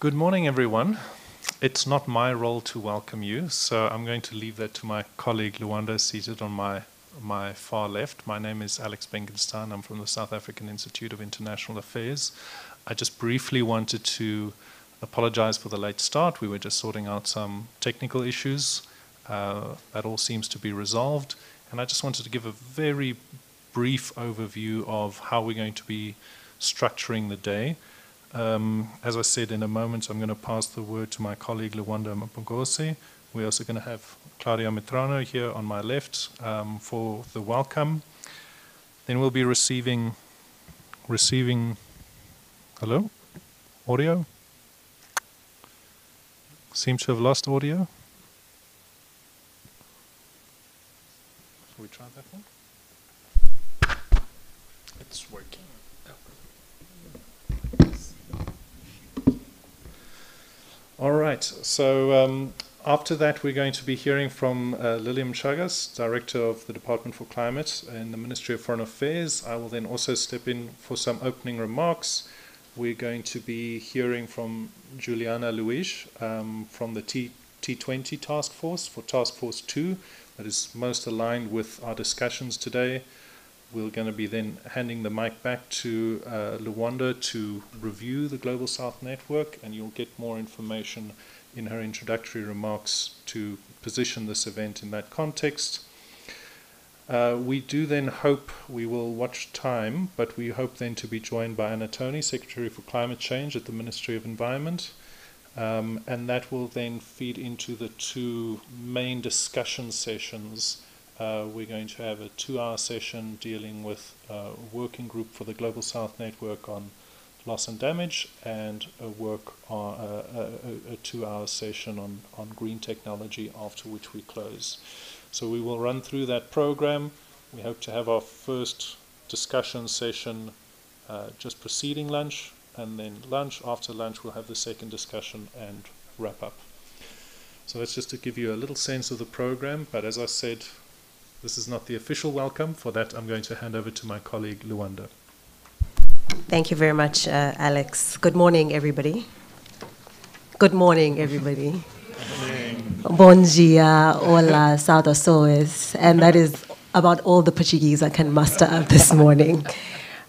Good morning, everyone. It's not my role to welcome you, so I'm going to leave that to my colleague Luanda, seated on my my far left. My name is Alex Benkenstein. I'm from the South African Institute of International Affairs. I just briefly wanted to apologize for the late start. We were just sorting out some technical issues. Uh, that all seems to be resolved. And I just wanted to give a very brief overview of how we're going to be structuring the day. Um, as I said, in a moment, I'm going to pass the word to my colleague Luanda Mpungose. We're also going to have Claudio Amitrano here on my left um, for the welcome. Then we'll be receiving, receiving, hello, audio. Seem to have lost audio. Shall we try that one? It's working. All right. So um, after that, we're going to be hearing from uh, Liliam Chagas, Director of the Department for Climate in the Ministry of Foreign Affairs. I will then also step in for some opening remarks. We're going to be hearing from Juliana Luiz um, from the T- T20 Task Force for Task Force 2, that is most aligned with our discussions today. We're going to be then handing the mic back to uh, Luanda to review the Global South Network, and you'll get more information in her introductory remarks to position this event in that context. Uh, we do then hope we will watch time, but we hope then to be joined by Ana Toni, Secretary for Climate Change at the Ministry of Environment. Um, and that will then feed into the two main discussion sessions uh, we're going to have a two hour session dealing with a working group for the Global South Network on loss and damage, and a work on a, a, a two hour session on, on green technology, after which we close. So we will run through that program. We hope to have our first discussion session uh, just preceding lunch, and then lunch. After lunch, we'll have the second discussion and wrap up. So that's just to give you a little sense of the program. But as I said, this is not the official welcome. For that, I'm going to hand over to my colleague, Luanda. Thank you very much, uh, Alex. Good morning, everybody. Good morning, everybody. Bom dia, hola, saudações. And that is about all the Portuguese I can muster up this morning.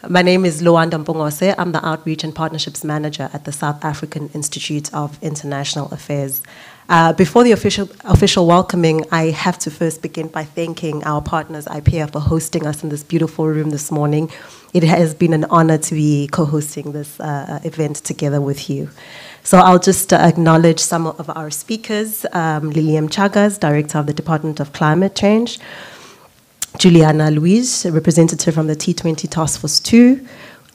My name is Luanda Mpungose. I'm the Outreach and Partnerships Manager at the South African Institute of International Affairs. Uh, before the official, official welcoming, I have to first begin by thanking our partners, IPEA, for hosting us in this beautiful room this morning. It has been an honor to be co hosting this uh, event together with you. So I'll just uh, acknowledge some of our speakers um, Chagas, Director of the Department of Climate Change, Juliana Luiz, representative from the T20 Task Force 2,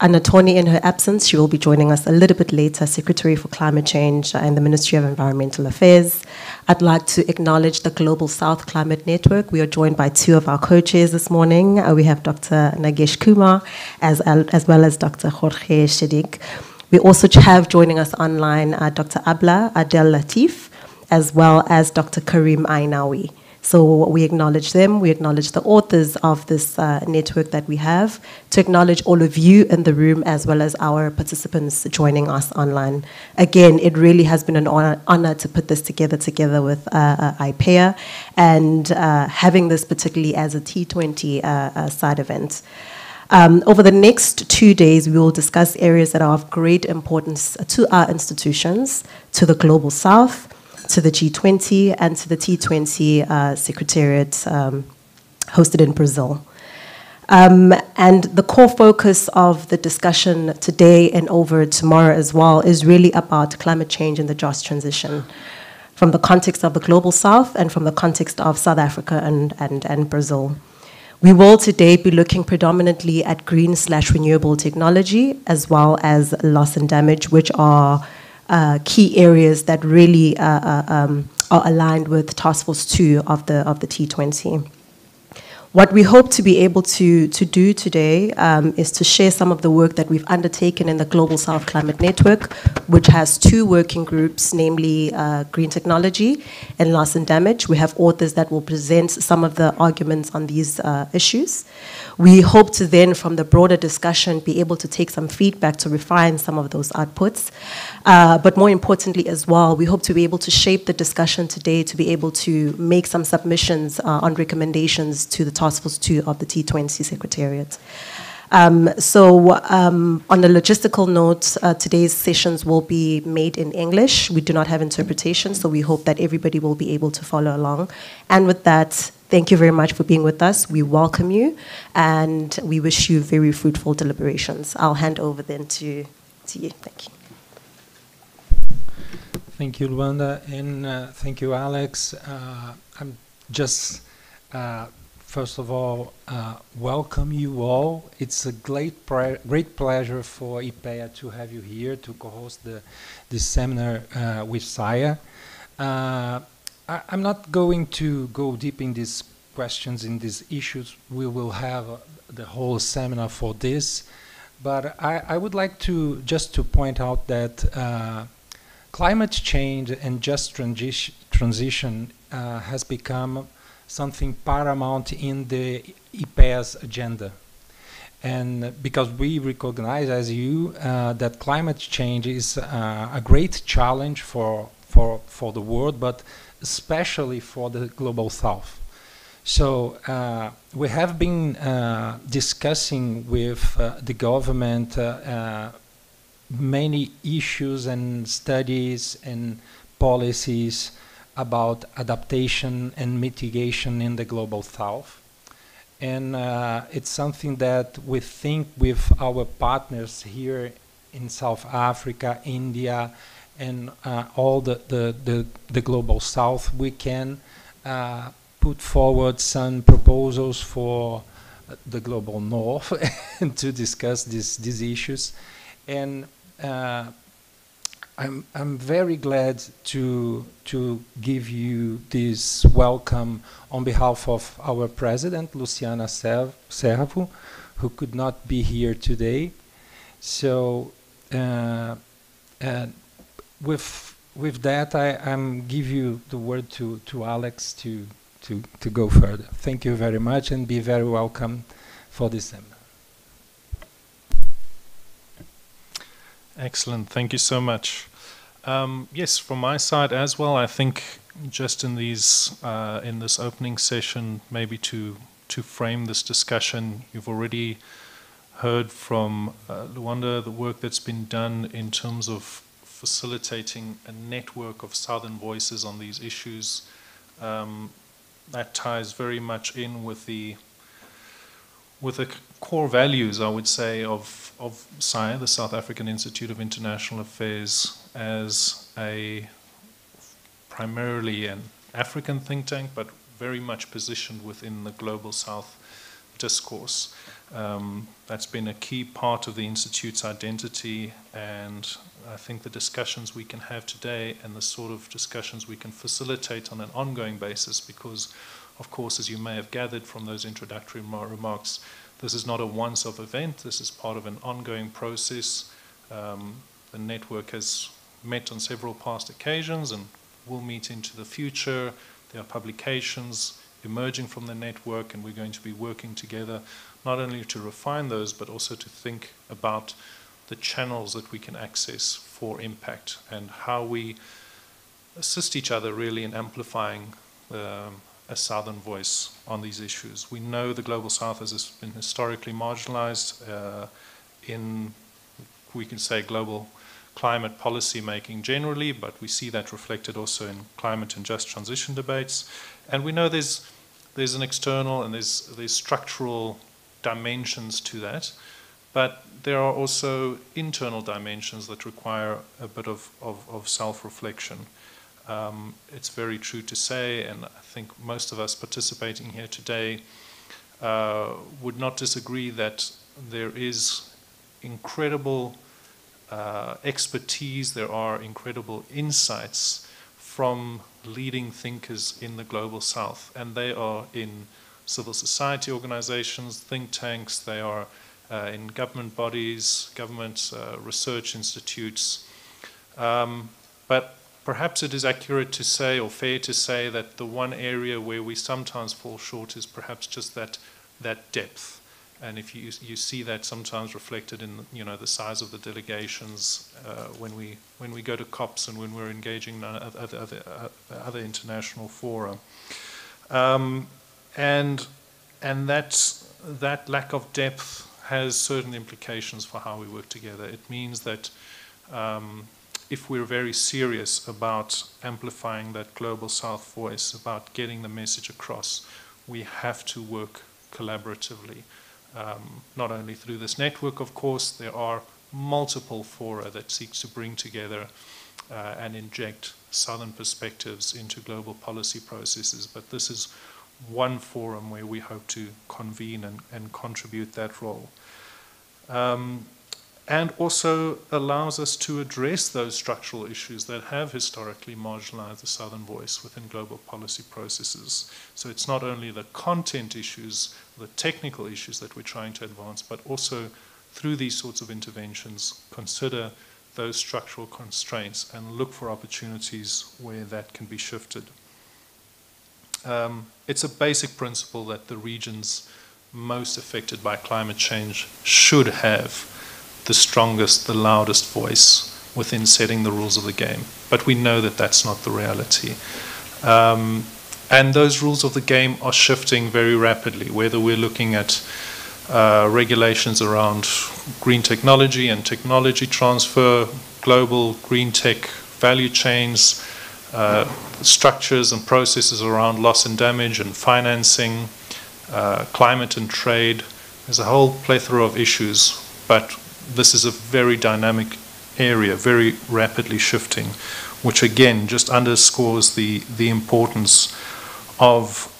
Ana Toni, in her absence, she will be joining us a little bit later, Secretary for Climate Change and the Ministry of Environmental Affairs. I'd like to acknowledge the Global South Climate Network. We are joined by two of our co-chairs this morning. Uh, we have Dr. Nagesh Kumar as, as well as Dr. Jorge Chediek. We also have joining us online uh, Dr. Abla Abdel Latif, as well as Dr. Karim El Aynaoui. So we acknowledge them, we acknowledge the authors of this uh, network that we have, to acknowledge all of you in the room as well as our participants joining us online. Again, it really has been an honor, honor to put this together together with uh, uh, IPEA and uh, having this particularly as a T20 uh, uh, side event. Um, over the next two days, we will discuss areas that are of great importance to our institutions, to the global south, to the G20 and to the T20 uh, Secretariat um, hosted in Brazil. Um, and the core focus of the discussion today and over tomorrow as well is really about climate change and the just transition from the context of the global south and from the context of South Africa and, and, and Brazil. We will today be looking predominantly at green slash renewable technology as well as loss and damage, which are uh, key areas that really uh, uh, um, are aligned with Task Force 2 of the, of the T20. What we hope to be able to, to do today um, is to share some of the work that we've undertaken in the Global South Climate Network, which has two working groups, namely uh, Green Technology and Loss and Damage. We have authors that will present some of the arguments on these uh, issues. We hope to then, from the broader discussion, be able to take some feedback to refine some of those outputs. Uh, but more importantly, as well, we hope to be able to shape the discussion today to be able to make some submissions uh, on recommendations to the Task Force 2 of the T20 Secretariat. Um, so, um, on a logistical note, uh, today's sessions will be made in English. We do not have interpretation, so we hope that everybody will be able to follow along. And with that, thank you very much for being with us. We welcome you, and we wish you very fruitful deliberations. I'll hand over then to, to you. Thank you. Thank you, Luanda, and uh, thank you, Alex. Uh, I'm just, uh, first of all, uh, welcome you all. It's a great, great pleasure for IPEA to have you here to co-host the this seminar uh, with SAIIA. Uh, I, am not going to go deep in these questions, in these issues. We will have the whole seminar for this, but I, I, would like to just to point out that climate change and just transi transition uh, has become something paramount in the IPEA's agenda. And because we recognize, as you, uh, that climate change is uh, a great challenge for, for, for the world, but especially for the global south. So uh, we have been uh, discussing with uh, the government uh, many issues and studies and policies about adaptation and mitigation in the global south. And uh, it's something that we think with our partners here in South Africa, India, and uh, all the, the, the, the, global south, we can uh, put forward some proposals for the global north to discuss this, these issues. And uh, I'm, I'm very glad to, to give you this welcome on behalf of our president, Luciana Servo, who could not be here today. So, uh, with, with that, I am give you the word to, to Alex to, to, to go further. Thank you very much and be very welcome for this seminar. Excellent. Thank you so much. Um, yes, from my side as well, I think just in these uh, in this opening session, maybe to to frame this discussion, you've already heard from uh, Luanda the work that's been done in terms of facilitating a network of Southern voices on these issues. Um, that ties very much in with the with the core values, I would say, of, of SAIIA, the South African Institute of International Affairs, as a primarily an African think tank, but very much positioned within the global South discourse. Um, that's been a key part of the Institute's identity, and I think the discussions we can have today and the sort of discussions we can facilitate on an ongoing basis, because, of course, as you may have gathered from those introductory remarks, this is not a once-off event. This is part of an ongoing process. Um, the network has met on several past occasions and will meet into the future. There are publications emerging from the network, and we're going to be working together not only to refine those, but also to think about the channels that we can access for impact and how we assist each other really in amplifying um, a Southern voice on these issues. We know the Global South has been historically marginalized uh, in, we can say, global climate policy making generally, but we see that reflected also in climate and just transition debates. And we know there's, there's an external and there's, there's structural dimensions to that, but there are also internal dimensions that require a bit of, of, of self-reflection. Um, it's very true to say, and I think most of us participating here today uh, would not disagree that there is incredible uh, expertise, there are incredible insights from leading thinkers in the global south, and they are in civil society organizations, think tanks, they are uh, in government bodies, government uh, research institutes. Um, but perhaps it is accurate to say, or fair to say, that the one area where we sometimes fall short is perhaps just that, that depth. And if you, you see that sometimes reflected in you know, the size of the delegations uh, when, we, when we go to COPs and when we're engaging in other, other, other international fora. Um, and and that, that lack of depth has certain implications for how we work together. It means that um, if we're very serious about amplifying that global South voice, about getting the message across, we have to work collaboratively. Um, not only through this network, of course, there are multiple fora that seeks to bring together uh, and inject Southern perspectives into global policy processes, but this is one forum where we hope to convene and, and contribute that role. Um, and also allows us to address those structural issues that have historically marginalized the Southern voice within global policy processes. So it's not only the content issues, the technical issues that we're trying to advance, but also through these sorts of interventions, consider those structural constraints and look for opportunities where that can be shifted. Um, it's a basic principle that the regions most affected by climate change should have the strongest, the loudest voice within setting the rules of the game. But we know that that's not the reality. Um, and those rules of the game are shifting very rapidly, whether we're looking at uh, regulations around green technology and technology transfer, global green tech value chains, uh, structures and processes around loss and damage and financing, uh, climate and trade. There's a whole plethora of issues, but this is a very dynamic area, very rapidly shifting, which again just underscores the, the importance of,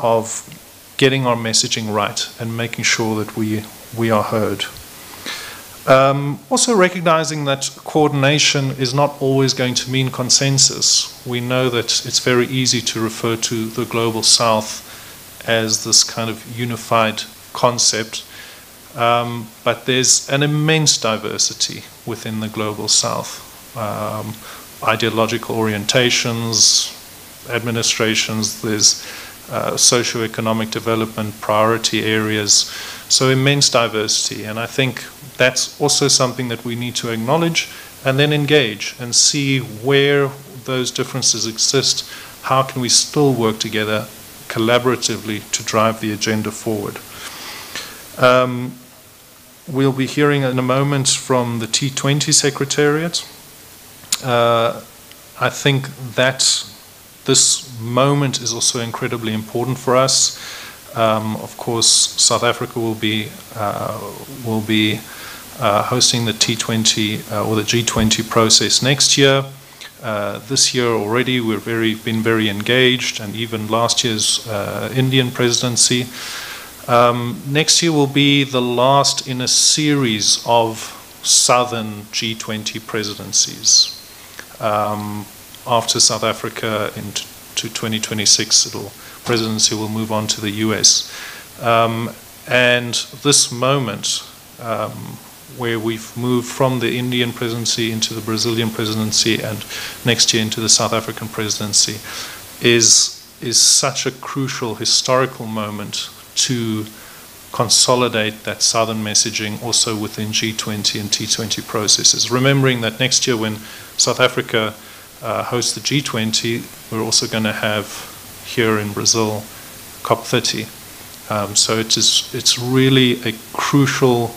of getting our messaging right and making sure that we, we are heard. Um, also recognizing that coordination is not always going to mean consensus. We know that it's very easy to refer to the global south as this kind of unified concept, um, but there's an immense diversity within the global south. Um, ideological orientations, administrations, there's uh, socioeconomic development priority areas, so immense diversity. And I think that's also something that we need to acknowledge and then engage and see where those differences exist. How can we still work together collaboratively to drive the agenda forward? Um, we'll be hearing in a moment from the T20 Secretariat. Uh, I think that this moment is also incredibly important for us. Um, of course, South Africa will be uh, will be uh, hosting the T20 uh, or the G20 process next year. Uh, this year already, we've very been very engaged, and even last year's uh, Indian presidency. Um, next year will be the last in a series of southern G20 presidencies. Um, after South Africa into 2026, it'll, presidency will move on to the US. Um, and this moment, um, where we've moved from the Indian presidency into the Brazilian presidency and next year into the South African presidency, is, is such a crucial historical moment to consolidate that southern messaging also within G20 and T20 processes. Remembering that next year, when South Africa uh, host the G20, we're also going to have here in Brazil COP30. Um, so it is, it's really a crucial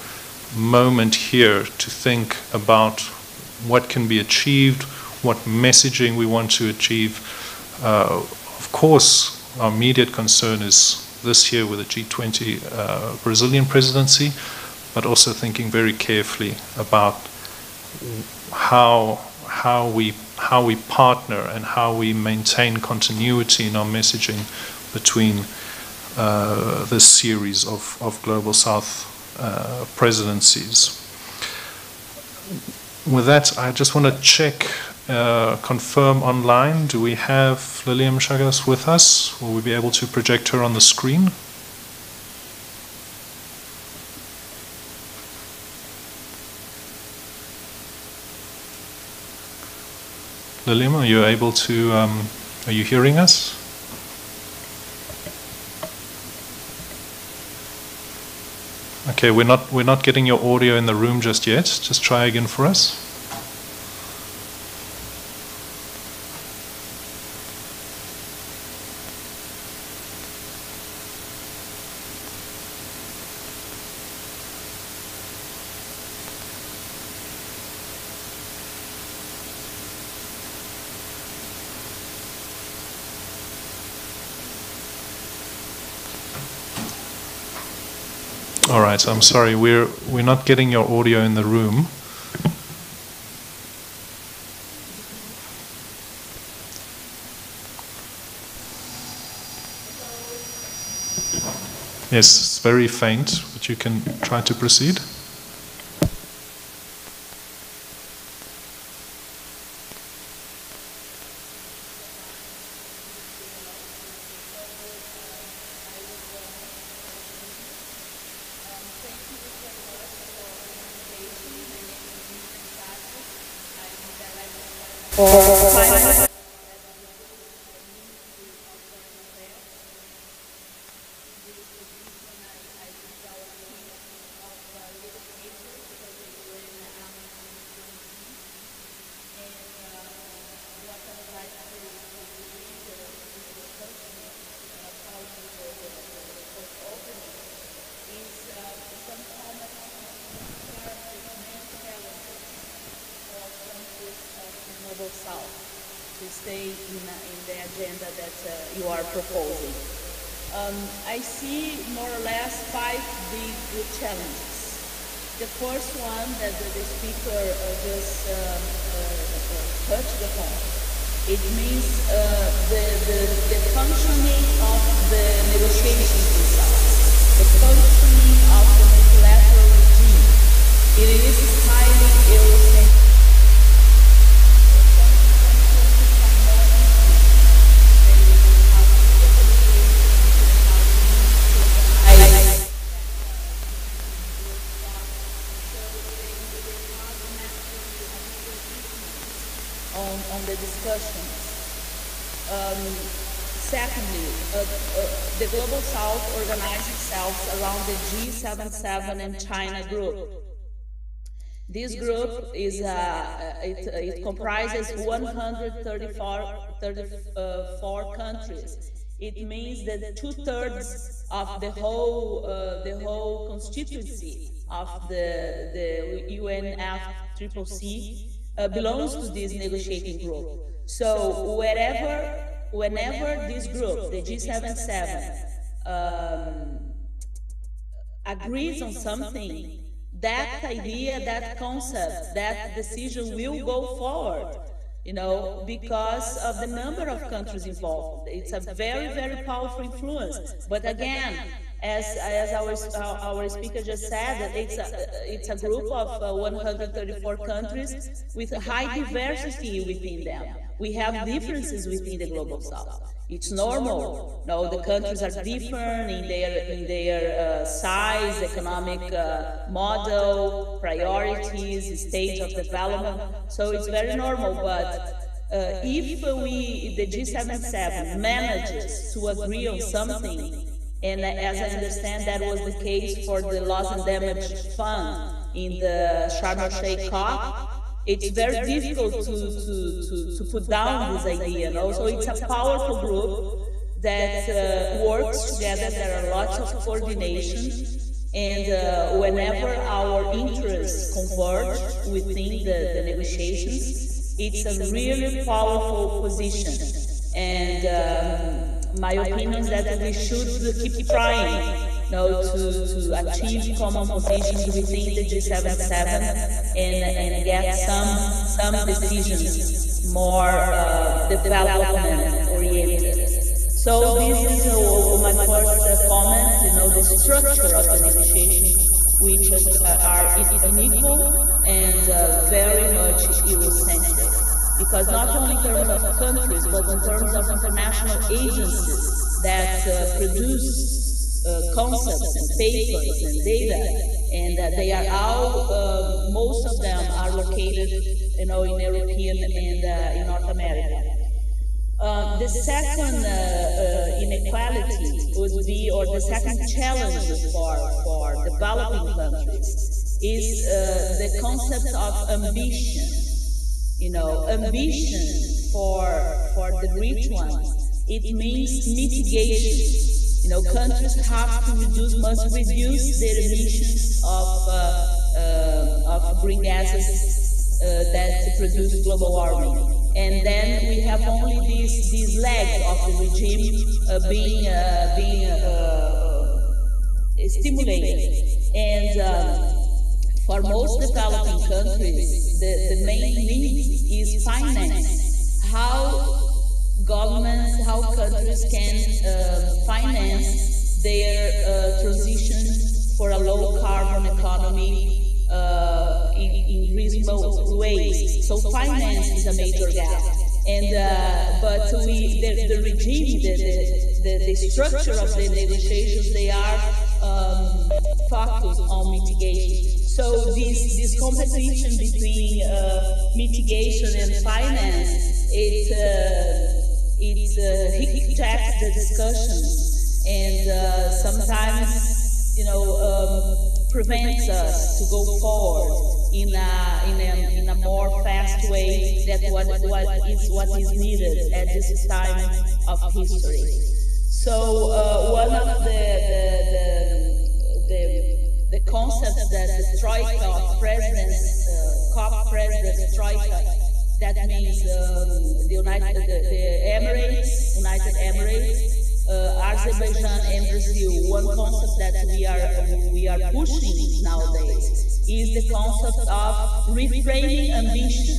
moment here to think about what can be achieved, what messaging we want to achieve. Uh, of course, our immediate concern is this year with the G20 uh, Brazilian presidency, but also thinking very carefully about how how we how we partner and how we maintain continuity in our messaging between uh, this series of, of global South uh, presidencies. With that, I just want to check uh, confirm online. Do we have Liliam Chagas with us? Will we be able to project her on the screen? Liliam, are you able to, um, are you hearing us? Okay, we're not, we're not getting your audio in the room just yet. Just try again for us. All right, I'm sorry, we're we're not getting your audio in the room. Yes, it's very faint, but you can try to proceed. And China group. This group is uh, it, it comprises 134 34 countries. It means that two thirds of the whole uh, the whole constituency of the the UNFCCC uh, belongs to this negotiating group. So wherever, whenever this group, the G77, um, agrees on something, that idea, that concept, that decision will go forward. You know, because of the number of countries involved. It's a very, very powerful influence. But again, as, as our, our speaker just said, it's a, it's a group of uh, 134 countries with a high diversity within them. We have differences within the Global South. It's normal. No, the countries are different in their in their uh, size, economic uh, model, priorities, stage of development. So it's very normal. But uh, if we, the G77, manages to agree on something, and as I understand, that was the case for the loss and damage fund in the Sharm el Sheikh COP. It's very difficult to, to, to, to put down this idea. No? So it's a powerful group that uh, works together. There are lots of coordination. And uh, whenever our interests converge within the, the negotiations, it's a really powerful position. And um, my opinion is that we should keep trying to, to achieve common positions within the G77 and, and get some, some decisions more uh, development oriented. So this is uh, my first comment, you know, the structure of the negotiation, which uh, are unequal and uh, very much Eurocentric. because not only in terms of countries, but in terms of international agencies that uh, produce concepts and papers and data, and uh, they are all, uh, most of them are located, you know, in European and uh, in North America. Uh, the second uh, uh, inequality would be, or the second challenge for, for developing countries is uh, the concept of ambition. You know, ambition for, for the rich ones, it means mitigation. You know, countries have to reduce, must reduce their emissions of, uh, uh, of green gases that produce global warming and then we have only this this leg of the regime uh, being uh, being uh, stimulated. And um, for most developing countries, the, the main need is finance. How governments, how countries can finance their transition for a low carbon economy uh, in, in, reasonable ways. So finance is a major gap. And uh, but we the, the regime, the, the, the, structure of the negotiations, they are um, focused on mitigation. So this this competition between uh, mitigation and finance, it uh, it uh, hijacks the discussions, and uh, sometimes you know. Um, prevents us to go forward in a, in a, in a more fast way that what, what, is, what is needed at this time of history. So uh, one of the, the, the, the, concepts that the Troika of presidents, uh, COP presidents, Troika, that means um, the United, the, the Emirates, United Emirates, uh, Azerbaijan and Brazil, one concept that we are we are pushing nowadays is the concept of reframing ambition.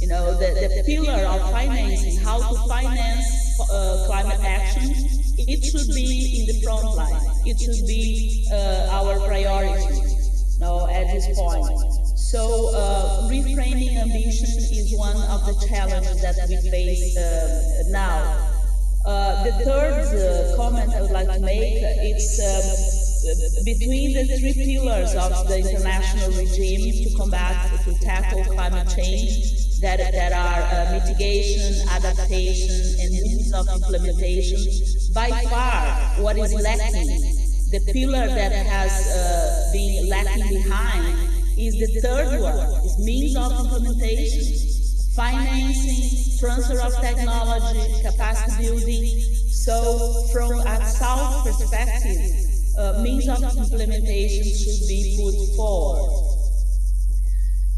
You know, the, the pillar of financing, how to finance uh, climate action, it should be in the front line. It should be uh, our priority no, at this point. So uh, reframing ambition is one of the challenges that we face uh, now. Uh, the third uh, comment I would like to make is um, between the three pillars of the international regime to combat, to tackle climate change, that, that are uh, mitigation, adaptation, and means of implementation, by far what is lacking, the pillar that has uh, been lacking behind is the third one, is means of implementation, financing, transfer of technology, capacity building. So from a South perspective, uh, means of implementation should be put forward.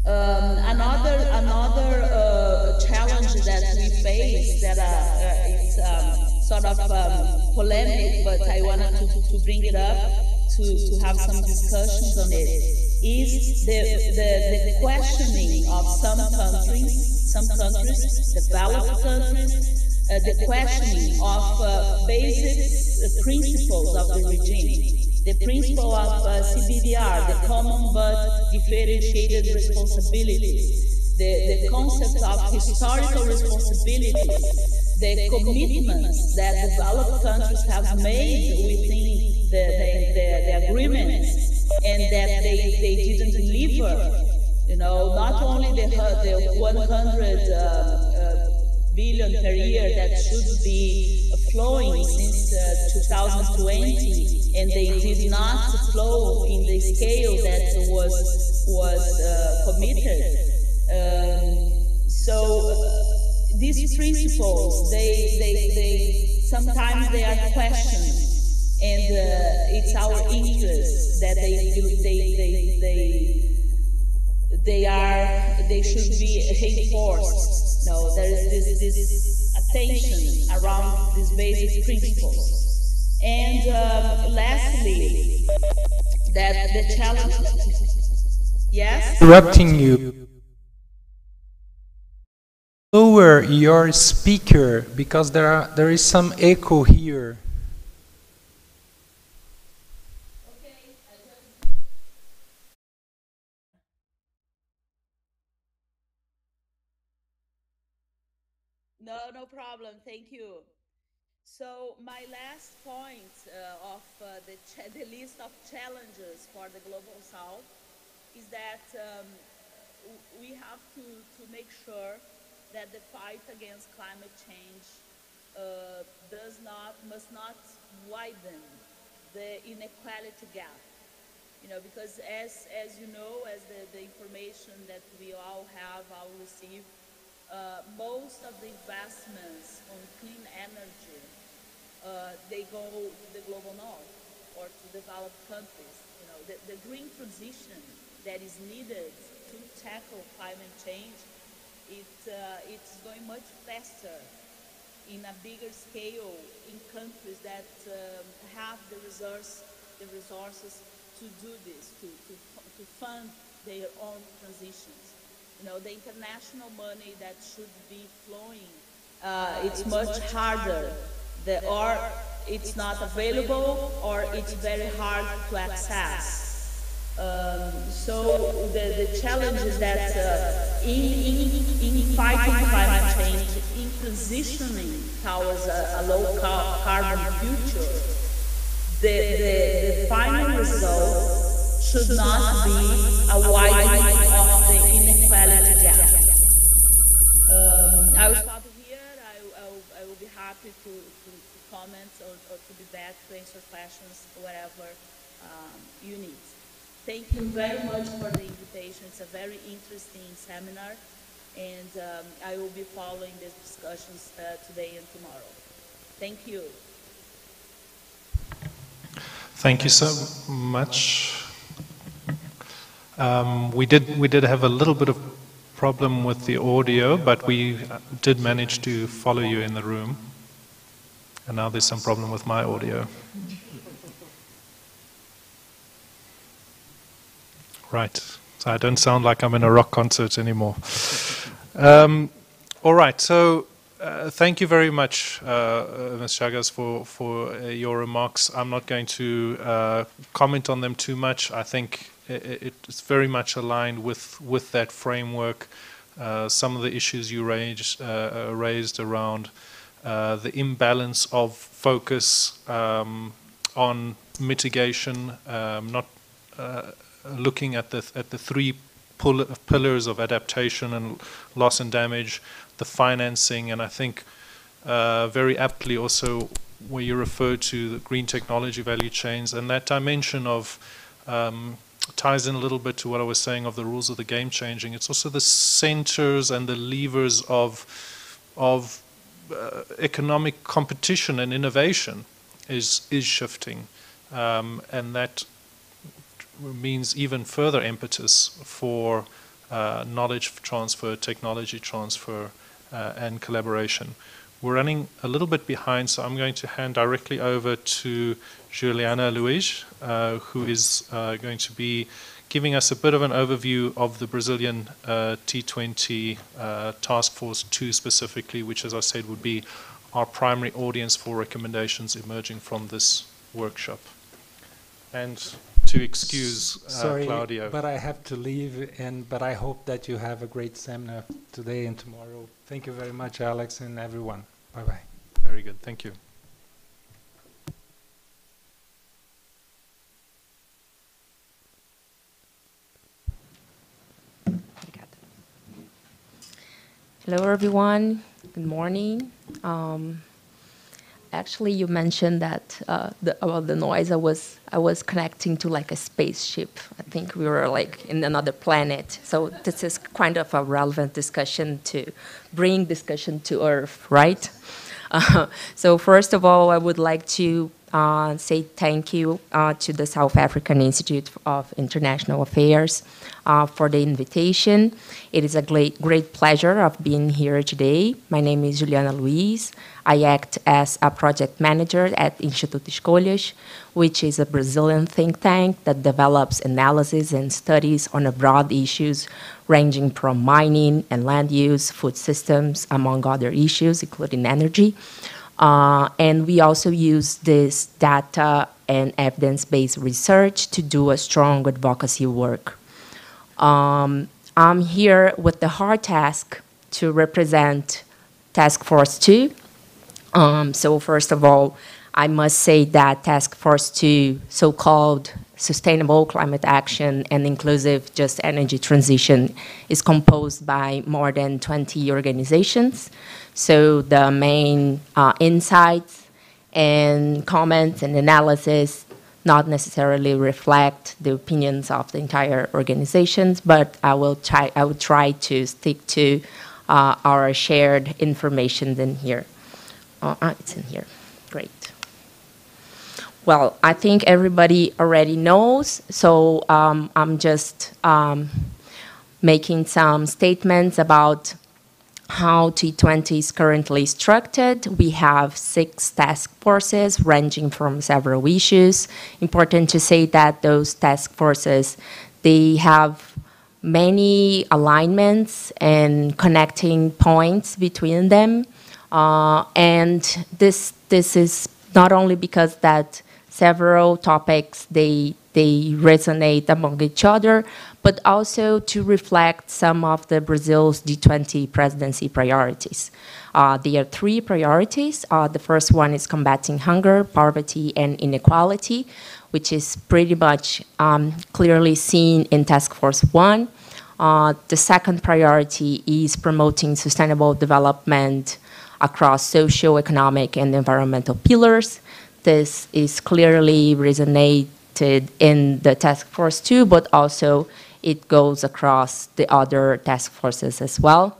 Um, another another uh, challenge that we face that uh, uh is um, sort of um, polemic, but I wanted to, to bring it up to, to have some discussions on it, is the, the, the questioning of some countries some countries, the developed countries, uh, the questioning of uh, basic uh, principles of the regime. The principle of uh, CBDR, the common but differentiated responsibilities, the, the concept of historical responsibilities, the commitments that developed countries have made within the, the, the, the agreements and that they, they didn't deliver you know, not only the, the 100 uh, uh, billion per year that should be flowing since uh, 2020, and they did not flow in the scale that was was uh, committed. Um, so uh, these principles, they, they, they sometimes they are questioned, and uh, it's our interest that they they they, they they are they should be reinforced. No, there is this, this attention around these basic principles. And um, lastly, that the challenge. Yes. Interrupting you. Lower your speaker because there are there is some echo here. No, problem. Thank you. So my last point uh, of uh, the, the list of challenges for the Global South is that um, we have to, to make sure that the fight against climate change uh, does not, must not widen the inequality gap. You know, because as, as you know, as the, the information that we all have, all receive, uh, most of the investments on clean energy, uh, they go to the global north or to developed countries. You know, the, the green transition that is needed to tackle climate change, it, uh, it's going much faster in a bigger scale in countries that um, have the resource, the resources to do this, to, to, to fund their own transitions you know, the international money that should be flowing, uh, it's, it's much, much harder. The, or it's not available or it's very hard to access. Um, so the, the challenge is that uh, in, in, in fighting climate change, in transitioning towards a, a low car carbon future, the, the, the final result should not be a widening happy to, to, comment or, or, to be back to answer questions, whatever um, you need. Thank you very much for the invitation. It's a very interesting seminar, and um, I will be following these discussions uh, today and tomorrow. Thank you. Thank you so much. Um, we did we did have a little bit of problem with the audio, but we did manage to follow you in the room. And now there's some problem with my audio. Right. So I don't sound like I'm in a rock concert anymore. Um, all right. So uh, thank you very much, uh, uh Ms. Chagas, for, for uh, your remarks. I'm not going to uh, comment on them too much. I think it's very much aligned with with that framework. Uh, some of the issues you raised raised around uh, the imbalance of focus um, on mitigation, um, not uh, looking at the at the three pillars of adaptation and loss and damage, the financing, and I think uh, very aptly also where you refer to the green technology value chains and that dimension of um, ties in a little bit to what I was saying of the rules of the game changing. It's also the centers and the levers of of uh, economic competition and innovation is is shifting, um, and that means even further impetus for uh, knowledge transfer, technology transfer, uh, and collaboration. We're running a little bit behind, so I'm going to hand directly over to Juliana Luiz, uh, who is uh, going to be giving us a bit of an overview of the Brazilian uh, T20 uh, Task Force 2 specifically, which, as I said, would be our primary audience for recommendations emerging from this workshop. And to excuse uh, Sorry, Claudio. but I have to leave, and but I hope that you have a great seminar today and tomorrow. Thank you very much, Alex, and everyone. Bye bye. Very good. Thank you. Hello, everyone. Good morning. Um, actually, you mentioned that uh, the, about the noise. I was I was connecting to like a spaceship. I think we were like in another planet. So this is kind of a relevant discussion to bring discussion to Earth, right? Uh, so first of all, I would like to uh, say thank you uh, to the South African Institute of International Affairs uh, for the invitation. It is a great, great pleasure of being here today. My name is Juliana Luiz. I act as a project manager at Instituto Escolhas, which is a Brazilian think tank that develops analysis and studies on a broad issues ranging from mining and land use, food systems, among other issues, including energy. Uh, and we also use this data and evidence-based research to do a strong advocacy work. Um, I'm here with the hard task to represent Task Force 2. Um, so first of all, I must say that Task Force 2, so-called Sustainable Climate Action and Inclusive Just Energy Transition, is composed by more than 20 organizations. So the main uh, insights and comments and analysis not necessarily reflect the opinions of the entire organizations, but I will try, I will try to stick to uh, our shared information in here. Uh, it's in here. Great. Well, I think everybody already knows, so um, I'm just um, making some statements about how T20 is currently structured. We have six task forces ranging from several issues. Important to say that those task forces, they have many alignments and connecting points between them. Uh, and this, this is not only because that several topics they, they resonate among each other, but also to reflect some of the Brazil's G20 presidency priorities. Uh, there are three priorities. Uh, the first one is combating hunger, poverty, and inequality, which is pretty much um, clearly seen in Task Force 1. Uh, the second priority is promoting sustainable development across social, economic, and environmental pillars. This is clearly resonated in the task force too, but also it goes across the other task forces as well.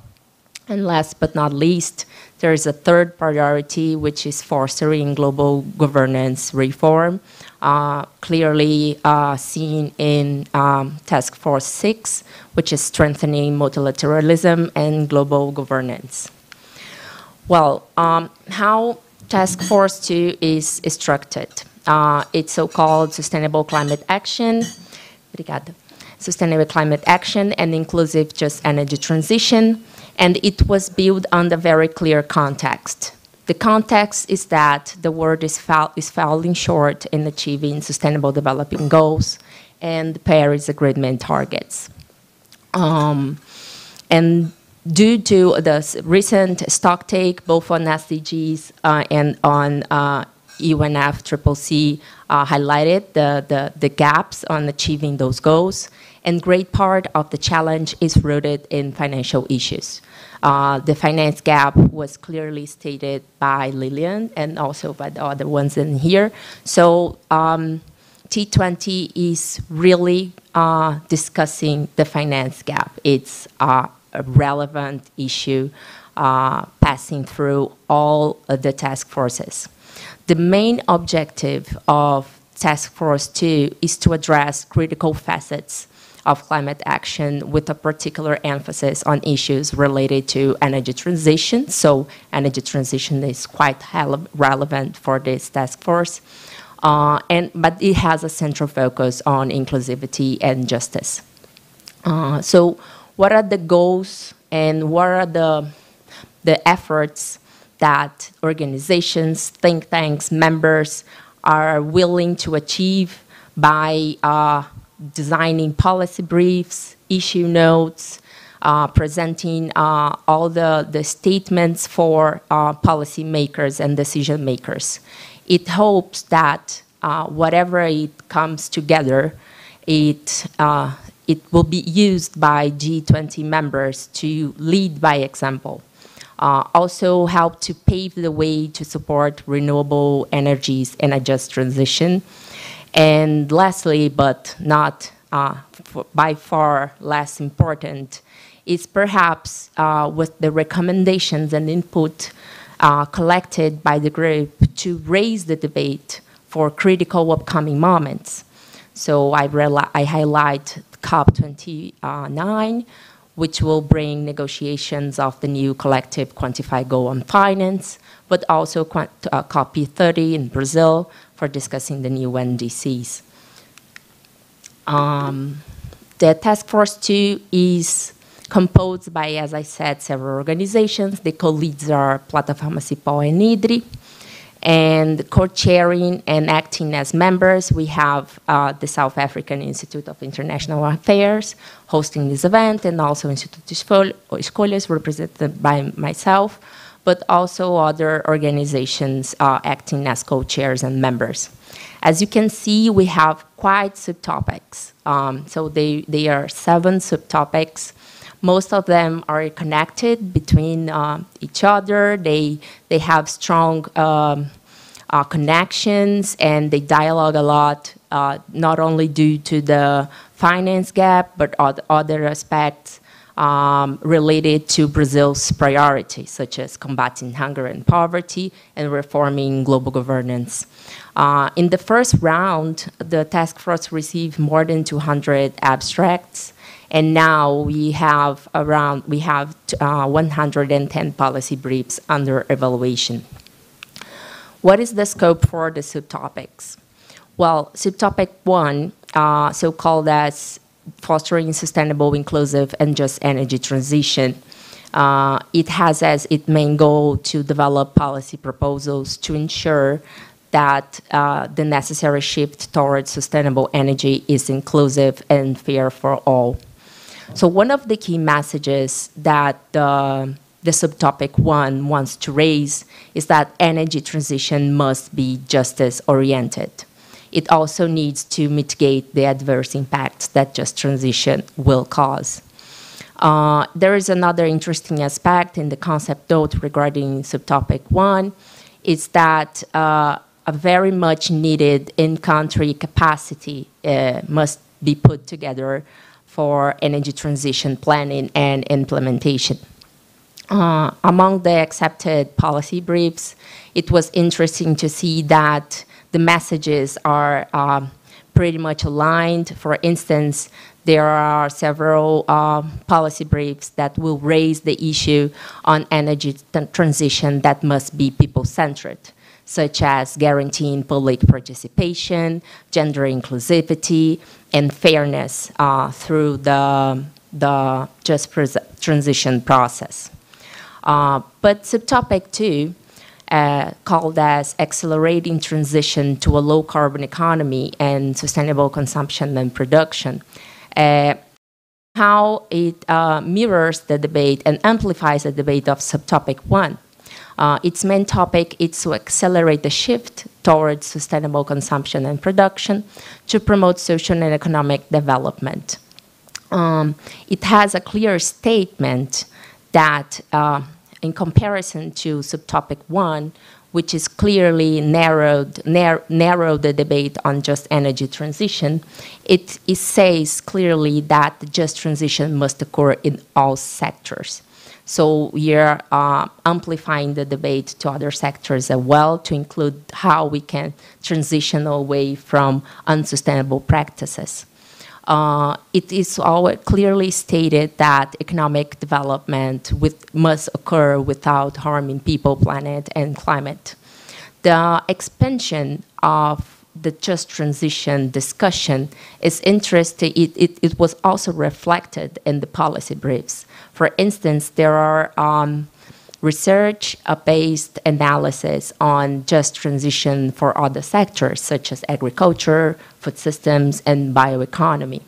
And last but not least, there is a third priority, which is fostering global governance reform, uh, clearly uh, seen in um, Task Force 6, which is strengthening multilateralism and global governance. Well, um, how Task Force 2 is structured? Uh, it's so-called Sustainable Climate Action. Obrigada. Sustainable Climate Action and Inclusive Just Energy Transition, and it was built under very clear context. The context is that the world is, fall is falling short in achieving sustainable development goals and Paris Agreement targets. Um, and due to the recent stock take, both on SDGs uh, and on uh, UNFCCC, uh, highlighted the, the, the gaps on achieving those goals. And great part of the challenge is rooted in financial issues. Uh, the finance gap was clearly stated by Liliam and also by the other ones in here. So um, T20 is really uh, discussing the finance gap. It's uh, a relevant issue uh, passing through all the task forces. The main objective of Task Force 2 is to address critical facets of climate action with a particular emphasis on issues related to energy transition. So energy transition is quite relevant for this task force. Uh, and, but it has a central focus on inclusivity and justice. Uh, so what are the goals and what are the, the efforts that organizations, think tanks, members are willing to achieve by uh, designing policy briefs, issue notes, uh, presenting uh, all the, the statements for uh, policymakers and decision makers. It hopes that uh, whatever it comes together, it uh, it will be used by G20 members to lead by example. Uh, also help to pave the way to support renewable energies and a just transition. And lastly, but not uh, by far less important, is perhaps uh, with the recommendations and input uh, collected by the group to raise the debate for critical upcoming moments. So I, I highlight COP29, which will bring negotiations of the new collective quantified goal on finance, but also uh, COP30 in Brazil for discussing the new NDCs. Um, the task force two is composed by, as I said, several organizations. The co-leads are Plataforma Cipó and IDDRI and co-chairing and acting as members, we have uh, the South African Institute of International Affairs hosting this event, and also Instituto Escolhas, represented by myself, but also other organizations uh, acting as co-chairs and members. As you can see, we have quite subtopics. Um, so they, they are seven subtopics. Most of them are connected between uh, each other. They, they have strong um, uh, connections and they dialogue a lot, uh, not only due to the finance gap, but other aspects um, related to Brazil's priorities, such as combating hunger and poverty and reforming global governance. Uh, in the first round, the task force received more than 200 abstracts, and now we have around we have uh, 110 policy briefs under evaluation. What is the scope for the subtopics? Well, subtopic one, uh, so called as fostering sustainable, inclusive, and just energy transition. Uh, it has as its main goal to develop policy proposals to ensure that uh, the necessary shift towards sustainable energy is inclusive and fair for all. So one of the key messages that the, the subtopic one wants to raise is that energy transition must be justice oriented it also needs to mitigate the adverse impacts that just transition will cause. Uh, there is another interesting aspect in the concept note regarding subtopic one, is that uh, a very much needed in-country capacity uh, must be put together for energy transition planning and implementation. Uh, among the accepted policy briefs, it was interesting to see that the messages are um, pretty much aligned. For instance, there are several uh, policy briefs that will raise the issue on energy transition that must be people-centered, such as guaranteeing public participation, gender inclusivity, and fairness uh, through the, the just transition process. Uh, but subtopic two uh, called as accelerating transition to a low carbon economy and sustainable consumption and production. Uh, how it uh, mirrors the debate and amplifies the debate of subtopic one. Uh, its main topic is to accelerate the shift towards sustainable consumption and production to promote social and economic development. Um, it has a clear statement that uh, in comparison to subtopic one, which is clearly narrowed, nar narrowed the debate on just energy transition, it, it says clearly that just transition must occur in all sectors. So we are uh, amplifying the debate to other sectors as well to include how we can transition away from unsustainable practices uh, it is clearly stated that economic development with, must occur without harming people, planet, and climate. The expansion of the just transition discussion is interesting. It, it, it was also reflected in the policy briefs. For instance, there are um, research-based analysis on just transition for other sectors, such as agriculture, food systems, and bioeconomy.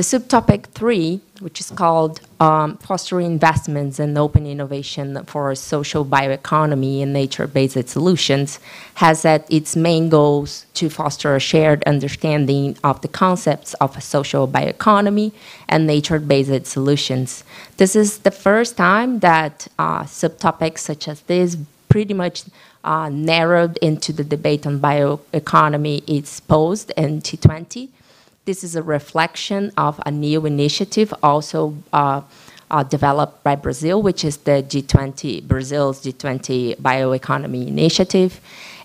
The subtopic three, which is called um, Fostering Investments and Open Innovation for Social Bioeconomy and Nature-Based Solutions, has at its main goals to foster a shared understanding of the concepts of a social bioeconomy and nature-based solutions. This is the first time that uh, subtopics such as this pretty much uh, narrowed into the debate on bioeconomy is posed in T20 this is a reflection of a new initiative also uh, uh, developed by Brazil, which is the G20, Brazil's G20 Bioeconomy Initiative.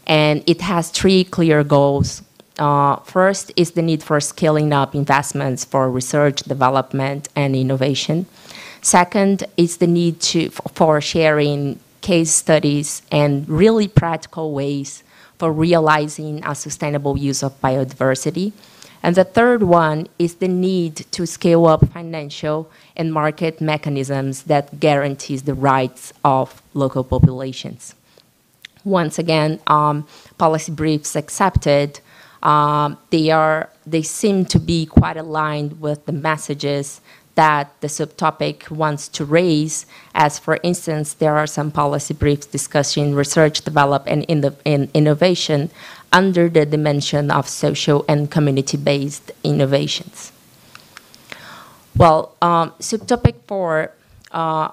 And it has three clear goals. Uh, first is the need for scaling up investments for research, development, and innovation. Second is the need to, for sharing case studies and really practical ways for realizing a sustainable use of biodiversity. And the third one is the need to scale up financial and market mechanisms that guarantees the rights of local populations. Once again, um, policy briefs accepted, um, they, are, they seem to be quite aligned with the messages that the subtopic wants to raise, as for instance, there are some policy briefs discussing research, development, and in the, in innovation under the dimension of social and community-based innovations. Well, um, subtopic four, uh,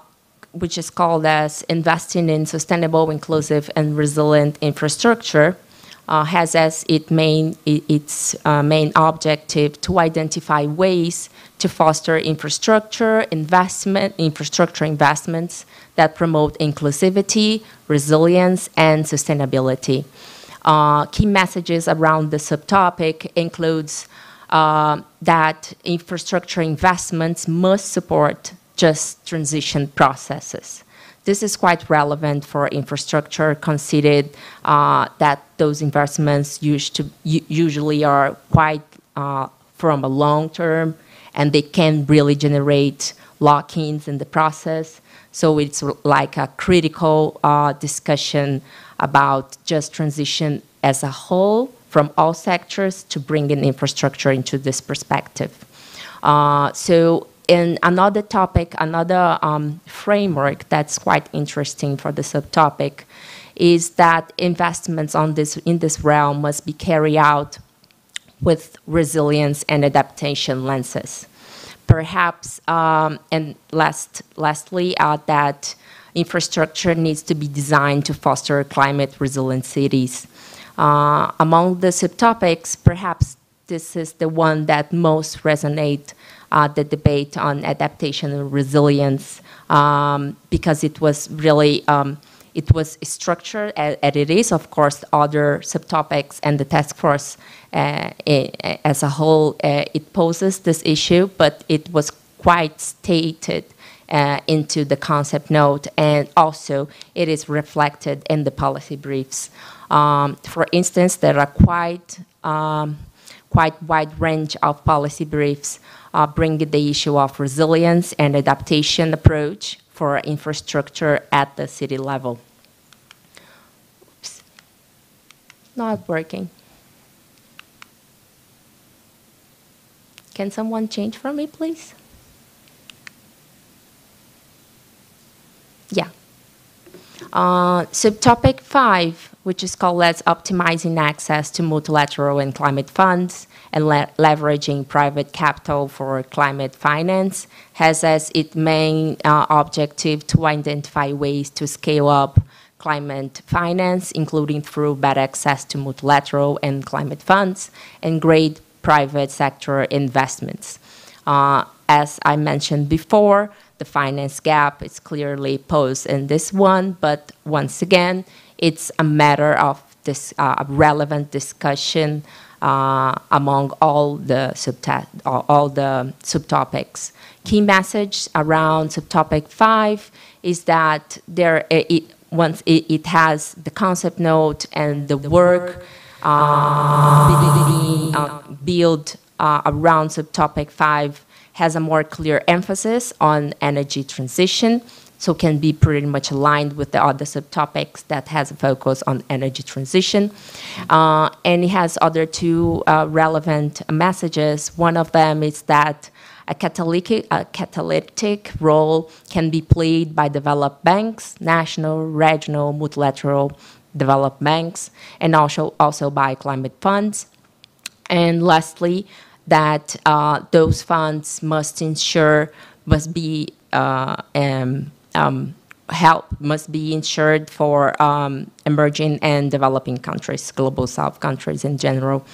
which is called as investing in sustainable, inclusive, and resilient infrastructure, uh, has as its main, its uh, main objective to identify ways to foster infrastructure investment, infrastructure investments that promote inclusivity, resilience, and sustainability. Uh, key messages around the subtopic includes uh, that infrastructure investments must support just transition processes. This is quite relevant for infrastructure, considered uh, that those investments to, usually are quite uh, from a long term, and they can really generate lock-ins in the process. So it's like a critical uh, discussion about just transition as a whole from all sectors to bring in infrastructure into this perspective. Uh, so in another topic, another um, framework that's quite interesting for the subtopic is that investments on this, in this realm must be carried out with resilience and adaptation lenses. Perhaps, um, and last, lastly, uh, that infrastructure needs to be designed to foster climate resilient cities. Uh, among the subtopics, perhaps this is the one that most resonate uh, the debate on adaptation and resilience um, because it was really um, it was structured as, it is. Of course, other subtopics and the task force uh, as a whole uh, it poses this issue, but it was quite stated uh, into the concept note, and also it is reflected in the policy briefs. Um, for instance, there are quite um, quite wide range of policy briefs uh, bringing the issue of resilience and adaptation approach for infrastructure at the city level. Oops. Not working. Can someone change for me, please? Yeah. Uh, subtopic five which is called Let's Optimizing Access to Multilateral and Climate Funds and le Leveraging Private Capital for Climate Finance, has as its main uh, objective to identify ways to scale up climate finance, including through better access to multilateral and climate funds and great private sector investments. Uh, as I mentioned before, the finance gap is clearly posed in this one, but once again, it's a matter of this uh, relevant discussion uh, among all the all the subtopics. Key message around subtopic five is that there it once it, it has the concept note and the work uh, uh, build uh, around subtopic five has a more clear emphasis on energy transition so can be pretty much aligned with the other subtopics that has a focus on energy transition. Uh, and it has other two uh, relevant messages. One of them is that a catalytic, a catalytic role can be played by developed banks, national, regional, multilateral developed banks, and also, also by climate funds. And lastly, that uh, those funds must ensure, must be uh, um, um, help must be ensured for um, emerging and developing countries, global south countries in general.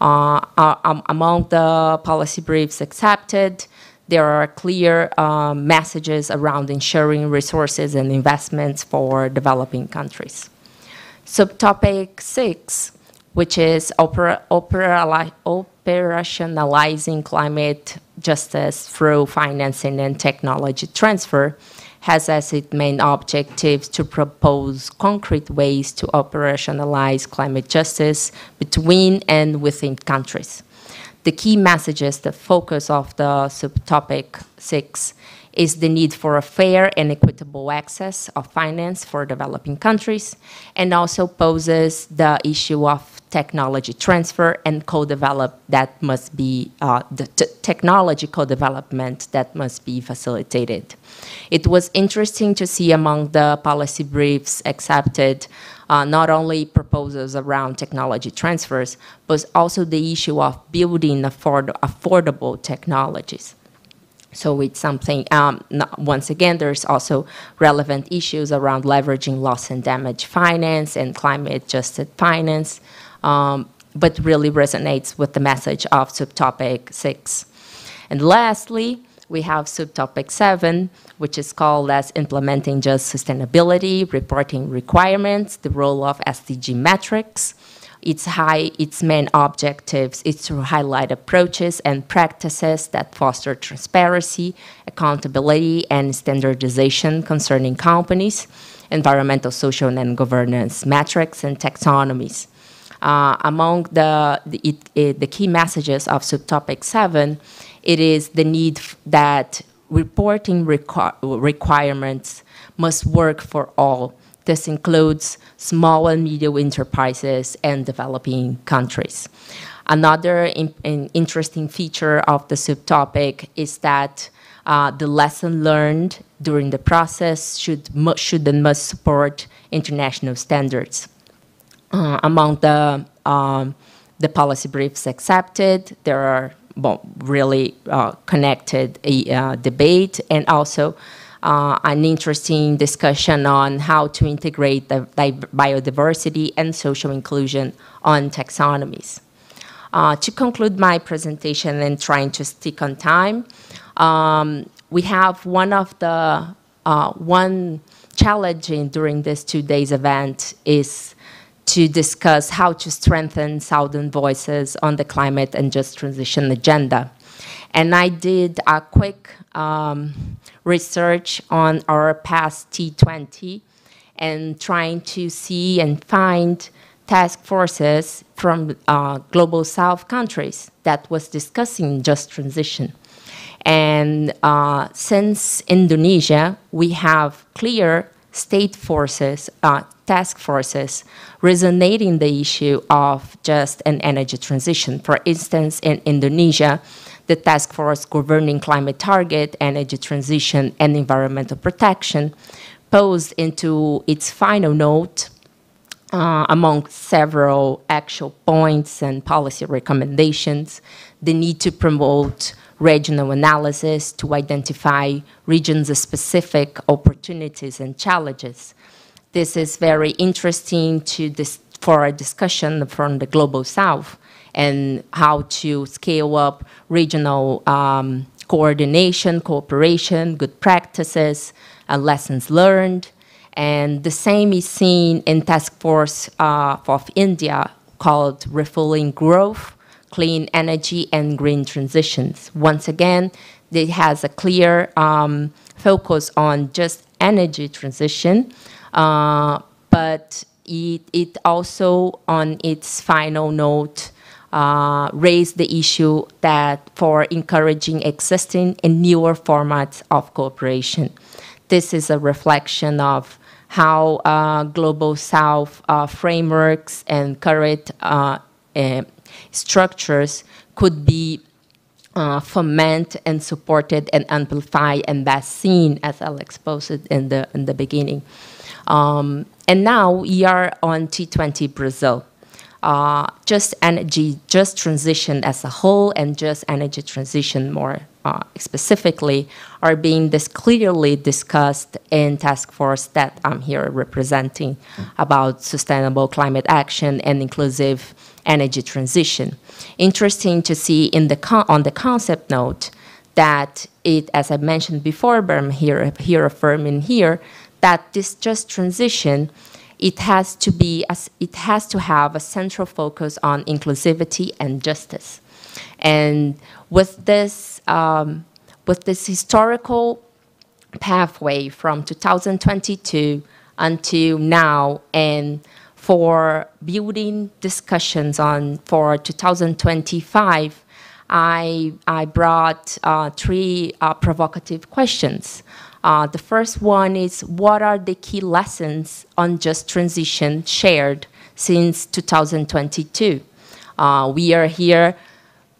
Uh, uh, um, among the policy briefs accepted, there are clear uh, messages around ensuring resources and investments for developing countries. Subtopic six, which is opera, opera, operationalizing climate justice through financing and technology transfer, has as its main objectives to propose concrete ways to operationalize climate justice between and within countries. The key messages, the focus of the subtopic six, is the need for a fair and equitable access of finance for developing countries, and also poses the issue of technology transfer and co-develop that must be, uh, the technology co-development that must be facilitated. It was interesting to see among the policy briefs accepted uh, not only proposals around technology transfers, but also the issue of building afford affordable technologies. So it's something, um, once again, there's also relevant issues around leveraging loss and damage finance and climate adjusted finance, um, but really resonates with the message of subtopic six. And lastly, we have subtopic seven, which is called as implementing just sustainability, reporting requirements, the role of ESG metrics. Its high, its main objectives is to highlight approaches and practices that foster transparency, accountability, and standardization concerning companies, environmental, social, and governance metrics and taxonomies. Uh, among the, the, it, it, the key messages of subtopic 7 it is the need that reporting requ requirements must work for all. This includes small and medium enterprises and developing countries. Another in, in interesting feature of the subtopic is that uh, the lesson learned during the process should, should and must support international standards. Uh, among the, um, the policy briefs accepted, there are well, really uh, connected uh, debate and also uh, an interesting discussion on how to integrate the, the biodiversity and social inclusion on taxonomies. Uh, to conclude my presentation and trying to stick on time, um, we have one of the, uh, one challenging during this two days event is to discuss how to strengthen Southern voices on the climate and just transition agenda. And I did a quick um, research on our past T20 and trying to see and find task forces from uh, global south countries that was discussing just transition. And uh, since Indonesia, we have clear state forces, uh, task forces resonating the issue of just an energy transition. For instance, in Indonesia, the task force governing climate target, energy transition, and environmental protection posed into its final note uh, among several actual points and policy recommendations, the need to promote regional analysis to identify regions-specific opportunities and challenges. This is very interesting to this, for a discussion from the Global South and how to scale up regional um, coordination, cooperation, good practices, and lessons learned. And the same is seen in Task Force uh, of India called Refueling Growth, clean energy and green transitions. Once again, it has a clear um, focus on just energy transition, uh, but it, it, also, on its final note, uh, raised the issue that for encouraging existing and newer formats of cooperation. This is a reflection of how uh, Global South uh, frameworks and current uh, eh, structures could be uh, fomented and supported and amplified and best seen, as Alex posted in the, in the beginning. Um, and now we are on T20 Brazil. Uh, just energy, just transition as a whole, and just energy transition more uh, specifically are being this clearly discussed in task force that I'm here representing about sustainable climate action and inclusive energy transition. Interesting to see in the on the concept note that it, as I mentioned before, but I'm here, here affirming here, that this just transition, it has to be, it has to have a central focus on inclusivity and justice. And with this, um, with this historical pathway from 2022 until now and for building discussions on for 2025, I, I brought uh, three uh, provocative questions. Uh, the first one is what are the key lessons on just transition shared since 2022? Uh, we are here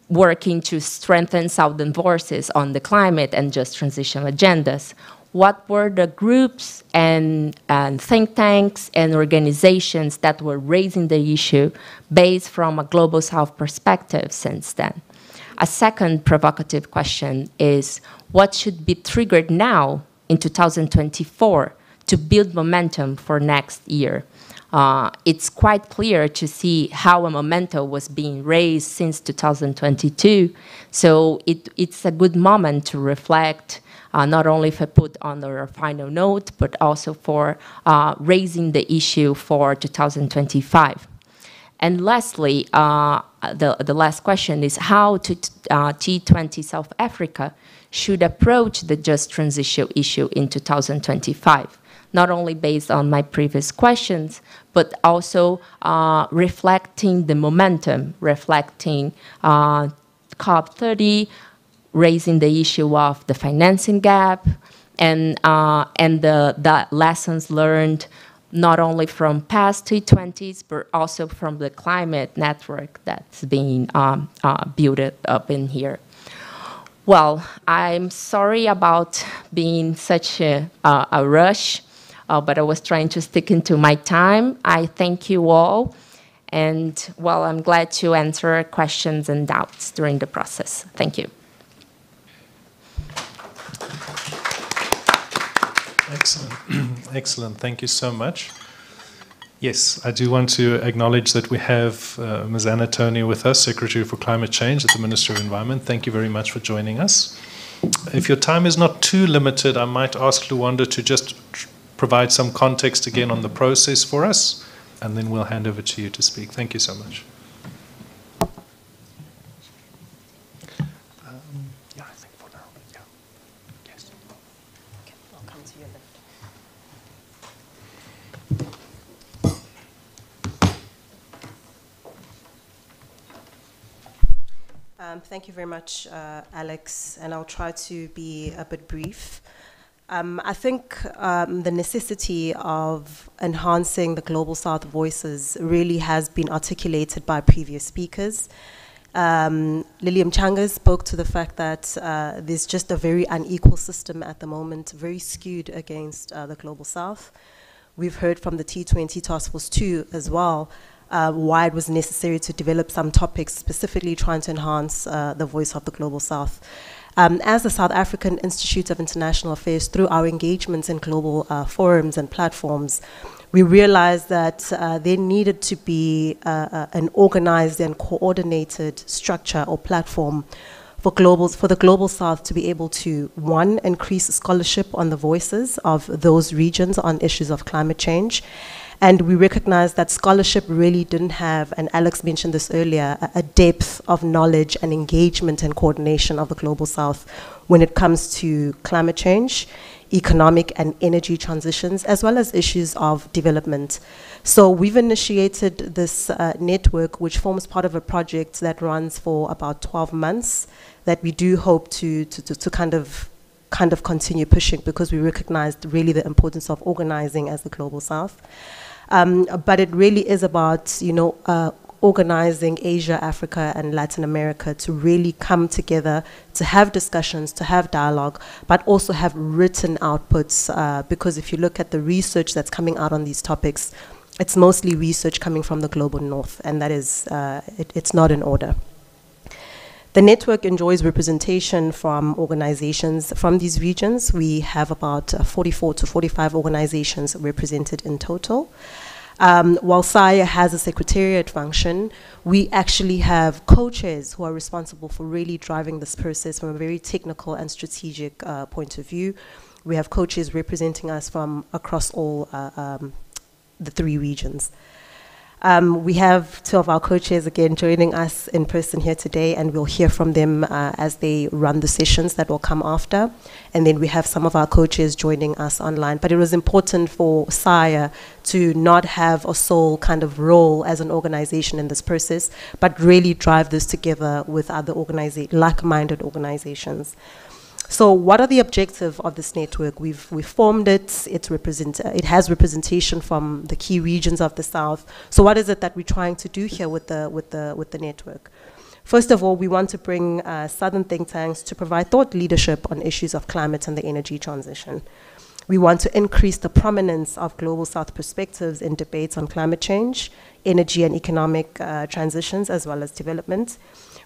working to strengthen Southern voices on the climate and just transition agendas. What were the groups and, and think tanks and organizations that were raising the issue based from a global south perspective since then? A second provocative question is what should be triggered now in 2024 to build momentum for next year. Uh, it's quite clear to see how a momentum was being raised since 2022. So it, it's a good moment to reflect, not only for put on our final note, but also for uh, raising the issue for 2025. And lastly, uh, the, the last question is how to uh, T20 South Africa should approach the just transition issue in 2025, not only based on my previous questions, but also uh, reflecting the momentum, reflecting uh, COP30, raising the issue of the financing gap, and, uh, and the, the lessons learned not only from past T20s, but also from the climate network that's being um, uh, built up in here. Well, I'm sorry about being such a, uh, a rush, uh, but I was trying to stick into my time. I thank you all. And well, I'm glad to answer questions and doubts during the process. Thank you. Excellent. Excellent. Thank you so much. Yes, I do want to acknowledge that we have uh, Ms. Ana Toni with us, Secretary for Climate Change at the Ministry of Environment. Thank you very much for joining us. If your time is not too limited, I might ask Luanda to just provide some context again on the process for us, and then we'll hand over to you to speak. Thank you so much. Um, thank you very much, uh, Alex, and I'll try to be a bit brief. Um, I think um, the necessity of enhancing the Global South voices really has been articulated by previous speakers. Um, Liliam Chagas spoke to the fact that uh, there's just a very unequal system at the moment, very skewed against uh, the Global South. We've heard from the T20 Task Force 2 as well uh, why it was necessary to develop some topics specifically trying to enhance uh, the voice of the Global South. Um, as the South African Institute of International Affairs, through our engagements in global uh, forums and platforms, we realized that uh, there needed to be uh, uh, an organized and coordinated structure or platform for for the global south to be able to one increase scholarship on the voices of those regions on issues of climate change and we recognize that scholarship really didn't have, and Alex mentioned this earlier, a, a depth of knowledge and engagement and coordination of the Global South when it comes to climate change, economic and energy transitions, as well as issues of development. So we've initiated this uh, network, which forms part of a project that runs for about 12 months, that we do hope to, to, to, to kind of kind of continue pushing because we recognized really the importance of organizing as the Global South. Um, but it really is about, you know, uh, organizing Asia, Africa, and Latin America to really come together, to have discussions, to have dialogue, but also have written outputs. Uh, because if you look at the research that's coming out on these topics, it's mostly research coming from the global north, and that is, uh, it, it's not in order. The network enjoys representation from organizations from these regions. We have about uh, 44 to 45 organizations represented in total. Um, while SAIIA has a secretariat function, we actually have co-chairs who are responsible for really driving this process from a very technical and strategic uh, point of view. We have co-chairs representing us from across all uh, um, the three regions. Um, we have two of our co-chairs again joining us in person here today, and we'll hear from them uh, as they run the sessions that will come after. And then we have some of our co-chairs joining us online. But it was important for SAIIA to not have a sole kind of role as an organization in this process, but really drive this together with other like-minded organizations. So, what are the objectives of this network? We've we formed it. It's represent. It has representation from the key regions of the south. So, what is it that we're trying to do here with the with the with the network? First of all, we want to bring uh, southern think tanks to provide thought leadership on issues of climate and the energy transition. We want to increase the prominence of global south perspectives in debates on climate change, energy and economic uh, transitions, as well as development.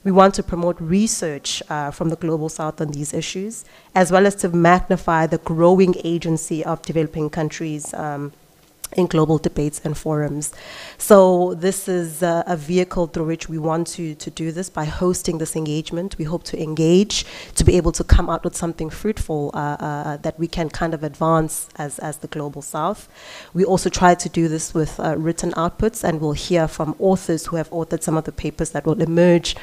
We want to promote research uh, from the Global South on these issues, as well as to magnify the growing agency of developing countries um, in global debates and forums. So this is uh, a vehicle through which we want to, to do this by hosting this engagement. We hope to engage, to be able to come out with something fruitful uh, uh, that we can kind of advance as, as the global south. We also try to do this with uh, written outputs and we'll hear from authors who have authored some of the papers that will emerge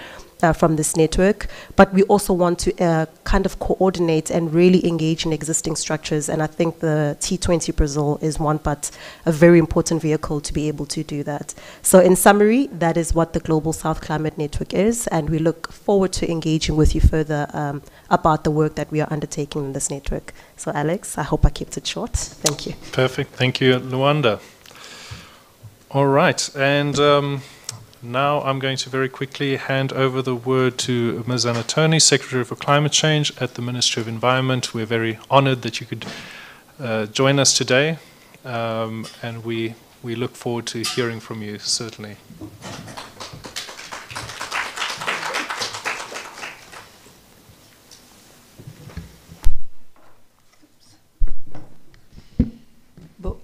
uh, from this network, but we also want to uh, kind of coordinate and really engage in existing structures. And I think the T20 Brazil is one, but a very important vehicle to be able to do that. So, in summary, that is what the Global South Climate Network is, and we look forward to engaging with you further um, about the work that we are undertaking in this network. So, Alex, I hope I kept it short. Thank you. Perfect. Thank you, Luanda. All right, and. Um, now I'm going to very quickly hand over the word to Ms. Ana Toni, Secretary for Climate Change at the Ministry of Environment. We're very honored that you could uh, join us today, um, and we, we look forward to hearing from you, certainly.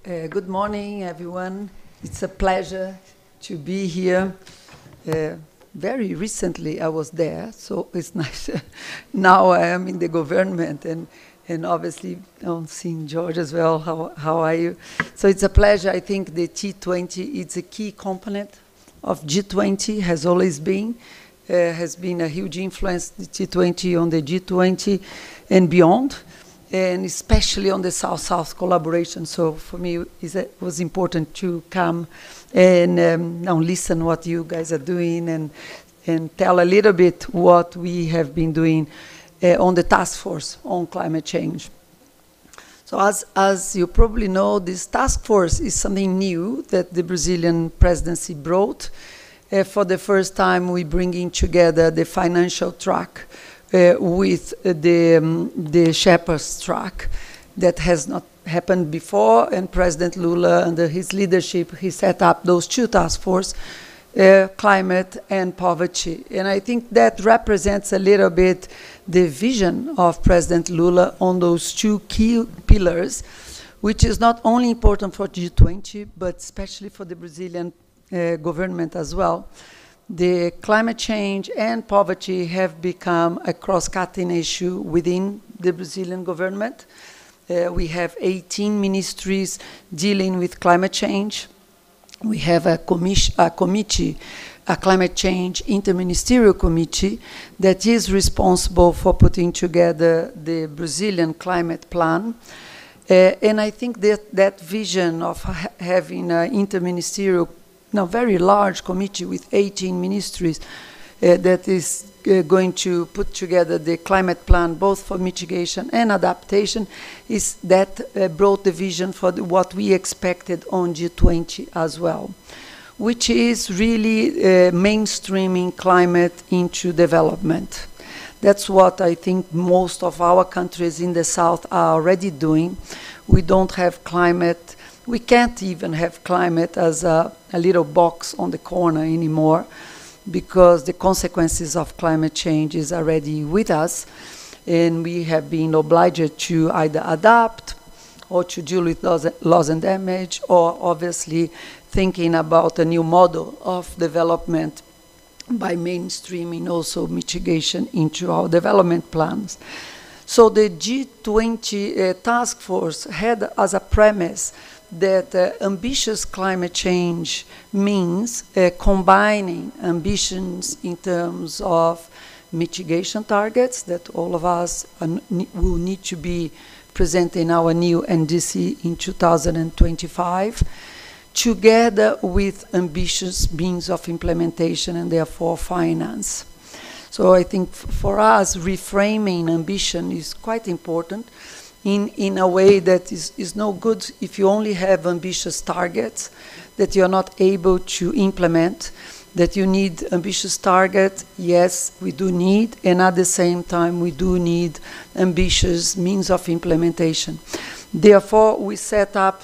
Uh, good morning, everyone. It's a pleasure to be here. Uh, very recently I was there, so it's nice. now I am in the government and and obviously I'm seeing George as well. How, how are you? So it's a pleasure. I think the T20 is a key component of G20, has always been, uh, has been a huge influence, the T20 on the G20 and beyond and especially on the South-South collaboration. So for me, it was important to come and um, now listen what you guys are doing and and tell a little bit what we have been doing uh, on the task force on climate change. So as, as you probably know, this task force is something new that the Brazilian presidency brought. Uh, for the first time, we bringing together the financial track with the, um, the Sherpa's track that has not happened before, and President Lula, under his leadership, he set up those two task forces, uh, climate and poverty. And I think that represents a little bit the vision of President Lula on those two key pillars, which is not only important for G20, but especially for the Brazilian uh, government as well the climate change and poverty have become a cross-cutting issue within the Brazilian government. Uh, we have 18 ministries dealing with climate change. We have a, a committee, a climate change interministerial committee that is responsible for putting together the Brazilian climate plan. Uh, and I think that that vision of ha having an interministerial now very large committee with 18 ministries uh, that is uh, going to put together the climate plan both for mitigation and adaptation is that uh, brought the vision for the, what we expected on G20 as well which is really uh, mainstreaming climate into development. That's what I think most of our countries in the south are already doing. We don't have climate we can't even have climate as a, a little box on the corner anymore because the consequences of climate change is already with us and we have been obliged to either adapt or to deal with loss, loss and damage or obviously thinking about a new model of development by mainstreaming also mitigation into our development plans. So the G20 uh, task force had as a premise that uh, ambitious climate change means uh, combining ambitions in terms of mitigation targets that all of us will need to be present in our new NDC in 2025, together with ambitious means of implementation and therefore finance. So I think for us, reframing ambition is quite important in, in a way that is, is no good if you only have ambitious targets that you're not able to implement, that you need ambitious targets, yes, we do need, and at the same time we do need ambitious means of implementation. Therefore, we set up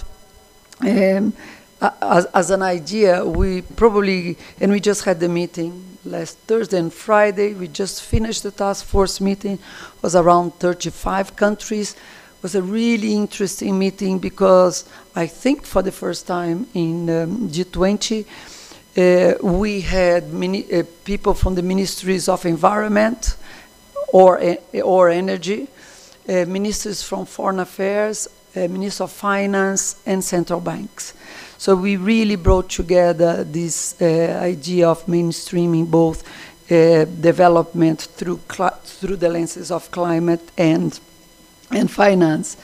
um, as, as, an idea, we probably, and we just had the meeting last Thursday and Friday, we just finished the task force meeting, it was around 35 countries, was a really interesting meeting because I think for the first time in um, G20, uh, we had many, uh, people from the ministries of environment or, uh, or energy, uh, ministers from foreign affairs, uh, ministers of finance, and central banks. So we really brought together this uh, idea of mainstreaming both development through, through the lenses of climate and and finance.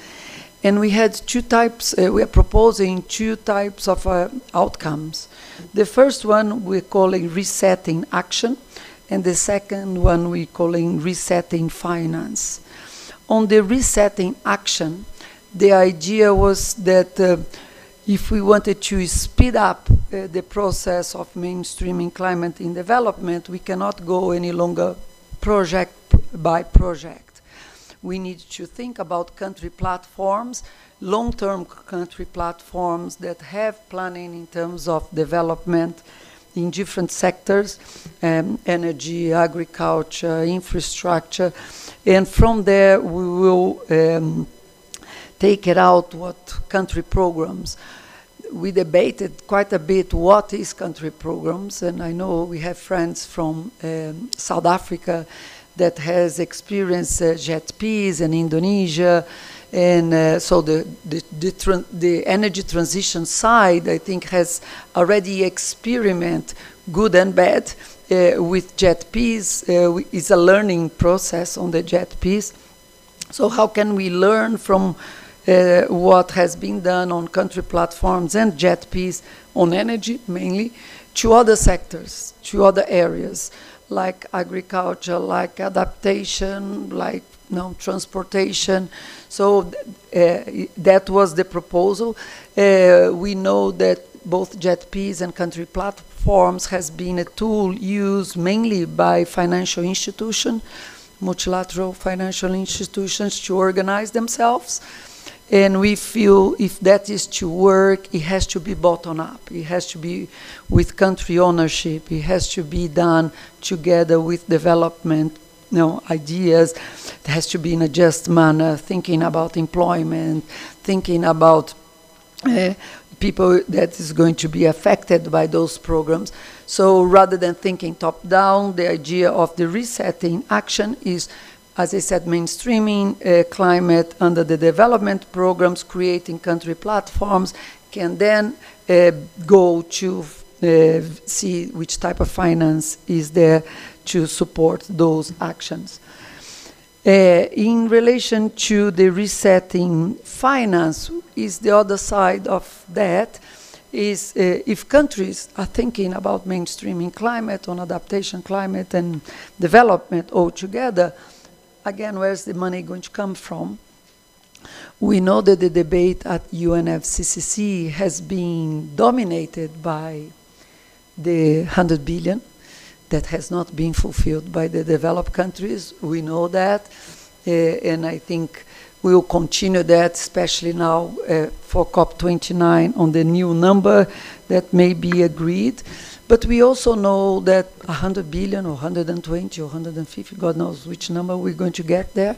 And we had two types, uh, we are proposing two types of uh, outcomes. The first one we're calling resetting action, and the second one we're calling resetting finance. On the resetting action, the idea was that uh, if we wanted to speed up uh, the process of mainstreaming climate in development, we cannot go any longer project by project we need to think about country platforms, long-term country platforms that have planning in terms of development in different sectors, um, energy, agriculture, infrastructure, and from there we will um, take it out what country programs. We debated quite a bit what is country programs, and I know we have friends from um, South Africa that has experienced uh, JETPs in Indonesia. And uh, so the, the, the, the, energy transition side, I think, has already experiment good and bad uh, with JETPs. Uh, it's a learning process on the JETPs. So how can we learn from uh, what has been done on country platforms and JETPs on energy mainly to other sectors, to other areas? Like agriculture, like adaptation, like you know, transportation. So uh, that was the proposal. Uh, we know that both JETPs and country platforms has been a tool used mainly by financial institutions, multilateral financial institutions to organize themselves. And we feel if that is to work, it has to be bottom up. It has to be with country ownership. It has to be done together with development you know, ideas. It has to be in a just manner, thinking about employment, thinking about uh, people that is going to be affected by those programs. So rather than thinking top down, the idea of the resetting action is as I said, mainstreaming uh, climate under the development programs, creating country platforms, can then uh, go to uh, see which type of finance is there to support those actions. Uh, in relation to the resetting finance, is the other side of that, is uh, if countries are thinking about mainstreaming climate on adaptation climate and development all together, again, where's the money going to come from? We know that the debate at UNFCCC has been dominated by the 100 billion that has not been fulfilled by the developed countries. We know that, uh, and I think we will continue that, especially now uh, for COP29 on the new number that may be agreed. But we also know that 100 billion or 120 or 150, God knows which number we're going to get there,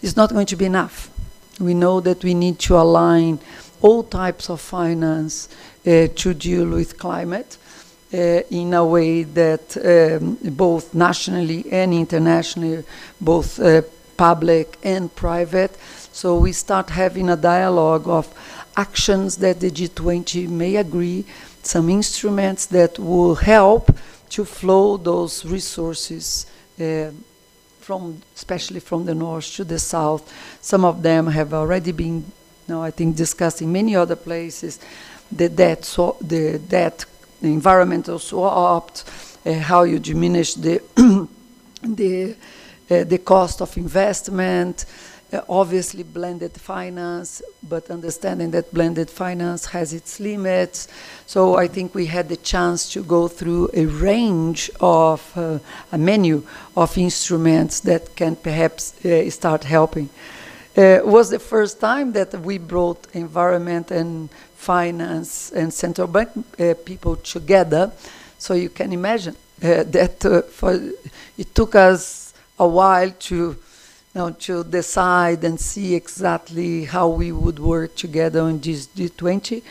is not going to be enough. We know that we need to align all types of finance uh, to deal with climate uh, in a way that um, both nationally and internationally, both uh, public and private, so we start having a dialogue of actions that the G20 may agree, some instruments that will help to flow those resources uh, from, especially from the north to the south. Some of them have already been, know, I think, discussed in many other places. The debt, so the debt, the environmental swap, uh, how you diminish the the uh, the cost of investment, uh, obviously blended finance, but understanding that blended finance has its limits. So I think we had the chance to go through a range of, uh, a menu of instruments that can perhaps uh, start helping. Uh, it was the first time that we brought environment and finance and central bank uh, people together. So you can imagine uh, that for, it took us a while to now to decide and see exactly how we would work together on this G20.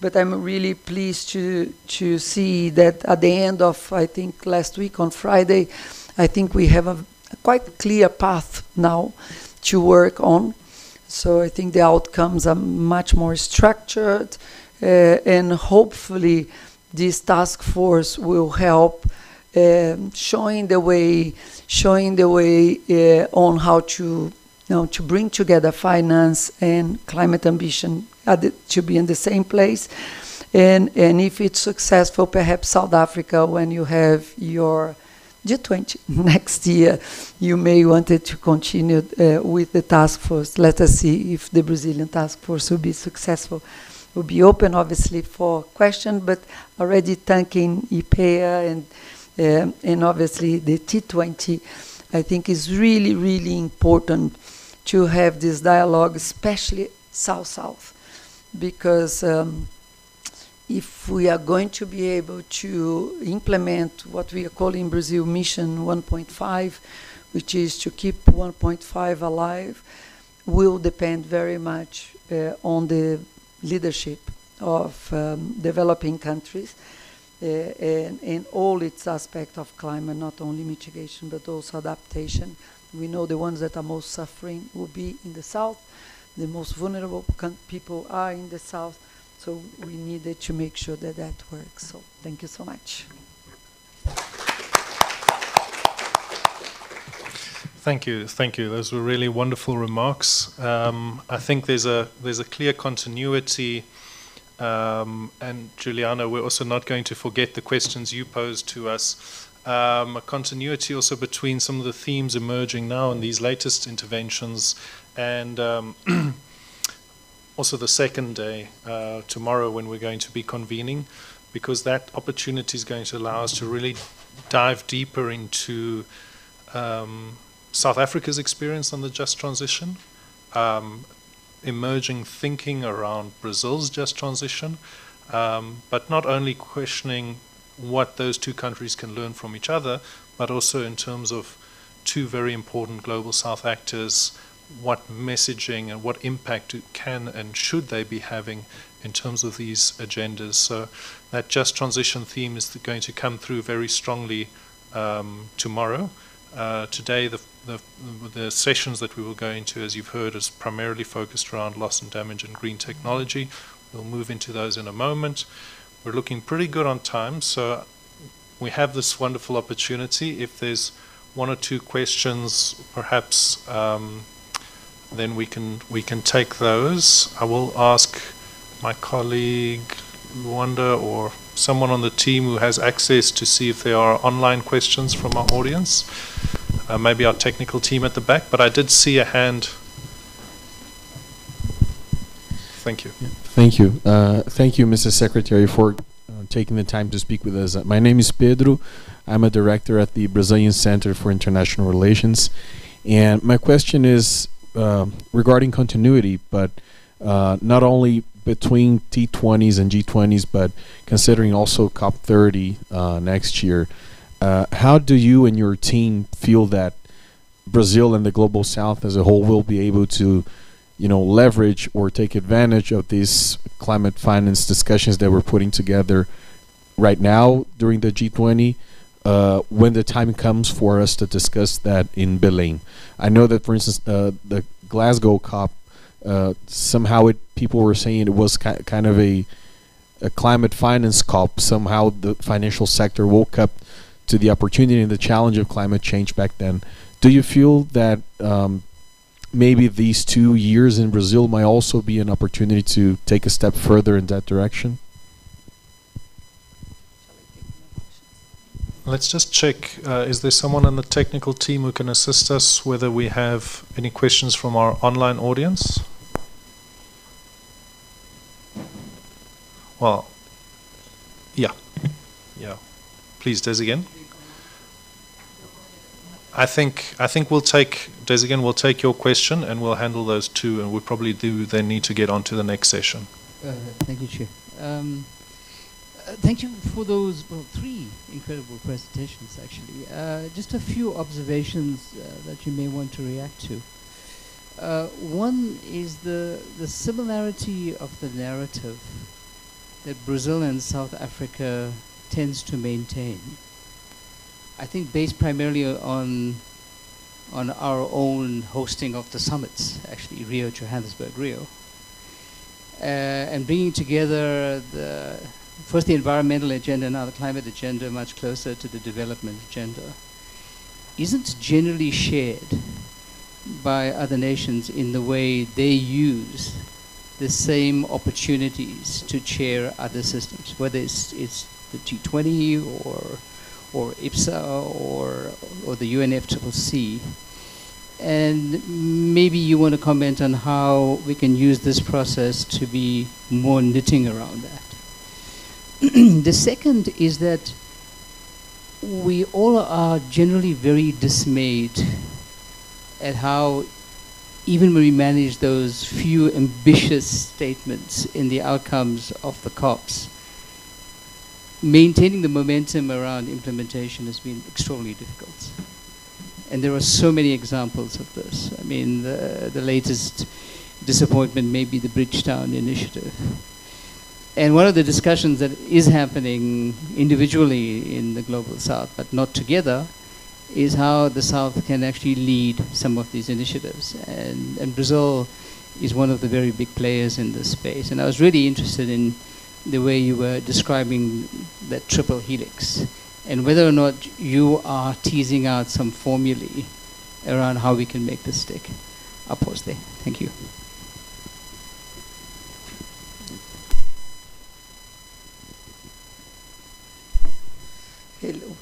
But I'm really pleased to to see that at the end of I think last week on Friday, I think we have a, a quite clear path now to work on. So I think the outcomes are much more structured, uh, and hopefully this task force will help showing the way showing the way uh, on how to you know, to bring together finance and climate ambition the, to be in the same place. And, and if it's successful, perhaps South Africa, when you have your G20 next year, you may want it to continue uh, with the task force. Let us see if the Brazilian task force will be successful. We'll be open, obviously, for questions, but already thanking IPEA and uh, and obviously the T20, I think is really, really important to have this dialogue, especially South-South, because um, if we are going to be able to implement what we are calling in Brazil Mission 1.5, which is to keep 1.5 alive, will depend very much uh, on the leadership of um, developing countries in, in all its aspects of climate, not only mitigation but also adaptation. We know the ones that are most suffering will be in the south. The most vulnerable people are in the south. So we needed to make sure that that works. So thank you so much. Thank you, thank you. Those were really wonderful remarks. Um, I think there's a there's a clear continuity um, and Juliana, we're also not going to forget the questions you posed to us. Um, a continuity also between some of the themes emerging now in these latest interventions and um, also the second day, uh, tomorrow, when we're going to be convening, because that opportunity is going to allow us to really dive deeper into um, South Africa's experience on the just transition, um, emerging thinking around Brazil's just transition, um, but not only questioning what those two countries can learn from each other, but also in terms of two very important global South actors, what messaging and what impact can and should they be having in terms of these agendas. So that just transition theme is going to come through very strongly um, tomorrow. Uh, today, the, the, the, sessions that we will go into, as you've heard, is primarily focused around loss and damage and green technology. We'll move into those in a moment. We're looking pretty good on time, so we have this wonderful opportunity. If there's one or two questions, perhaps um, then we can we can take those. I will ask my colleague Wanda or someone on the team who has access to see if there are online questions from our audience. Uh, maybe our technical team at the back, but I did see a hand. Thank you. Yeah, thank you. Uh, thank you, Mrs. Secretary, for uh, taking the time to speak with us. Uh, my name is Pedro. I'm a director at the Brazilian Center for International Relations. And my question is uh, regarding continuity, but not only between T20s and G20s, but considering also COP30 uh, next year, uh, how do you and your team feel that Brazil and the global South as a whole will be able to, you know, leverage or take advantage of these climate finance discussions that we're putting together right now during the G20? Uh, when the time comes for us to discuss that in Belém? I know that, for instance, uh, the Glasgow COP uh, somehow it people were saying it was ki- kind of a a climate finance COP. Somehow the financial sector woke up to the opportunity and the challenge of climate change back then. Do you feel that um, maybe these two years in Brazil might also be an opportunity to take a step further in that direction? Let's just check. Uh, is there someone on the technical team who can assist us whether we have any questions from our online audience? Well, yeah. Yeah. Please, Des again. I think I think we'll take Des again. We'll take your question and we'll handle those two, and we probably do then need to get on to the next session. Uh, thank you, Chair. Um, uh, thank you for those well, three incredible presentations, actually. Uh, just a few observations uh, that you may want to react to. Uh, one is the, the similarity of the narrative that Brazil and South Africa tends to maintain. I think based primarily on on our own hosting of the summits, actually Rio, Johannesburg, Rio, uh, and bringing together the first the environmental agenda, now the climate agenda, much closer to the development agenda, isn't generally shared by other nations in the way they use the same opportunities to chair other systems, whether it's, it's the G20 or or IBSA or or the UNFCCC. And maybe you want to comment on how we can use this process to be more knitting around that. the second is that we all are generally very dismayed at how even when we manage those few ambitious statements in the outcomes of the COPs, maintaining the momentum around implementation has been extraordinarily difficult. And there are so many examples of this. I mean, the, the latest disappointment may be the Bridgetown Initiative. And one of the discussions that is happening individually in the Global South, but not together, is how the South can actually lead some of these initiatives. And, and Brazil is one of the very big players in this space. And I was really interested in the way you were describing that triple helix and whether or not you are teasing out some formulae around how we can make this stick. I'll pause there. Thank you. Hello.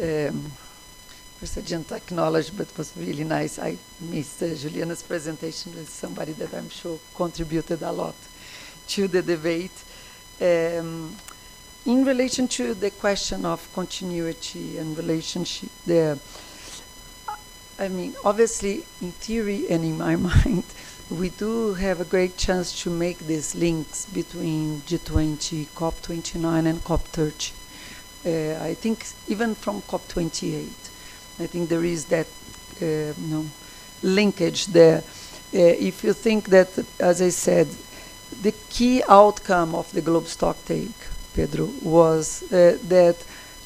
Um, I didn't acknowledge, but was really nice. I missed uh, Juliana's presentation with somebody that I'm sure contributed a lot to the debate. Um, in relation to the question of continuity and relationship there, I mean, obviously, in theory and in my mind, we do have a great chance to make these links between G20, COP29, and COP30. Uh, I think even from COP28, I think there is that uh, you know, linkage there. Uh, if you think that, as I said, the key outcome of the Global Stocktake, Pedro, was uh, that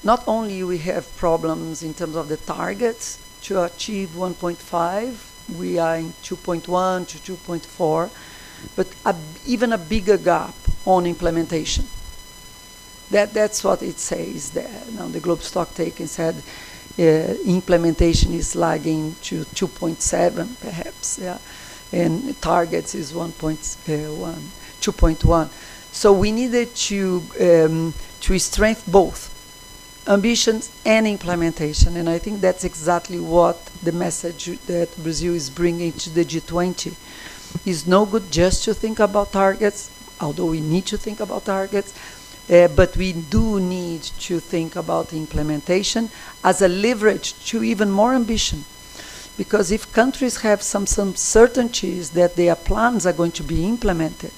not only we have problems in terms of the targets to achieve 1.5, we are in 2.1 to 2.4, but a, even a bigger gap on implementation. That, that's what it says there. Now, the Global Stocktake said uh, implementation is lagging to 2.7, perhaps, yeah, and targets is 1.1, 2.1. So we needed to um, to strengthen both ambitions and implementation, and I think that's exactly what the message that Brazil is bringing to the G20. It's no good just to think about targets, although we need to think about targets, uh, but we do need to think about implementation as a leverage to even more ambition. Because if countries have some, some certainties that their plans are going to be implemented,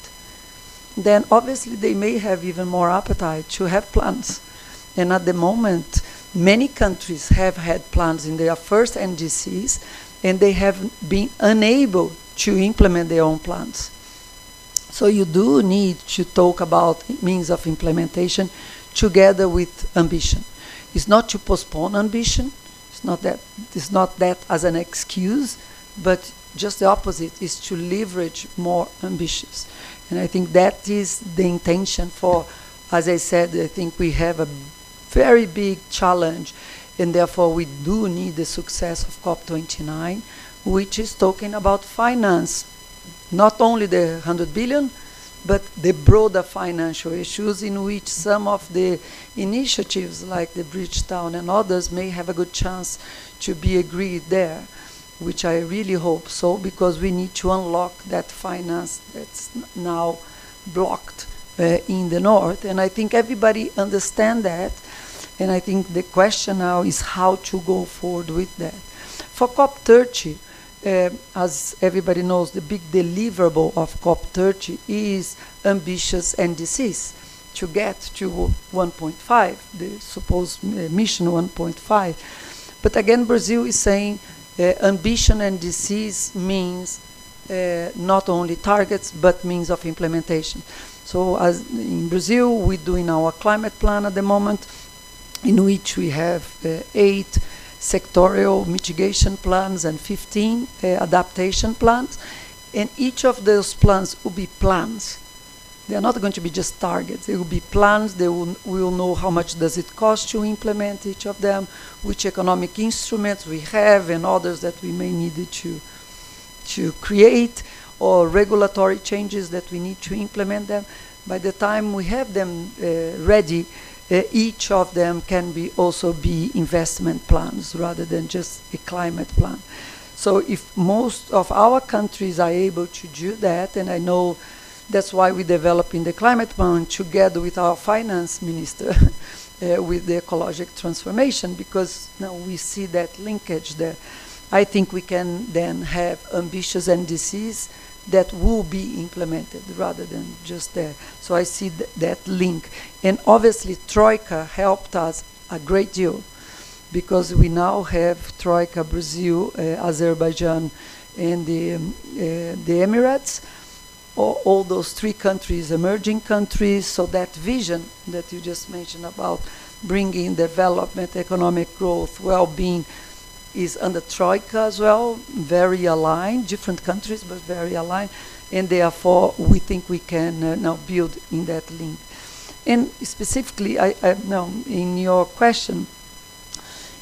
then obviously they may have even more appetite to have plans. And at the moment, many countries have had plans in their first NDCs, and they have been unable to implement their own plans. So you do need to talk about means of implementation together with ambition. It's not to postpone ambition. Not that. It's not that as an excuse, but just the opposite, is to leverage more ambitious. And I think that is the intention for, as I said, I think we have a very big challenge, and therefore we do need the success of COP29, which is talking about finance, not only the 100 billion, but the broader financial issues in which some of the initiatives like the Bridgetown and others may have a good chance to be agreed there, which I really hope so, because we need to unlock that finance that's now blocked uh, in the north. And I think everybody understand that, and I think the question now is how to go forward with that. For COP30, uh, as everybody knows, the big deliverable of COP30 is ambitious NDCs to get to 1.5, the supposed uh, mission 1.5. But again, Brazil is saying uh, ambition disease means uh, not only targets, but means of implementation. So as in Brazil, we're doing our climate plan at the moment, in which we have uh, eight sectorial mitigation plans and 15 uh, adaptation plans. And each of those plans will be plans. They are not going to be just targets. They will be plans. They will, will know how much does it cost to implement each of them, which economic instruments we have, and others that we may need to, to create, or regulatory changes that we need to implement them. By the time we have them uh, ready, uh, each of them can be also be investment plans rather than just a climate plan. So if most of our countries are able to do that, and I know that's why we develop in the climate plan together with our finance minister uh, with the ecologic transformation, because now we see that linkage there. I think we can then have ambitious NDCs that will be implemented rather than just there. So I see th that link. And obviously, Troika helped us a great deal because we now have Troika Brazil, uh, Azerbaijan, and the, um, uh, the Emirates, all, all, those three countries, emerging countries. So that vision that you just mentioned about bringing development, economic growth, well-being, is under Troika as well, very aligned, different countries, but very aligned. And therefore, we think we can uh, now build in that link. And specifically, I, I know in your question,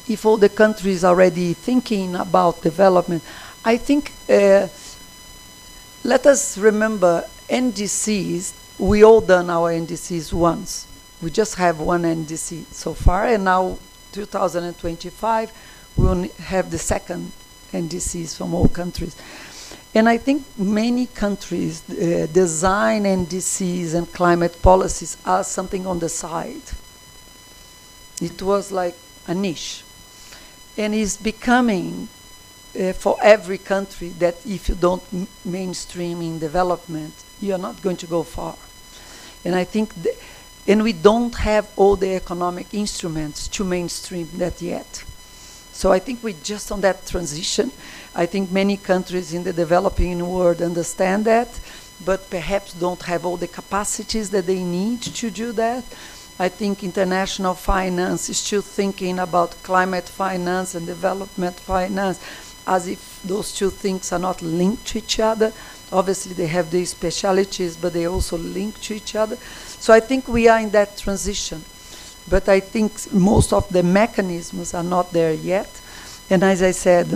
if all the countries are already thinking about development, I think uh, let us remember NDCs, we all done our NDCs once. We just have one NDC so far, and now 2025, we will have the second NDCs from all countries. And I think many countries uh, design NDCs and climate policies as something on the side. It was like a niche. And it's becoming uh, for every country that if you don't mainstream in development, you're not going to go far. And I think, and we don't have all the economic instruments to mainstream that yet. So I think we're just on that transition. I think many countries in the developing world understand that, but perhaps don't have all the capacities that they need to do that. I think international finance is still thinking about climate finance and development finance as if those two things are not linked to each other. Obviously, they have their specialities, but they also link to each other. So I think we are in that transition. But I think most of the mechanisms are not there yet. And as I said,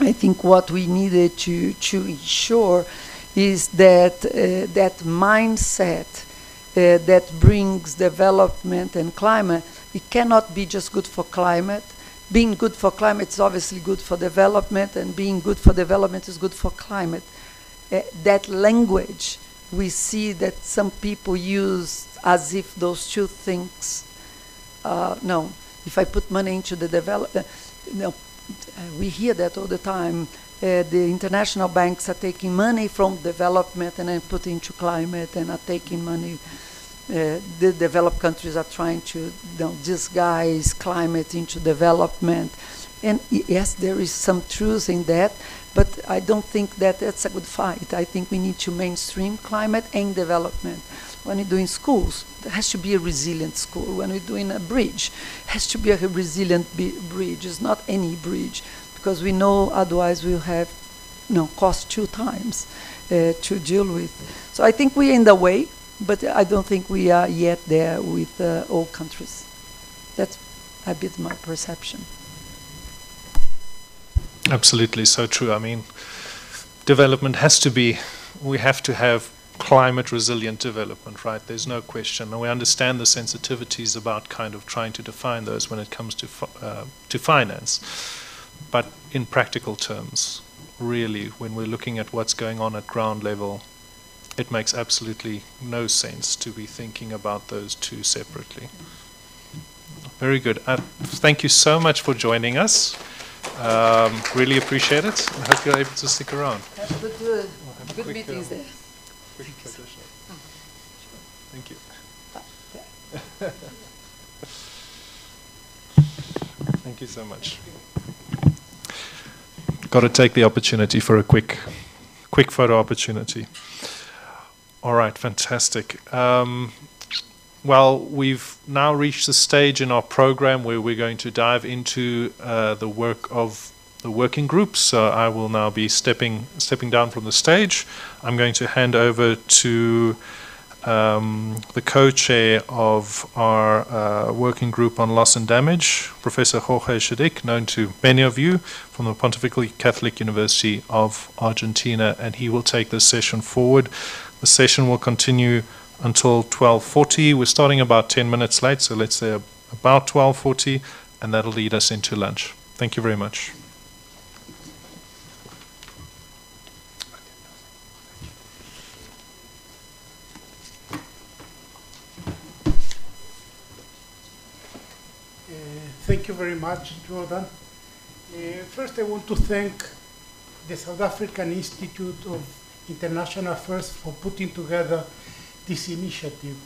I think what we needed to, to ensure is that uh, that mindset uh, that brings development and climate, it cannot be just good for climate. Being good for climate is obviously good for development, and being good for development is good for climate. Uh, that language we see that some people use as if those two things uh, no, if I put money into the development, uh, no, we hear that all the time. Uh, the international banks are taking money from development and then put into climate and are taking money. Uh, the developed countries are trying to you know, disguise climate into development. And yes, there is some truth in that, but I don't think that that's a good fight. I think we need to mainstream climate and development when we're doing schools, there has to be a resilient school. When we're doing a bridge, has to be a resilient bridge. It's not any bridge, because we know otherwise we'll have no, cost two times uh, to deal with. So I think we're in the way, but I don't think we are yet there with uh, all countries. That's a bit my perception. Absolutely, so true. I mean, development has to be, we have to have climate resilient development, right? There's no question. And we understand the sensitivities about kind of trying to define those when it comes to, uh, to finance. But in practical terms, really, when we're looking at what's going on at ground level, it makes absolutely no sense to be thinking about those two separately. Very good. Uh, thank you so much for joining us. Um, really appreciate it. I hope you're able to stick around. Uh, have a good meetings um, there. Quick photo shot. Thank you. Thank you so much. Got to take the opportunity for a quick, quick photo opportunity. All right, fantastic. Um, well, we've now reached the stage in our program where we're going to dive into uh, the work of the working groups. So I will now be stepping stepping down from the stage. I'm going to hand over to um, the co-chair of our uh, working group on loss and damage, Professor Jorge Chediek, known to many of you from the Pontifical Catholic University of Argentina, and he will take this session forward. The session will continue until 12:40. We're starting about 10 minutes late, so let's say about 12:40, and that'll lead us into lunch. Thank you very much. Thank you very much, Jordan. Uh, First, I want to thank the South African Institute of International Affairs for putting together this initiative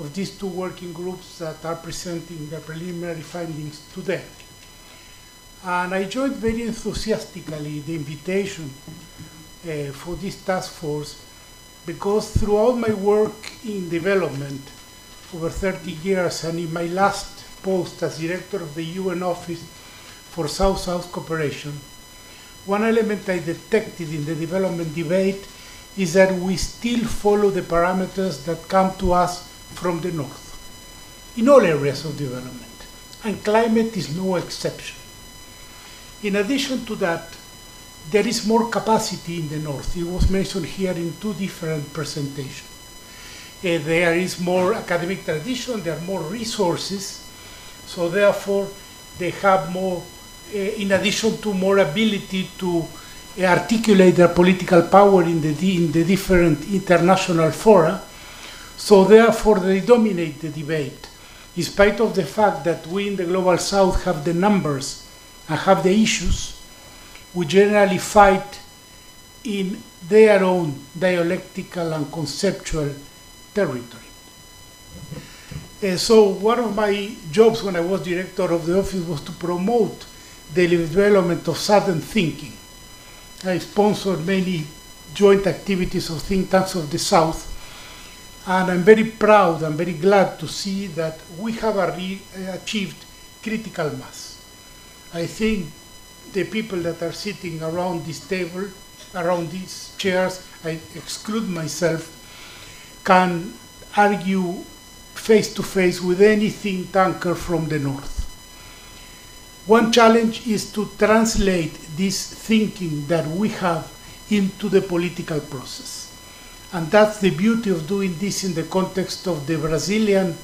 of these two working groups that are presenting their preliminary findings today. And I joined very enthusiastically the invitation uh, for this task force because throughout my work in development over 30 years and in my last post as director of the UN Office for South-South Cooperation, one element I detected in the development debate is that we still follow the parameters that come to us from the north in all areas of development, and climate is no exception. In addition to that, there is more capacity in the north. It was mentioned here in two different presentations. Uh, there is more academic tradition, there are more resources, so therefore they have more, uh, in addition to more ability to uh, articulate their political power in the, in the different international fora, so therefore they dominate the debate, in spite of the fact that we in the global south have the numbers and have the issues, we generally fight in their own dialectical and conceptual territory. Uh, so one of my jobs when I was director of the office was to promote the development of southern thinking. I sponsored many joint activities of think tanks of the South, and I'm very proud and very glad to see that we have arre- achieved critical mass. I think the people that are sitting around this table, around these chairs, I exclude myself, can argue face to face with any think tanker from the north. One challenge is to translate this thinking that we have into the political process. And that's the beauty of doing this in the context of the Brazilian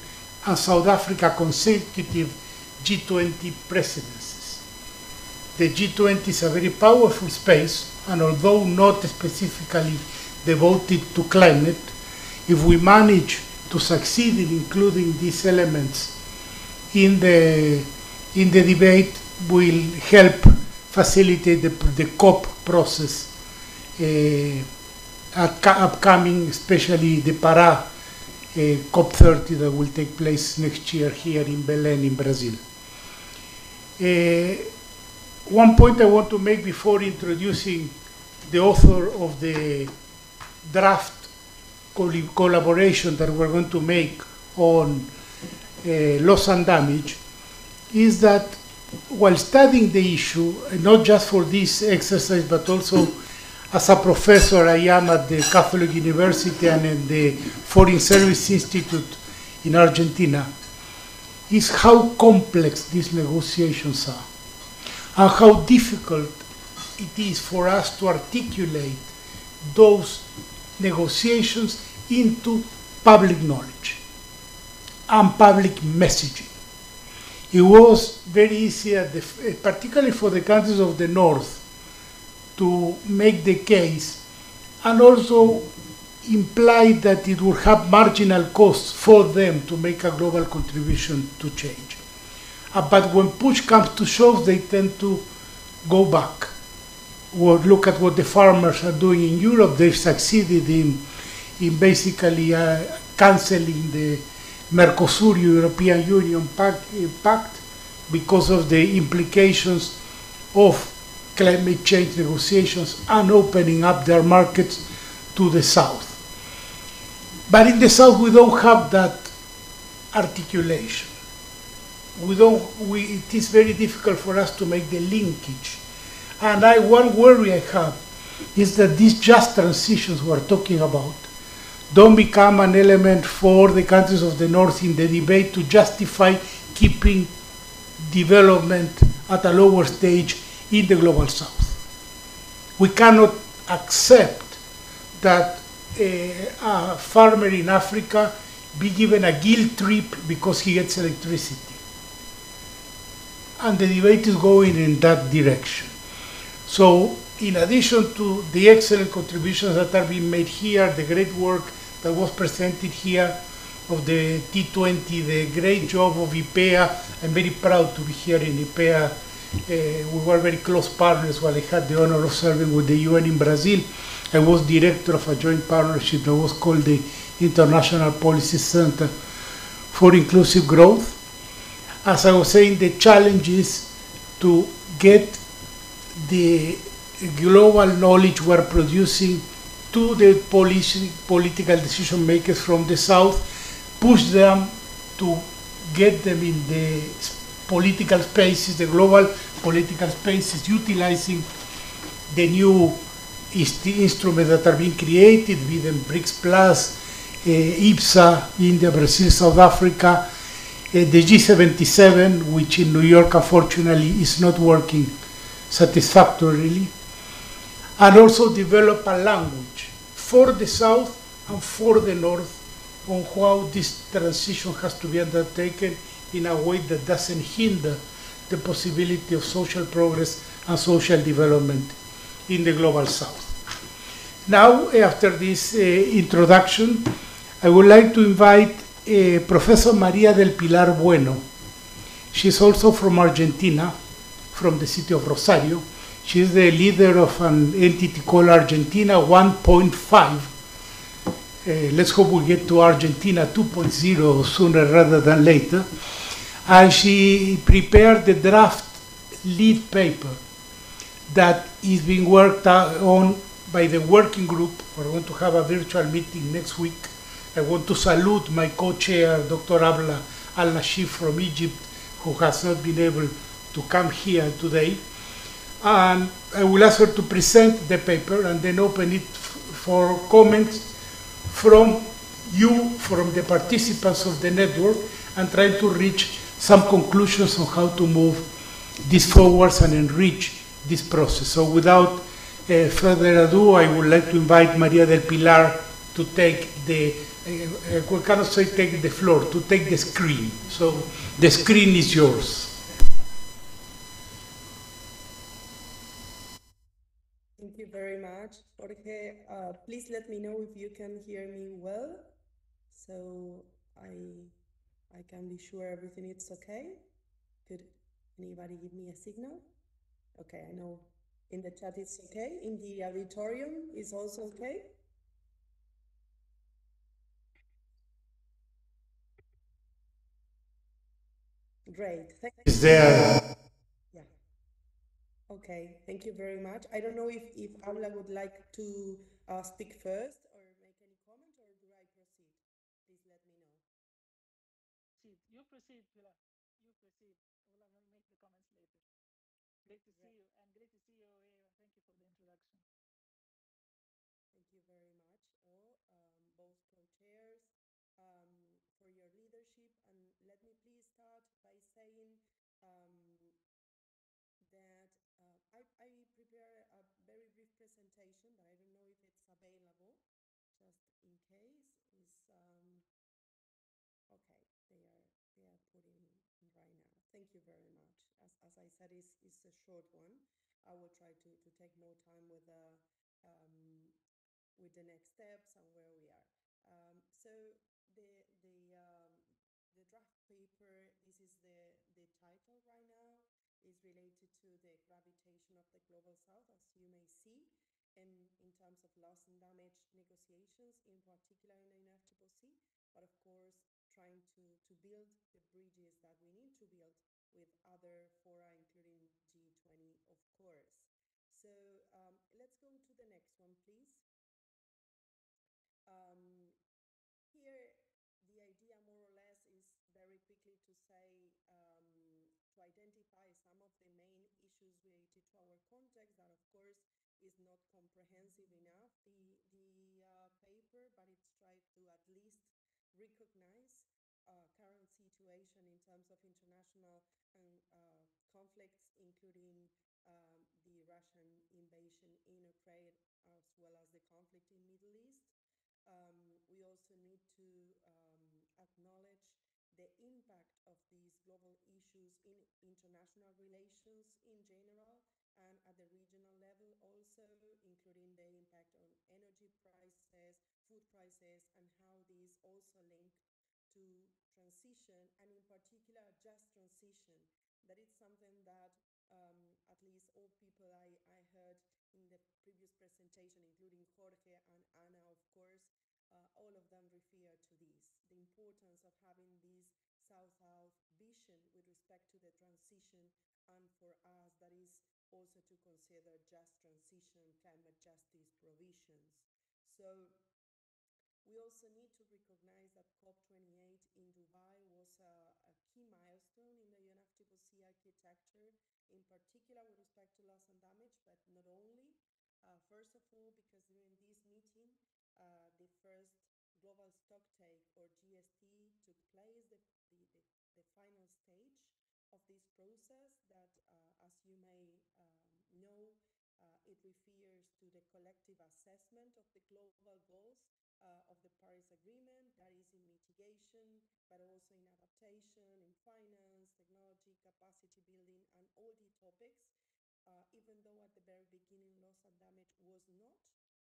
and South Africa consecutive G20 presidencies. The G20 is a very powerful space, and although not specifically devoted to climate, if we manage to succeed in including these elements in the in the debate will help facilitate the, the COP process uh, upcoming, especially the Pará uh, COP30 that will take place next year here in Belém, in Brazil. Uh, one point I want to make before introducing the author of the draft collaboration that we're going to make on uh, loss and damage is that while studying the issue, not just for this exercise, but also as a professor I am at the Catholic University and in the Foreign Service Institute in Argentina is how complex these negotiations are and how difficult it is for us to articulate those negotiations into public knowledge and public messaging. It was very easy, the, particularly for the countries of the North, to make the case and also imply that it would have marginal costs for them to make a global contribution to change. Uh, but when push comes to shove, they tend to go back. Or look at what the farmers are doing in Europe. They've succeeded in, in basically uh, canceling the Mercosur European Union pact, pact because of the implications of climate change negotiations and opening up their markets to the south. But in the south, we don't have that articulation. We don't, we, it is very difficult for us to make the linkage. And I, one worry I have is that these just transitions we're talking about don't become an element for the countries of the North in the debate to justify keeping development at a lower stage in the global South. We cannot accept that uh, a farmer in Africa be given a guilt trip because he gets electricity. And the debate is going in that direction. So, in addition to the excellent contributions that are being made here, the great work that was presented here of the T20, the great job of IPEA, I'm very proud to be here in IPEA. Uh, we were very close partners while I had the honor of serving with the UN in Brazil. I was director of a joint partnership that was called the International Policy Center for Inclusive Growth. As I was saying, the challenge is to get the global knowledge we're producing to the policy, political decision makers from the South, push them to get them in the political spaces, the global political spaces, utilizing the new instruments that are being created, be them BRICS Plus, uh, IBSA, India, Brazil, South Africa, uh, the G77, which in New York unfortunately is not working satisfactorily, and also develop a language for the South and for the North on how this transition has to be undertaken in a way that doesn't hinder the possibility of social progress and social development in the global south. Now, after this uh, introduction, I would like to invite uh, Professor Maria del Pilar Bueno. She's also from Argentina, from the city of Rosario. She's the leader of an entity called Argentina 1.5. Uh, let's hope we get to Argentina 2.0 sooner rather than later. And she prepared the draft lead paper that is being worked on by the working group. We're going to have a virtual meeting next week. I want to salute my co-chair, Dr. Abla Abdel Latif from Egypt, who has not been able to come here today. And I will ask her to present the paper and then open it for comments from you, from the participants of the network, and try to reach some conclusions on how to move this forwards and enrich this process. So without uh, further ado, I would like to invite Maria del Pilar to take the, uh, we cannot say take the floor, to take the screen. So the screen is yours. Thank you very much, Jorge. Uh, please let me know if you can hear me well, so I I can be sure everything is okay. Could anybody give me a signal? Okay, I know in the chat it's okay. In the auditorium is also okay. Great. Thank is there? Okay. Thank you very much. I don't know if if Aula would like to uh, speak first. You proceed, Pilar. You proceed. Ola will make the comments later. Great to see you, and great to see you, Thank you for the introduction. leadership. And let me please start by saying um, that uh, I, I prepare a very brief presentation, but I don't know if it's available, just in case. Is um, okay. They are they are putting right now. Thank you very much. As, as I said, it's, it's a short one. I will try to, to take more time with the um, with the next steps and where we are. Um, so the the um, the draft paper. This is the the title right now is related to the gravitation of the global south, as you may see, in, in terms of loss and damage negotiations, in particular in the UNFCCC, but of course, trying to, to build the bridges that we need to build with other fora, including G20, of course. So um, let's go on to the next one, please. Um, here, the idea more or less is very quickly to say, um, to identify some of the main issues related to our context that of course is not comprehensive enough, the, the uh, paper, but it's tried to at least recognize uh, current situation in terms of international uh, conflicts, including um, the Russian invasion in Ukraine, as well as the conflict in Middle East. Um, we also need to um, acknowledge the impact of these global issues in international relations in general and at the regional level also, including the impact on energy prices, food prices, and how these also link to transition, and in particular, just transition. That is something that um, at least all people I, I heard in the previous presentation, including Jorge and Ana, of course, uh, all of them refer to this the importance of having this South South vision with respect to the transition, and for us, that is also to consider just transition, climate justice provisions. So we also need to recognize that COP28 in Dubai was a, a key milestone in the UNFCCC architecture, in particular with respect to loss and damage, but not only. Uh, first of all, because during this meeting, uh, the first global stocktake or GST took place, the, the, the, the final stage of this process that, uh, as you may um, know, uh, it refers to the collective assessment of the global goals uh, of the Paris Agreement, that is in mitigation, but also in adaptation, in finance, technology, capacity building, and all the topics. Uh, even though at the very beginning loss and damage was not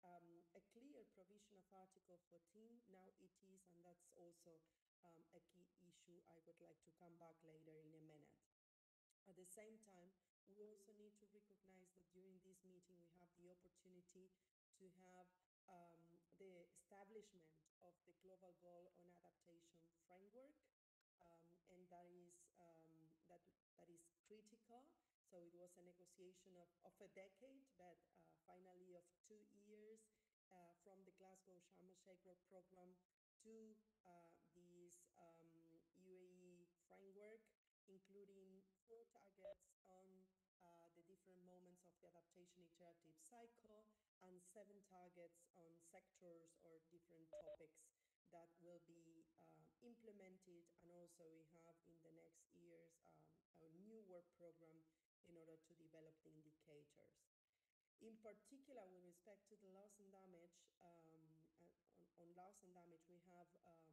um, a clear provision of Article 14, now it is, and that's also um, a key issue I would like to come back later in a minute. At the same time, we also need to recognize that during this meeting we have the opportunity to have um, the establishment of the global goal on adaptation framework, um, and that is um, that that is critical. So it was a negotiation of, of a decade, but uh, finally of two years uh, from the Glasgow Sharm el Sheikh Program to uh, this um, UAE framework, including four targets on uh, the different moments of the adaptation iterative cycle and seven targets on sectors or different topics that will be uh, implemented. And also we have in the next years um, a new work program in order to develop the indicators. In particular, with respect to the loss and damage, um, on, on, loss and damage, we have, um,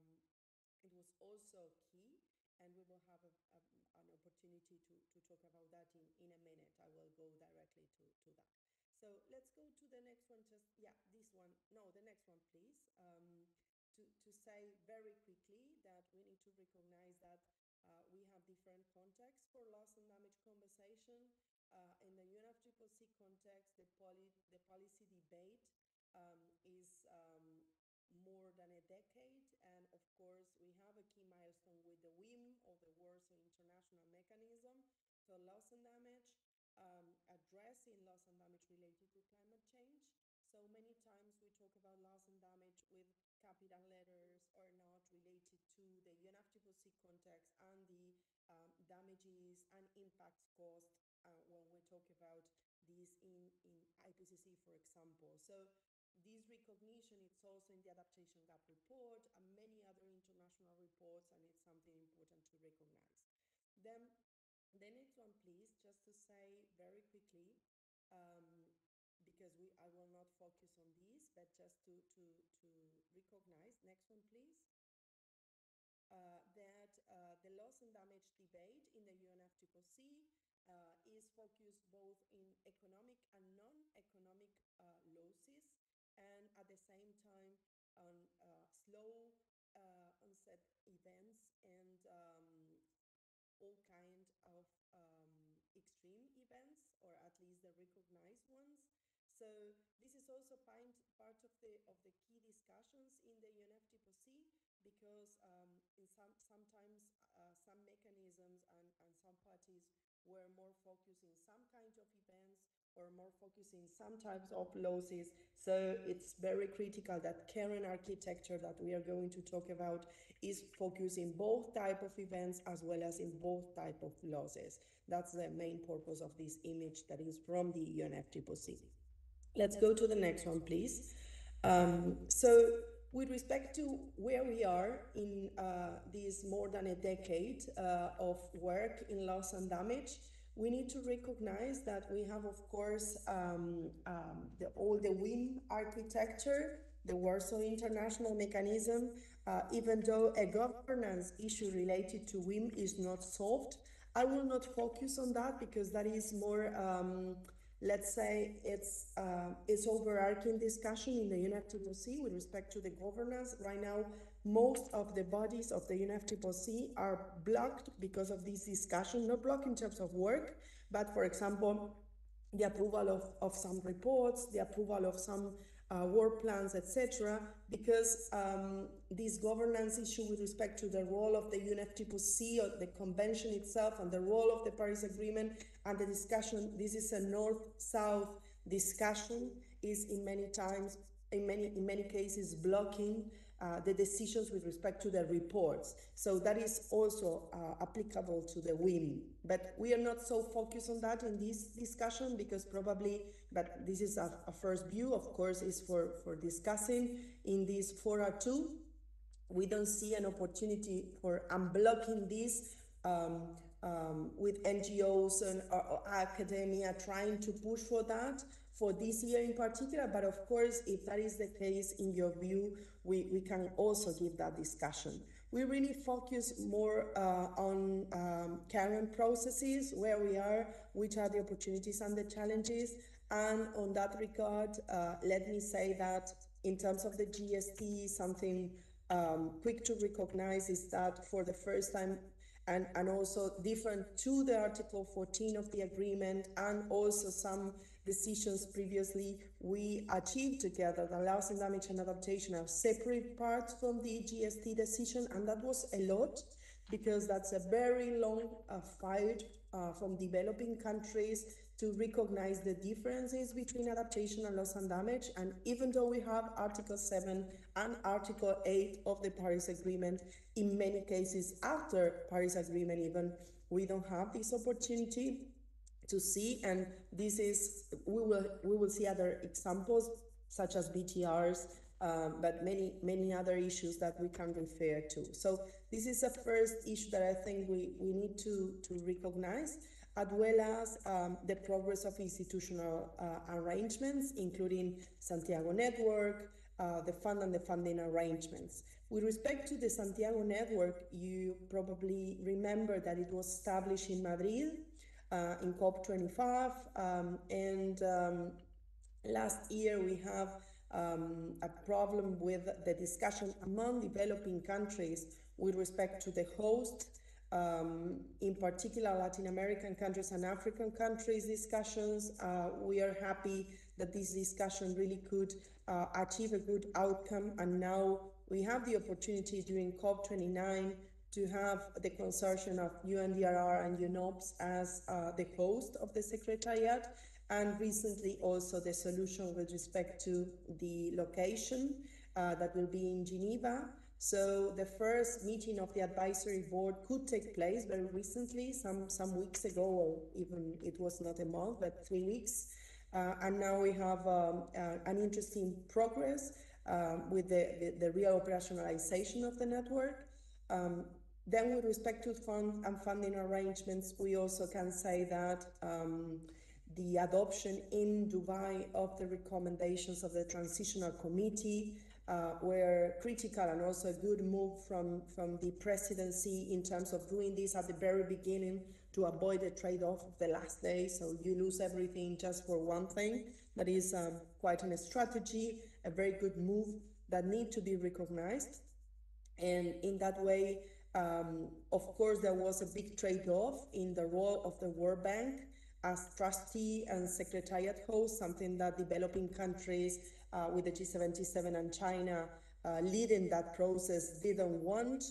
it was also key, and we will have a, a, an opportunity to, to talk about that in, in a minute. I will go directly to, to that. So let's go to the next one, just, yeah, this one, no, the next one, please. Um, to, to say very quickly that we need to recognize that uh, we have different contexts for loss and damage conversation. Uh, in the UNFCCC context, the, the policy debate um, is um, more than a decade. And of course, we have a key milestone with the WIM or the Warsaw International Mechanism for loss and damage, um, addressing loss and damage related to climate change. So many times we talk about loss and damage with capital letters or not related to the UNFCCC context and the um, damages and impacts caused uh, when we talk about these in, in IPCC, for example. So this recognition it's also in the adaptation gap report and many other international reports and it's something important to recognize then the next one please just to say very quickly um, because we i will not focus on these but just to to to recognize. Next one please. Uh, that uh, the loss and damage debate in the UNFCCC uh, is focused both in economic and non-economic uh, losses and at the same time on uh, slow uh, onset events and um, all kind of um, extreme events or at least the recognized ones so this is also part, of the of the key discussions in the UNFCCC because um, in some sometimes uh, some mechanisms and, and some parties were more focused in some kind of events or more focused in some types of losses. So it's very critical that current architecture that we are going to talk about is focused in both type of events as well as in both type of losses. That's the main purpose of this image that is from the UNFCCC. Let's go to the next one, please. Um, so with respect to where we are in uh, this more than a decade uh, of work in loss and damage, we need to recognize that we have, of course, um, um, the, all the WIM architecture, the Warsaw International Mechanism, uh, even though a governance issue related to WIM is not solved. I will not focus on that because that is more um, let's say it's uh, it's overarching discussion in the UNFCCC with respect to the governance. Right now, most of the bodies of the UNFCCC are blocked because of this discussion. Not blocked in terms of work, but for example, the approval of, of some reports, the approval of some uh, work plans, etc., because um, this governance issue with respect to the role of the UNFCCC or the convention itself and the role of the Paris Agreement and the discussion, this is a north-south discussion, is in many times in many in many cases blocking uh, the decisions with respect to the reports. So that is also uh, applicable to the WIM. But we are not so focused on that in this discussion because probably, but this is a, a first view, of course, is for, for discussing in this fora two. We don't see an opportunity for unblocking this um, um, with NGOs and uh, academia trying to push for that for this year in particular. But of course, if that is the case in your view, we, we can also give that discussion. We really focus more uh, on um, current processes, where we are, which are the opportunities and the challenges. And on that regard, uh, let me say that in terms of the GST, something um, quick to recognize is that for the first time and, and also different to the Article 14 of the agreement and also some decisions previously we achieved together the loss and damage and adaptation are separate parts from the GST decision and that was a lot because that's a very long uh, fight uh, from developing countries to recognize the differences between adaptation and loss and damage. And even though we have Article 7 and Article 8 of the Paris Agreement, in many cases after Paris Agreement even, we don't have this opportunity to see. And this is, we will, we will see other examples such as BTRs, um, but many many other issues that we can refer to. So this is a first issue that I think we, we need to, to recognize, as well as um, the progress of institutional uh, arrangements, including Santiago Network, uh, the fund and the funding arrangements. With respect to the Santiago Network, you probably remember that it was established in Madrid uh, in COP25, um, and um, last year we have um, a problem with the discussion among developing countries with respect to the host, um, in particular Latin American countries and African countries discussions. Uh, we are happy that this discussion really could uh, achieve a good outcome, and now we have the opportunity during COP29 to have the consortium of UNDRR and UNOPS as uh, the host of the Secretariat and recently also the solution with respect to the location uh, that will be in Geneva. So the first meeting of the advisory board could take place very recently, some some weeks ago, or even it was not a month, but three weeks. Uh, and now we have um, uh, an interesting progress um, with the, the, the, real operationalization of the network. Um, then with respect to fund and funding arrangements, we also can say that um, the adoption in Dubai of the recommendations of the Transitional Committee uh, were critical and also a good move from, from the presidency in terms of doing this at the very beginning to avoid the trade-off of the last day. So you lose everything just for one thing. That is um, quite a strategy, a very good move that need to be recognized. And in that way, um, of course, there was a big trade-off in the role of the World Bank as trustee and secretariat host, something that developing countries uh, with the G77 and China uh, leading that process didn't want.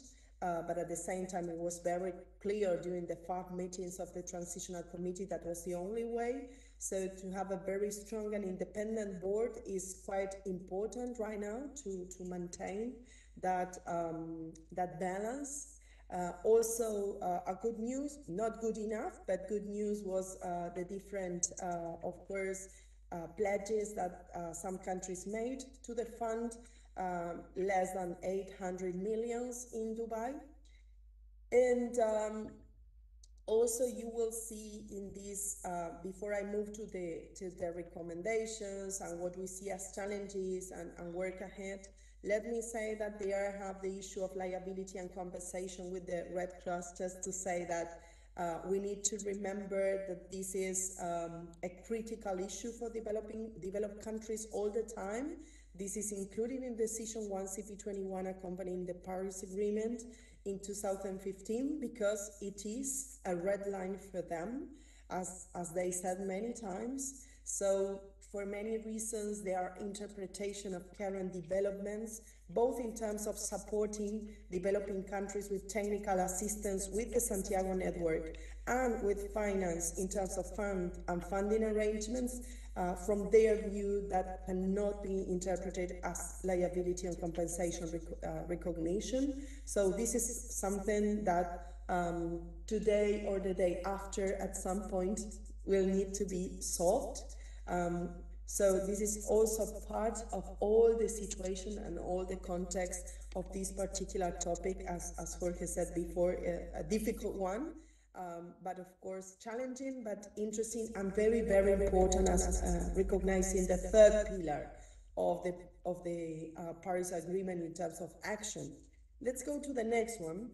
Uh, but at the same time, it was very clear during the five meetings of the Transitional Committee that was the only way. So to have a very strong and independent board is quite important right now to, to maintain that, um, that balance. Uh, also, uh, a good news, not good enough, but good news was uh, the different, uh, of course, uh, pledges that uh, some countries made to the fund, um, less than 800 millions in Dubai. And um, also you will see in this, before I move to the, to the recommendations and what we see as challenges and, and work ahead, let me say that there have the issue of liability and compensation with the Red Cross, just to say that uh, we need to remember that this is um, a critical issue for developing developed countries all the time. This is included in Decision 1 CP21 accompanying the Paris Agreement in 2015 because it is a red line for them, as, as they said many times. So for many reasons, there are interpretation of current developments, both in terms of supporting developing countries with technical assistance with the Santiago Network and with finance in terms of fund and funding arrangements, uh, from their view, that cannot be interpreted as liability and compensation rec uh, recognition. So this is something that um, today or the day after, at some point, will need to be solved. Um, so this is also part of all the situation and all the context of this particular topic, as, as Jorge said before, a, a difficult one, um, but of course challenging, but interesting and very, very important as uh, recognizing the third pillar of the, of the uh, Paris Agreement in terms of action. Let's go to the next one.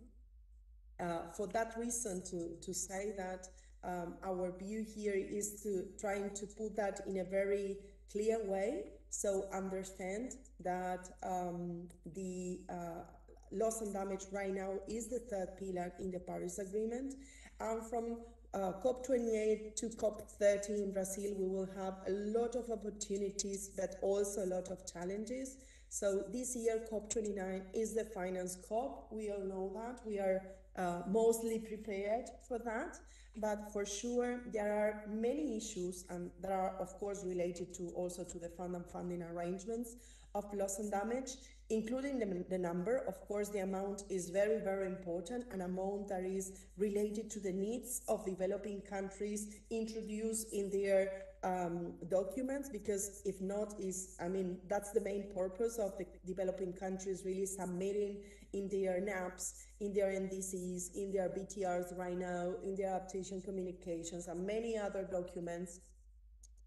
Uh, for that reason, to, to say that um, our view here is to trying to put that in a very clear way. So understand that um, the uh, loss and damage right now is the third pillar in the Paris Agreement. And from uh, COP28 to COP30 in Brazil, we will have a lot of opportunities, but also a lot of challenges. So this year, COP29 is the finance COP. We all know that. We are uh, mostly prepared for that. But for sure, there are many issues and that are, of course, related to also to the fund and funding arrangements of loss and damage, including the, the number. Of course, the amount is very, very important, an amount that is related to the needs of developing countries introduced in their um, documents, because if not, is I mean, that's the main purpose of the developing countries really submitting in their NAPs, in their NDCs, in their BTRs right now, in their adaptation communications, and many other documents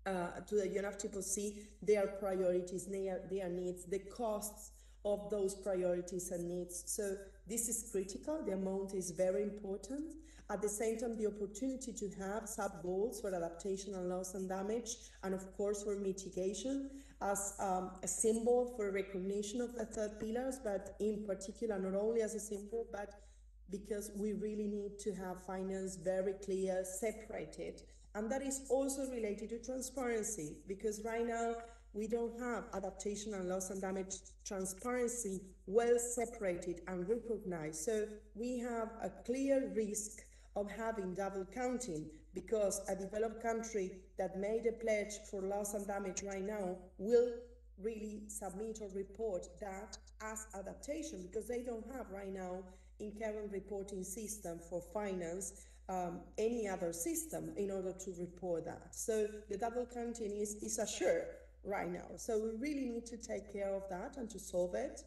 uh, to the UNFCCC their priorities, their, their needs, the costs of those priorities and needs. So this is critical. The amount is very important. At the same time, the opportunity to have sub goals for adaptation and loss and damage, and of course for mitigation as um, a symbol for recognition of the third pillars, but in particular, not only as a symbol, but because we really need to have finance very clear, separated and that is also related to transparency because right now we don't have adaptation and loss and damage transparency well separated and recognized. So we have a clear risk of having double counting because a developed country that made a pledge for loss and damage right now will really submit or report that as adaptation because they don't have right now in current reporting system for finance um, any other system in order to report that. So the double counting is, is assured right now. So we really need to take care of that and to solve it.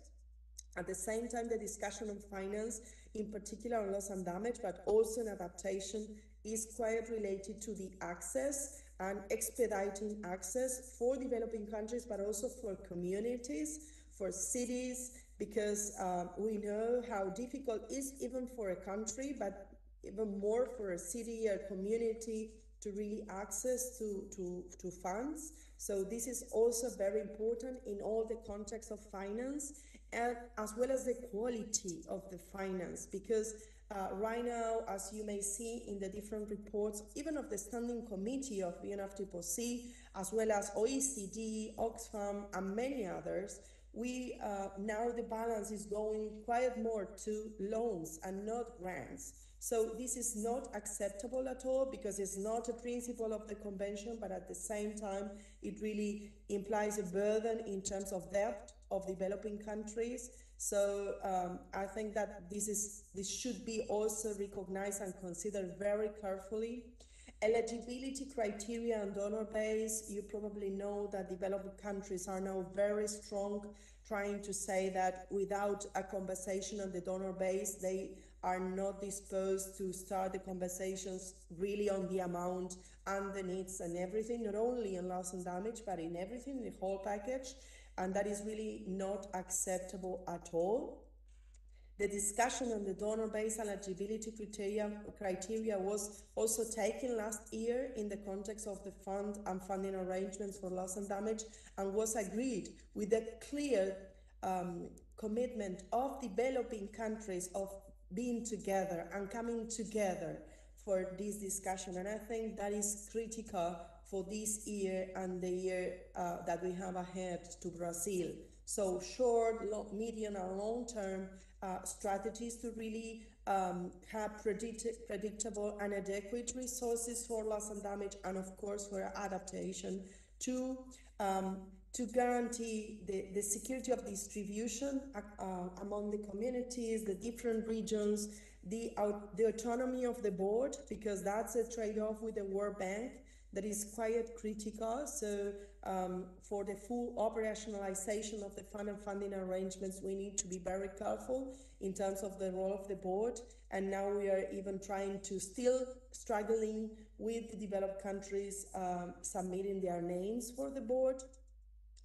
At the same time, the discussion on finance, in particular on loss and damage, but also in adaptation, is quite related to the access and expediting access for developing countries, but also for communities, for cities, because um, we know how difficult it is even for a country, but even more for a city or community to really access to, to, to funds. So this is also very important in all the context of finance and as well as the quality of the finance because uh, right now, as you may see in the different reports, even of the Standing Committee of UNFCCC, as well as OECD, Oxfam, and many others, we uh, now the balance is going quite more to loans and not grants. So this is not acceptable at all because it's not a principle of the convention, but at the same time, it really implies a burden in terms of debt of developing countries. So um, I think that this is this should be also recognized and considered very carefully. Eligibility criteria and donor base, you probably know that developed countries are now very strong trying to say that without a conversation on the donor base, they are not disposed to start the conversations really on the amount and the needs and everything, not only in loss and damage, but in everything, the whole package. And that is really not acceptable at all. The discussion on the donor-based eligibility criteria, criteria was also taken last year in the context of the fund and funding arrangements for loss and damage and was agreed with a clear um, commitment of developing countries of being together and coming together for this discussion. And I think that is critical for this year and the year uh, that we have ahead to Brazil. So short, long, medium, and long-term uh, strategies to really um, have predict predictable and adequate resources for loss and damage, and of course for adaptation to um, to guarantee the, the security of distribution uh, among the communities, the different regions, the, the autonomy of the board, because that's a trade-off with the World Bank that is quite critical. So um, for the full operationalization of the fund and funding arrangements, we need to be very careful in terms of the role of the board. And now we are even trying to still struggling with the developed countries um, submitting their names for the board.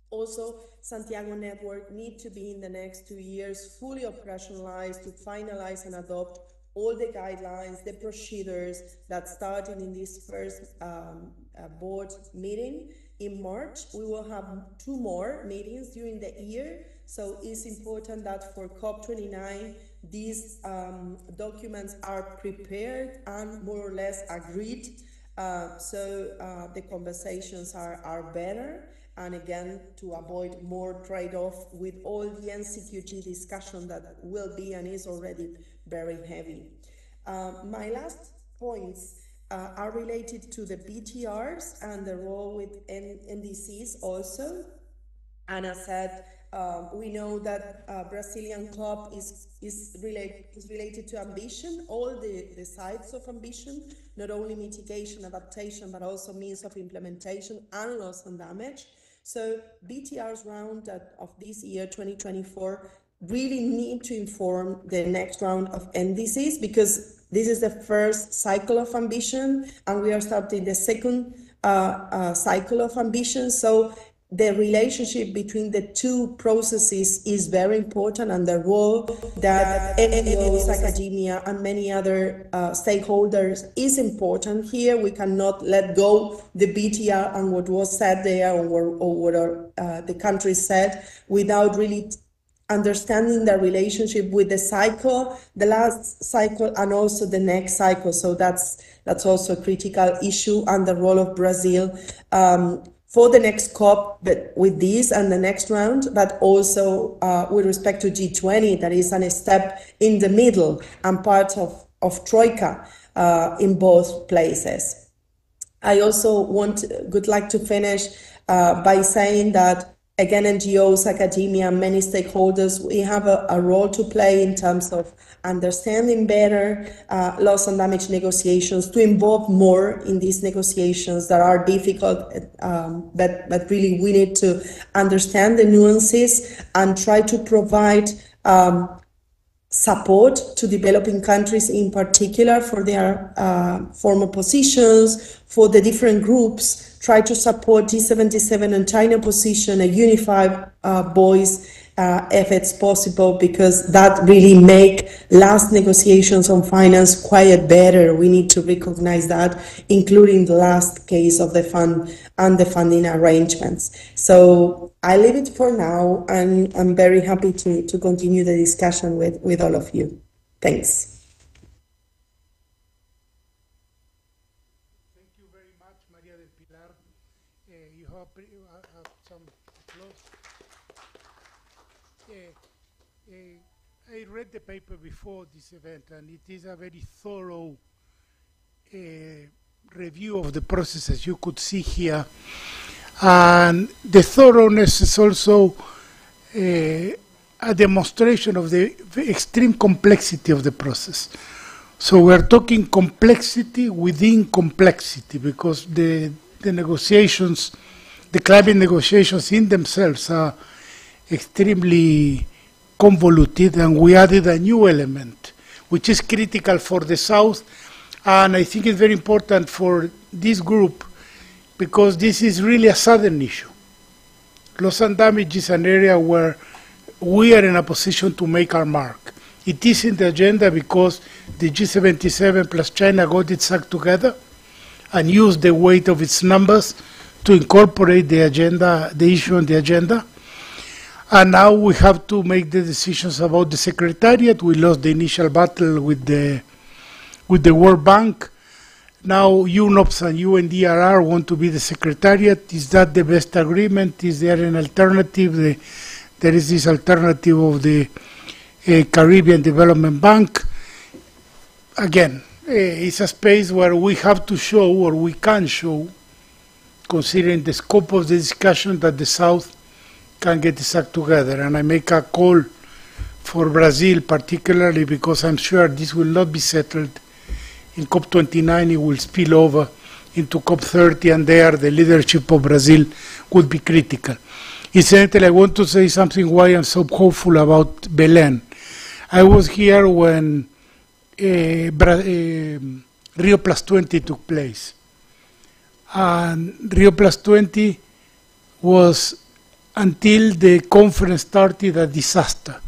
Also, Santiago Network need to be in the next two years fully operationalized to finalize and adopt all the guidelines, the procedures that started in this first um, board meeting in March. We will have two more meetings during the year. So it's important that for COP29, these um, documents are prepared and more or less agreed. Uh, so uh, the conversations are, are better and again to avoid more trade-off with all the NCQG discussion that will be and is already very heavy. Uh, my last points uh, are related to the BTRs and the role with N NDCs also. And I said, uh, we know that uh, Brazilian COP is, is, relate, is related to ambition, all the, the sides of ambition, not only mitigation, adaptation, but also means of implementation and loss and damage. So BTR's round of this year, 2024, really need to inform the next round of NDCs because this is the first cycle of ambition and we are starting the second uh, uh, cycle of ambition. So the relationship between the two processes is very important and the role that NGOs, academia, and many other uh, stakeholders is important here. We cannot let go the BTR and what was said there or, or what uh, the country said without really understanding the relationship with the cycle, the last cycle, and also the next cycle. So that's that's also a critical issue and the role of Brazil. Um, for the next COP but with this and the next round, but also uh, with respect to G20, that is a step in the middle and part of, of Troika uh, in both places. I also want would like to finish uh, by saying that again, NGOs, academia, many stakeholders, we have a, a role to play in terms of understanding better uh, loss and damage negotiations, to involve more in these negotiations that are difficult, um, but, but really we need to understand the nuances and try to provide um, support to developing countries in particular for their uh, former positions, for the different groups try to support G77 and China position, a unified uh, voice uh, if it's possible, because that really make last negotiations on finance quite better. We need to recognize that, including the last case of the fund and the funding arrangements. So I leave it for now, and I'm very happy to, to continue the discussion with, with all of you. Thanks. read the paper before this event, and it is a very thorough uh, review of the process, as you could see here. And the thoroughness is also uh, a demonstration of the extreme complexity of the process. So we're talking complexity within complexity because the, the negotiations, the climate negotiations in themselves are extremely convoluted, and we added a new element, which is critical for the South, and I think it's very important for this group because this is really a southern issue. Loss and damage is an area where we are in a position to make our mark. It is in the agenda because the G77 plus China got its act together and used the weight of its numbers to incorporate the agenda, the issue on the agenda. And now we have to make the decisions about the secretariat. We lost the initial battle with the with the World Bank. Now UNOPS and UNDRR want to be the secretariat. Is that the best agreement? Is there an alternative? The, there is this alternative of the uh, Caribbean Development Bank. Again, uh, it's a space where we have to show, or we can show, considering the scope of the discussion, that the South can get this act together. And I make a call for Brazil, particularly because I'm sure this will not be settled in COP29. It will spill over into COP30, and there the leadership of Brazil would be critical. Incidentally, I want to say something why I'm so hopeful about Belém. I was here when uh, uh, Rio Plus 20 took place. And Rio Plus 20 was until the conference started a disaster.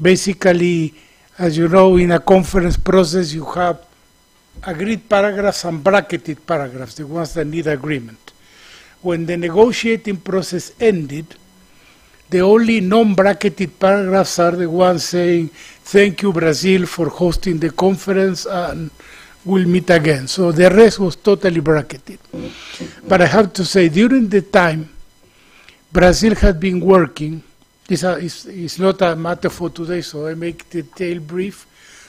Basically, as you know, in a conference process, you have agreed paragraphs and bracketed paragraphs, the ones that need agreement. When the negotiating process ended, the only non-bracketed paragraphs are the ones saying, thank you, Brazil, for hosting the conference, and we'll meet again. So the rest was totally bracketed. But I have to say, during the time Brazil had been working. This is, is not a matter for today, so I make the tale brief.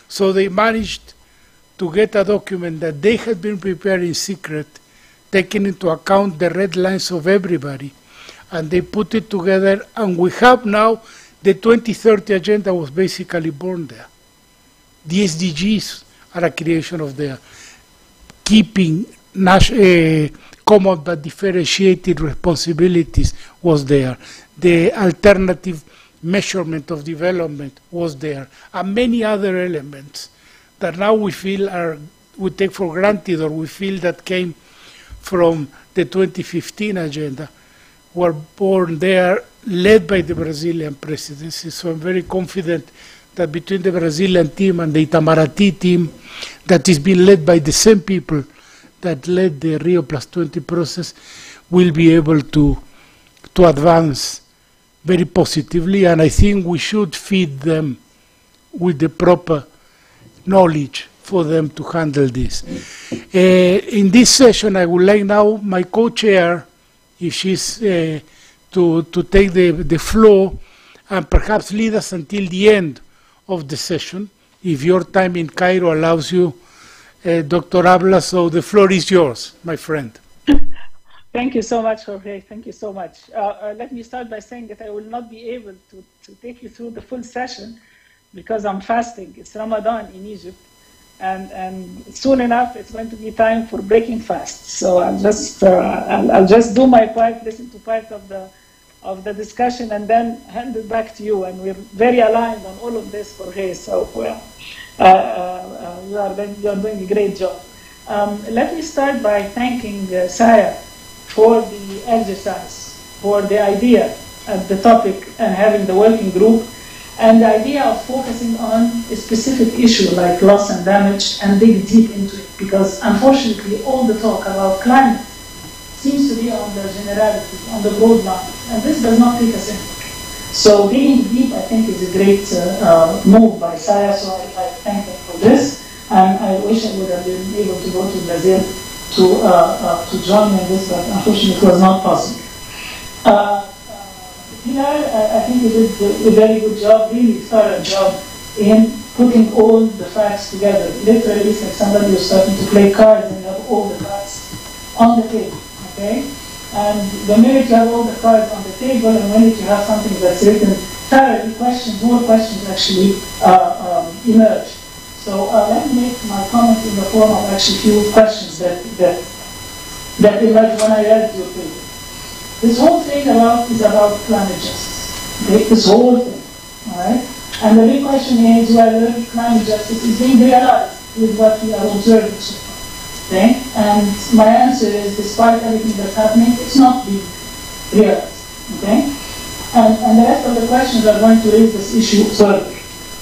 So they managed to get a document that they had been prepared in secret, taking into account the red lines of everybody, and they put it together, and we have now the 2030 agenda was basically born there. The SDGs are a creation of their keeping uh, common but differentiated responsibilities was there. The alternative measurement of development was there, and many other elements that now we feel are we take for granted or we feel that came from the 2015 agenda were born there, led by the Brazilian presidency. So I'm very confident that between the Brazilian team and the Itamaraty team, that is being led by the same people that led the Rio Plus 20 process will be able to to advance very positively, and I think we should feed them with the proper knowledge for them to handle this. Uh, in this session, I would like now my co-chair, if she's uh, to to take the the floor and perhaps lead us until the end of the session, if your time in Cairo allows you uh, Dr. Abla, so the floor is yours, my friend. Thank you so much, Jorge. Thank you so much. Uh, uh, let me start by saying that I will not be able to, to take you through the full session because I'm fasting. It's Ramadan in Egypt. And, and soon enough, it's going to be time for breaking fast. So I'll just, uh, I'll, I'll just do my part, listen to part of the, of the discussion, and then hand it back to you. And we're very aligned on all of this, Jorge. So well, uh, uh, uh, you, are, you are doing a great job. Um, let me start by thanking uh, SAIIA for the exercise, for the idea of the topic and having the working group, and the idea of focusing on a specific issue like loss and damage and dig deep into it. Because unfortunately, all the talk about climate seems to be on the generality, on the broad lines, and this does not take us in. So digging deep, I think, is a great uh, uh, move by SAIIA, so I, I thank him for this. And I wish I would have been able to go to Brazil to, uh, uh, to join in this, but unfortunately it was not possible. Pilar, I think you did a very good job, really thorough job in putting all the facts together. Literally, it's like somebody was starting to play cards and you have all the cards on the table, okay? And the minute you have all the cards on the table and the minute you have something that's written thoroughly, questions, more questions actually uh, um, emerge. So uh, let me make my comments in the form of actually few questions that, that, that emerged when I read your paper. This whole thing about is about climate justice. Okay? This whole thing. Alright? And the big question is whether climate justice is being realized with what we are observing so far. Okay? And my answer is despite everything that's happening, it's not being realized. Okay? And, and the rest of the questions are going to raise this issue further.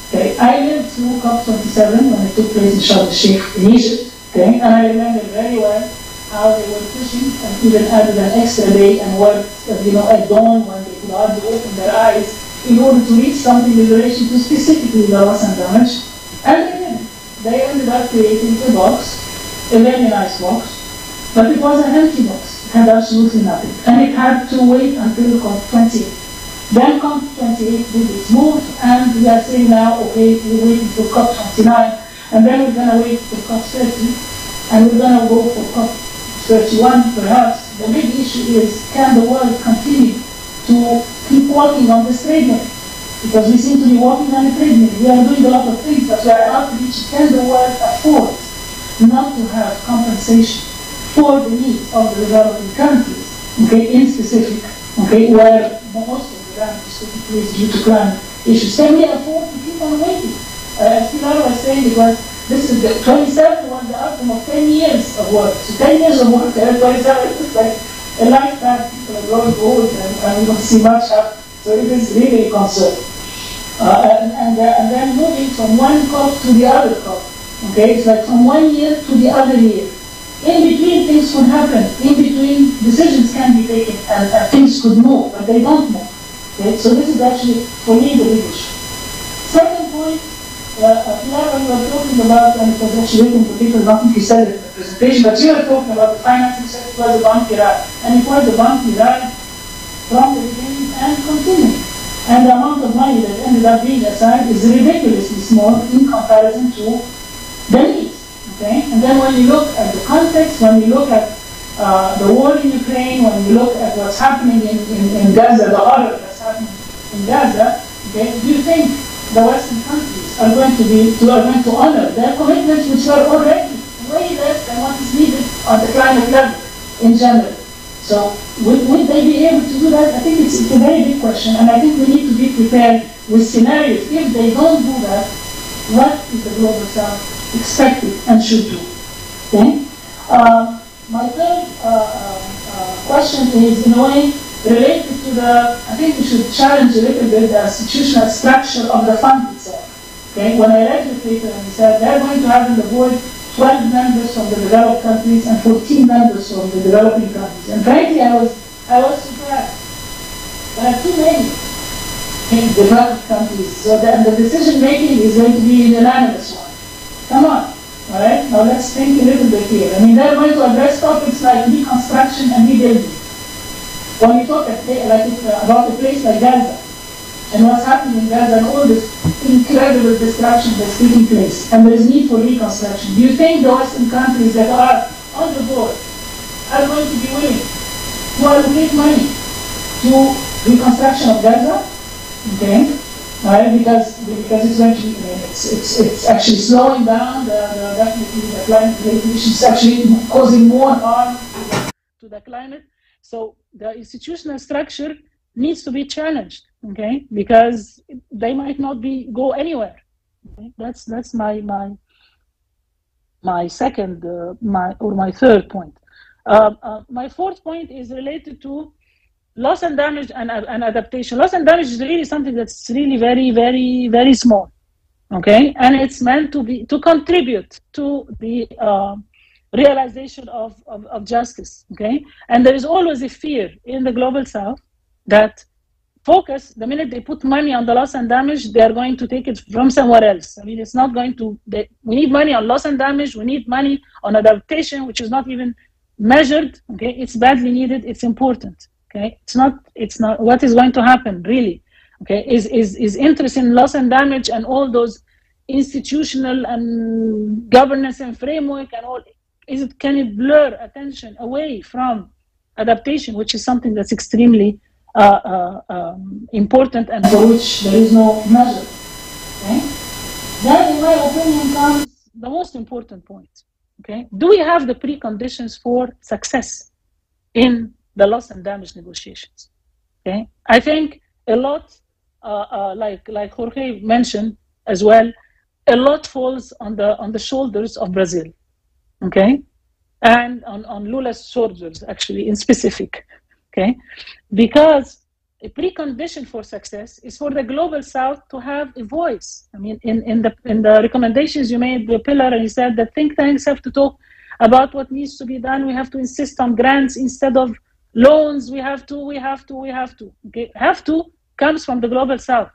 Okay, I lived through COP27 when it took place in Sharm el-Sheikh in Egypt. Okay, and I remember very well how they were pushing and even added an extra day and worked, uh, you know, at dawn when they could hardly open their eyes in order to reach something in relation to specifically the loss and damage. And they did. They ended up creating a box, a very nice box, but it was an empty box. It had absolutely nothing. And it had to wait until COP28. Then COP28 did its move, and we are saying now, okay, we wait waiting for COP29, and then we're going to wait for COP30, and we're going to go for COP31 perhaps. The big issue is, can the world continue to keep walking on this treadmill? Because we seem to be walking on a treadmill. We are doing a lot of things, but we are not reaching. Can the world afford not to have compensation for the needs of the developing countries, okay, in specific, okay, where most of the damage is taking place due to climate issues. Can we afford to keep on waiting? Uh, as Pilar was saying, because this is the 27 was the outcome of 10 years of work. So 10 years of work, uh, 27 is like a lifetime. People are growing old and, and we don't see much up. So it is really a concern. Uh, and, and, uh, and then moving from one COP to the other COP. Okay, it's like from one year to the other year. In between, things could happen. In between, decisions can be taken and, things could move, but they don't move. Okay, so this is actually, for me, the big issue. Second point, uh, when you were talking about, and it was actually written for people, not you said it in the presentation, but you were talking about the financing sector, was a bumpy ride. And it was a bumpy ride from the beginning and continuing. And the amount of money that ended up being assigned is ridiculously small in comparison to the needs. Okay? And then when you look at the context, when you look at uh, the war in Ukraine, when you look at what's happening in, in, in Gaza, the horror that's happening in Gaza, okay, do you think the Western countries are going to be to, are going to honor their commitments, which are already way less than what is needed on the climate level in general? So would, would they be able to do that? I think it's, it's a very big question, and I think we need to be prepared with scenarios. If they don't do that, what is the global south expected and should do? Okay. Uh, my third uh, uh, question is, in a way, related to the, I think we should challenge a little bit the institutional structure of the fund itself. Okay? When I read the paper and said they're going to have in the board 12 members from the developed countries and 14 members from the developing countries. And frankly, I was, I was surprised. There are too many in developed countries, so that the decision making is going to be an unanimous one. Come on. All right, now let's think a little bit here. I mean, they're going to address topics like reconstruction and rebuilding. When you talk at, like, uh, about a place like Gaza and what's happening in Gaza and all this incredible destruction that's taking place, and there is need for reconstruction, do you think the Western countries that are on the board are going to be willing to allocate money to reconstruction of Gaza, okay, right? Because because it's be, it's, it's, it's actually slowing down the, the definitely the climate issues. It's actually causing more harm to the climate. So the institutional structure needs to be challenged, okay? Because they might not be go anywhere. Okay? That's that's my my my second uh, my or my third point. Uh, uh, my fourth point is related to loss and damage and, and adaptation. Loss and damage is really something that's really very, very, very small. Okay, and it's meant to be to contribute to the uh, realization of, of, of justice. Okay, and there is always a fear in the global south that focus the minute they put money on the loss and damage they are going to take it from somewhere else i mean it's not going to they, we need money on loss and damage we need money on adaptation which is not even measured okay it's badly needed it's important okay? It's not it's not what is going to happen really? Okay is is is interest in loss and damage and all those institutional and governance and framework and all is it can it blur attention away from adaptation which is something that's extremely uh, uh, um, important and for which there is no measure okay? Then in my opinion comes the most important point okay? Do we have the preconditions for success in the loss and damage negotiations. Okay, I think a lot, uh, uh, like like Jorge mentioned as well, a lot falls on the on the shoulders of Brazil. Okay, and on on Lula's shoulders actually in specific. Okay, because a precondition for success is for the global south to have a voice. I mean, in, in the in the recommendations you made, the pillar, and you said that think tanks have to talk about what needs to be done. We have to insist on grants instead of loans we have to we have to we have to okay? have to comes from the global south.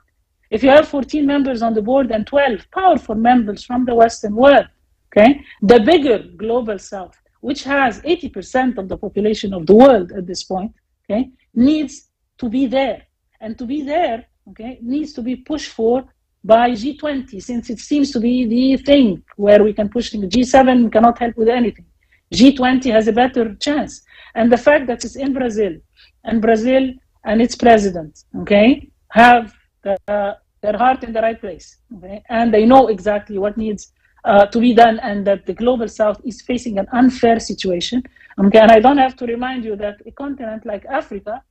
If you have 14 members on the board and 12 powerful members from the western world okay the bigger global south which has 80% of the population of the world at this point okay needs to be there. And to be there okay needs to be pushed for by G20 since it seems to be the thing where we can push things. G7 cannot help with anything. G20 has a better chance and the fact that it's in Brazil, and Brazil and its president, okay, have the, uh, their heart in the right place, okay, and they know exactly what needs uh, to be done, and that the global south is facing an unfair situation. Okay, and I don't have to remind you that a continent like Africa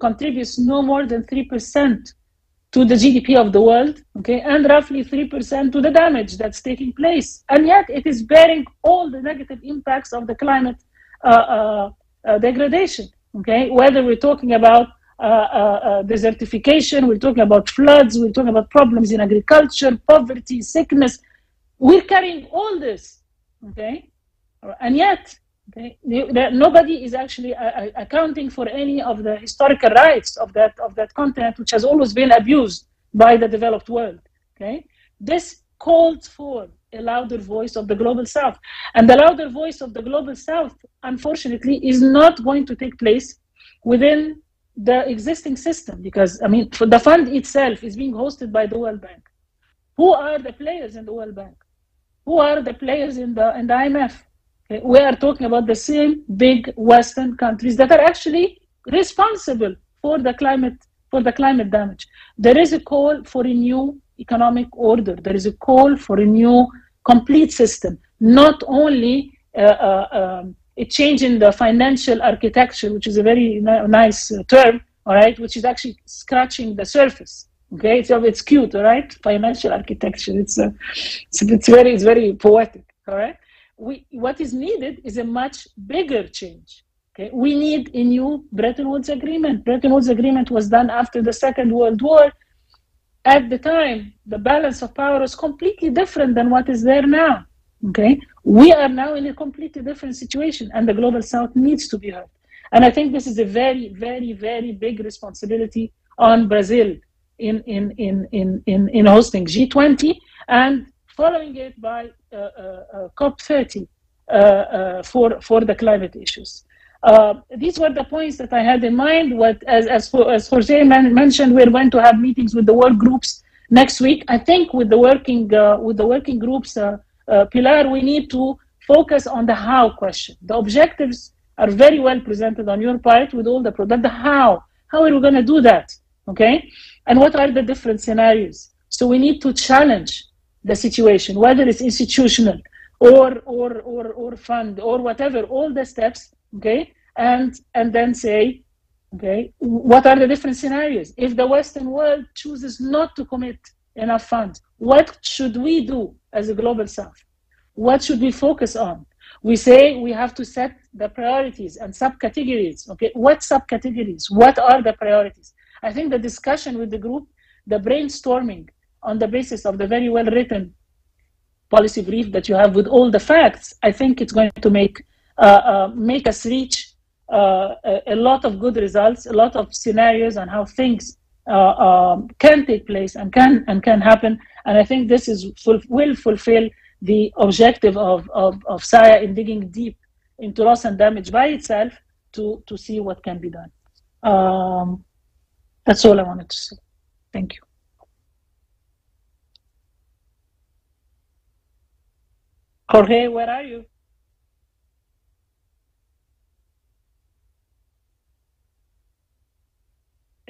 contributes no more than three percent to the GDP of the world, okay, and roughly 3% to the damage that's taking place. And yet it is bearing all the negative impacts of the climate uh, uh, uh, degradation. Okay, whether we're talking about uh, uh, desertification, we're talking about floods, we're talking about problems in agriculture, poverty, sickness. We're carrying all this. Okay, and yet okay, nobody is actually accounting for any of the historical rights of that of that continent, which has always been abused by the developed world. Okay, this calls for a louder voice of the global south. And the louder voice of the global south, unfortunately, is not going to take place within the existing system because, I mean, the fund itself is being hosted by the World Bank. Who are the players in the World Bank? Who are the players in the, in the IMF? Okay. We are talking about the same big Western countries that are actually responsible for the climate for the climate damage. There is a call for a new economic order. There is a call for a new complete system, not only uh, uh, um, a change in the financial architecture, which is a very nice uh, term, all right, which is actually scratching the surface. Okay, it's, it's cute, all right. Financial architecture, it's, it's it's very it's very poetic, all right. We what is needed is a much bigger change. Okay, we need a new Bretton Woods agreement. Bretton Woods agreement was done after the Second World War at the time, the balance of power was completely different than what is there now. Okay, we are now in a completely different situation, and the global south needs to be heard. And I think this is a very, very, very big responsibility on Brazil in in in in in, in hosting G20 and following it by uh, uh, uh, COP30 uh, uh, for for the climate issues. Uh, these were the points that I had in mind. What, as, as, as man, mentioned, we're going to have meetings with the work groups next week. I think with the working uh, with the working groups, uh, uh Pilar, we need to focus on the how question. The objectives are very well presented on your part with all the product. The how? How are we going to do that? Okay? And what are the different scenarios? So we need to challenge the situation, whether it's institutional or or or or fund or whatever, all the steps, okay, and and then say, okay, what are the different scenarios? If the Western world chooses not to commit enough funds, what should we do as a global South? What should we focus on? We say we have to set the priorities and subcategories. Okay, what subcategories? What are the priorities? I think the discussion with the group, the brainstorming on the basis of the very well written policy brief that you have with all the facts, I think it's going to make make us reach uh, a, a, lot of good results, a lot of scenarios on how things uh, um, can take place and can and can happen. And I think this is will fulfill the objective of, of, of SAIIA in digging deep into loss and damage by itself to, to see what can be done. Um, that's all I wanted to say. Thank you. Jorge, where are you?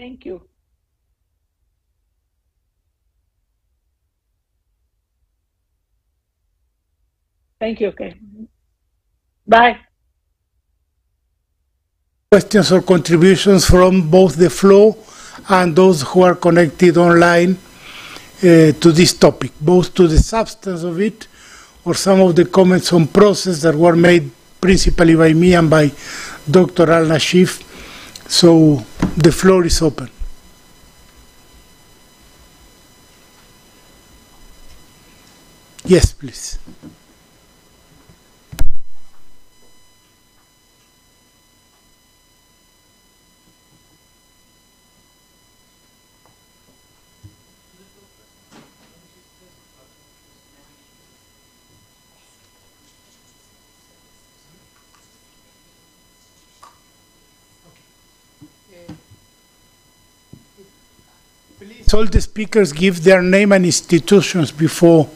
Thank you. Thank you. Okay. Bye. Questions or contributions from both the flow and those who are connected online uh, to this topic, both to the substance of it or some of the comments on process that were made principally by me and by Dr. Al Nashif. So the floor is open. Yes, please. All the speakers give their name and institutions before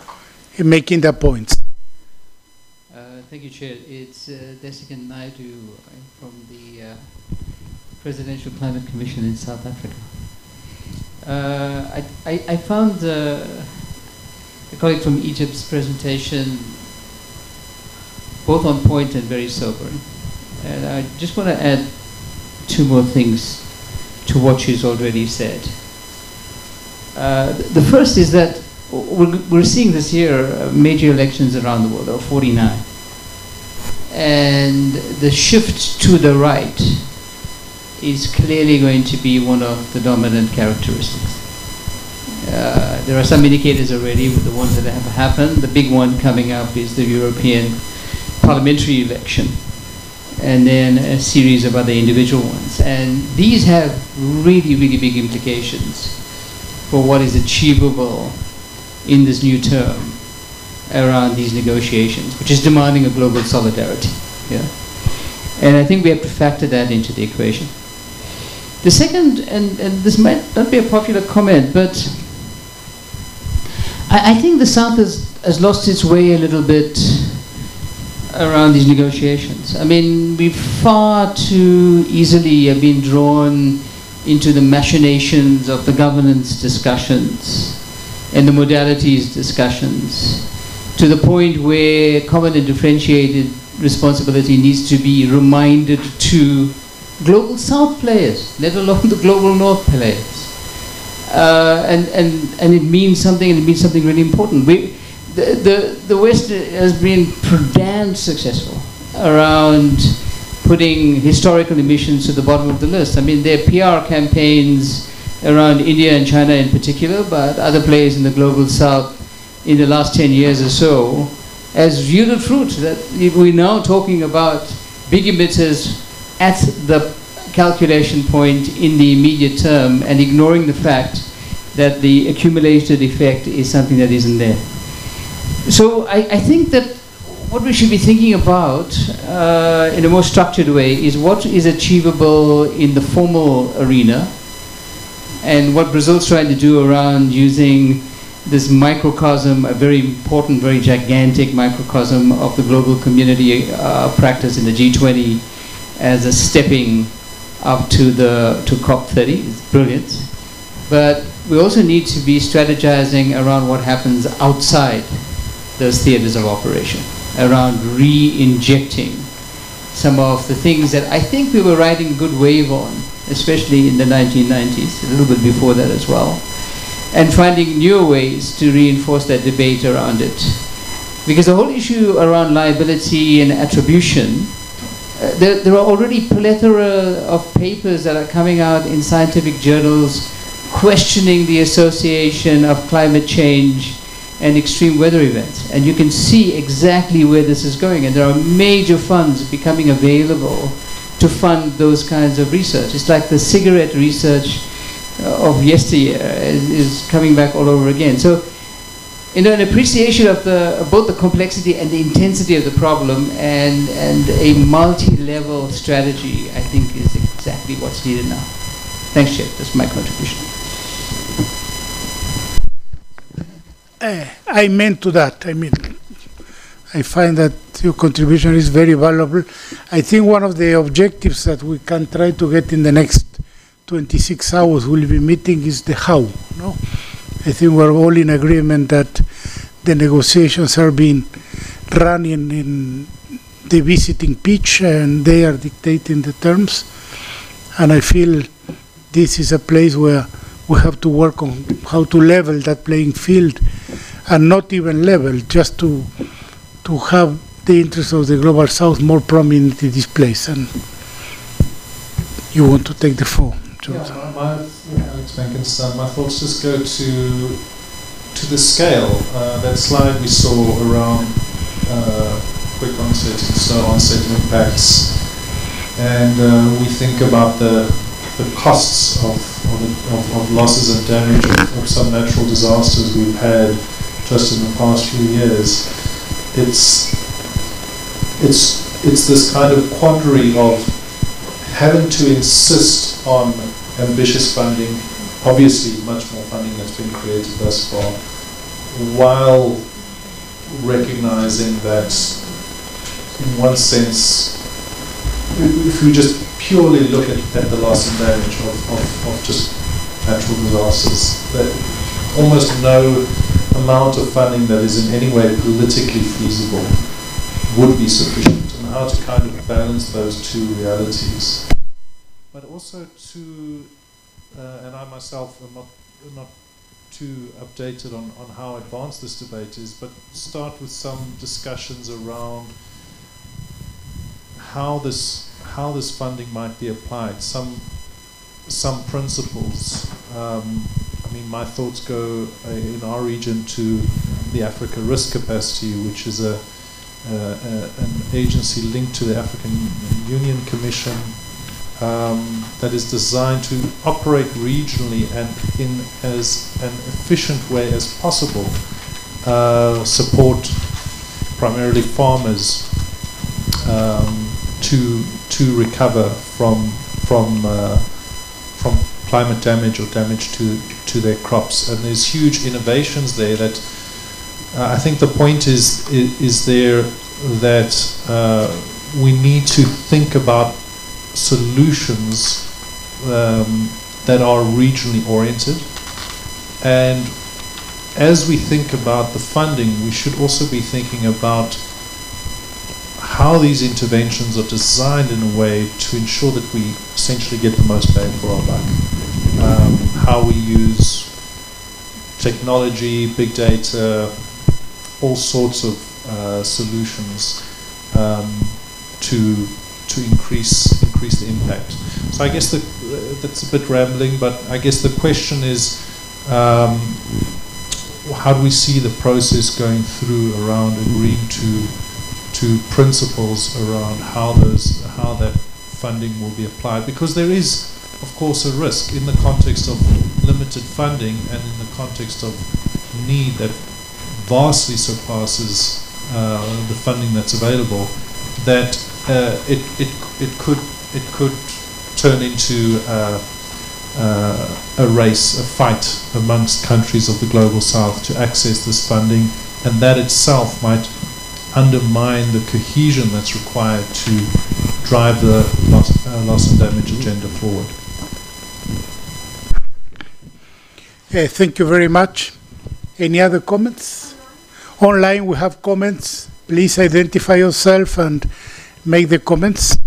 making their points. Uh, thank you, Chair. It's uh, Dhesigen Naidoo from the uh, Presidential Climate Commission in South Africa. Uh, I, I, I, found uh, a colleague from Egypt's presentation both on point and very sobering. And I just want to add two more things to what she's already said. Uh, the first is that we're, we're seeing this year uh, major elections around the world, there are 49. And the shift to the right is clearly going to be one of the dominant characteristics. Uh, there are some indicators already with the ones that have happened. The big one coming up is the European parliamentary election, and then a series of other individual ones. And these have really, really big implications for what is achievable in this new term around these negotiations, which is demanding a global solidarity. Yeah? And I think we have to factor that into the equation. The second, and, and this might not be a popular comment, but I, I think the South has, has lost its way a little bit around these negotiations. I mean, we far too easily have been drawn into the machinations of the governance discussions and the modalities discussions to the point where common and differentiated responsibility needs to be reminded to global south players, let alone the global north players. Uh, and, and, and it means something, and it means something really important. We, the, the, the West has been damn successful around putting historical emissions to the bottom of the list. I mean, there are PR campaigns around India and China in particular, but other players in the global south in the last 10 years or so has yielded fruit. That we're now talking about big emitters at the calculation point in the immediate term and ignoring the fact that the accumulated effect is something that isn't there. So I, I think that what we should be thinking about uh, in a more structured way is what is achievable in the formal arena and what Brazil's trying to do around using this microcosm, a very important, very gigantic microcosm of the global community uh, practice in the G20 as a stepping up to the to COP30. It's brilliant, but we also need to be strategizing around what happens outside those theaters of operation, around re-injecting some of the things that I think we were riding a good wave on, especially in the 1990s, a little bit before that as well, and finding new ways to reinforce that debate around it. Because the whole issue around liability and attribution, uh, there, there are already plethora of papers that are coming out in scientific journals questioning the association of climate change and extreme weather events. And you can see exactly where this is going. And there are major funds becoming available to fund those kinds of research. It's like the cigarette research uh, of yesteryear is, is coming back all over again. So, you know, an appreciation of the both the complexity and the intensity of the problem and and a multi-level strategy, I think, is exactly what's needed now. Thanks, Chip. That's my contribution. Uh, I meant to that. I mean, I find that your contribution is very valuable. I think one of the objectives that we can try to get in the next 26 hours we'll be meeting is the how. No, I think we're all in agreement that the negotiations are being run in, in the visiting pitch and they are dictating the terms. And I feel this is a place where we have to work on how to level that playing field and not even level, just to to have the interests of the global south more prominent in this place. And you want to take the floor? Yeah, my, Alex Benkenstein, my thoughts just go to to the scale. Uh, that slide we saw around uh, quick onset and slow onset impacts, and uh, we think about the the costs of, of, of, losses and damage of, of, some natural disasters we've had just in the past few years, it's it's it's this kind of quandary of having to insist on ambitious funding, obviously much more funding that's been created thus far, while recognizing that in one sense, if we just purely look at, at the loss and damage of, of, of just natural disasters. That almost no amount of funding that is in any way politically feasible would be sufficient, and how to kind of balance those two realities. But also to, uh, and I myself am not, not too updated on, on how advanced this debate is, but start with some discussions around how this how this funding might be applied, some some principles. Um, I mean, my thoughts go uh, in our region to the Africa Risk Capacity, which is a, uh, an agency linked to the African Union Commission um, that is designed to operate regionally and in as an efficient way as possible, uh, support primarily farmers um, to to recover from from uh, from climate damage or damage to to their crops. And there's huge innovations there that uh, I think the point is is, is there that uh, we need to think about solutions um, that are regionally oriented and as we think about the funding, we should also be thinking about how these interventions are designed in a way to ensure that we essentially get the most bang for our buck. Um, how we use technology, big data, all sorts of uh, solutions um, to to increase increase the impact. So I guess the, uh, that's a bit rambling, but I guess the question is. Um, how do we see the process going through around agreeing to to principles around how those how that funding will be applied because there is of course a risk in the context of limited funding and in the context of need that vastly surpasses uh, the funding that's available that uh, it, it, it could it could turn into uh, uh, a race, a fight amongst countries of the global south to access this funding, and that itself might undermine the cohesion that's required to drive the uh, loss and damage agenda forward. Uh, thank you very much. Any other comments? Online we have comments. Please identify yourself and make the comments.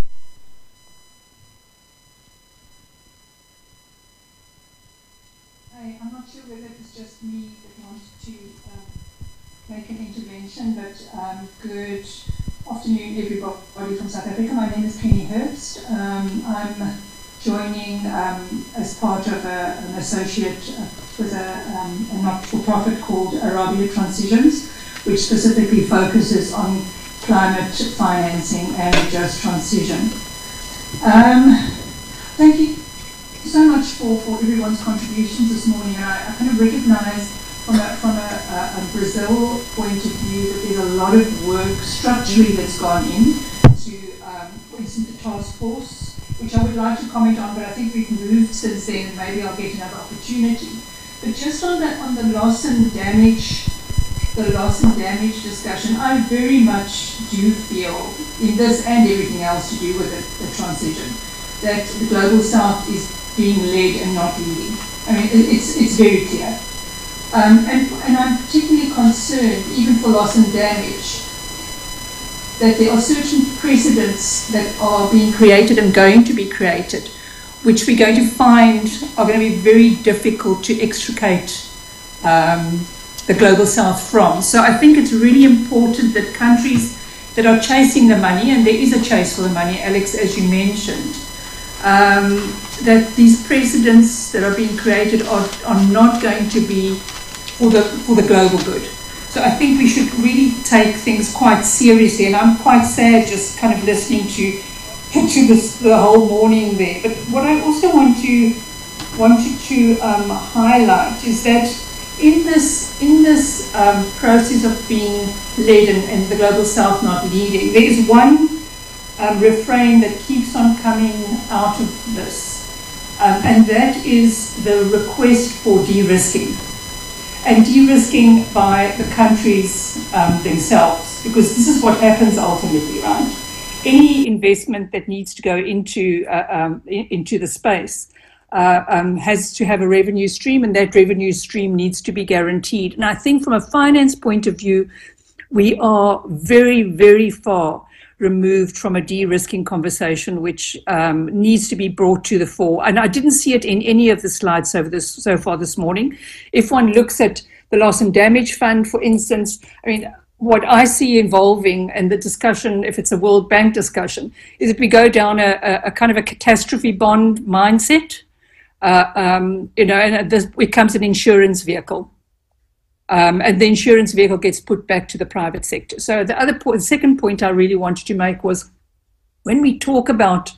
I, I'm not sure whether it's just me that wanted to um, make an intervention, but um, good afternoon, everybody from South Africa. My name is Penny Hurst. Um, I'm joining um, as part of a, an associate with a, um, a not-for-profit called Arabia Transitions, which specifically focuses on climate financing and just transition. Um, thank you so much for, for everyone's contributions this morning. I, I kind of recognize from a, from a, a, a Brazil point of view that there's a lot of work structurally that's gone in to, um, for instance, the task force, which I would like to comment on, but I think we've moved since then and maybe I'll get another opportunity. But just on the, on the loss and damage, the loss and damage discussion, I very much do feel in this and everything else to do with the, the transition that the global south is being led and not leading. I mean, it's, it's very clear. Um, and, and I'm particularly concerned, even for loss and damage, that there are certain precedents that are being created and going to be created, which we're going to find are going to be very difficult to extricate um, the global south from. So I think it's really important that countries that are chasing the money, and there is a chase for the money, Alex, as you mentioned, um, that these precedents that are being created are, are not going to be for the, for the global good. So I think we should really take things quite seriously, and I'm quite sad just kind of listening to to this the whole morning there. But what I also want to wanted to um, highlight is that in this in this um, process of being led and, and, the global south not leading, there is one um, refrain that keeps on coming out of this, um, and that is the request for de-risking and de-risking by the countries um, themselves, because this is what happens ultimately, right? Any investment that needs to go into uh, um, into the space uh, um, has to have a revenue stream, and that revenue stream needs to be guaranteed. And I think, from a finance point of view, we are very, very far removed from a de-risking conversation, which um, needs to be brought to the fore. And I didn't see it in any of the slides over this so far this morning. If one looks at the loss and damage fund, for instance, I mean, what I see involving and the discussion, if it's a World Bank discussion, is that we go down a, a, a kind of a catastrophe bond mindset. Uh, um, you know, and this becomes an insurance vehicle. Um, and the insurance vehicle gets put back to the private sector. So the other point, the second point I really wanted to make was when we talk about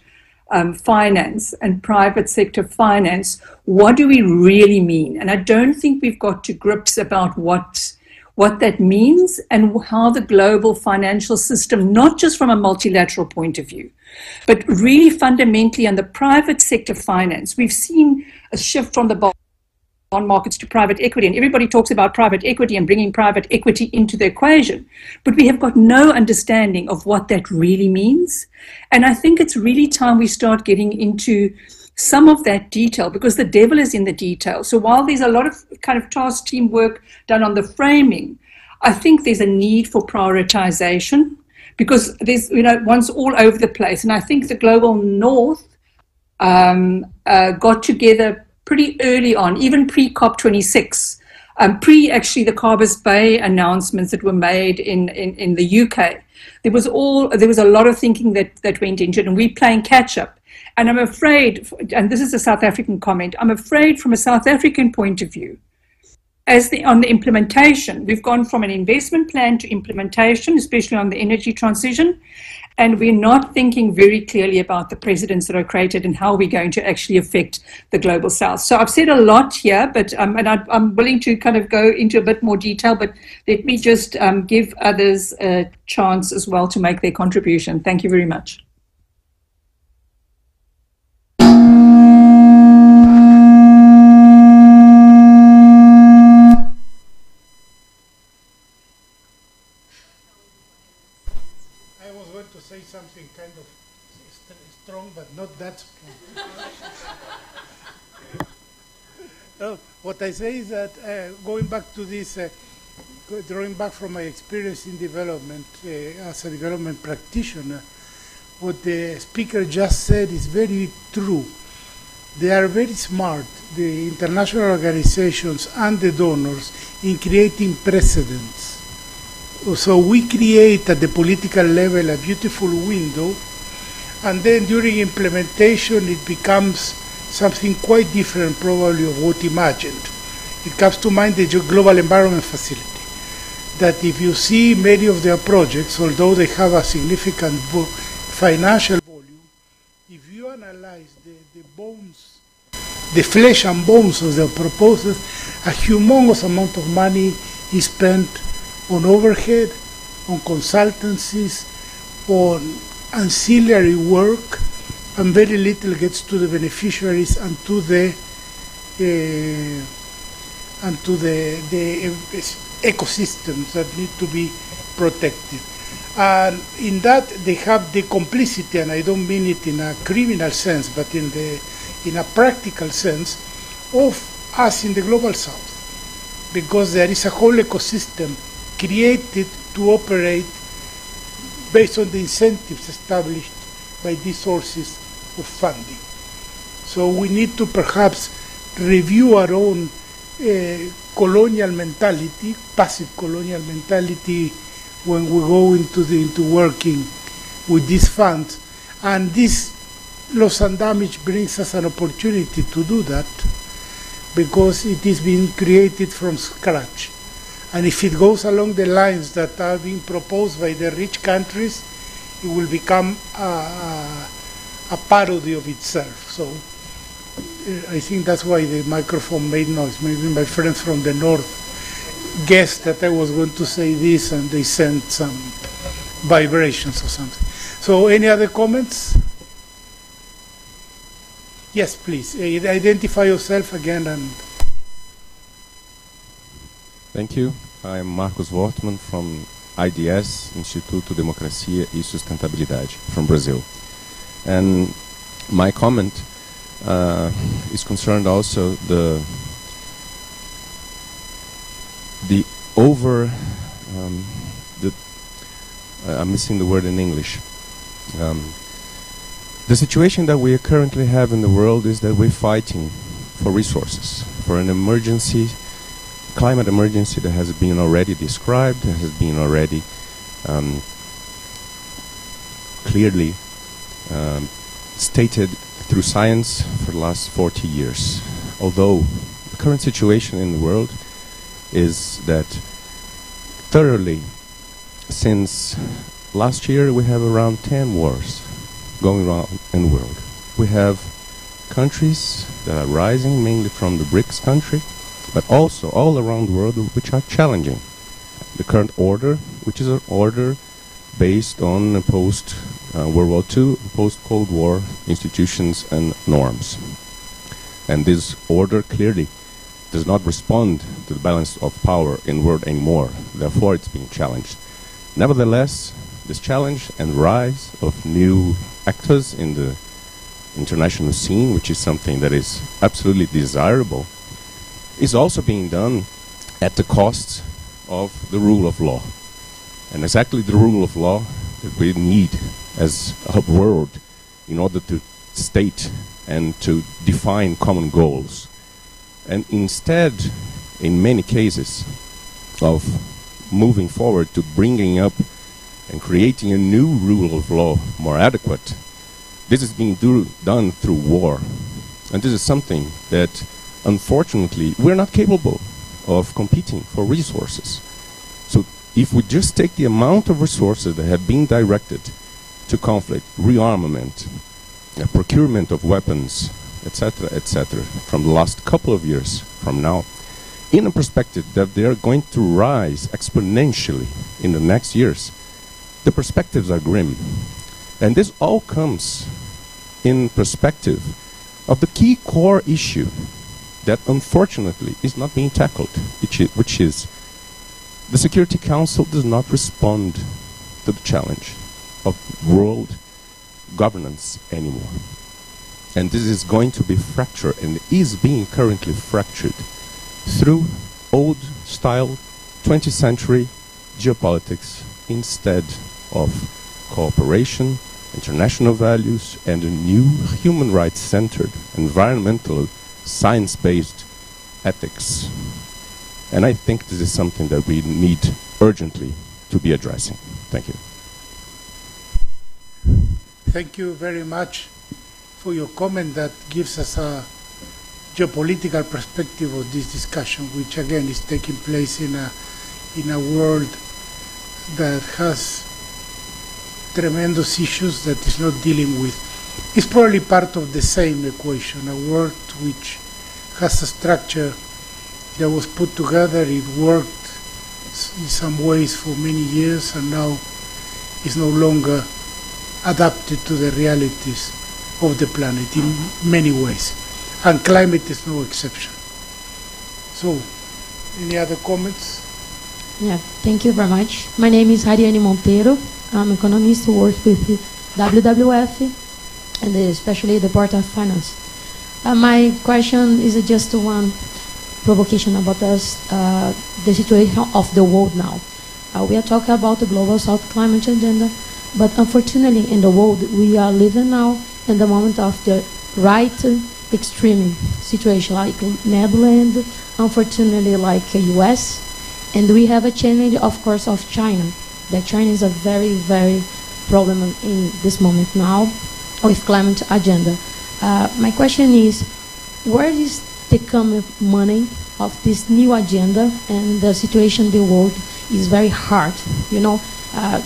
um, finance and private sector finance, what do we really mean? And I don't think we've got to grips about what what that means and how the global financial system, not just from a multilateral point of view, but really fundamentally on the private sector finance, we've seen a shift from the bond markets to private equity. And everybody talks about private equity and bringing private equity into the equation. But we have got no understanding of what that really means. And I think it's really time we start getting into some of that detail because the devil is in the detail. So while there's a lot of kind of task team work done on the framing, I think there's a need for prioritization because there's, you know, one's all over the place. And I think the global north um, uh, got together pretty early on, even pre COP26, um, pre actually the Carbis Bay announcements that were made in, in, in the UK. There was all there was a lot of thinking that that went into it, and we're playing catch up. And I'm afraid, and this is a South African comment, I'm afraid from a South African point of view, as the on the implementation, we've gone from an investment plan to implementation, especially on the energy transition, and we're not thinking very clearly about the precedents that are created and how we're going to actually affect the global south. So I've said a lot here, but um, and I, am willing to kind of go into a bit more detail, but let me just um, give others a chance as well to make their contribution. Thank you very much. Strong, but not that strong. What I say is that uh, going back to this, uh, drawing back from my experience in development uh, as a development practitioner, what the speaker just said is very true. They are very smart, the international organizations and the donors, in creating precedents. So we create at the political level a beautiful window, and then during implementation it becomes something quite different probably of what imagined. It comes to mind the Global Environment Facility, that if you see many of their projects, although they have a significant financial volume, if you analyze the, the bones, the flesh and bones of their proposals, a humongous amount of money is spent on overhead, on consultancies, on ancillary work, and very little gets to the beneficiaries and to the uh, and to the the uh, ecosystems that need to be protected. And in that they have the complicity, and I don't mean it in a criminal sense, but in the in a practical sense, of us in the global south, because there is a whole ecosystem created to operate based on the incentives established by these sources of funding. So we need to perhaps review our own uh, colonial mentality, passive colonial mentality, when we go into the, into working with these funds, and this loss and damage brings us an opportunity to do that because it is being created from scratch. And if it goes along the lines that are being proposed by the rich countries, it will become a, a, a parody of itself. So uh, I think that's why the microphone made noise. Maybe my friends from the north guessed that I was going to say this and they sent some vibrations or something. So any other comments? Yes, please. Identify yourself again and Thank you. I'm Marcos Woortmann from IDS, Instituto Democracia e Sustentabilidade, from Brazil. And my comment uh, is concerned also the the over um, the uh, I'm missing the word in English. Um, the situation that we currently have in the world is that we're fighting for resources, for an emergency climate emergency that has been already described, has been already um, clearly um, stated through science for the last 40 years. Although the current situation in the world is that thoroughly, since last year, we have around 10 wars going on in the world. We have countries that are rising, mainly from the BRICS country, but also all around the world which are challenging the current order, which is an order based on post uh, World War II, post Cold War institutions and norms. And this order clearly does not respond to the balance of power in world anymore. Therefore, it's being challenged. Nevertheless, this challenge and rise of new actors in the international scene, which is something that is absolutely desirable, is also being done at the cost of the rule of law. And exactly the rule of law that we need as a world in order to state and to define common goals. And instead, in many cases, of moving forward to bringing up and creating a new rule of law more adequate, this is being do, done through war. And this is something that unfortunately, we're not capable of competing for resources. So if we just take the amount of resources that have been directed to conflict, rearmament, uh, procurement of weapons, etc., etc., from the last couple of years from now, in a perspective that they are going to rise exponentially in the next years, the perspectives are grim. And this all comes in perspective of the key core issue that unfortunately is not being tackled, which is, the Security Council does not respond to the challenge of world governance anymore. And this is going to be fractured and is being currently fractured through old style 20th century geopolitics instead of cooperation, international values, and a new human rights centered, environmental, science based ethics. And I think this is something that we need urgently to be addressing. Thank you. Thank you very much for your comment that gives us a geopolitical perspective of this discussion, which again is taking place in a in a world that has tremendous issues that is not dealing with. It's probably part of the same equation, a world which has a structure that was put together, it worked in some ways for many years and now is no longer adapted to the realities of the planet in many ways. And climate is no exception. So, any other comments? Yeah, thank you very much. My name is Hariane Monteiro. I'm an economist who works with WWF and especially the Board of Finance. Uh, my question is just one provocation about us, uh, the situation of the world now. Uh, we are talking about the Global South Climate Agenda, but unfortunately in the world we are living now in the moment of the right extreme situation, like Netherlands, unfortunately like US, and we have a challenge, of course, of China. That China is a very, very problem in this moment now with climate agenda. Uh, my question is, where is the coming money of this new agenda and the situation in the world is very hard. You know, uh,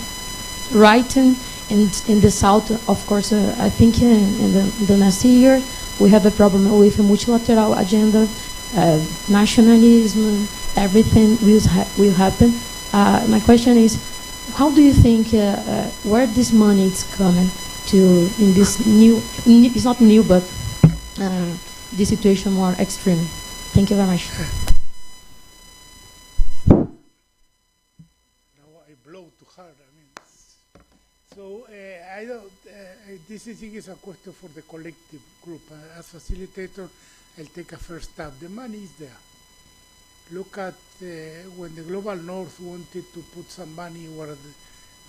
right in, in, in the south, of course, uh, I think in, in, the, the next year we have a problem with a multilateral agenda, uh, nationalism, everything will, ha will happen. Uh, my question is, how do you think uh, where this money is coming to in this new, new it's not new, but uh, the situation more extreme? Thank you very much. Now I blow So uh, I don't. Uh, this is, is a question for the collective group. Uh, as facilitator, I'll take a first stab. The money is there. Look at uh, when the global north wanted to put some money the,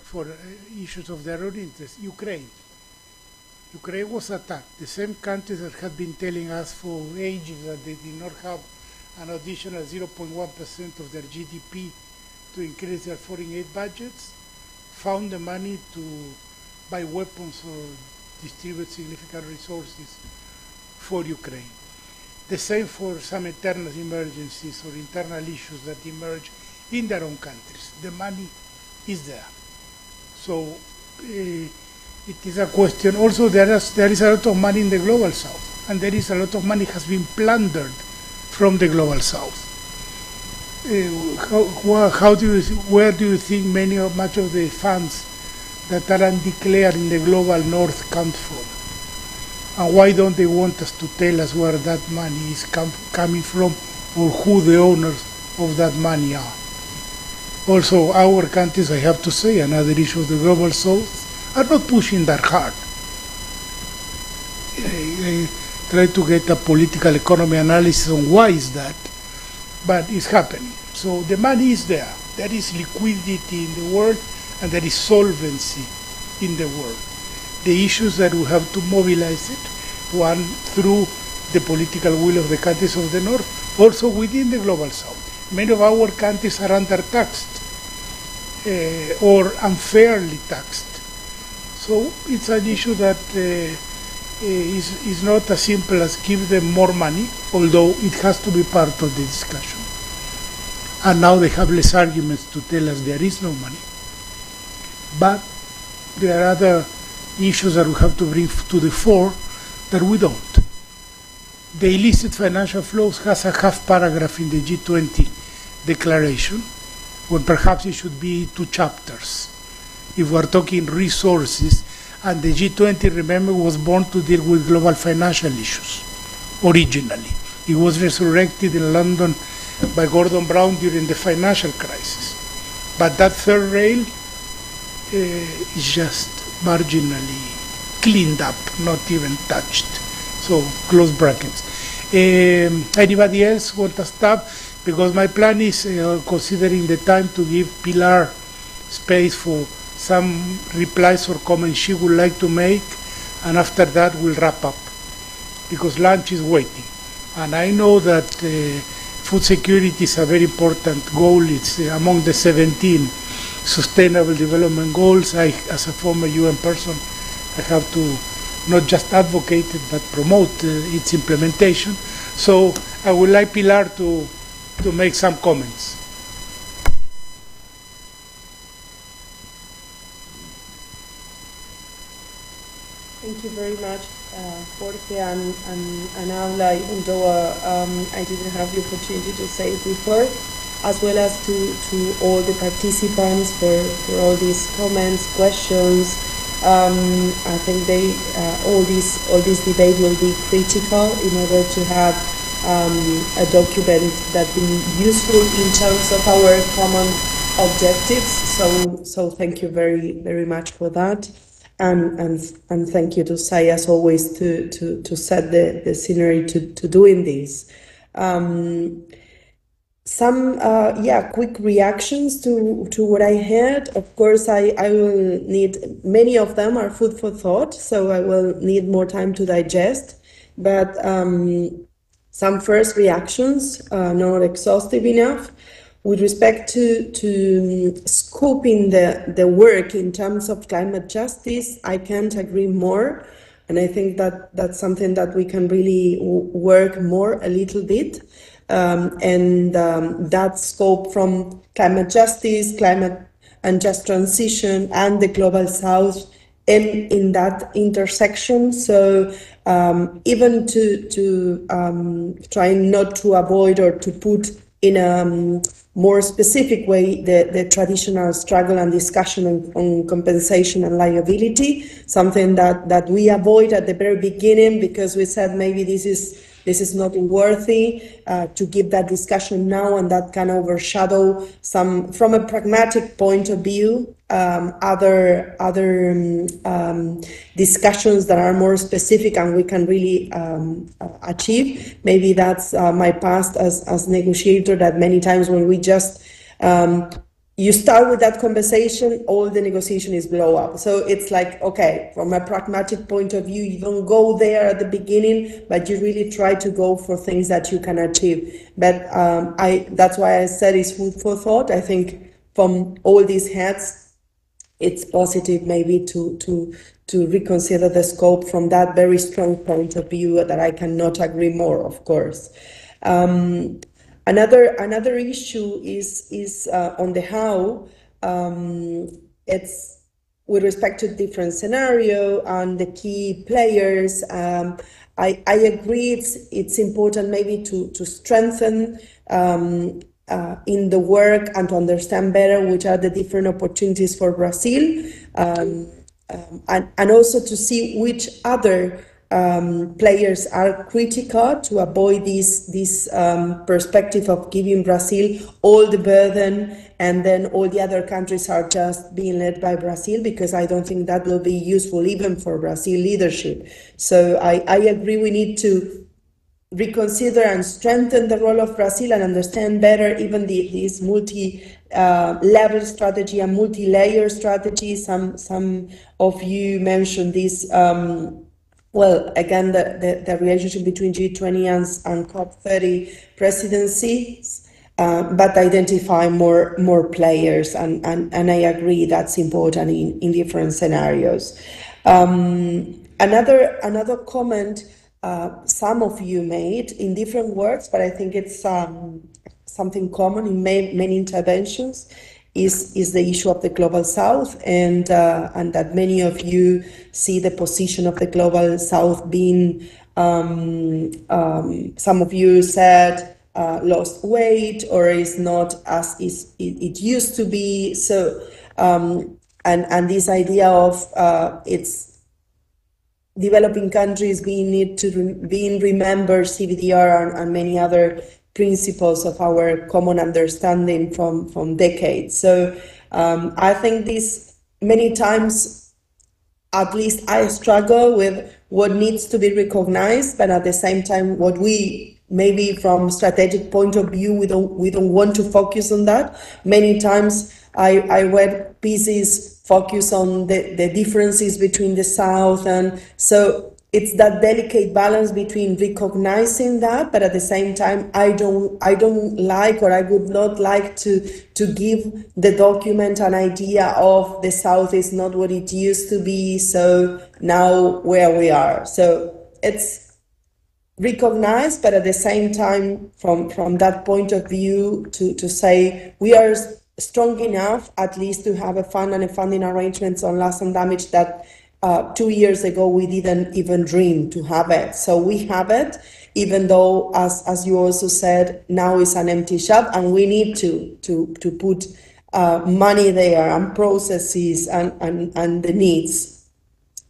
for uh, issues of their own interest. Ukraine. Ukraine was attacked. The same countries that had been telling us for ages that they did not have an additional 0.1% of their GDP to increase their foreign aid budgets found the money to buy weapons or distribute significant resources for Ukraine. The same for some internal emergencies or internal issues that emerge in their own countries. The money is there. So uh, it is a question. Also, there is, there is a lot of money in the global south, and there is a lot of money has been plundered from the global south. Uh, how, how, do you, where do you think many of much of the funds that are undeclared in the global north come from? And why don't they want us to tell us where that money is com coming from or who the owners of that money are? Also, our countries, I have to say, another issue of the global south, are not pushing that hard. I, I try to get a political economy analysis on why is that, but it's happening. So the money is there. There is liquidity in the world and there is solvency in the world. The issues that we have to mobilize it, one through the political will of the countries of the North, also within the global South. Many of our countries are undertaxed uh, or unfairly taxed. So it's an issue that uh, is, is not as simple as give them more money, although it has to be part of the discussion and now they have less arguments to tell us there is no money. But there are other issues that we have to bring to the fore that we don't. The illicit financial flows has a half paragraph in the G20 declaration, when perhaps it should be two chapters. If we're talking resources, and the G20, remember, was born to deal with global financial issues originally. It was resurrected in London by Gordon Brown during the financial crisis. But that third rail uh, is just marginally cleaned up, not even touched. So close brackets. Um, anybody else want to stop? Because my plan is, uh, considering the time, to give Pilar space for some replies or comments she would like to make, and after that we'll wrap up. Because lunch is waiting. And I know that uh, food security is a very important goal. It's uh, among the 17 sustainable development goals. I, as a former UN person, I have to not just advocate it, but promote uh, its implementation. So I would like Pilar to, to make some comments. Thank you very much, uh, Jorge and, and, and Abla, even though uh, um, I didn't have the opportunity to say it before, as well as to, to all the participants for, for all these comments, questions. Um, I think they, uh, all, this, all this debate will be critical in order to have um, a document that will be useful in terms of our common objectives. So, so thank you very, very much for that and and and thank you to SAIIA as always to to to set the the scenery to to doing this. Um, some uh, yeah quick reactions to to what I heard. Of course, I I will need many of them are food for thought, so I will need more time to digest. But um, some first reactions, uh, not exhaustive enough with respect to, to scoping the, the work in terms of climate justice, I can't agree more. And I think that that's something that we can really work more a little bit. Um, and um, that scope from climate justice, climate and just transition, and the global south in, in that intersection. So um, even to, to um, trying not to avoid or to put in a um, more specific way the, the traditional struggle and discussion on, on, compensation and liability, something that, that we avoid at the very beginning because we said maybe this is this is not worthy uh, to give that discussion now and that can overshadow some from a pragmatic point of view um, other other um, um, discussions that are more specific and we can really um, uh, achieve. Maybe that's uh, my past as as negotiator. That many times when we just um, you start with that conversation, all the negotiation is blow up. So it's like, okay, from a pragmatic point of view, you don't go there at the beginning, but you really try to go for things that you can achieve. But um, I that's why I said it's food for thought. I think from all these heads, it's positive maybe to to to reconsider the scope from that very strong point of view that I cannot agree more, of course. Um, another another issue is is uh, on the how. Um, it's with respect to different scenario and the key players. Um, I, I agree it's it's important maybe to to strengthen um, uh, in the work and to understand better which are the different opportunities for Brazil, um, um, and, and also to see which other um, players are critical to avoid this this um, perspective of giving Brazil all the burden and then all the other countries are just being led by Brazil because I don't think that will be useful even for Brazil leadership. So I, I agree we need to reconsider and strengthen the role of Brazil and understand better even the, this multi uh, level strategy and multi layer strategy. Some some of you mentioned this. Um, well, again, the, the, the, relationship between G20 and, and COP30 presidencies, uh, but identify more more players, and, and, and I agree that's important in, in different scenarios. Um, another another comment uh, some of you made in different words, but I think it's um, something common in many, many interventions. Is, is the issue of the global south and uh, and that many of you see the position of the global south being um, um, some of you said uh, lost weight or is not as is it, it used to be so um, and and this idea of uh, it's developing countries being need to re- being remember CBDR and, and, many other principles of our common understanding from from decades. So um, I think this many times at least I struggle with what needs to be recognized, but at the same time, what we maybe from strategic point of view, we don't we don't want to focus on that. Many times, I I read pieces focus on the, the differences between the South and so it's that delicate balance between recognizing that but at the same time i don't i don't like or i would not like to to give the document an idea of the south is not what it used to be so now where we are. So it's recognized but at the same time from from that point of view to to say we are strong enough at least to have a fund and a funding arrangements on loss and damage that uh, two years ago we didn't even dream to have it. So we have it, even though, as as you also said, now it's an empty shop, and we need to to to put uh, money there and processes and, and and the needs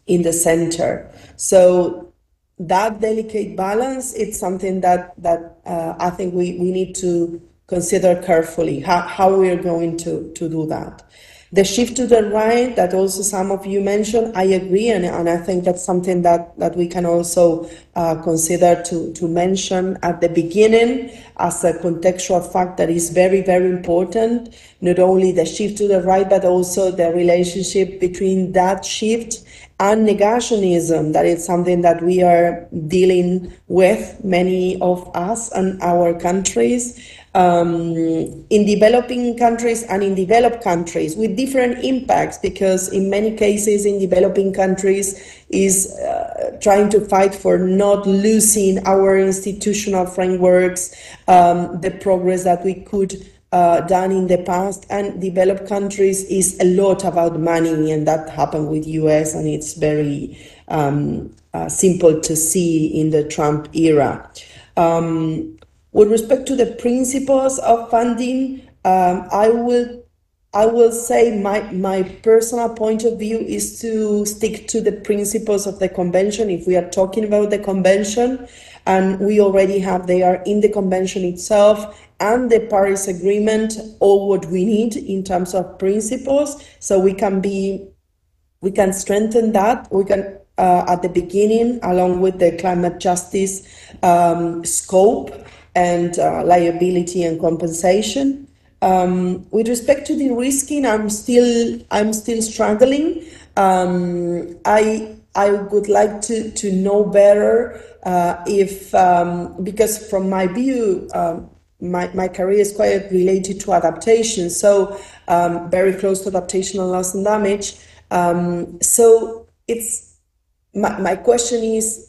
in the center. So that delicate balance, it's something that that uh, I think we we need to consider carefully how, how we are going to to do that. The shift to the right that also some of you mentioned, I agree, and, and I think that's something that, that we can also uh, consider to, to mention at the beginning as a contextual fact that is very, very important. Not only the shift to the right, but also the relationship between that shift and negationism, that is something that we are dealing with, many of us and our countries um, in developing countries and in developed countries with different impacts because in many cases in developing countries is uh, trying to fight for not losing our institutional frameworks um, the progress that we could uh, done in the past. And developed countries is a lot about money and that happened with us and it's very um, uh, simple to see in the trump era. Um, with respect to the principles of funding, um, I will I will say my, my personal point of view is to stick to the principles of the convention. If we are talking about the convention, and we already have they are in the convention itself and the Paris Agreement all what we need in terms of principles, so we can be we can strengthen that. We can uh, at the beginning, along with the climate justice um, scope and uh, liability and compensation. Um, with respect to the risking, I'm still I'm still struggling. Um, I I would like to to know better uh, if um, because from my view. Um, my, my career is quite related to adaptation, so um, very close to adaptation and loss and damage. Um, so it's my, my question is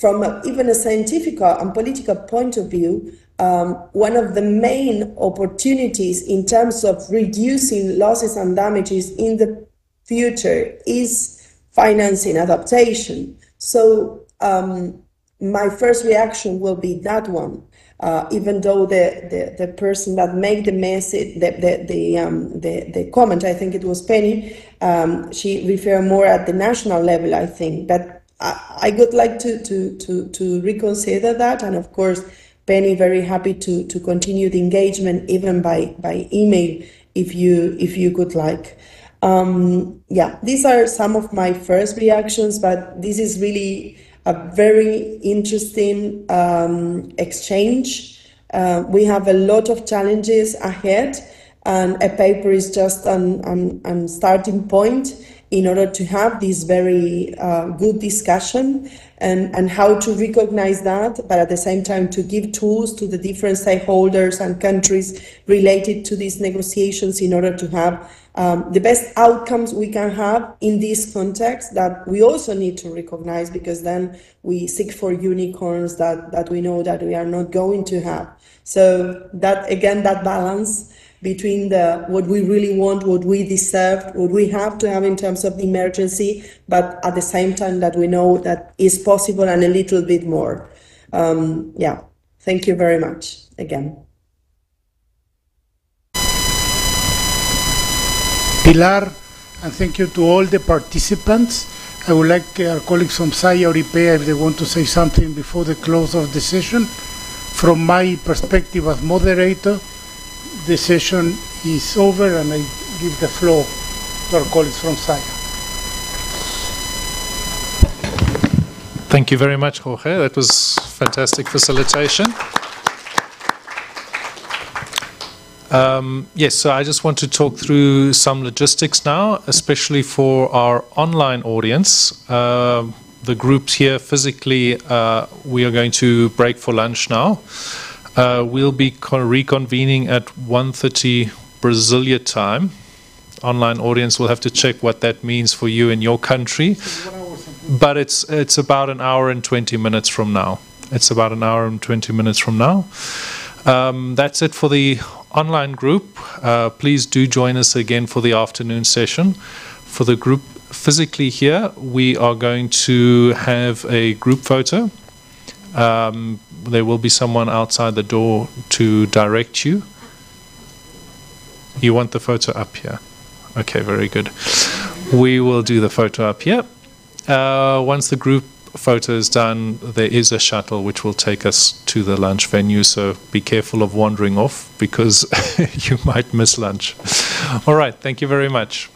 from a, even a scientific and political point of view, um, one of the main opportunities in terms of reducing losses and damages in the future is financing adaptation. So um, my first reaction will be that one. Uh, even though the, the, the, person that made the message, the, the, the, um, the, the comment, I think it was Penny, um, she referred more at the national level, I think. But I, would like to, to, to, to reconsider that. And of course, Penny, very happy to, to continue the engagement even by, by email if you, if you could like. Um, yeah, these are some of my first reactions, but this is really a very interesting um, exchange. Uh, we have a lot of challenges ahead, and a paper is just an, an, an starting point in order to have this very uh, good discussion and, and how to recognize that, but at the same time to give tools to the different stakeholders and countries related to these negotiations in order to have um, the best outcomes we can have in this context that we also need to recognize because then we seek for unicorns that, that we know that we are not going to have. So that again, that balance between the what we really want, what we deserve, what we have to have in terms of the emergency, but at the same time that we know that is possible and a little bit more. Um, yeah, thank you very much again. Pilar, and thank you to all the participants. I would like our colleagues from SAIIA or IPEA if they want to say something before the close of the session. From my perspective as moderator, the session is over and I give the floor to our colleagues from SAIIA. Thank you very much, Jorge. That was fantastic facilitation. Um, yes, so I just want to talk through some logistics now, especially for our online audience. Um the groups here physically, uh, we are going to break for lunch now. Uh, we'll be reconvening at 1.30 Brasilia time. Online audience will have to check what that means for you in your country. But it's, it's about an hour and 20 minutes from now. It's about an hour and 20 minutes from now. Um, that's it for the online group. Uh, please do join us again for the afternoon session. For the group physically here, we are going to have a group photo. Um, there will be someone outside the door to direct you. You want the photo up here? Okay, very good. We will do the photo up here. Uh, once the group photo is done, there is a shuttle which will take us to the lunch venue. So be careful of wandering off because you might miss lunch. All right, thank you very much.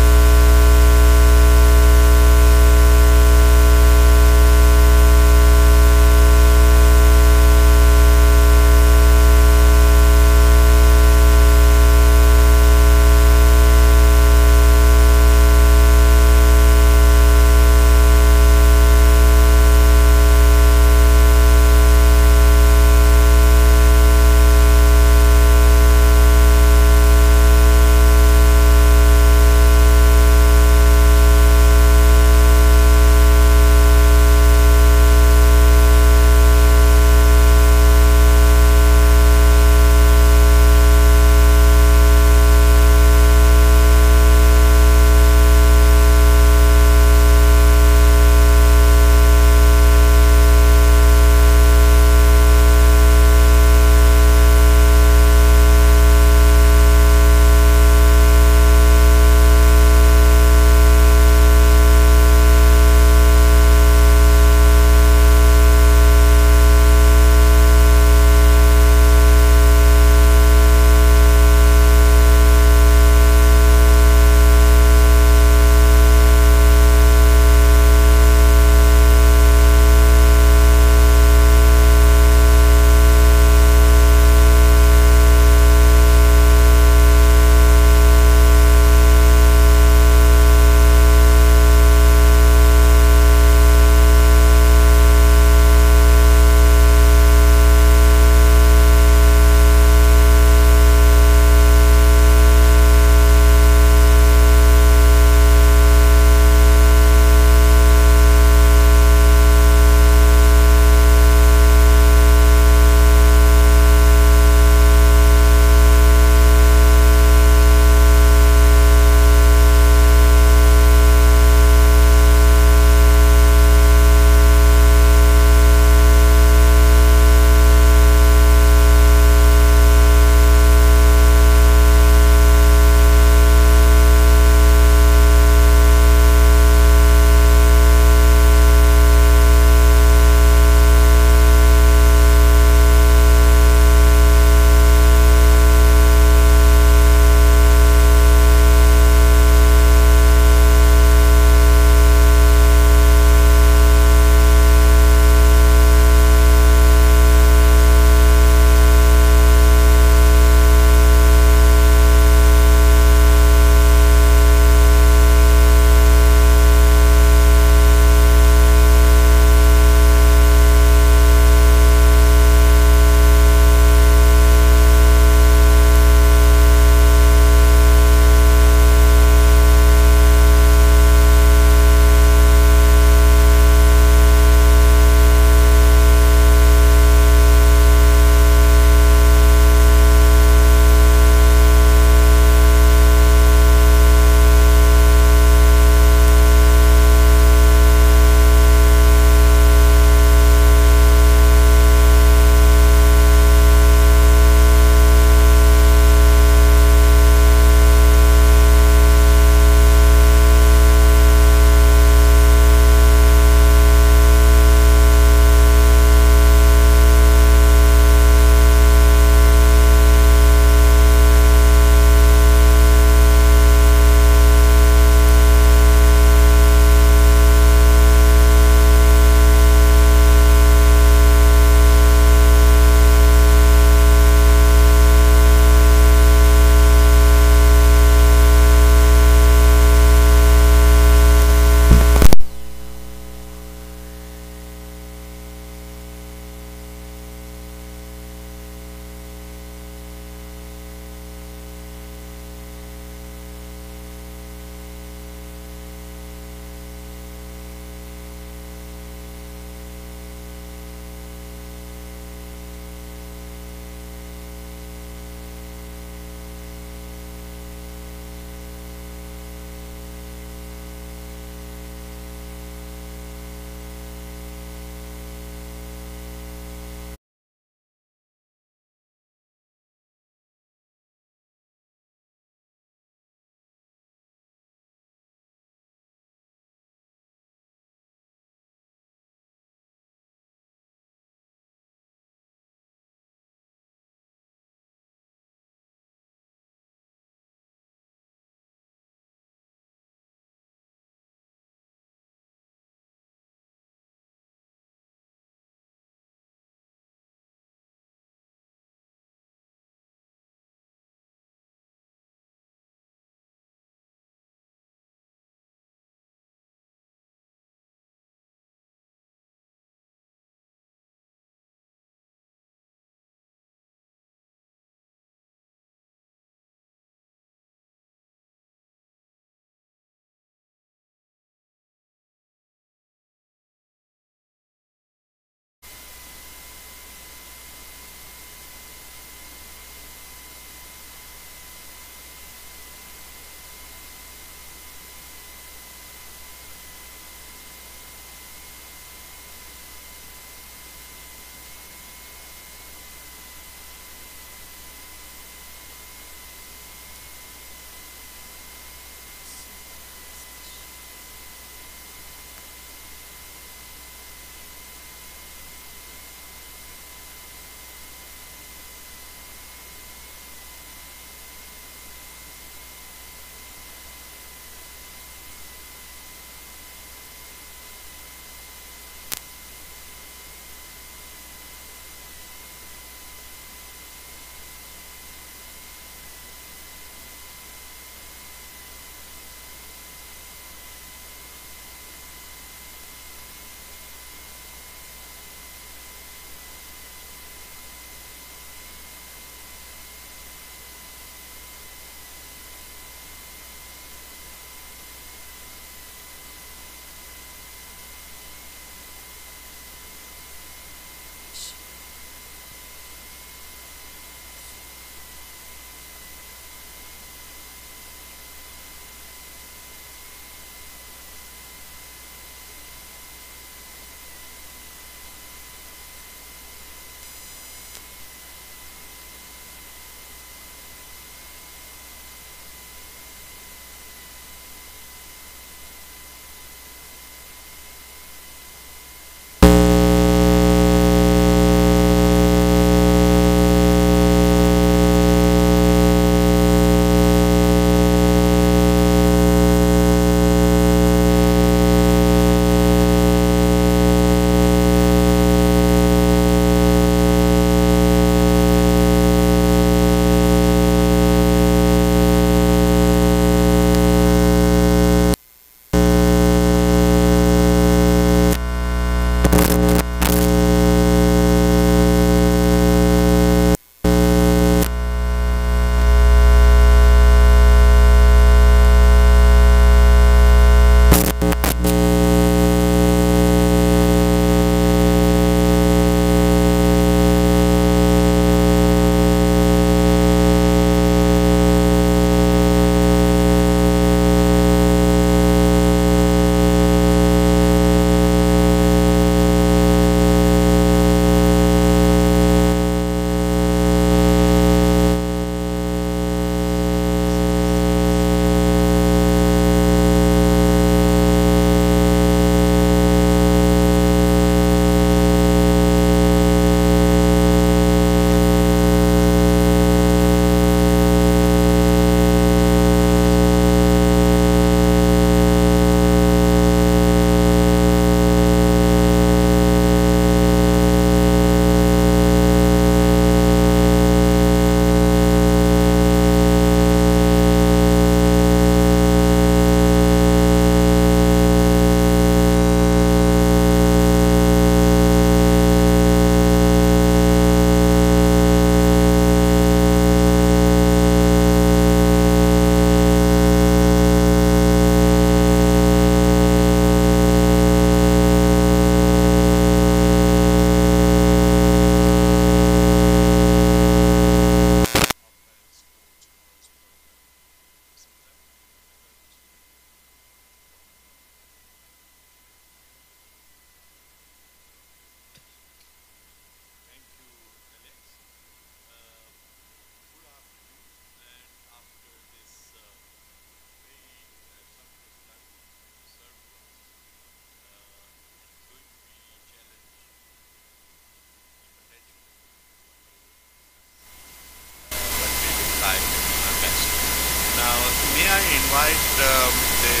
Divide um, the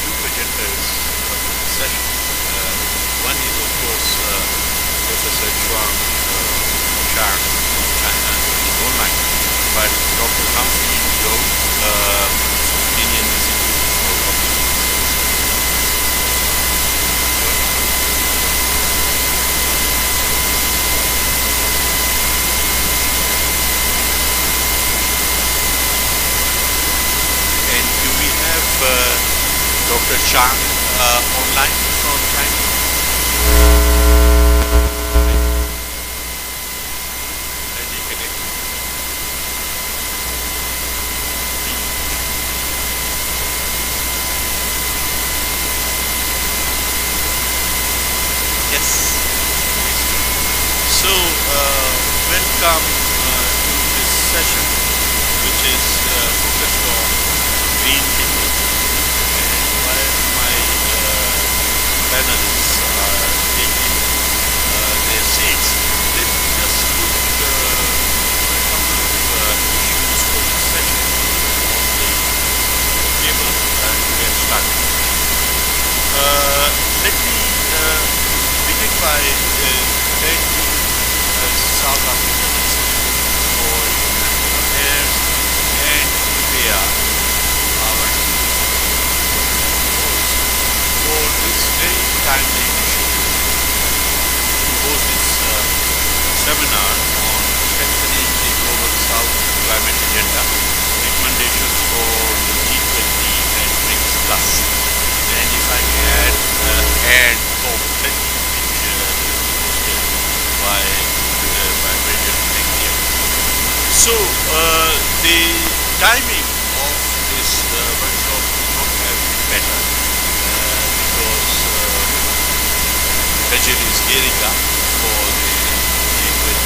two agendas of the session. Uh, one is, of course, uh, Professor Chuang uh, Chang from China online, but Dr. Humphrey Zhou, uh, Indian Institute for Public And do we have uh, Dr. Chang uh, online from China? Kindly connect. Yes. So, uh, welcome uh, to this session, which is uh, focused on green technology. And while my uh, panelists are taking uh, their seats, let me just put uh, a couple of uh, issues for this session on the table and get started. Uh, let me uh, begin by uh, thanking uh, South African Institute for International Affairs and Ipea, our for this very timely initiative to host this uh, seminar on strengthening the Global South climate agenda, recommendations for the G20 and BRICS Plus. And if I may add, uh, add COP30, which uh, is hosted by, uh, by President India. So, uh, the timing of this uh, workshop could not have been better uh, because uh, Brazil is gearing up for the G20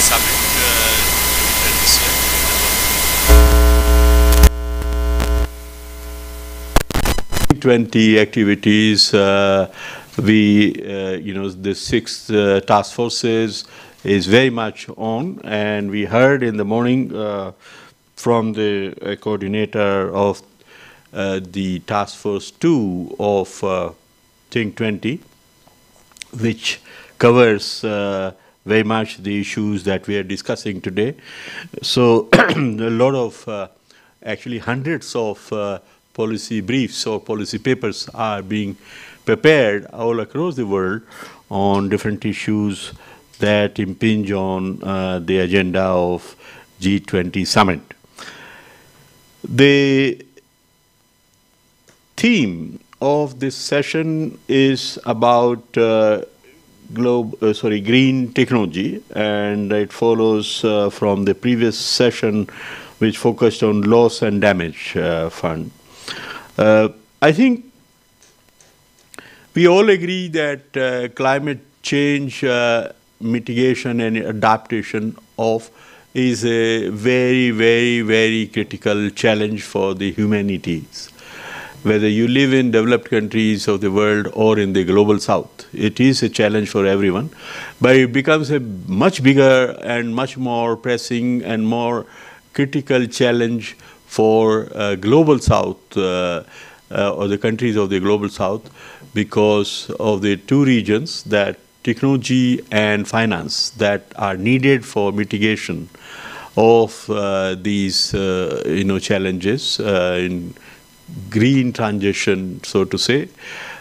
summit uh, later this year. 20 activities. Uh, we, uh, you know, the sixth uh, task forces is very much on, and we heard in the morning from the coordinator of the task force two of Think 20, which covers very much the issues that we are discussing today. So, a lot of, uh, actually, hundreds of uh, policy briefs or policy papers are being prepared all across the world on different issues that impinge on uh, the agenda of G20 summit. The theme of this session is about uh, globe, uh, sorry, green technology, and it follows uh, from the previous session, which focused on loss and damage uh, fund. Uh, I think we all agree that uh, climate change uh, mitigation and adaptation of is a very, very, very critical challenge for the humanities. Whether you live in developed countries of the world or in the global south, it is a challenge for everyone. But it becomes a much bigger and much more pressing and more critical challenge for uh, global south uh, uh, or the countries of the global south because of the two regions that technology and finance that are needed for mitigation of uh, these uh, you know challenges uh, in green transition so to say.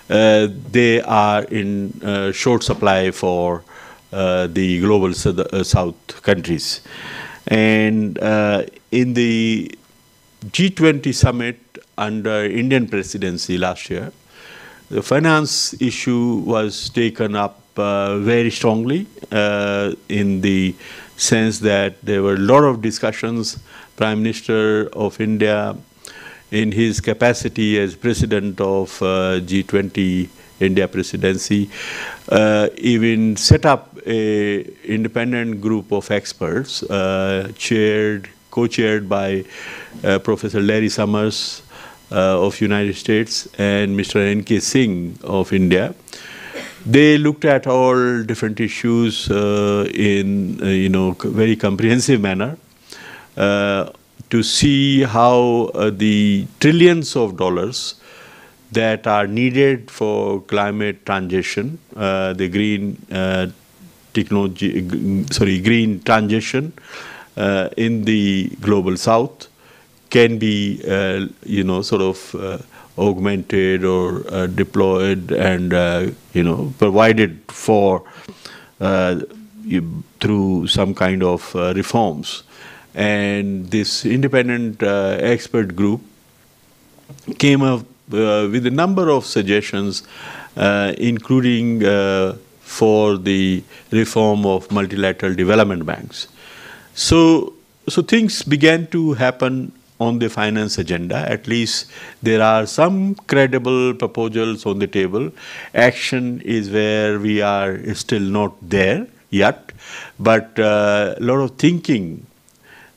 They are in short supply for the global south countries. And in the G20 summit under Indian presidency last year the finance issue was taken up uh, very strongly uh, in the sense that there were a lot of discussions. Prime Minister of India, in his capacity as president of uh, G20 India presidency, uh, even set up a independent group of experts, uh, chaired, co-chaired by uh, Professor Larry Summers, uh, of United States and Mr. N.K. Singh of India. They looked at all different issues uh, in you know very comprehensive manner to see how uh, the trillions of dollars that are needed for climate transition, uh, the green uh, technology, sorry, green transition in the global south can be, uh, you know, sort of uh, augmented or uh, deployed and, uh, you know, provided for uh, you- through some kind of uh, reforms. And this independent uh, expert group came up uh, with a number of suggestions, uh, including uh, for the reform of multilateral development banks. So, so things began to happen on the finance agenda. At least there are some credible proposals on the table. Action is where we are still not there yet, but uh, a lot of thinking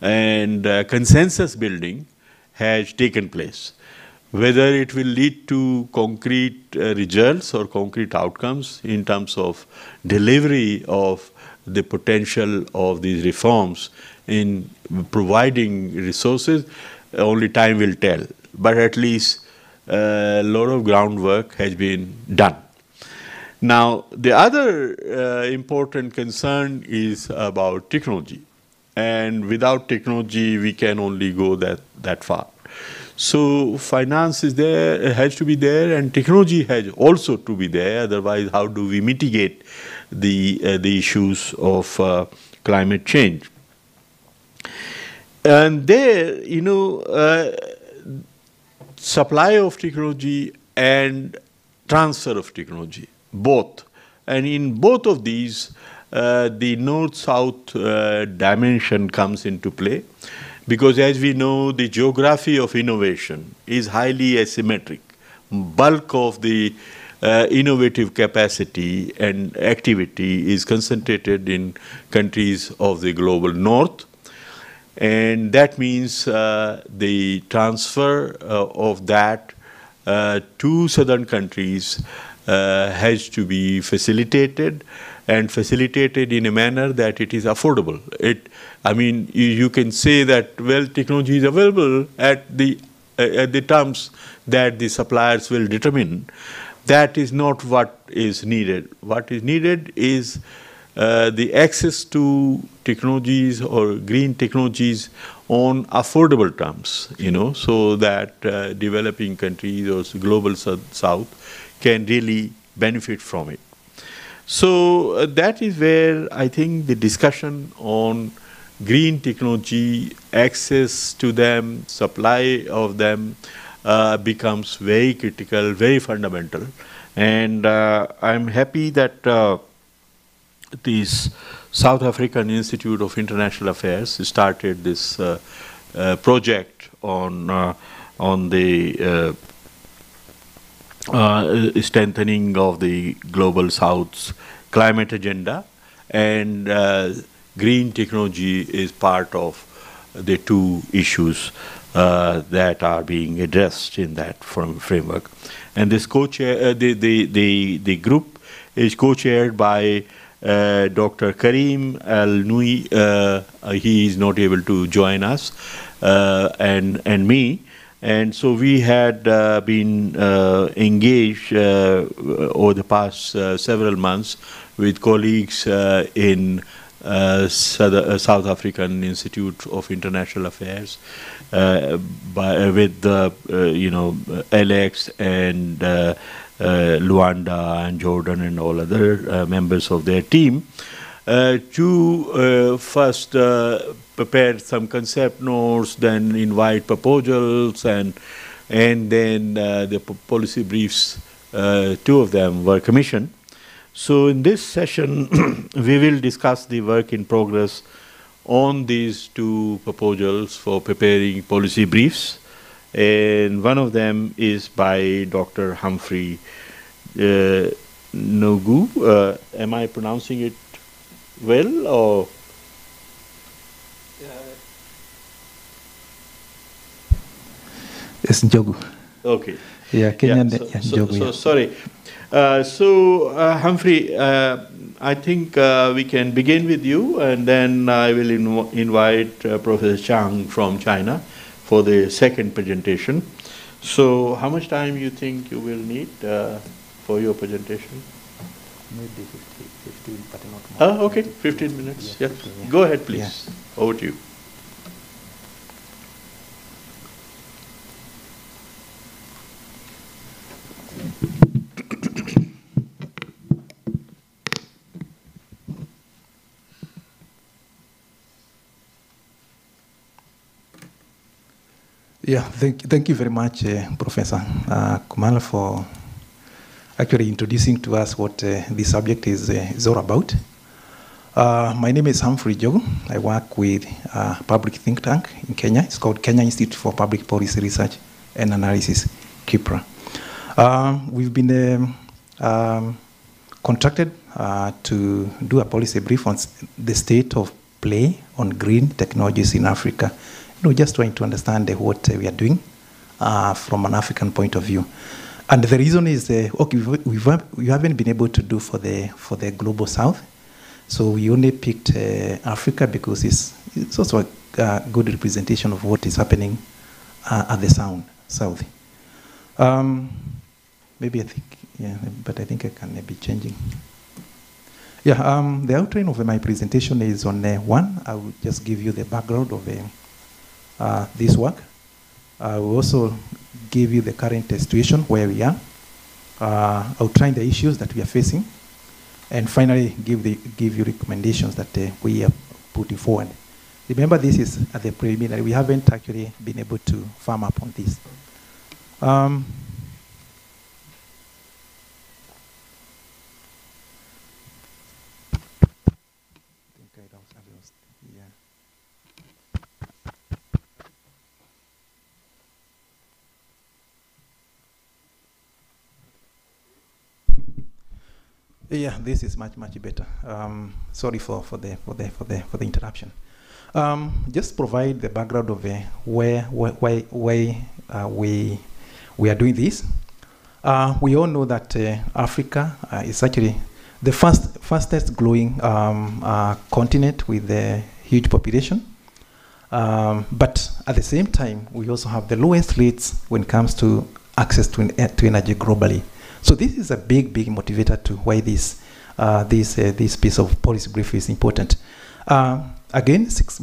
and uh, consensus building has taken place. Whether it will lead to concrete uh, results or concrete outcomes in terms of delivery of the potential of these reforms in providing resources, only time will tell. But at least a lot of groundwork has been done. Now, the other uh, important concern is about technology. And without technology, we can only go that, that far. So finance is there, has to be there, and technology has also to be there. Otherwise, how do we mitigate the uh, the issues of uh, climate change? And there, you know, uh, supply of technology and transfer of technology, both. And in both of these, uh, the north-south uh, dimension comes into play because as we know, the geography of innovation is highly asymmetric. Bulk of the uh, innovative capacity and activity is concentrated in countries of the global north. And that means uh, the transfer uh, of that uh, to southern countries uh, has to be facilitated and facilitated in a manner that it is affordable. It, I mean, you, you can say that well, technology is available at the uh, at the terms that the suppliers will determine. That is not what is needed. What is needed is uh, the access to technologies or green technologies on affordable terms, you know, so that uh, developing countries or global south, can really benefit from it. So uh, that is where I think the discussion on green technology, access to them, supply of them uh, becomes very critical, very fundamental. And uh, I'm happy that uh, this South African Institute of International Affairs started this uh, uh, project on uh, on the strengthening of the global South's climate agenda, and green technology is part of the two issues uh, that are being addressed in that framework. And this co-chair, uh, the, the, the, the group is co-chaired by uh, Dr. Karim El Aynaoui. Uh, he is not able to join us, uh, and and me. And so we had been engaged over the past several months with colleagues in South, South African Institute of International Affairs, by, with the uh, you know Alex and uh, uh, Luanda and Jordan and all other uh, members of their team uh, to uh, first uh, prepare some concept notes, then invite proposals, and and then uh, the po- policy briefs. Uh, two of them were commissioned. So in this session, we will discuss the work in progress on these two proposals for preparing policy briefs, and one of them is by Dr. Humphrey uh, Nogu. Uh, am I pronouncing it well or? It's Njogu. Okay. Yeah, Kenyan. so, yeah, so, Njogu, so yeah. sorry. Uh, so uh, Humphrey, uh, I think uh, we can begin with you, and then I will inv- invite uh, Professor Chang from China for the second presentation. So, how much time you think you will need uh, for your presentation? Maybe 15, 15 but not more. Oh, okay, 15 minutes. Yeah, Yeah. 15, yeah. Go ahead, please. Yeah. Over to you. Yeah, thank, thank you very much, uh, Professor uh, Kumala, for actually introducing to us what uh, this subject is, uh, is all about. Uh, my name is Humphrey Njogu. I work with a public think tank in Kenya. It's called Kenya Institute for Public Policy Research and Analysis, KIPPRA. Um, we've been um, um, contracted uh, to do a policy brief on the state of play on green technologies in Africa. Know, just trying to understand what uh, we are doing uh, from an African point of view. And the reason is, uh, okay, we've, we haven't been able to do for the for the global south, so we only picked Africa because it's it's also a uh, good representation of what is happening uh, at the sound south. Um, maybe I think yeah, but I think I can be changing. Yeah, um, the outline of my presentation is on uh, one. I will just give you the background of uh, uh, this work. I will also give you the current situation where we are, uh, outline the issues that we are facing, and finally give, the, give you recommendations that uh, we are putting forward. Remember, this is at the preliminary. We haven't actually been able to farm up on this. Um, think I lost- I lost- yeah. Yeah, this is much much better. Um, sorry for, for the for the for the for the interruption. Um, just provide the background of uh, where why, why uh, we we are doing this. Uh, we all know that uh, Africa uh, is actually the first fastest growing um, uh, continent with a huge population. Um, but at the same time, we also have the lowest rates when it comes to access to, to energy globally. So this is a big, big motivator to why this uh, this uh, this piece of policy brief is important. Uh, again, six,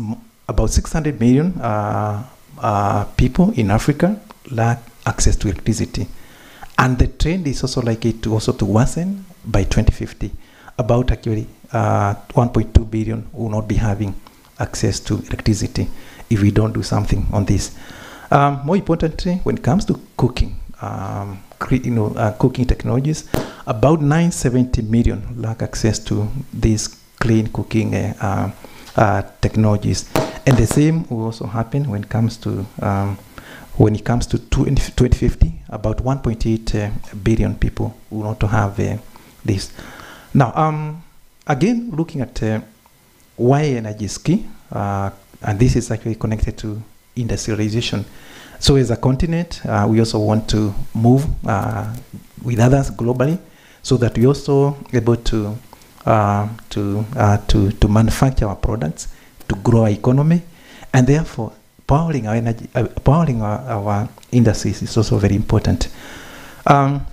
about 600 million uh, uh, people in Africa lack access to electricity, and the trend is also likely to also to worsen by 2050. About actually uh, 1.2 billion will not be having access to electricity if we don't do something on this. Um, more importantly, when it comes to cooking, um, you know, uh, cooking technologies, about 970 million lack access to these clean cooking uh, uh, uh, technologies, and the same will also happen when it comes to um, when it comes to 20, 2050. About 1.8 uh, billion people will not have uh, this. Now, um, again, looking at why energy is key, and this is actually connected to industrialization. So, as a continent, uh, we also want to move uh, with others globally, so that we also able to uh, to to to manufacture our products, to grow our economy, and therefore powering our energy, uh, powering our, our industries is also very important. Um,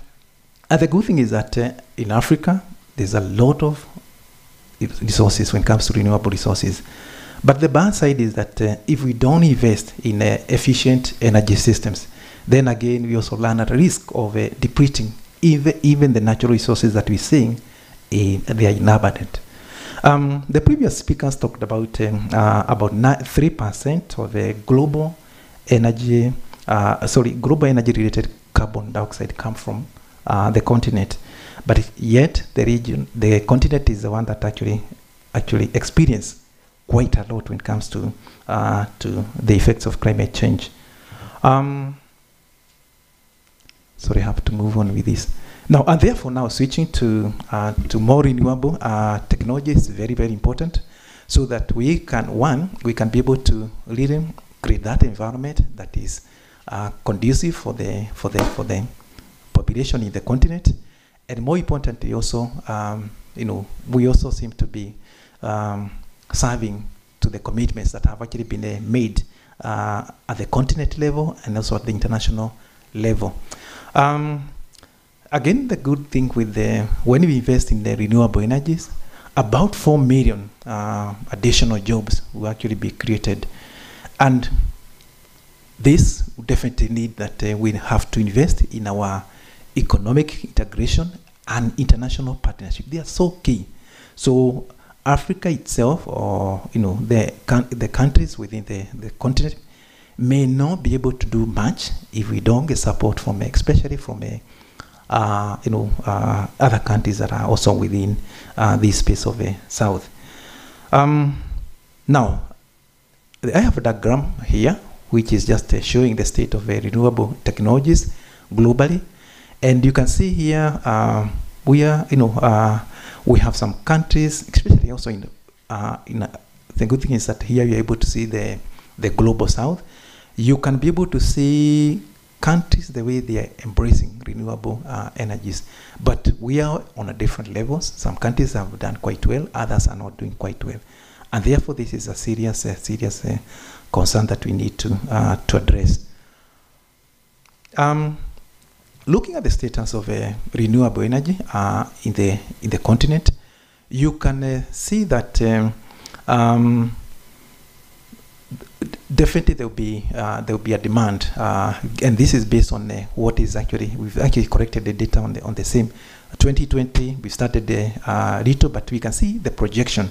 and the good thing is that uh, in Africa, there's a lot of resources when it comes to renewable resources. But the bad side is that uh, if we don't invest in uh, efficient energy systems, then again we also run at risk of uh, depleting even, even the natural resources that we're seeing, in, they are inabundant. Um, the previous speakers talked about um, uh, about three percent of uh, global energy, uh, sorry, global energy-related carbon dioxide come from the continent, but yet the region, the continent is the one that actually actually experience quite a lot when it comes to uh, to the effects of climate change. Um, sorry, I have to move on with this. Now, and therefore, now switching to uh, to more renewable uh, technology is very, very important, so that we can one we can be able to really create that environment that is uh, conducive for the for the for the population in the continent, and more importantly, also um, you know, we also seem to be um, serving to the commitments that have actually been uh, made uh, at the continent level and also at the international level. Um, again, the good thing with the when we invest in the renewable energies, about four million uh, additional jobs will actually be created, and this definitely need that uh, we have to invest in our economic integration and international partnership. They are so key. So Africa itself, or you know, the the countries within the, the continent, may not be able to do much if we don't get support from, especially from a, uh, you know, uh, other countries that are also within uh, this space of the south. Um, now, I have a diagram here, which is just uh, showing the state of uh, renewable technologies globally, and you can see here uh, we are, you know, we have some countries, especially also in, in the good thing is that here you're able to see the the global south you can be able to see countries the way they are embracing renewable uh, energies. But we are on a different levels. Some countries have done quite well, others are not doing quite well. And therefore, this is a serious, uh, serious uh, concern that we need to, uh, to address. Um, looking at the status of uh, renewable energy uh, in, the, in the continent, you can see that um, um, definitely there will be uh, there will be a demand, uh, and this is based on uh, what is actually we've actually corrected the data on the on the same. 2020 we started uh, little, but we can see the projection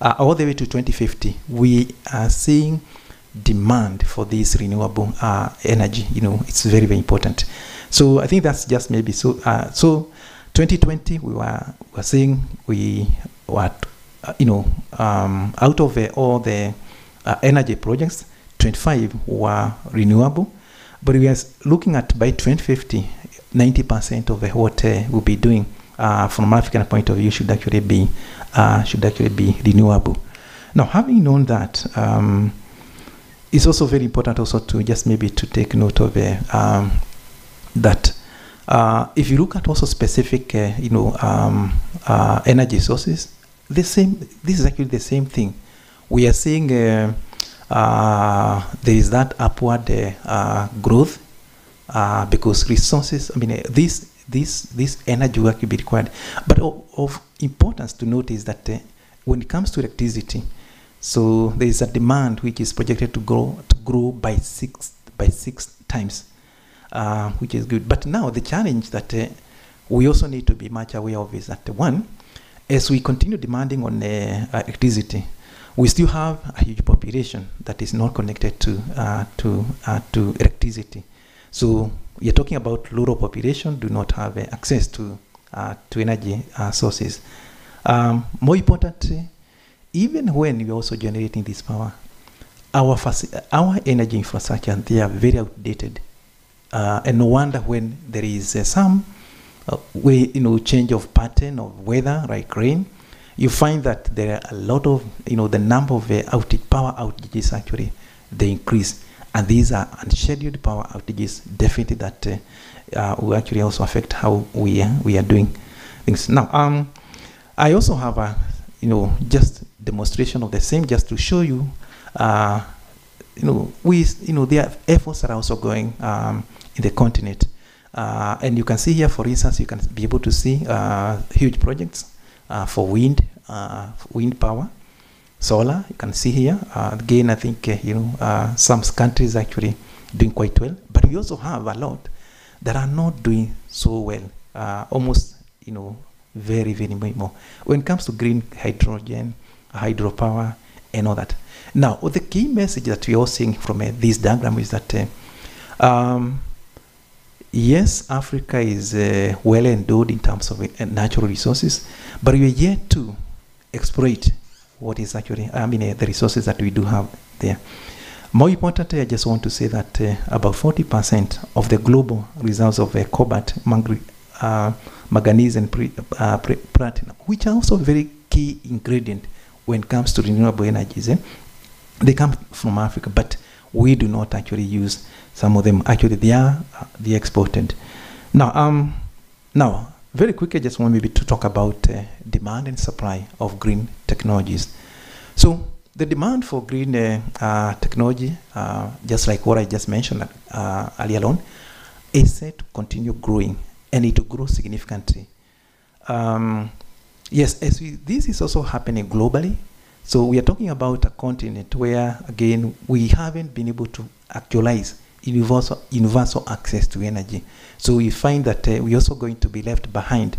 uh, all the way to 2050. We are seeing demand for this renewable uh, energy. You know, it's very very important. So I think that's just maybe so. Uh, so 2020 we were were saying we were you know um, out of all the uh, energy projects, 25 were renewable. But we are looking at by 2050, 90% of what uh, we'll be doing uh, from African point of view should actually be uh, should actually be renewable. Now, having known that, um, it's also very important also to just maybe to take note of uh, um, that uh, if you look at also specific, uh, you know, um, uh, energy sources, the same. This is actually the same thing we are seeing uh, uh, there is that upward uh, growth because resources, I mean, this this this energy will be required. But of, of, importance to note is that when it comes to electricity, so there is a demand which is projected to grow to grow by six by six times, uh, which is good. But now the challenge that uh, we also need to be much aware of is that one, as we continue demanding on uh, electricity, we still have a huge population that is not connected to uh, to uh, to electricity. So you're talking about rural population do not have uh, access to to energy sources. Um, more importantly, even when we're also generating this power, our our energy infrastructure they are very outdated, uh, and no wonder when there is some way you know change of pattern of weather like rain you find that there are a lot of, you know, the number of uh, outage, power outages actually, they increase. And these are unscheduled power outages, definitely that uh, uh, will actually also affect how we, uh, we are doing things. Now, um, I also have a, you know, just demonstration of the same, just to show you, uh, you know, we, you know, their efforts are also going um, in the continent. Uh, and you can see here, for instance, you can be able to see uh, huge projects uh, for wind, uh, wind power, solar. You can see here. Uh, again, I think you know some countries actually doing quite well, but we also have a lot that are not doing so well. almost, you know, very, very much more. When it comes to green hydrogen, hydropower, and all that. Now, the key message that we are seeing from uh, this diagram is that uh, um, yes, Africa is uh, well endowed in terms of uh, natural resources, but we are yet to exploit what is actually, I mean, uh, the resources that we do have there. More importantly, I just want to say that uh, about 40% of the global reserves of uh, cobalt, uh, manganese, and platinum, which are also very key ingredient when it comes to renewable energies, eh? they come from Africa, but we do not actually use some of them actually they are uh, they exported. Now, um, now very quickly, I just want maybe to talk about uh, demand and supply of green technologies. So the demand for green uh, uh, technology, uh, just like what I just mentioned uh, earlier on, is set to continue growing and it will grow significantly. Um, yes, as we, this is also happening globally. So we are talking about a continent where, again, we haven't been able to actualize universal, universal access to energy. So we find that uh, we're also going to be left behind.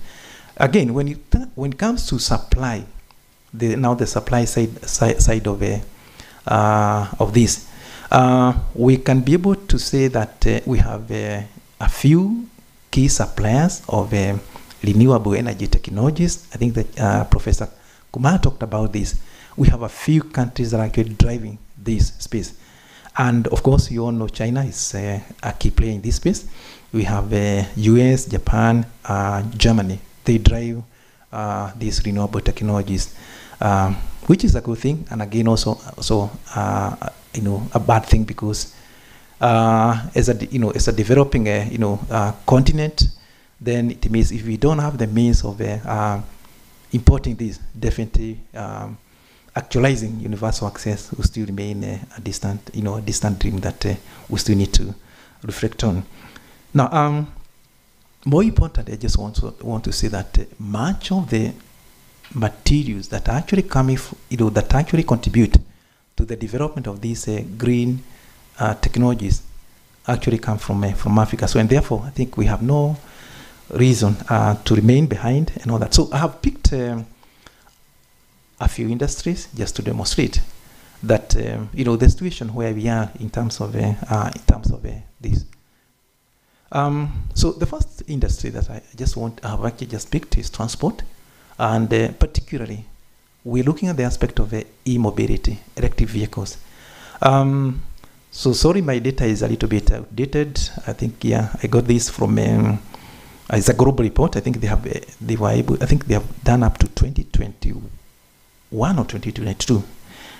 Again, when, you when it comes to supply, the, now the supply side, side, side of, uh, uh, of this, uh, we can be able to say that uh, we have uh, a few key suppliers of renewable energy technologies. I think that Professor Kumar talked about this. We have a few countries that are actually driving this space. And of course, you all know China is uh, a key player in this space. We have uh, US, Japan, uh, Germany. They drive uh, these renewable technologies, um, which is a good thing. And again, also, also uh, you know, a bad thing because as a you know as a developing you know continent, then it means if we don't have the means of importing this, definitely um, actualizing universal access will still remain uh, a distant you know a distant dream that uh, we still need to reflect on. Now, um, more importantly, I just want to want to say that uh, much of the materials that actually coming, f- you know, that actually contribute to the development of these uh, green uh, technologies actually come from uh, from Africa. So, and therefore, I think we have no reason to remain behind and all that. So, I have picked um, a few industries just to demonstrate that um, you know the situation where we are in terms of uh, uh, in terms of uh, this. Um, so the first industry that I just want I have actually just picked is transport, and uh, particularly we're looking at the aspect of uh, e-mobility, electric vehicles. Um, so sorry, my data is a little bit outdated. I think yeah, I got this from um, it's a global report. I think they have uh, they were able. I think they have done up to 2021 or 2022.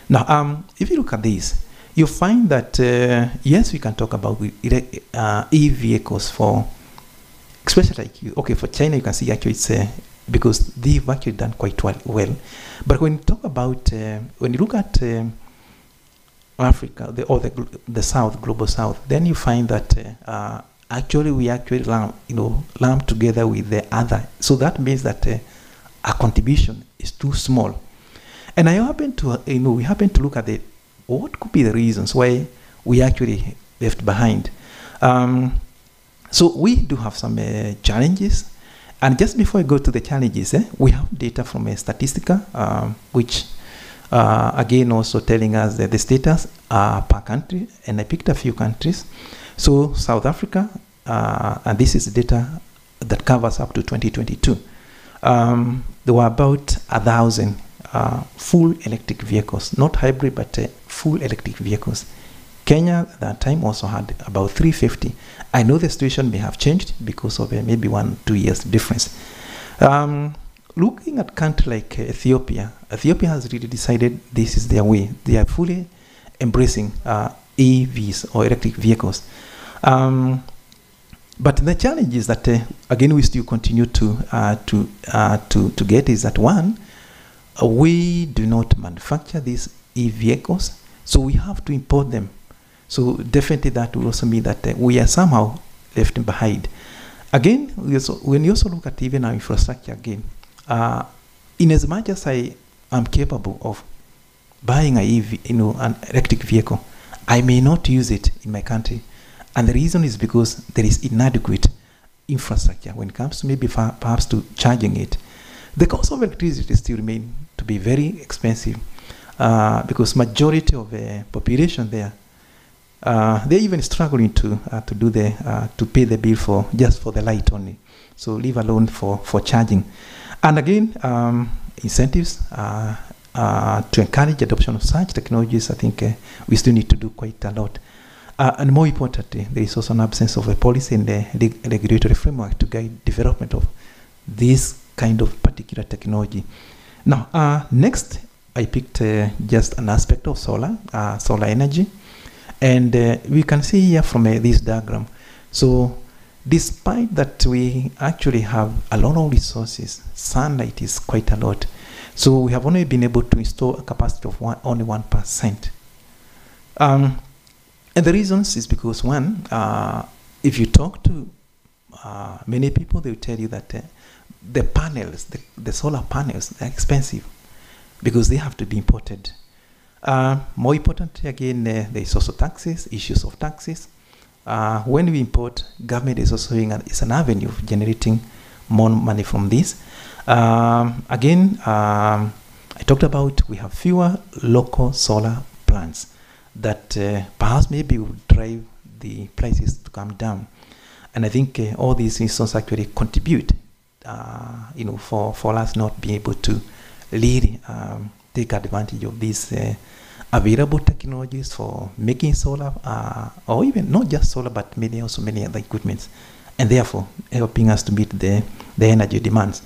Now, um, if you look at this, you find that uh, yes, we can talk about uh, e-vehicles for, especially like you, okay for China. You can see actually it's uh, because they've actually done quite well. well. But when you talk about uh, when you look at um, Africa the, or the the South, global South, then you find that uh, uh, actually we actually lump, you know lump together with the other. So that means that uh, our contribution is too small. And I happen to, uh, you know, we happen to look at the what could be the reasons why we actually left behind. Um, so we do have some uh, challenges. And just before I go to the challenges, eh, we have data from a Statistica, um, which uh, again also telling us that the status uh, per country. And I picked a few countries. So South Africa, uh, and this is data that covers up to 2022. Um, there were about a thousand uh, full electric vehicles, not hybrid, but uh, full electric vehicles. Kenya at that time also had about 350. I know the situation may have changed because of uh, maybe one, two years difference. Um, looking at country like uh, Ethiopia, Ethiopia has really decided this is their way. They are fully embracing uh, EVs or electric vehicles. Um, but the challenge is that uh, again we still continue to uh, to to to get is that one we do not manufacture these e-vehicles, so we have to import them. So definitely that will also mean that uh, we are somehow left behind. Again, also, when you also look at even our infrastructure again, uh, in as much as I am capable of buying a EV, you know, an electric vehicle, I may not use it in my country. And the reason is because there is inadequate infrastructure when it comes to maybe perhaps to charging it. The cost of electricity still remain to be very expensive uh, because majority of the population there uh, they're even struggling to uh, to do the uh, to pay the bill for just for the light only. So leave alone for for charging, and again um, incentives uh, uh, to encourage adoption of such technologies. I think uh, we still need to do quite a lot. And more importantly, there is also an absence of a policy in the reg- regulatory framework to guide development of this kind of particular technology. Now, uh, next, I picked uh, just an aspect of solar, uh, solar energy. And uh, we can see here from uh, this diagram. So despite that we actually have a lot of resources, sunlight is quite a lot. So we have only been able to install a capacity of one, only 1%. Um, and the reasons is because one, uh, if you talk to many people, they will tell you that the panels, the, the solar panels, they're expensive because they have to be imported. Uh, more importantly, again, uh, there is also taxes, issues of taxes. Uh, when we import, government is also an, is an avenue of generating more money from this. Um, again, um, I talked about we have fewer local solar plants that uh, perhaps maybe will drive the prices to come down. And I think uh, all these reasons actually contribute, uh, you know, for, for us not being able to really um, take advantage of these uh, available technologies for making solar, uh, or even not just solar, but many also many other equipments, and therefore helping us to meet the, the energy demands.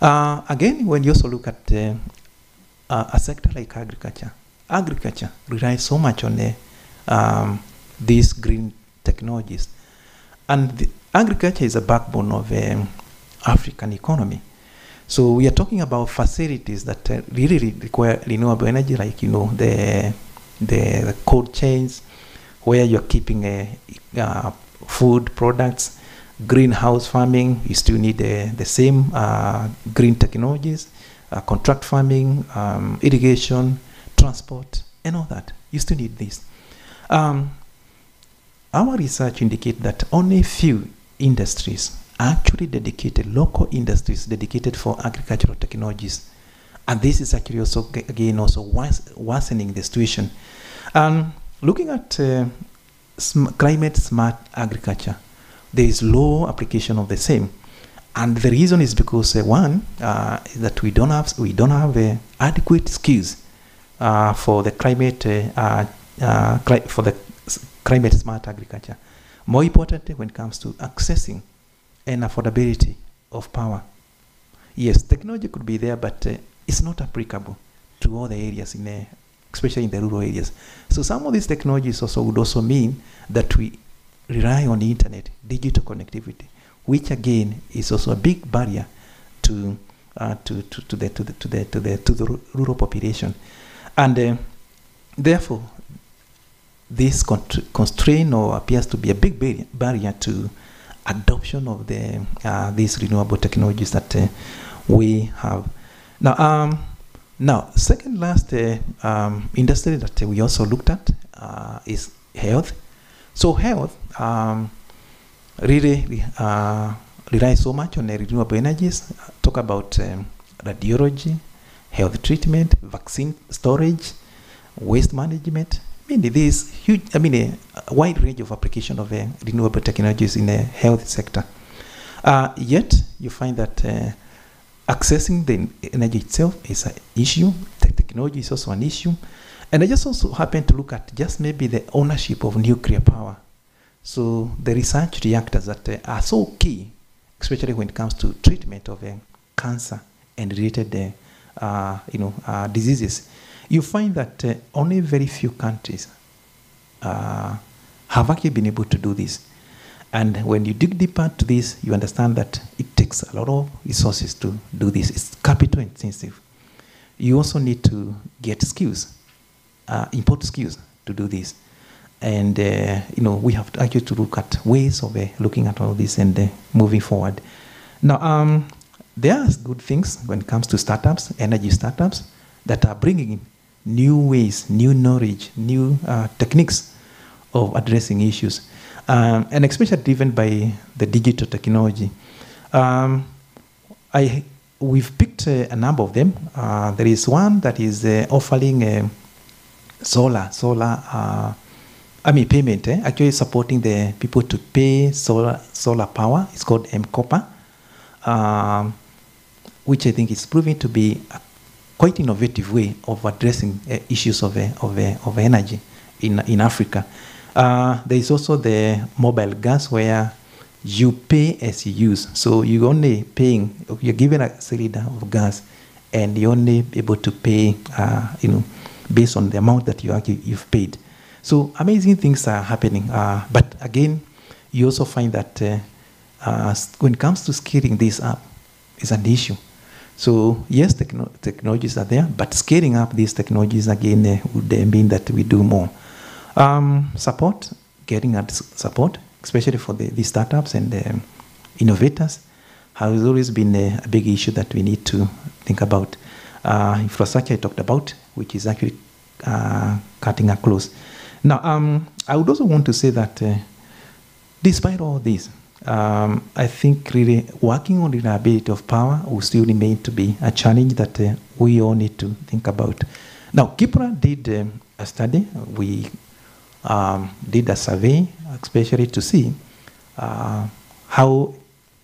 Uh, again, when you also look at uh, a sector like agriculture, agriculture relies so much on the, um, these green technologies, and the agriculture is a backbone of um, African economy. So we are talking about facilities that uh, really require renewable energy, like you know the the, cold chains, where you're keeping uh, uh, food products, greenhouse farming. You still need the the same uh, green technologies, contract farming, um, irrigation, transport, and all that. You still need this. Um, our research indicates that only few industries actually dedicated local industries dedicated for agricultural technologies. And this is actually also again also worsening the situation. And looking at uh, sm climate smart agriculture there is low application of the same. And the reason is because uh, one uh, is that we don't have we don't have uh, adequate skills uh, for the climate uh, cli for the climate smart agriculture. More importantly when it comes to accessing and affordability of power. Yes, technology could be there, but uh, it's not applicable to all the areas, in especially in the rural areas. So some of these technologies also would also mean that we rely on the internet, digital connectivity, which again is also a big barrier to uh, to, to, to, the, to, the, to, the, to, the, to the rural population. And uh, therefore, this constraint or appears to be a big barrier to adoption of the uh, these renewable technologies that uh, we have. Now, um, now second last uh, um, industry that we also looked at uh, is health. So health um, really uh, relies so much on renewable energies. Talk about um, radiology, health treatment, vaccine storage, waste management, mean, there's huge, I mean, a, a wide range of application of uh, renewable technologies in the health sector. Uh, yet, you find that uh, accessing the energy itself is an issue. The technology is also an issue. And I just also happen to look at just maybe the ownership of nuclear power. So the research reactors that uh, are so key, especially when it comes to treatment of uh, cancer and related, uh, you know, diseases you find that uh, only very few countries uh, have actually been able to do this. And when you dig deeper to this, you understand that it takes a lot of resources to do this. It's capital intensive. You also need to get skills, uh, import skills to do this. And, uh, you know, we have to actually to look at ways of uh, looking at all this and uh, moving forward. Now, um, there are good things when it comes to startups, energy startups, that are bringing new ways, new knowledge, new uh, techniques of addressing issues, um, and especially driven by the digital technology. Um, I, we've picked uh, a number of them. Uh, there is one that is uh, offering uh, solar, solar, I mean payment, eh? actually supporting the people to pay solar, solar power. It's called M-KOPA, um, which I think is proving to be a quite innovative way of addressing uh, issues of, uh, of, uh, of energy in, in Africa. Uh, there is also the mobile gas where you pay as you use. So you're only paying, you're given a cylinder of gas and you're only able to pay, uh, you know, based on the amount that you actually, you've paid. So amazing things are happening. Uh, but again, you also find that when it comes to scaling this up, it's an issue. So yes, techno- technologies are there, but scaling up these technologies again uh, would uh, mean that we do more. Um, support, getting at support, especially for the, the startups and um, innovators, has always been a, a big issue that we need to think about. Uh, infrastructure I talked about, which is actually uh, cutting across. Now, um, I would also want to say that uh, despite all this, um, I think really working on the reliability of power will still remain to be a challenge that uh, we all need to think about. Now, KIPPRA did um, a study. We um, did a survey, especially to see uh, how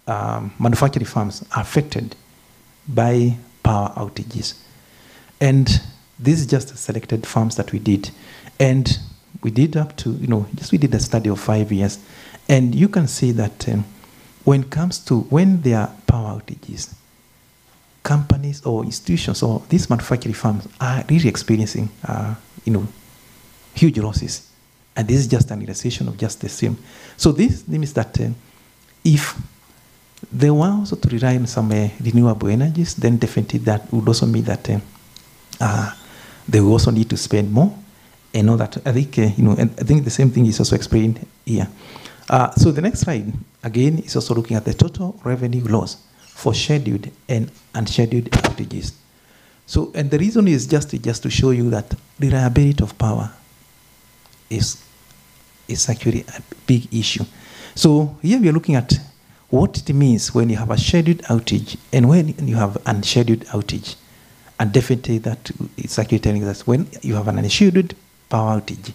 um, manufacturing firms are affected by power outages. And this is just selected farms that we did. And we did up to, you know, just we did a study of five years. And you can see that um, when it comes to when there are power outages, companies or institutions or these manufacturing firms are really experiencing, uh, you know, huge losses. And this is just an illustration of just the same. So this means that uh, if they were also to rely on some uh, renewable energies, then definitely that would also mean that uh, uh, they will also need to spend more. And know that I think uh, you know, and I think the same thing is also explained here. Uh, so the next slide again is also looking at the total revenue loss for scheduled and unscheduled outages. So and the reason is just to, just to show you that reliability of power is is actually a big issue. So here we are looking at what it means when you have a scheduled outage and when you have unscheduled outage. And definitely that it's actually telling us when you have an unscheduled power outage,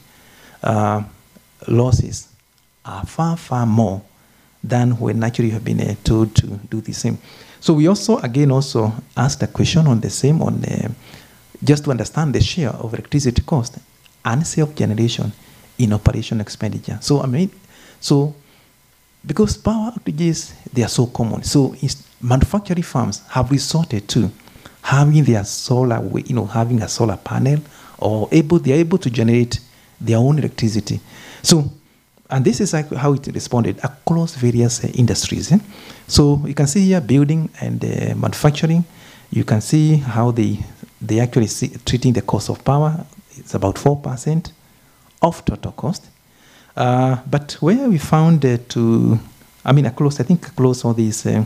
uh, losses are far, far more than when actually you have been uh, told to do the same. So we also, again, also asked a question on the same, on uh, just to understand the share of electricity cost and self-generation in operation expenditure. So I mean, so because power outages they are so common, so manufacturing firms have resorted to having their solar, you know, having a solar panel or able they are able to generate their own electricity. So, and this is like how it responded across various uh, industries. eh. So you can see here building and uh, manufacturing. You can see how they they actually see, treating the cost of power. It's about four percent of total cost. Uh, but where we found uh, to, I mean, across, I think across all these, uh,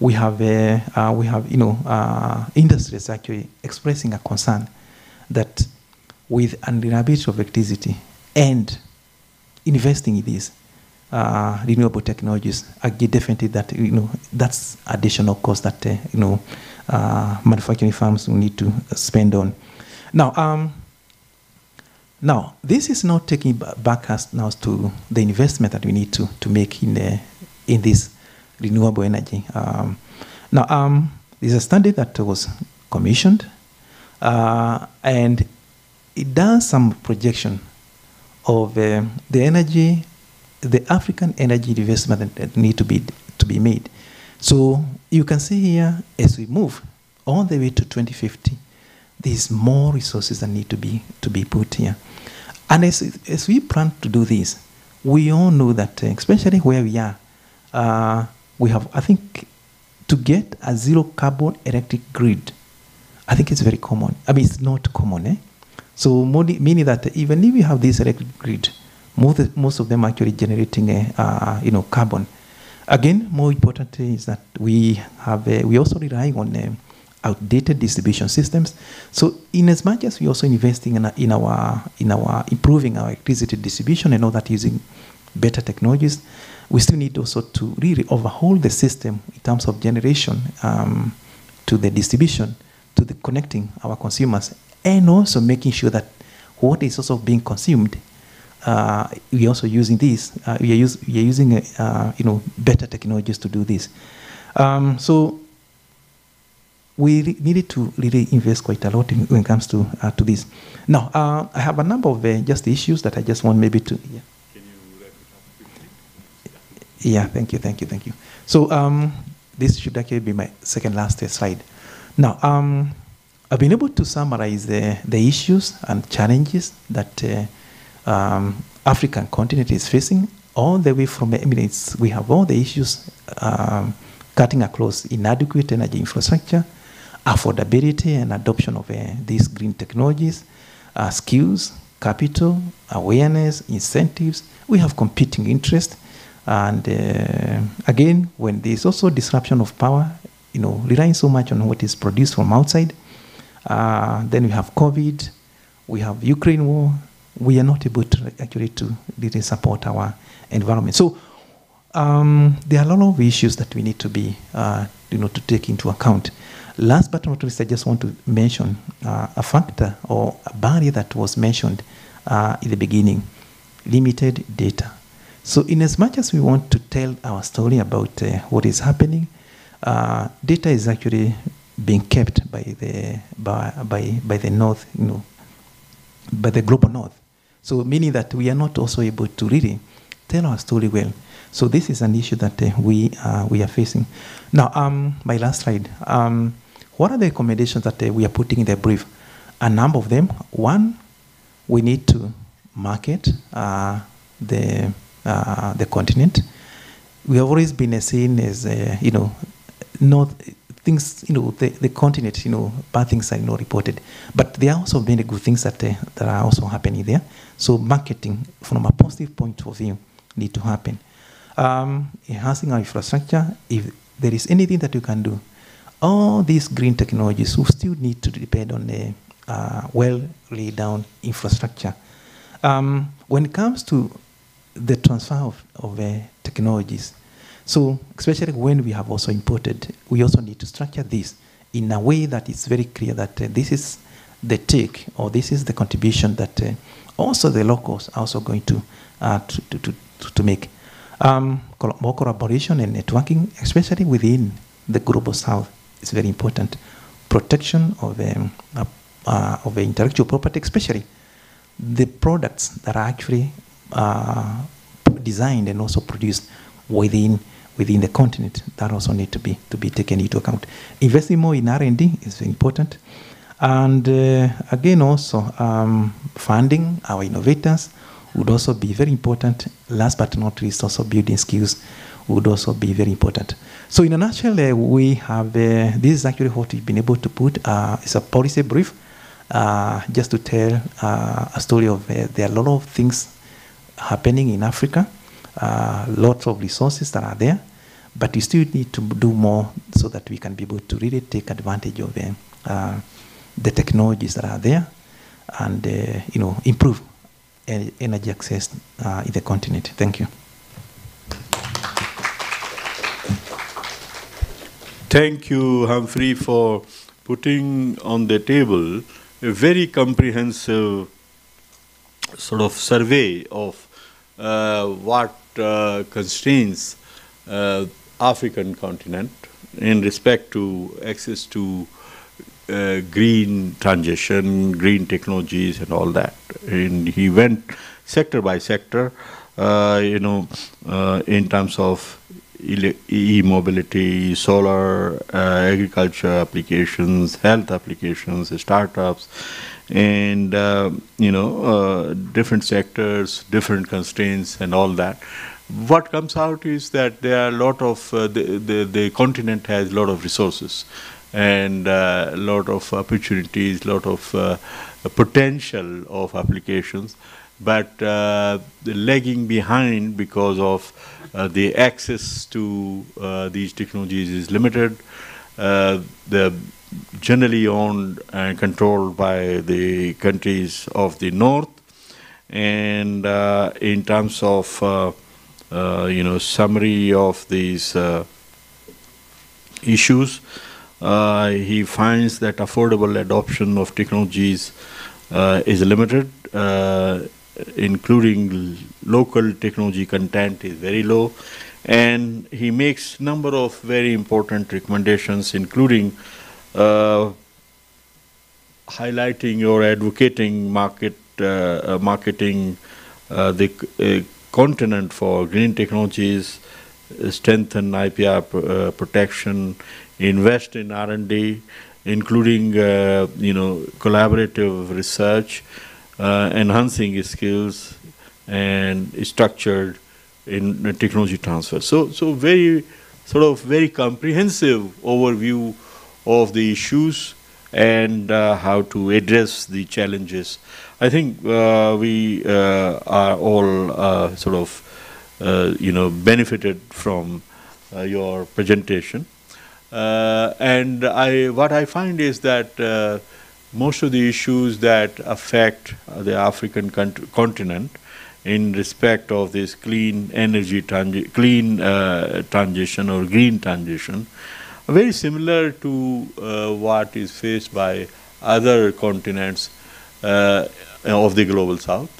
we have, uh, we have, you know, industries actually expressing a concern that with unreliability of electricity and investing in these uh, renewable technologies, get definitely that, you know, that's additional cost that, uh, you know, uh, manufacturing firms will need to spend on. Now, um, now, this is not taking back us now to the investment that we need to, to make in, uh, in this renewable energy. Um, now, um, there's a study that was commissioned, uh, and it does some projection of uh, the energy, the African energy investment that- need to be to be made. So you can see here as we move all the way to 2050, there's more resources that need to be to be put here. And as, as we plan to do this, we all know that, uh, especially where we are, uh, we have, I think, to get a zero carbon electric grid, I think it's very common. I mean, it's not common, eh? So, meaning that even if we have this electric grid, most, most of them actually generating, a, uh, you know, carbon. Again, more important is that we have, uh, we also rely on um, outdated distribution systems. So, in as much as we also investing in, in our in our improving our electricity distribution and all that using better technologies, we still need also to really overhaul the system in terms of generation um, to the distribution, to the connecting our consumers, and also making sure that what is also being consumed, uh, we are also using this. Uh, we are, use, we are using uh, you know better technologies to do this. Um, so we needed to really invest quite a lot in, when it comes to uh, to this. Now, uh, I have a number of uh, just issues that I just want maybe to. Yeah. Yeah, thank you, thank you, thank you. So um, this should actually be my second last slide. Now, um, I've been able to summarize the, the issues and challenges that uh, um, African continent is facing all the way from the Emirates, we have all the issues um, cutting across inadequate energy infrastructure, affordability and adoption of uh, these green technologies, uh, skills, capital, awareness, incentives. We have competing interests. And uh, again, when there's also disruption of power, you know, relying so much on what is produced from outside, uh, then we have COVID, we have Ukraine war. We are not able to actually to really support our environment. So um, there are a lot of issues that we need to be, uh, you know, to take into account. Last but not least, I just want to mention uh, a factor or a barrier that was mentioned uh, in the beginning: limited data. So, in as much as we want to tell our story about uh, what is happening, uh, data is actually being kept by the by, by by the north, you know, by the global north. So, meaning that we are not also able to really tell our story well. So this is an issue that uh, we uh, we are facing. Now, um, my last slide. Um, what are the recommendations that uh, we are putting in the brief? A number of them. One, we need to market uh, the uh, the continent. We have always been seen as uh, you know, not things you know the, the continent you know bad things are not reported, but there are also many good things that that are also happening there. So marketing from a positive point of view need to happen um, enhancing our infrastructure, if there is anything that you can do, all these green technologies will still need to depend on a uh, well laid down infrastructure. Um, when it comes to the transfer of, of uh, technologies, so especially when we have also imported, we also need to structure this in a way that it's very clear that uh, this is the take or this is the contribution that uh, also the locals are also going to, uh, to, to, to, to make um, more collaboration and networking, especially within the global south, is very important. Protection of, um, uh, uh, of intellectual property, especially the products that are actually uh, designed and also produced within within the continent that also need to be to be taken into account. Investing more in R&D is important, and uh, again also um, funding our innovators would also be very important. Last but not least, also building skills would also be very important. So in a nutshell, uh, we have, uh, this is actually what we've been able to put, uh, it's a policy brief, uh, just to tell uh, a story of, there are a lot of things happening in Africa, lots of resources that are there, but we still need to do more so that we can be able to really take advantage of the technologies that are there and, you know, improve energy access uh, in the continent. Thank you. Thank you, Humphrey, for putting on the table a very comprehensive sort of survey of uh, what uh, constrains uh, African continent in respect to access to uh, green transition, green technologies, and all that. And he went sector by sector, uh, you know, uh, in terms of e-mobility, solar, uh, agriculture applications, health applications, startups, and uh, you know, uh, different sectors, different constraints, and all that what comes out is that there are a lot of uh, the, the, the continent has a lot of resources and a uh, lot of opportunities, a lot of uh, potential of applications, but uh, lagging behind because of the access to these technologies is limited. the generally owned and controlled by the countries of the north. And uh, in terms of uh, uh, you know summary of these issues, uh, he finds that affordable adoption of technologies uh, is limited, uh, including local technology content is very low, and he makes number of very important recommendations, including uh, highlighting or advocating market uh, marketing the continent for green technologies, strengthen IPR protection, invest in R&D, including uh, you know collaborative research, uh, enhancing skills, and structured in uh, technology transfer. So, so very sort of very comprehensive overview of the issues and uh, how to address the challenges. I think uh, we uh, are all uh, sort of, uh, you know, benefited from uh, your presentation. and I, what I find is that most of the issues that affect the African continent in respect of this clean energy, clean transition or green transition very similar to uh, what is faced by other continents uh, of the global south.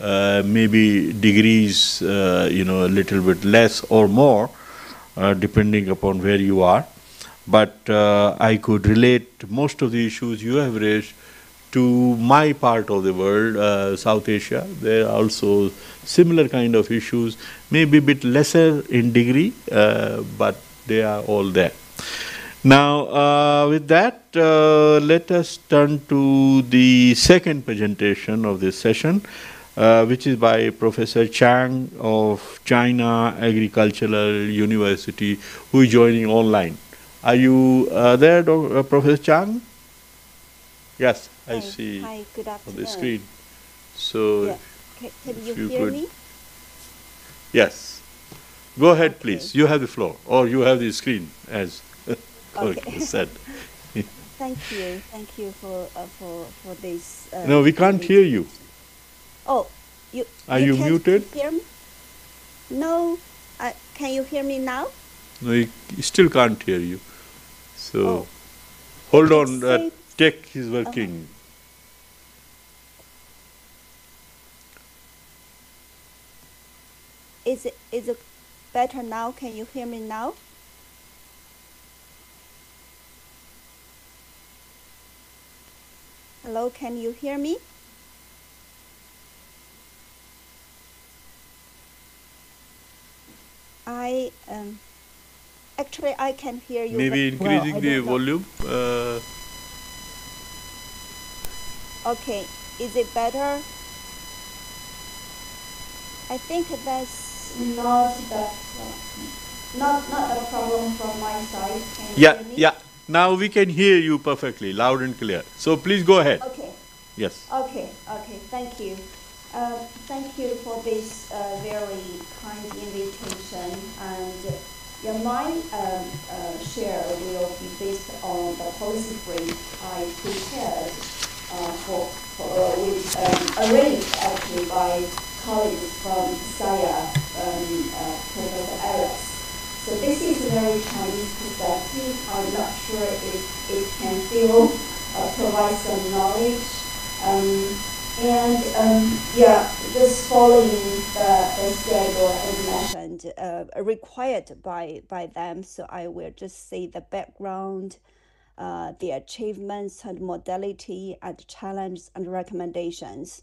Uh, maybe degrees, uh, you know, a little bit less or more, uh, depending upon where you are. But uh, I could relate most of the issues you have raised to my part of the world, South Asia. There are also similar kind of issues, maybe a bit lesser in degree, but they are all there. Now, uh, with that, uh, let us turn to the second presentation of this session, uh, which is by Professor Chang of China Agricultural University, who is joining online. Are you uh, there, uh, Professor Chang? Yes, I Hi. see Hi, good on the screen. So, Yeah. Can, can you, you hear could- me? yes. Go ahead, please. You have the floor, or you have the screen, as Okay. said. Thank you, thank you for uh, for for this. Uh, no, we can't hear you. Oh, you. Are you can't muted? Hear me? No. Uh, can you hear me now? No, you still can't hear you. So, Oh. hold on. Uh, tech is working. Is it is it better now? Can you hear me now? Hello, can you hear me? I um actually I can hear you. Maybe but- well, increasing the volume. Uh, Okay, is it better? I think that's not the not not a problem from my side. Can yeah, yeah. Now we can hear you perfectly, loud and clear. So please go ahead. Okay. Yes. Okay, okay, thank you. Uh, thank you for this uh, very kind invitation. And uh, yeah, my um, uh, share will be based on the policy brief I prepared uh, for, for uh, with, um, arranged actually by colleagues from SAIIA, um, uh, Professor Alex. So this is a very Chinese perspective. I'm not sure if it can still uh, provide some knowledge. Um, and um, yeah, just following the, the schedule mentioned, uh, required by, by them. So I will just say the background, uh, the achievements and modality and challenges and recommendations.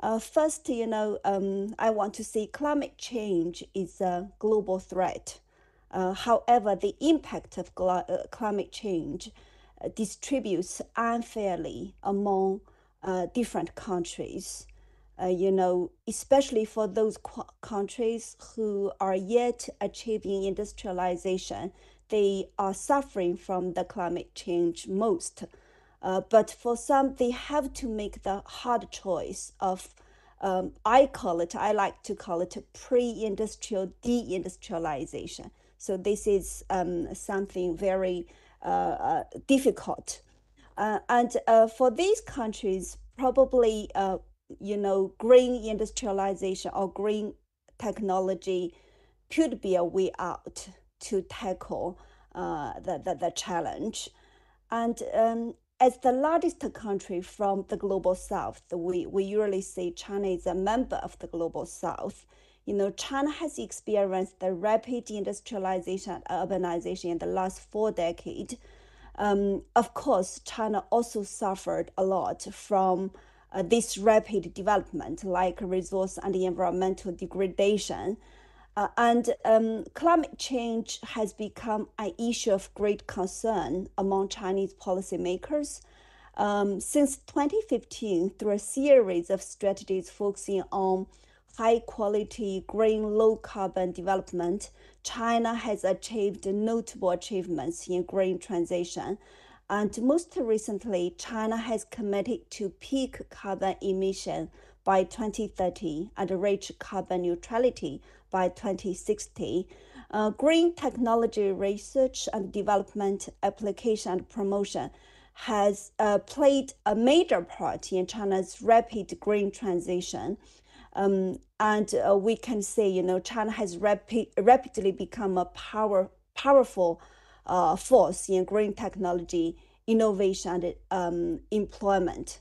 Uh, first, you know, um, I want to say climate change is a global threat. Uh, however, the impact of glo- uh, climate change uh, distributes unfairly among uh, different countries. You know, especially for those qu- countries who are yet achieving industrialization, they are suffering from the climate change most. Uh, but for some, they have to make the hard choice of, um, I call it, I like to call it pre-industrial deindustrialization. So this is um, something very uh, uh, difficult. Uh, and uh, for these countries, probably, you know, green industrialization or green technology could be a way out to tackle the, the, the challenge. And um, as the largest country from the global south, we, we usually say China is a member of the global south. You know, China has experienced the rapid industrialization and urbanization in the last four decades. Um, of course, China also suffered a lot from uh, this rapid development, like resource and environmental degradation. Uh, and um, climate change has become an issue of great concern among Chinese policymakers. Um, since 2015, through a series of strategies focusing on high quality green low carbon development, China has achieved notable achievements in green transition. And most recently, China has committed to peak carbon emission by 2030 and reach carbon neutrality by 2060. Uh, green technology research and development, application and promotion has uh, played a major part in China's rapid green transition. Um, and uh, we can say, you know, China has rapi- rapidly become a power, powerful uh, force in green technology, innovation, and um, employment.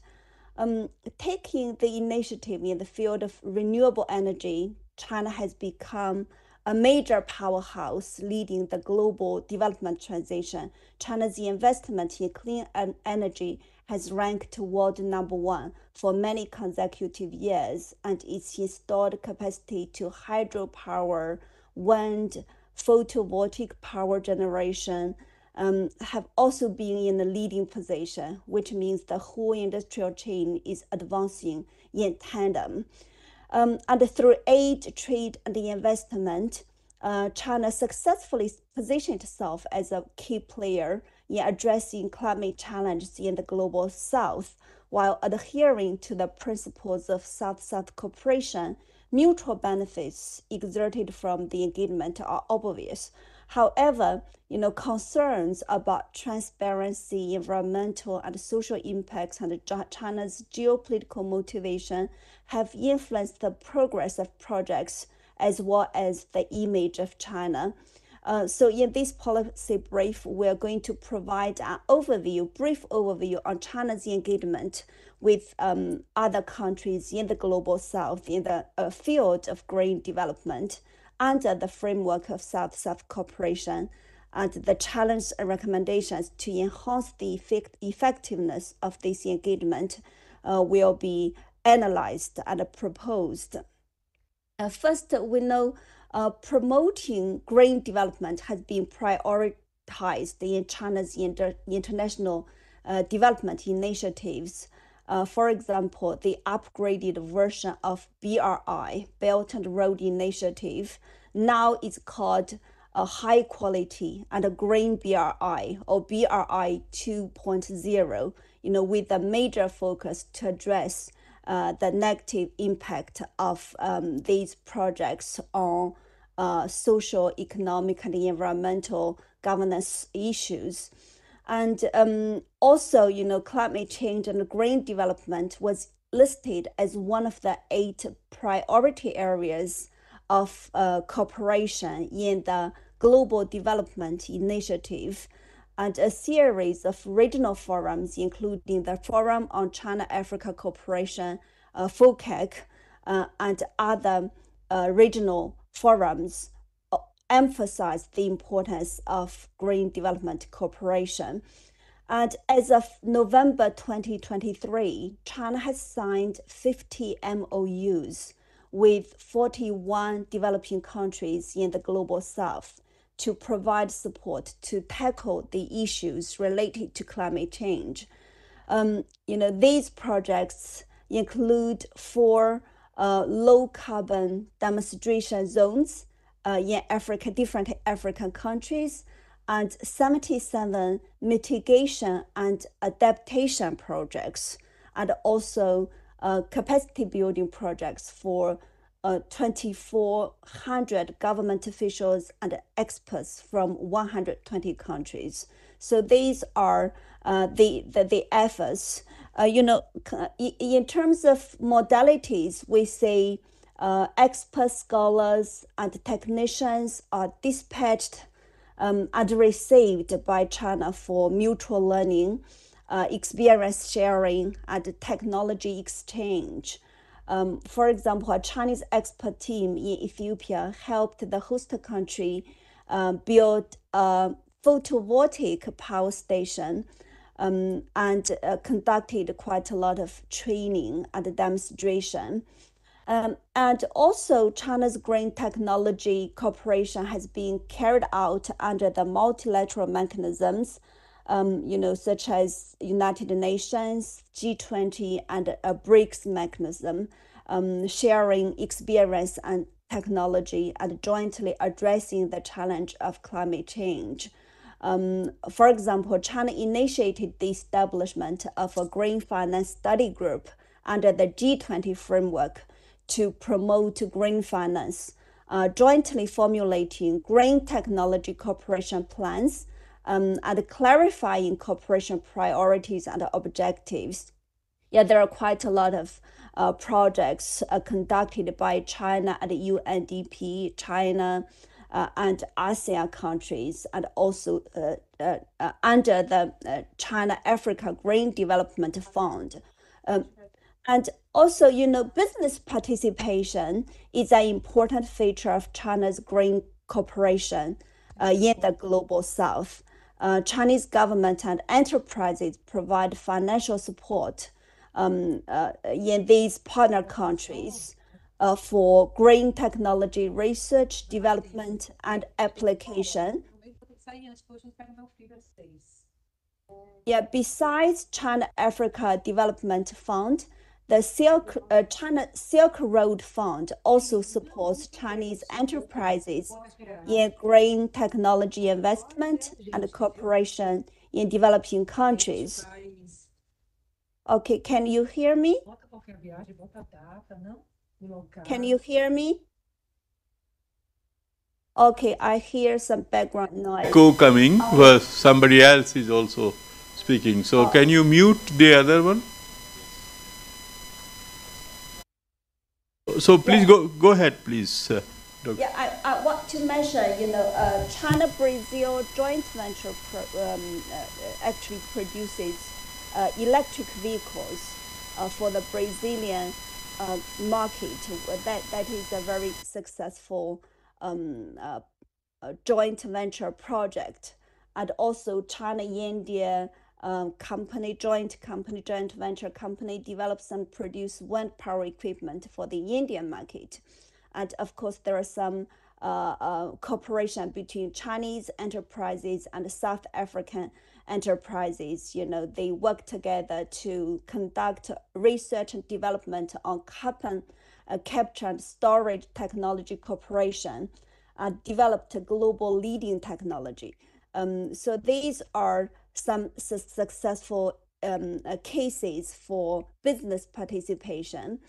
Um, taking the initiative in the field of renewable energy, China has become a major powerhouse leading the global development transition. China's investment in clean energy has ranked world number one for many consecutive years, and its installed capacity to hydropower, wind, photovoltaic power generation um, have also been in the leading position, which means the whole industrial chain is advancing in tandem. Um, and through aid, trade, and investment, uh, China successfully positioned itself as a key player in addressing climate challenges in the global south while adhering to the principles of South-South cooperation. Mutual benefits exerted from the engagement are obvious. However, you know, concerns about transparency, environmental and social impacts, and China's geopolitical motivation have influenced the progress of projects as well as the image of China. Uh, so in this policy brief, we're going to provide an overview, brief overview on China's engagement with um, other countries in the global south in the uh, field of green development under the framework of South-South cooperation and the challenge and recommendations to enhance the effect effectiveness of this engagement uh, will be analyzed and proposed. Uh, first, we know uh, promoting green development has been prioritized in China's inter international uh, development initiatives. Uh, for example, the upgraded version of BRI, Belt and Road Initiative, now is called a high quality and a green BRI or BRI 2.0, you know, with a major focus to address uh, the negative impact of um, these projects on uh, social, economic, and environmental governance issues. And um, also, you know, climate change and green development was listed as one of the eight priority areas of uh, cooperation in the Global Development Initiative and a series of regional forums, including the Forum on China Africa Cooperation, uh, FOCAC, uh, and other uh, regional forums, uh, emphasize the importance of green development cooperation. And as of November 2023, China has signed 50 MOUs with 41 developing countries in the global south to provide support to tackle the issues related to climate change. Um, you know, these projects include four uh, low carbon demonstration zones uh, in Africa, different African countries, and 77 mitigation and adaptation projects, and also uh, capacity building projects for uh, 2,400 government officials and experts from 120 countries. So these are uh, the, the, the efforts. Uh, you know, in terms of modalities, we say uh, expert scholars and technicians are dispatched um, and received by China for mutual learning, uh, experience sharing, and technology exchange. Um, for example, a Chinese expert team in Ethiopia helped the host country uh, build a photovoltaic power station um, and uh, conducted quite a lot of training and demonstration. Um, and also, China's Green Technology Corporation has been carried out under the multilateral mechanisms um, you know, such as United Nations, G20, and a BRICS mechanism. um, sharing experience and technology and jointly addressing the challenge of climate change. Um, for example, China initiated the establishment of a green finance study group under the G20 framework to promote green finance, uh, jointly formulating green technology cooperation plans um, and clarifying cooperation priorities and objectives. Yeah, there are quite a lot of uh, projects uh, conducted by China and UNDP, China uh, and ASEAN countries, and also uh, uh, uh, under the China Africa Green Development Fund. Um, and also, you know, business participation is an important feature of China's green cooperation in the global south. Chinese government and enterprises provide financial support um, uh, in these partner countries uh, for green technology research, development, and application. Yeah, besides China Africa Development Fund, the Silk, uh, China Silk Road Fund also supports Chinese enterprises in green technology investment and cooperation in developing countries. Okay, can you hear me? Can you hear me? Okay, I hear some background noise. Echo coming, where somebody else is also speaking. So can you mute the other one? So please go go ahead, please. Uh, Dr. Yeah, I, I want to mention, you know, uh, China-Brazil joint venture pro, um, uh, actually produces uh, electric vehicles uh, for the Brazilian uh, market. That that is a very successful um, joint venture project, and also China India. Um, company, joint company, joint venture company develops and produce wind power equipment for the Indian market. And of course, there are some uh, uh, cooperation between Chinese enterprises and South African enterprises, you know, they work together to conduct research and development on carbon uh, capture and storage technology cooperation, uh, developed global leading technology. Um, so these are some su successful um, uh, cases for business participation.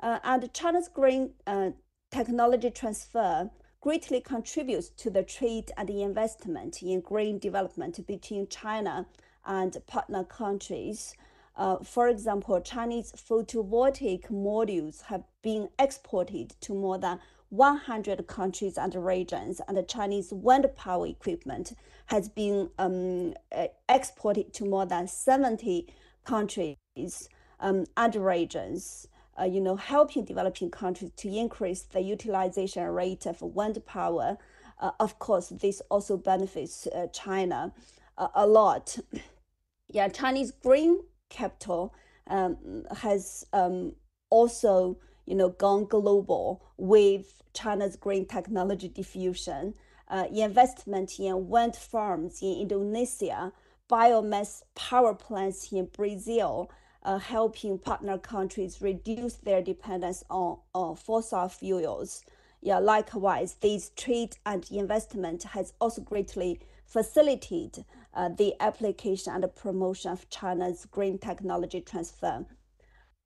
Uh, and China's green uh, technology transfer greatly contributes to the trade and investment in green development between China and partner countries. Uh, for example, Chinese photovoltaic modules have been exported to more than 100 countries and regions, and the Chinese wind power equipment has been um, exported to more than 70 countries um, and regions uh, you know, helping developing countries to increase the utilization rate of wind power. Uh, of course, this also benefits uh, China uh, a lot. yeah, Chinese green capital um, has um, also, you know, gone global with China's green technology diffusion, uh, investment in wind farms in Indonesia, biomass power plants in Brazil, uh, helping partner countries reduce their dependence on, on fossil fuels. Yeah, likewise, this trade and investment has also greatly facilitated uh, the application and promotion of China's green technology transfer.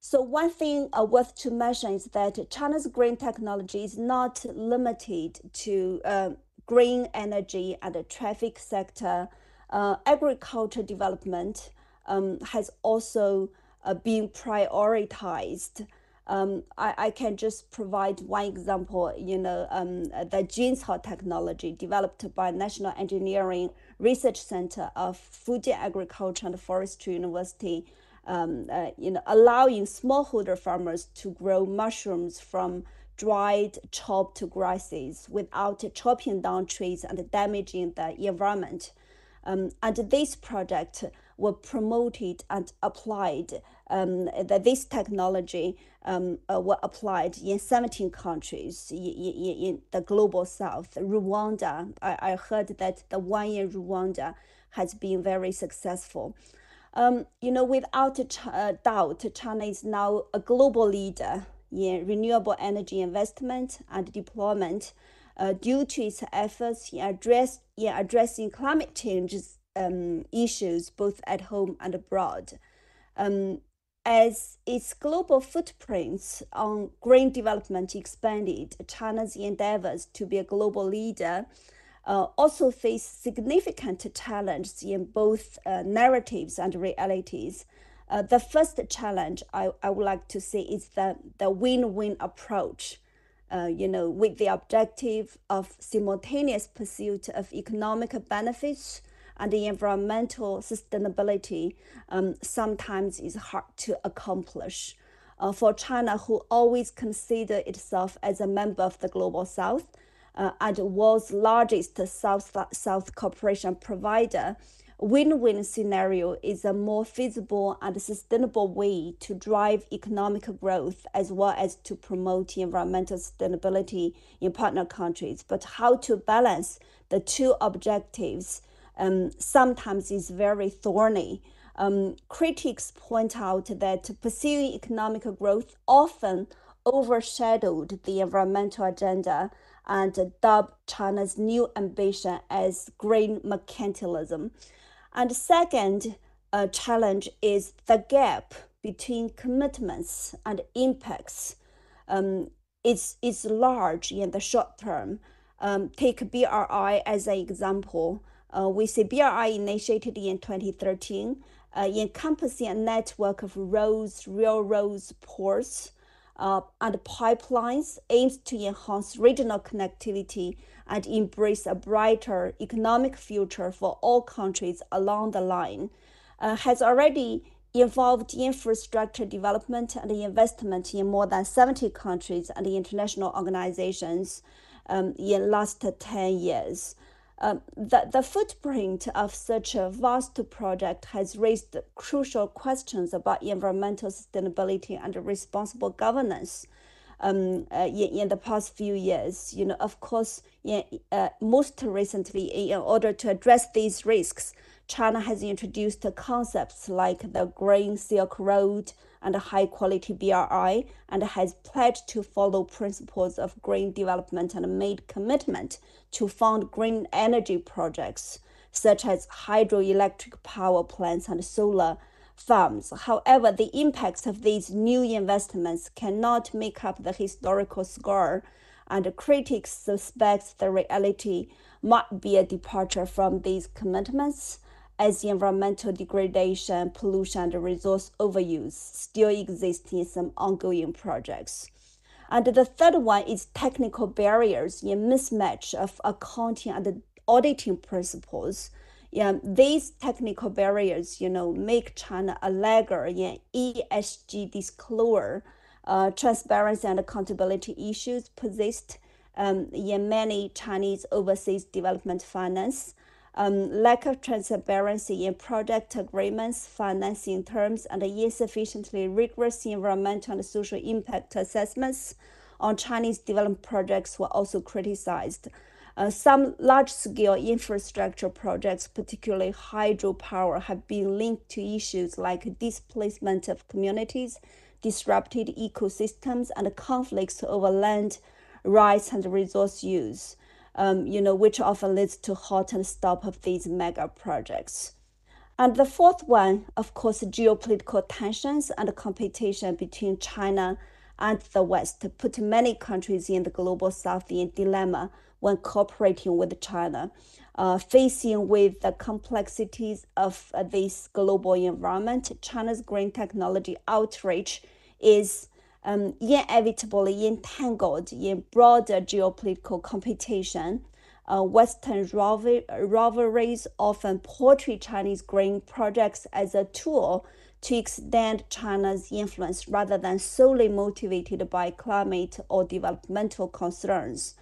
So one thing uh, worth to mention is that China's green technology is not limited to uh, green energy and the traffic sector. Uh, agriculture development um, has also uh, being prioritized. Um, I, I can just provide one example, you know, um, the Juncao technology developed by National Engineering Research Center of Fujian Agriculture and Forestry University, um, uh, you know, allowing smallholder farmers to grow mushrooms from dried, chopped grasses without chopping down trees and damaging the environment. Um, and this project were promoted and applied. Um, that this technology um, uh, were applied in 17 countries in, in, the global south. Rwanda, I, I heard that the one in Rwanda has been very successful. Um, you know, without a uh, doubt, China is now a global leader in renewable energy investment and deployment uh, due to its efforts in, address, in addressing climate change um, issues both at home and abroad. Um, as its global footprints on green development expanded, China's endeavors to be a global leader uh, also face significant challenges in both uh, narratives and realities. Uh, the first challenge I, I would like to say is the, the win-win approach. Uh, you know, with the objective of simultaneous pursuit of economic benefits and the environmental sustainability um, sometimes is hard to accomplish. Uh, for China, who always consider itself as a member of the global south uh, and world's largest south-south cooperation provider, win-win scenario is a more feasible and sustainable way to drive economic growth as well as to promote environmental sustainability in partner countries. But how to balance the two objectives um, sometimes is very thorny. Um, critics point out that pursuing economic growth often overshadowed the environmental agenda and dubbed China's new ambition as green mercantilism. And second uh, challenge is the gap between commitments and impacts. Um, it's, it's large in the short term. Um, take BRI as an example. Uh, see BRI initiated in 2013, uh, encompassing a network of roads, railroads, ports, uh, and pipelines aims to enhance regional connectivity and embrace a brighter economic future for all countries along the line, uh, has already involved infrastructure development and investment in more than 70 countries and international organizations um, in last 10 years. Um, the, the footprint of such a vast project has raised crucial questions about environmental sustainability and responsible governance. Um, uh, in, in, the past few years, you know, of course, in, uh, most recently, in order to address these risks, China has introduced concepts like the Green Silk Road, and high quality BRI and has pledged to follow principles of green development and made commitment to fund green energy projects such as hydroelectric power plants and solar farms. However, the impacts of these new investments cannot make up the historical score, and critics suspect the reality might be a departure from these commitments as environmental degradation, pollution, and resource overuse still exist in some ongoing projects. And the third one is technical barriers in mismatch of accounting and auditing principles. Yeah, these technical barriers, you know, make China a lagger in ESG disclosure, uh, transparency and accountability issues persist um, in many Chinese overseas development finance um, lack of transparency in project agreements, financing terms, and insufficiently rigorous environmental and social impact assessments on Chinese development projects were also criticized. Uh, some large-scale infrastructure projects, particularly hydropower, have been linked to issues like displacement of communities, disrupted ecosystems, and conflicts over land rights and resource use um, you know, which often leads to halt and stop of these mega projects. And the fourth one, of course, geopolitical tensions and competition between China and the West put many countries in the global south in dilemma when cooperating with China. Uh, facing with the complexities of uh, this global environment, China's green technology outreach is um, inevitably entangled in broader geopolitical competition. Uh, Western rivalries often portray Chinese green projects as a tool to extend China's influence rather than solely motivated by climate or developmental concerns.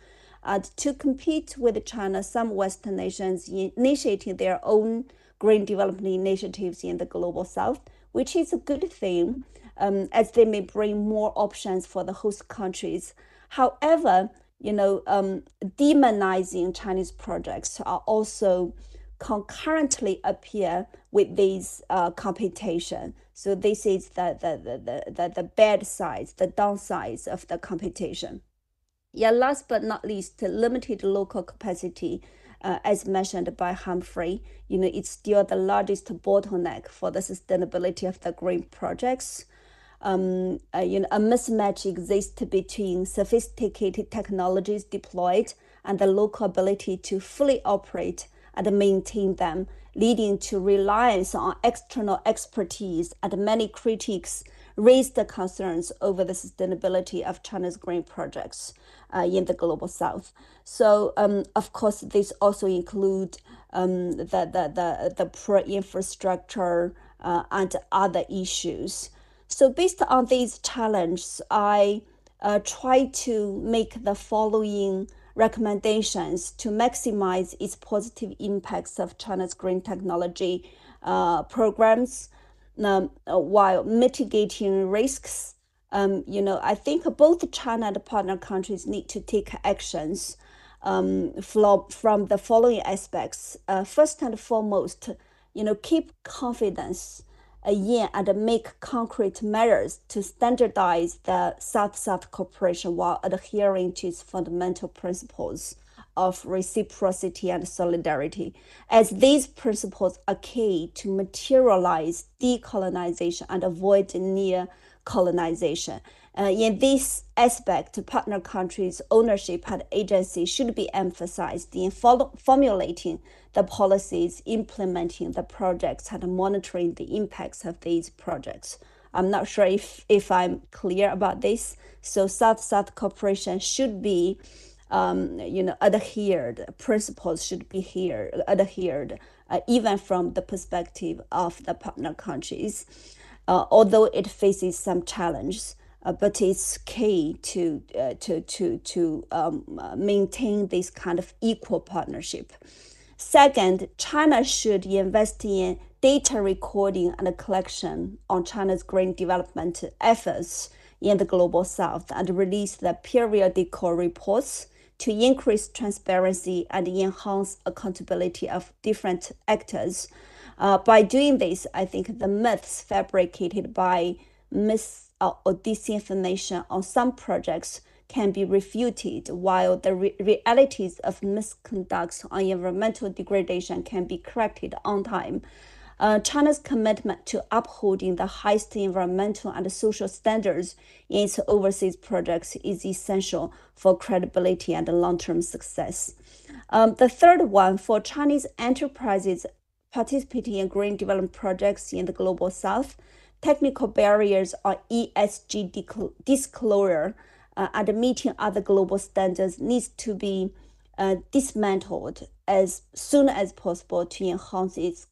And to compete with China, some Western nations initiated their own green development initiatives in the global south, which is a good thing um, as they may bring more options for the host countries. However, you know, um, demonizing Chinese projects are also concurrently appear with these uh, computation. So this is the, the, the, the, the bad sides, the downsides of the competition. Yeah, last but not least, limited local capacity, uh, as mentioned by Humphrey, you know, it's still the largest bottleneck for the sustainability of the green projects. Um, you know, a mismatch exists between sophisticated technologies deployed and the local ability to fully operate and maintain them, leading to reliance on external expertise. And many critics raised the concerns over the sustainability of China's green projects uh, in the global south. So, um, of course, this also include um, the, the, the, the poor infrastructure uh, and other issues. So, based on these challenges, I uh, try to make the following recommendations to maximize its positive impacts of China's green technology uh, programs um, while mitigating risks. Um, you know, I think both China and partner countries need to take actions um, from, the following aspects. Uh, first and foremost, you know, keep confidence in and make concrete measures to standardize the South-South cooperation while adhering to its fundamental principles of reciprocity and solidarity, as these principles are key to materialize decolonization and avoid near colonization. Uh, in this aspect, partner countries' ownership and agency should be emphasized in formulating the policies, implementing the projects, and monitoring the impacts of these projects. I'm not sure if, if I'm clear about this. So South-South cooperation should be, um, you know, adhered. Principles should be here adhered, uh, even from the perspective of the partner countries. Uh, although it faces some challenges, uh, but it's key to uh, to to to um, uh, maintain this kind of equal partnership. Second, China should invest in data recording and collection on China's green development efforts in the global south and release the periodical reports to increase transparency and enhance accountability of different actors. Uh, by doing this, I think the myths fabricated by mis or disinformation on some projects can be refuted, while the re realities of misconducts on environmental degradation can be corrected on time. Uh, China's commitment to upholding the highest environmental and social standards in its overseas projects is essential for credibility and long-term success. Um, the third one, for Chinese enterprises participating in green development projects in the global south, technical barriers on ESG disclosure uh, and meeting other global standards needs to be uh, dismantled as soon as possible to enhance its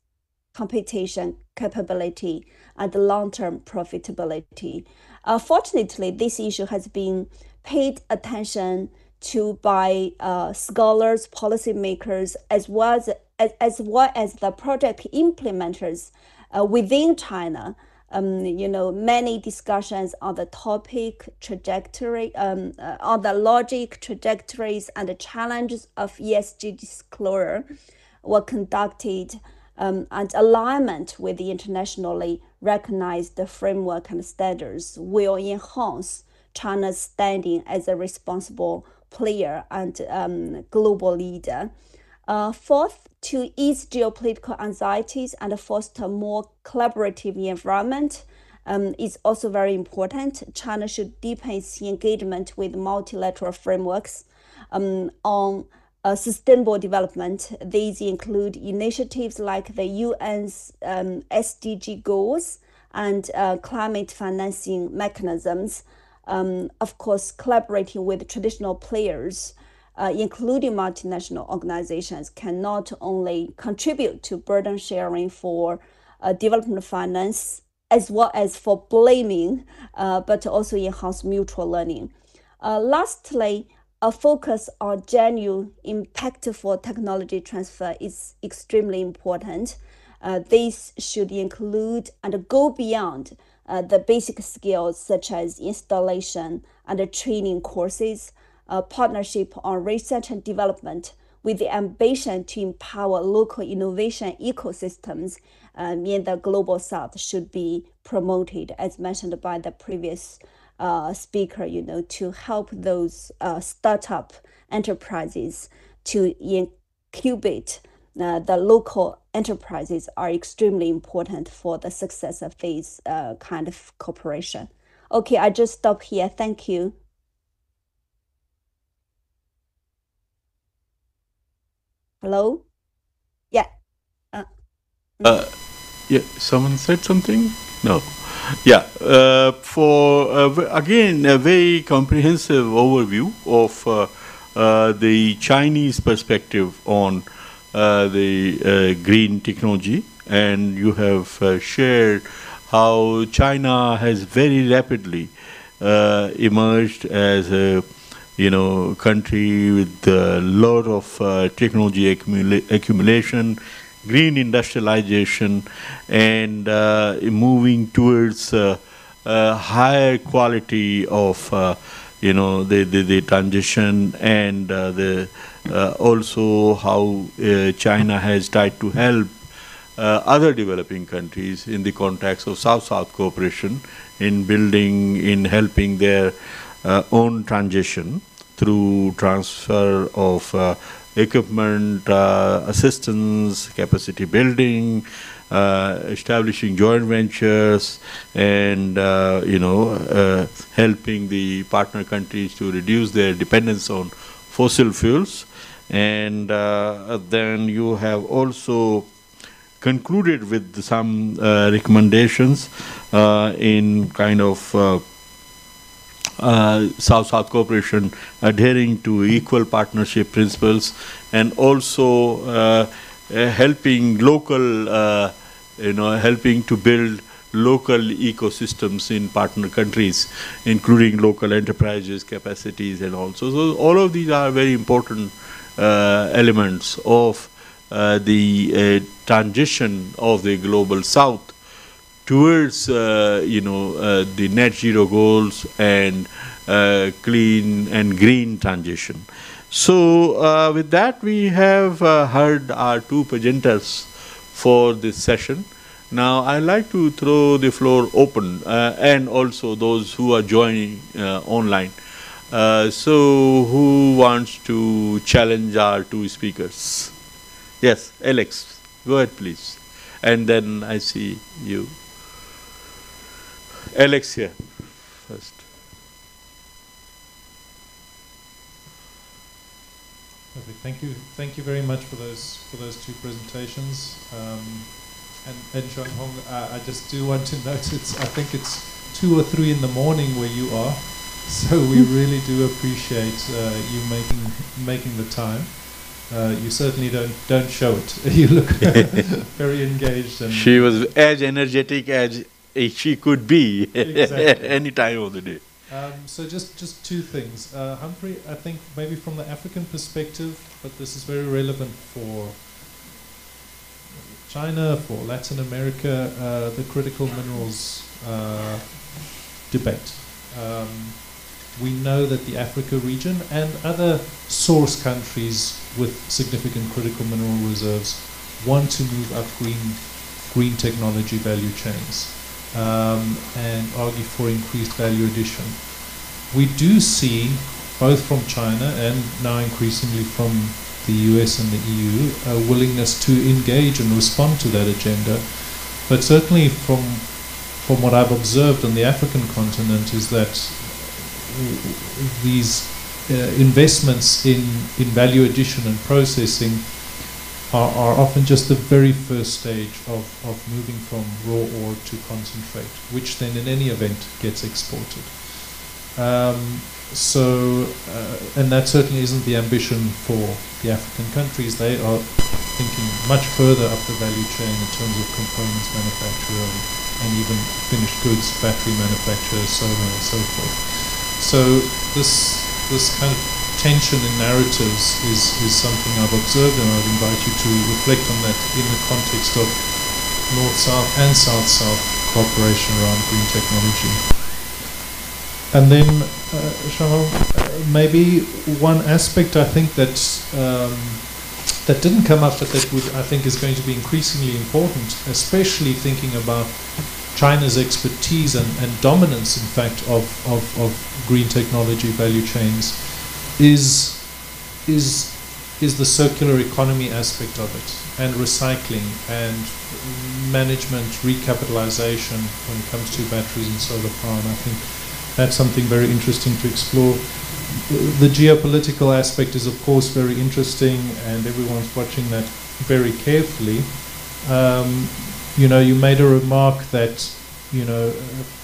competition capability and long-term profitability. Uh, fortunately, this issue has been paid attention to by uh, scholars, policymakers, as well as, as, as well as the project implementers uh, within China um, you know, many discussions on the topic trajectory, um, uh, on the logic trajectories and the challenges of ESG disclosure were conducted um, and alignment with the internationally recognized framework and standards will enhance China's standing as a responsible player and um, global leader. Uh, fourth, to ease geopolitical anxieties and foster more collaborative environment um, is also very important. China should deepen its engagement with multilateral frameworks um, on uh, sustainable development. These include initiatives like the UN's um, SDG goals and uh, climate financing mechanisms. Um, of course, collaborating with traditional players uh, including multinational organizations, can not only contribute to burden sharing for uh, development finance as well as for blaming, uh, but also enhance mutual learning. Uh, lastly, a focus on genuine, impactful technology transfer is extremely important. Uh, this should include and go beyond uh, the basic skills such as installation and training courses, uh, partnership on research and development with the ambition to empower local innovation ecosystems, uh, mean the global south should be promoted, as mentioned by the previous uh, speaker, you know, to help those uh, startup enterprises to incubate uh, the local enterprises are extremely important for the success of these uh, kind of cooperation. Okay, I just stop here. Thank you. Hello? Yeah. Uh, Uh, yeah, someone said something? No. Yeah, uh, for uh, again a very comprehensive overview of uh, uh, the Chinese perspective on uh, the green technology, and you have shared how China has very rapidly emerged as a you know country with a lot of uh, technology accumula- accumulation green industrialization and uh, moving towards uh, higher quality of uh, you know the, the, the transition and uh, the uh, also how China has tried to help other developing countries in the context of South-South cooperation in building, in helping their own transition through transfer of uh, equipment, uh, assistance, capacity building, uh, establishing joint ventures, and uh, you know uh, helping the partner countries to reduce their dependence on fossil fuels. And uh, then you have also concluded with some uh, recommendations uh, in kind of uh, uh, South-South cooperation adhering to equal partnership principles and also uh, uh, helping local, uh, you know, helping to build local ecosystems in partner countries, including local enterprises, capacities, and also. So all of these are very important uh, elements of the transition of the global south towards uh, you know uh, the net zero goals and uh, clean and green transition. So uh, with that we have uh, heard our two presenters for this session. Now I'd like to throw the floor open uh, and also those who are joining online. So who wants to challenge our two speakers? Yes, Alex, go ahead please. And then I see you. Alex here first. Perfect. Thank you. Thank you very much for those for those two presentations. Um, and and Sean Hong, uh, I just do want to note it's I think it's two or three in the morning where you are, so we really do appreciate uh, you making making the time. Uh, you certainly don't don't show it. you look very engaged and She was as energetic as she could be Exactly. any time of the day. Um, so just just two things, uh, Humphrey. I think maybe from the African perspective, but this is very relevant for China, for Latin America, uh, the critical minerals uh, debate. Um, we know that the Africa region and other source countries with significant critical mineral reserves want to move up green green technology value chains um, and argue for increased value addition. We do see, both from China and now increasingly from the US and the EU, a willingness to engage and respond to that agenda. But certainly from from what I've observed on the African continent is that these uh, investments in, in value addition and processing are, are often just the very first stage of, of moving from raw ore to concentrate, which then in any event gets exported. Um, so, uh, and that certainly isn't the ambition for the African countries. They are thinking much further up the value chain in terms of components manufacture and, even finished goods, battery manufacture, so on and so forth. So this this kind of tension in narratives is, is something I've observed, and I'd invite you to reflect on that in the context of North-South and South-South cooperation around green technology. And then, uh, Sharon, uh, maybe one aspect I think that um, that didn't come up, but that would I think is going to be increasingly important, especially thinking about China's expertise and, and dominance, in fact, of, of, of green technology value chains, is is is the circular economy aspect of it, and recycling and management, recapitalization when it comes to batteries and solar power. And I think that's something very interesting to explore. The geopolitical aspect is, of course, very interesting, and everyone's watching that very carefully. Um, you know, you made a remark that, you know,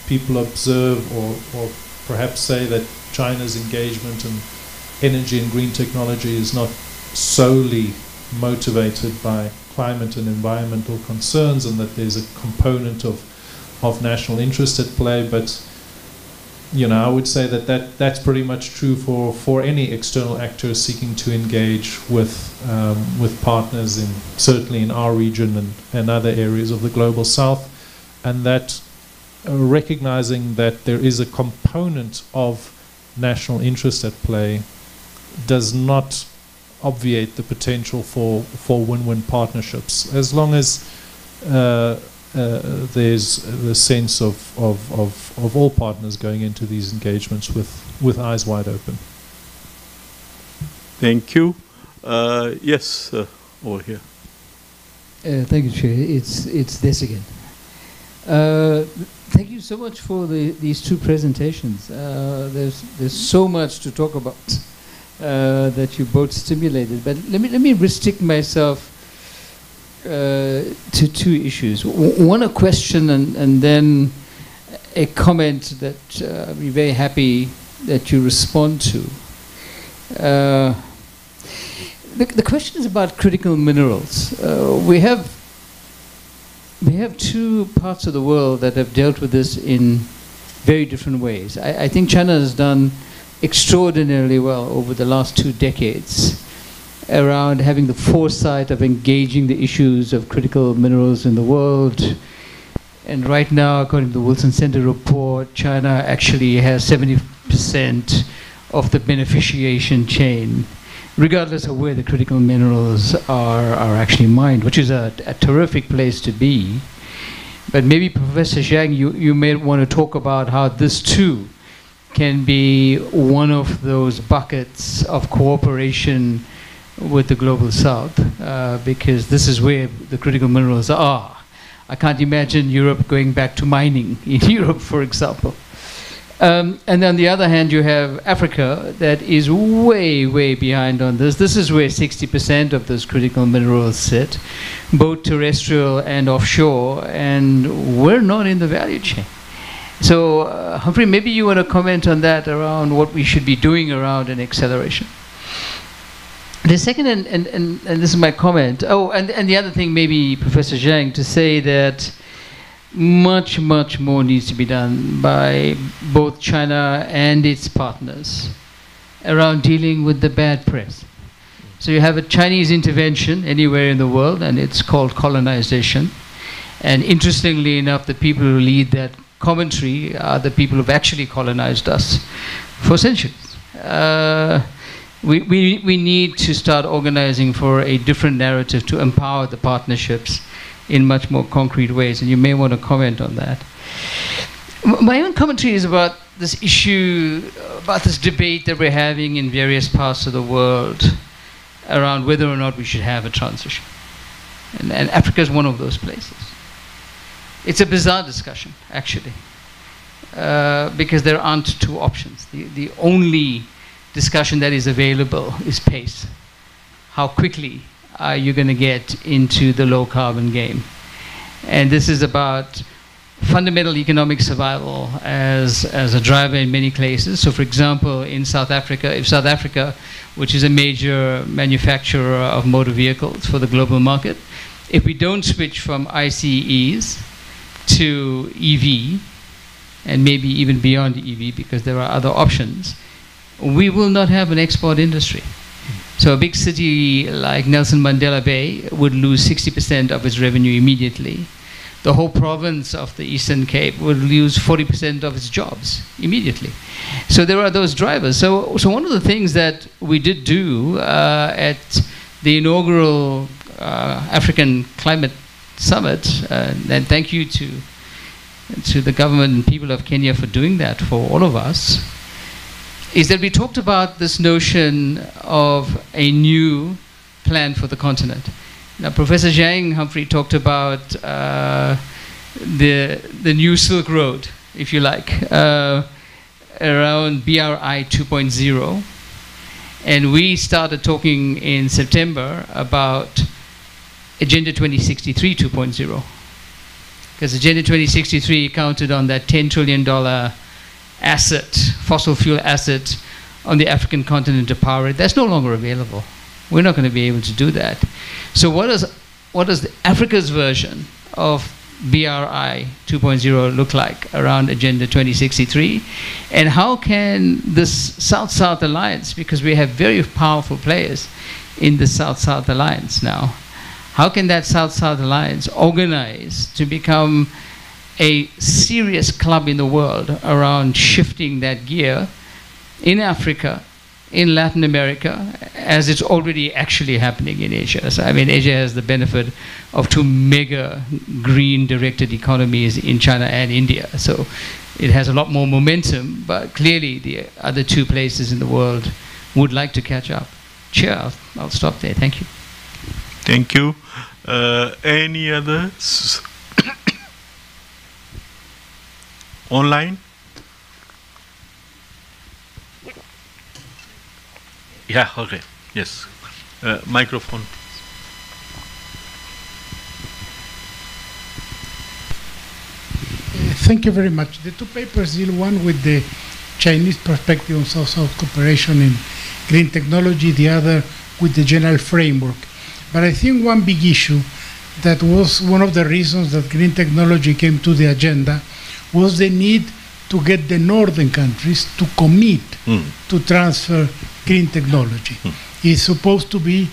people observe or, or perhaps say that China's engagement in energy and green technology is not solely motivated by climate and environmental concerns and that there's a component of, of national interest at play, but you know, I would say that, that that's pretty much true for, for any external actor seeking to engage with um, with partners in certainly in our region and, and other areas of the global south, and that uh, recognizing that there is a component of national interest at play does not obviate the potential for for win-win partnerships as long as uh, uh, there's the sense of, of, of, of all partners going into these engagements with, with eyes wide open. Thank you. Uh, yes, uh, over here. Uh, thank you, Chair. It's, it's Dhesigen. Uh, thank you so much for the, these two presentations. Uh, there's, there's so much to talk about that you both stimulated. But let me, let me restrict myself uh, to two issues. W one, a question, and, and then a comment that uh, I'll be very happy that you respond to. Uh, the, the question is about critical minerals. Uh, we have we have two parts of the world that have dealt with this in very different ways. I, I think China has done extraordinarily well over the last two decades around having the foresight of engaging the issues of critical minerals in the world. And right now, according to the Wilson Center report, China actually has 70% of the beneficiation chain, regardless of where the critical minerals are, are actually mined, which is a, a terrific place to be. But maybe Professor Zhang, you, you may want to talk about how this too can be one of those buckets of cooperation with the global south uh, because this is where the critical minerals are. I can't imagine Europe going back to mining in Europe, for example. Um, and on the other hand, you have Africa that is way, way behind on this. This is where 60% of those critical minerals sit, both terrestrial and offshore, and we're not in the value chain. So, uh, Humphrey, maybe you want to comment on that around what we should be doing around an acceleration. The second, and, and, and, and this is my comment, oh, and, and the other thing, maybe Professor Zhang, to say that much, much more needs to be done by both China and its partners around dealing with the bad press. So you have a Chinese intervention anywhere in the world, and it's called colonization. And interestingly enough, the people who lead that commentary are the people who've actually colonized us for centuries. Uh, we, we, we need to start organizing for a different narrative to empower the partnerships in much more concrete ways, and you may want to comment on that. My own commentary is about this issue, about this debate that we're having in various parts of the world around whether or not we should have a transition. And, and Africa is one of those places. It's a bizarre discussion, actually, uh, because there aren't two options. The, the only discussion that is available is pace. How quickly are you going to get into the low carbon game? And this is about fundamental economic survival as, as a driver in many places. So, for example, in South Africa, if South Africa, which is a major manufacturer of motor vehicles for the global market, if we don't switch from ICEs to EV, and maybe even beyond EV because there are other options, we will not have an export industry. So a big city like Nelson Mandela Bay would lose 60% of its revenue immediately. The whole province of the Eastern Cape would lose 40% of its jobs immediately. So there are those drivers. So, so one of the things that we did do uh, at the inaugural uh, African Climate Summit, uh, and thank you to to the government and people of Kenya for doing that for all of us, is that we talked about this notion of a new plan for the continent. Now, Professor Zhang Humphrey talked about uh, the the new Silk Road, if you like, uh, around BRI 2.0, and we started talking in September about Agenda 2063 2.0, because Agenda 2063 counted on that 10 trillion dollar asset, fossil fuel asset, on the African continent to power it. That's no longer available. We're not going to be able to do that. So what does what does Africa's version of BRI 2.0 look like around Agenda 2063? And how can this South-South alliance, because we have very powerful players in the South-South alliance now, how can that South-South alliance organize to become a serious club in the world around shifting that gear in Africa in Latin America as it's already actually happening in Asia. So, I mean, Asia has the benefit of two mega green directed economies in China and India. So it has a lot more momentum, but clearly the other two places in the world would like to catch up. Chair, I'll, I'll stop there. Thank you. Thank you. Uh, any others? Online? Yeah, okay. Yes. Uh, microphone. Thank you very much. The two papers deal one with the Chinese perspective on South-South cooperation in green technology, the other with the general framework. But I think one big issue that was one of the reasons that green technology came to the agenda was the need to get the northern countries to commit Mm. to transfer green technology. It's supposed to be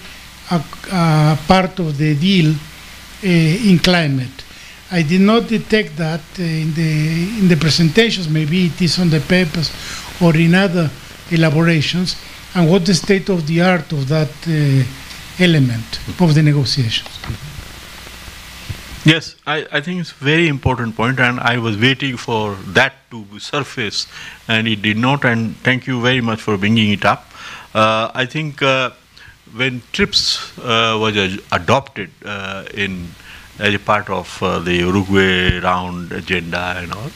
a, a part of the deal uh, in climate. I did not detect that uh, in the in the presentations. Maybe it is on the papers or in other elaborations. And what the state of the art of that uh, element of the negotiations. Yes, I, I think it's a very important point, and I was waiting for that to surface, and it did not. And thank you very much for bringing it up. Uh, I think uh, when TRIPS uh, was adopted uh, in as a part of uh, the Uruguay round agenda and all,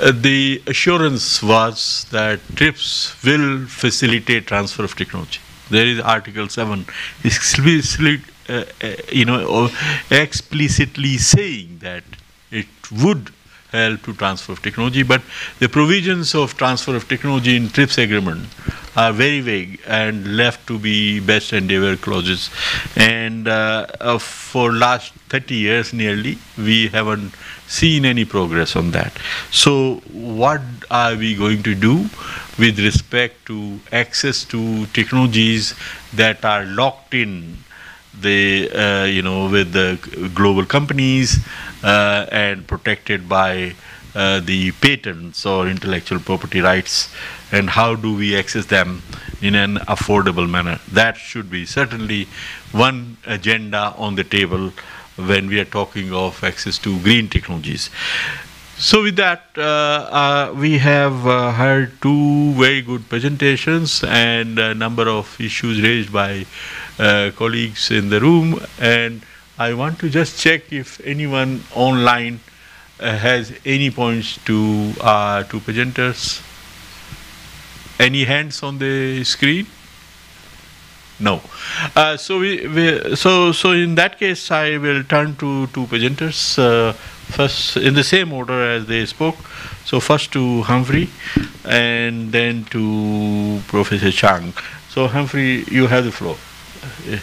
uh, the assurance was that TRIPS will facilitate transfer of technology. There is Article 7 explicitly, uh, uh, you know, explicitly saying that it would help to transfer of technology, but the provisions of transfer of technology in TRIPS agreement are very vague and left to be best endeavor clauses. And uh, uh, for last 30 years nearly, we haven't seen any progress on that. So what are we going to do with respect to access to technologies that are locked in the uh, you know with the global companies uh, and protected by uh, the patents or intellectual property rights and how do we access them in an affordable manner? That should be certainly one agenda on the table when we are talking of access to green technologies so with that, uh, uh, we have uh, heard two very good presentations and a number of issues raised by uh, colleagues in the room. And I want to just check if anyone online uh, has any points to uh, to presenters. Any hands on the screen? No. Uh, so we, we so so in that case, I will turn to two presenters. Uh, first, in the same order as they spoke. So first to Humphrey, and then to Professor Chang. So Humphrey, you have the floor. If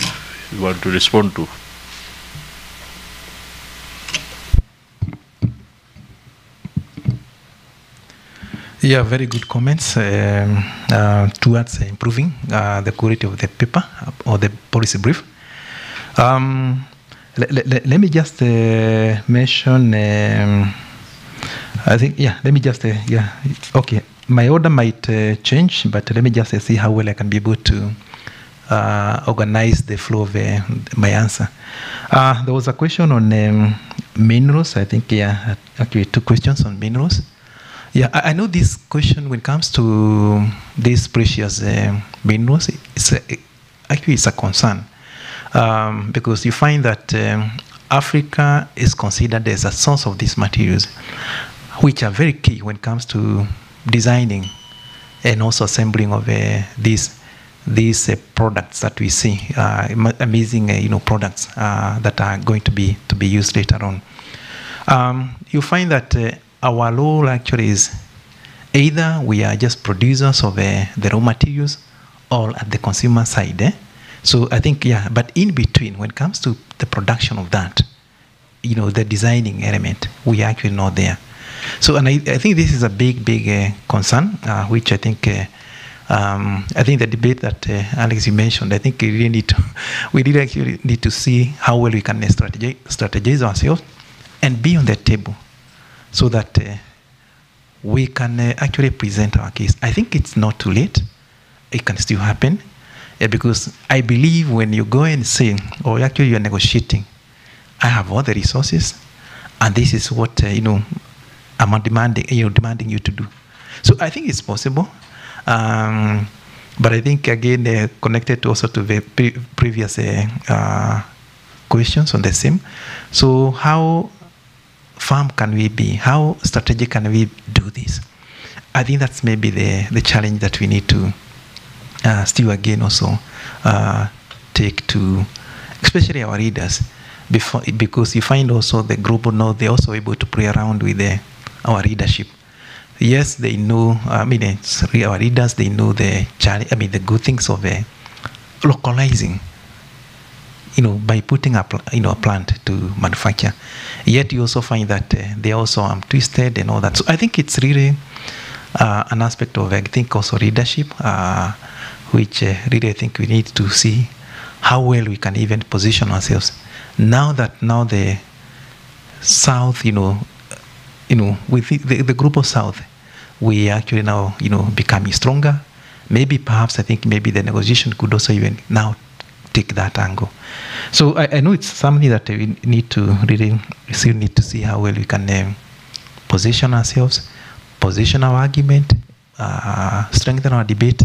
you want to respond to. Yeah, very good comments um, uh, towards improving uh, the quality of the paper or the policy brief. Um, let me just uh, mention. Um, I think yeah. Let me just uh, yeah. Okay, my order might change, but let me just see how well I can be able to uh, organize the flow of uh, my answer. Uh, there was a question on um, minerals. I think, yeah, actually two questions on minerals. Yeah, I, I know this question when it comes to these precious minerals, it's a, it, actually it's a concern um, because you find that um, Africa is considered as a source of these materials, which are very key when it comes to designing and also assembling of uh, these these uh, products that we see, uh, amazing uh, you know products uh, that are going to be to be used later on. Um, you find that uh, our role actually is either we are just producers of the raw materials or at the consumer side. Eh? So I think yeah, but in between, when it comes to the production of that, you know, the designing element, we are actually not there. So and I, I think this is a big, big uh, concern, uh, which I think. Uh, um, I think the debate that uh, Alex you mentioned, I think we really need to, we really actually need to see how well we can strategize, strategize ourselves and be on the table, so that uh, we can uh, actually present our case. I think it's not too late; it can still happen, because I believe when you go and say, or actually you're negotiating, I have all the resources, and this is what you know I'm demanding, you know, demanding you to do. So I think it's possible. Um, but I think again uh, connected also to the pre previous uh, uh, questions on the same. So how firm can we be? How strategic can we do this? I think that's maybe the the challenge that we need to uh, still again also uh, take to, especially our readers, before because you find also the global north they're also able to play around with the, our readership. yes, they know. I mean, it's our readers. They know the. I mean, the good things of uh, localizing. You know, by putting up, you know a plant to manufacture. Yet you also find that uh, they also um, twisted and all that. So I think it's really uh, an aspect of I think also leadership, uh, which uh, really I think we need to see how well we can even position ourselves. Now that now the South, you know, you know, with the, the, group of South, we actually now, you know, becoming stronger. Maybe perhaps I think maybe the negotiation could also even now take that angle. So I, I know it's something that we need to really still need to see how well we can um, position ourselves, position our argument, uh, strengthen our debate,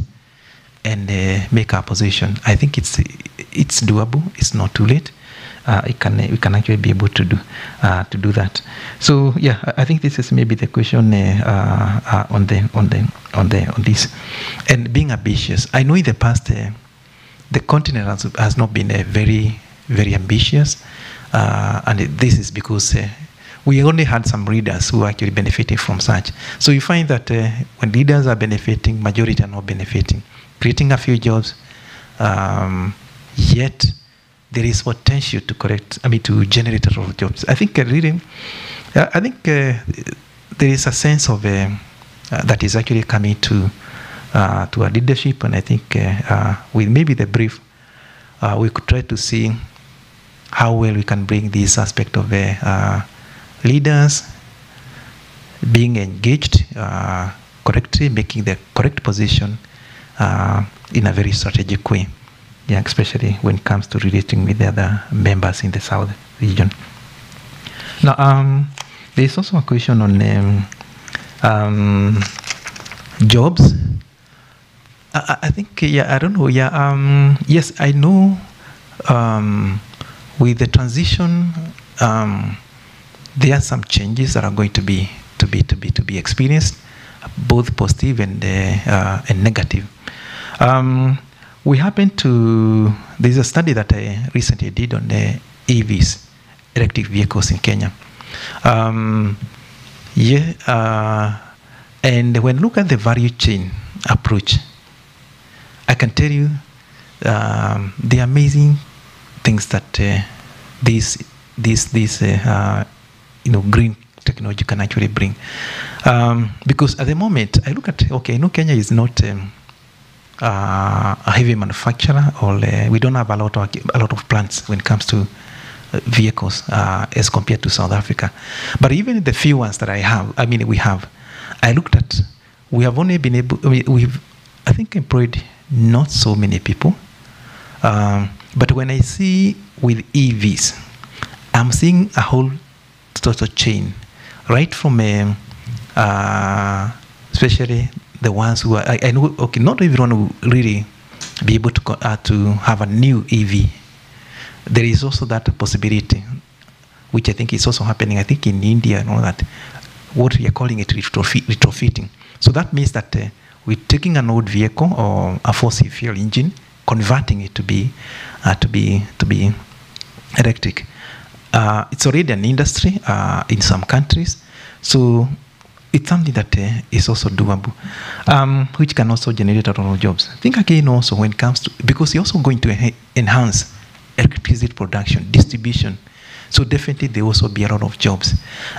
and uh, make our position. I think it's it's doable. It's not too late uh, it can we can actually be able to do uh, to do that. So yeah, I think this is maybe the question uh, uh, on the on the on the on this, and being ambitious. I know in the past uh, the continent has, has not been very very ambitious, and this is because. we only had some readers who actually benefiting from such. So you find that when leaders are benefiting, majority are not benefiting, creating a few jobs, um, yet there is potential to correct, I mean, to generate a lot of jobs. I think uh, really, uh, I think uh, there is a sense of uh, uh, that is actually coming to uh, to our leadership, and I think with maybe the brief, we could try to see how well we can bring this aspect of leaders being engaged correctly, making the correct position in a very strategic way yeah, especially when it comes to relating with the other members in the south region. Now, um, there's also a question on um, um, jobs. I, I, think, yeah, I don't know. Yeah, um, yes, I know. Um, with the transition, um, there are some changes that are going to be to be to be to be experienced, both positive and uh, uh, and negative. Um, we happen to, there's a study that I recently did on the EVs, electric vehicles in Kenya. Um, yeah, uh, and when look at the value chain approach, I can tell you um, the amazing things that uh, this this this uh, uh, you know green technology can actually bring. Um, because at the moment, I look at okay, I know Kenya is not um, uh, a heavy manufacturer, or uh, we don't have a lot of a lot of plants when it comes to uh, vehicles uh, as compared to South Africa. But even the few ones that I have, I mean, we have. I looked at. We have only been able. We've, I think, employed not so many people, Um, but when I see with EVs, I'm seeing a whole total chain, right from um, uh, especially the ones who are, I, I know, okay, not everyone will really be able to, uh, to have a new EV. There is also that possibility, which I think is also happening, I think in India and all that, what we are calling it retrofit, retrofitting. So that means that uh, we're taking an old vehicle or a fossil fuel engine, converting it to be, uh, to be, to be electric. Uh, it's already an industry uh, in some countries. So it's something that uh, is also doable, um, which can also generate a lot of jobs. Think again also when it comes to, because you're also going to enhance electricity production, distribution. So definitely there also be a lot of jobs.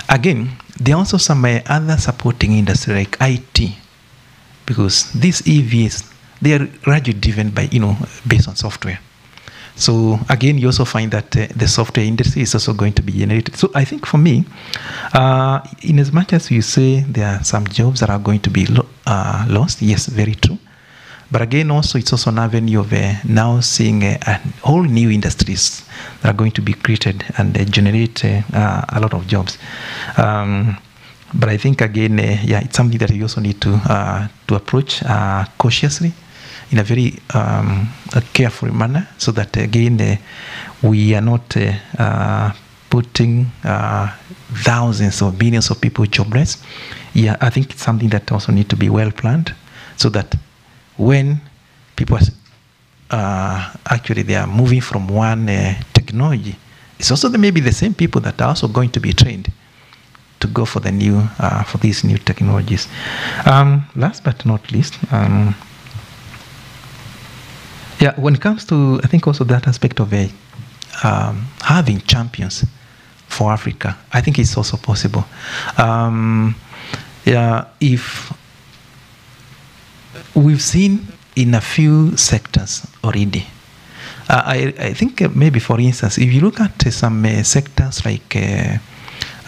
Again, there are also some uh, other supporting industry like IT, because these EVs, they are largely driven by, you know, based on software. So again, you also find that uh, the software industry is also going to be generated. So I think for me, uh, in as much as you say there are some jobs that are going to be lo- uh, lost, yes, very true. But again, also it's also an avenue of uh, now seeing uh, a whole new industries that are going to be created and uh, generate a lot of jobs. Um, but I think again, yeah, it's something that you also need to to approach cautiously, in a very um, a careful manner, so that again uh, we are not uh, uh, putting uh, thousands or millions of people jobless. Yeah, I think it's something that also need to be well planned, so that when people uh, actually they are moving from one uh, technology, it's also the, maybe the same people that are also going to be trained to go for the new uh, for these new technologies. Um, last but not least, um, yeah, when it comes to I think also that aspect of a um, having champions for Africa, I think it's also possible. Um, yeah, if we've seen in a few sectors already. Uh, I, I think maybe, for instance, if you look at uh, some uh, sectors like, uh,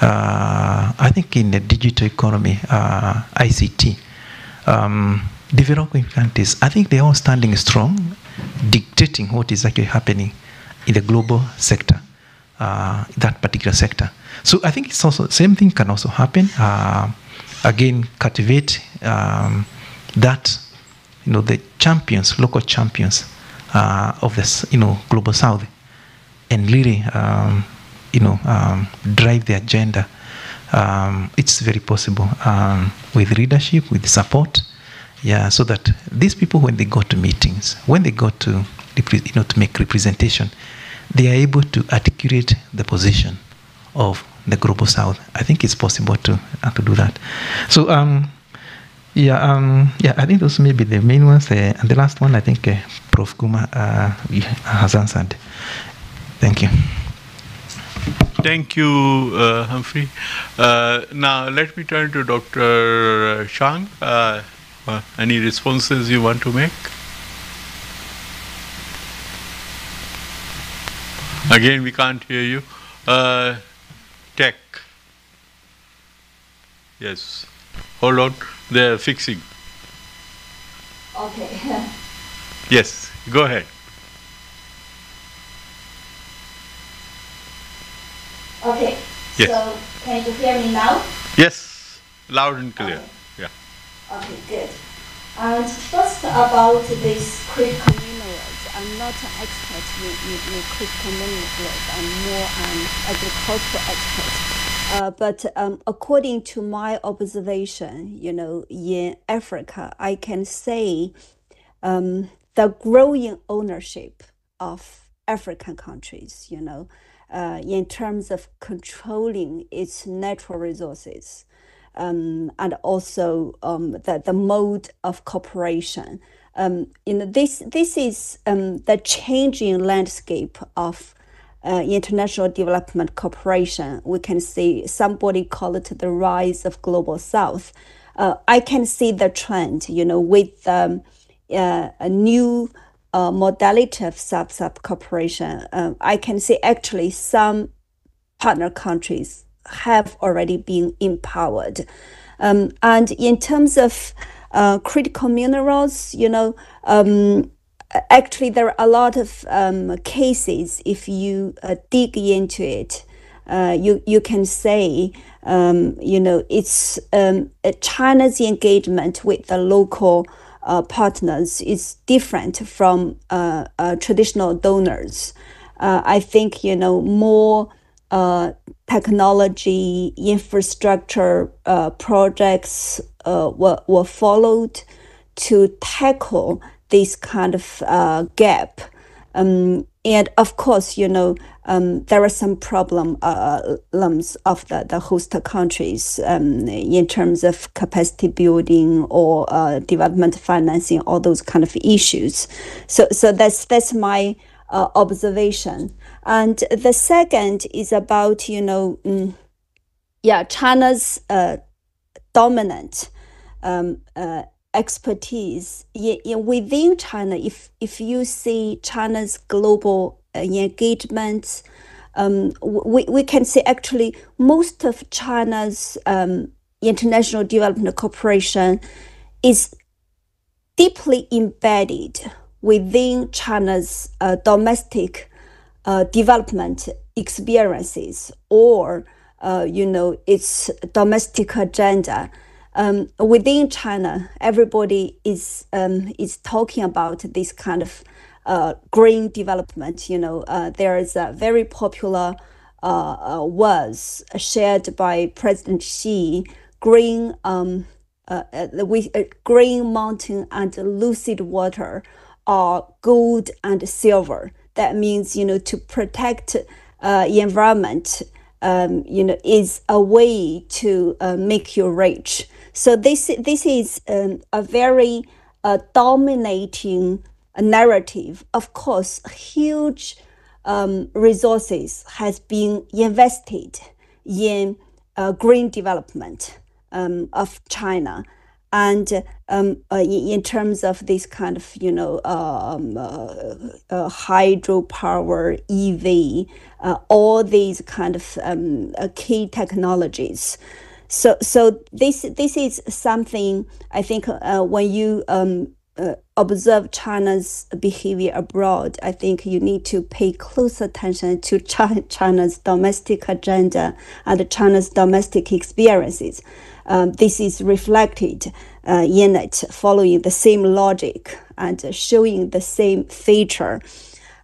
uh, I think in the digital economy, uh, ICT, um, developing countries, I think they're all standing strong, dictating what is actually happening in the global sector, uh, that particular sector. So I think it's also same thing can also happen. Uh, again, cultivate um, that you know the champions, local champions uh, of this you know global south, and really um, you know um, drive the agenda. Um, it's very possible um, with leadership, with support, yeah. So that these people, when they go to meetings, when they go to you know to make representation, they are able to articulate the position of the global south. I think it's possible to uh, to do that. So um, yeah, um, yeah, I think those may be the main ones. Uh, and the last one, I think uh, Prof. Kuma uh, has answered. Thank you. Thank you, uh, Humphrey. Uh, now, let me turn to Dr. Shang. Uh, any responses you want to make? Again, we can't hear you. Uh, tech. Yes. Hold on. They're fixing. Okay. Yes. Go ahead. okay. Yes. So can you hear me now? Yes. Loud and clear. Yeah. Okay, good. And first about this critical minerals, I'm not an expert in, in, in critical minerals. I'm more an agricultural expert. Uh, but um, according to my observation, you know, in Africa, I can say um, the growing ownership of African countries, you know, uh, in terms of controlling its natural resources, um, and also um, the, the mode of cooperation. Um, you know, this, this is um, the changing landscape of uh, international development cooperation. We can see somebody call it the rise of global south. Uh, I can see the trend, you know, with um, uh, a new uh, modality of South-South cooperation. Uh, I can see actually some partner countries have already been empowered. Um, and in terms of uh, critical minerals, you know, um, actually, there are a lot of um, cases. If you uh, dig into it, uh, you you can say, um, you know, it's um, China's engagement with the local uh, partners is different from uh, uh, traditional donors. I think you know more technology infrastructure uh, projects uh, were were followed to tackle this kind of uh, gap. Um, and of course, you know, um, there are some problems uh, of the, the host countries um, in terms of capacity building or uh, development financing, all those kind of issues. So, so that's that's my uh, observation. And the second is about you know, mm, yeah, China's uh, dominant um, uh, expertise. In, in within China, if if you see China's global uh, engagement, um, we, we can say actually most of China's um, international development cooperation is deeply embedded within China's uh, domestic uh, development experiences or uh, you know its domestic agenda um, within China, everybody is um, is talking about this kind of uh, green development. You know, uh, there is a very popular uh, uh words shared by President Xi. Green, um, uh, uh, with green mountain and lucid water are gold and silver. That means you know to protect the environment. Um, you know, is a way to make you rich. So this this is um, a very uh, dominating narrative. Of course, huge um, resources has been invested in uh, green development um, of China, and um, uh, in, terms of this kind of you know um, uh, uh, hydropower, EV, uh, all these kind of um, uh, key technologies. So, so this this is something I think when you um, uh, observe China's behavior abroad, I think you need to pay close attention to China's domestic agenda and China's domestic experiences. Um, this is reflected uh, in it, following the same logic and showing the same feature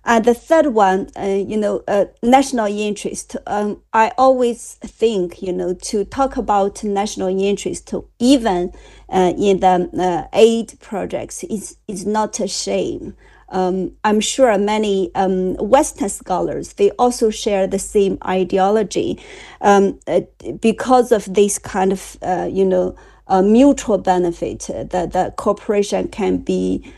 and the third one, uh, you know, uh, national interest. Um, I always think, you know, to talk about national interest, even uh, in the uh, aid projects, is is not a shame. Um, I'm sure many um, Western scholars they also share the same ideology, um, uh, because of this kind of uh, you know mutual benefit that the cooperation can be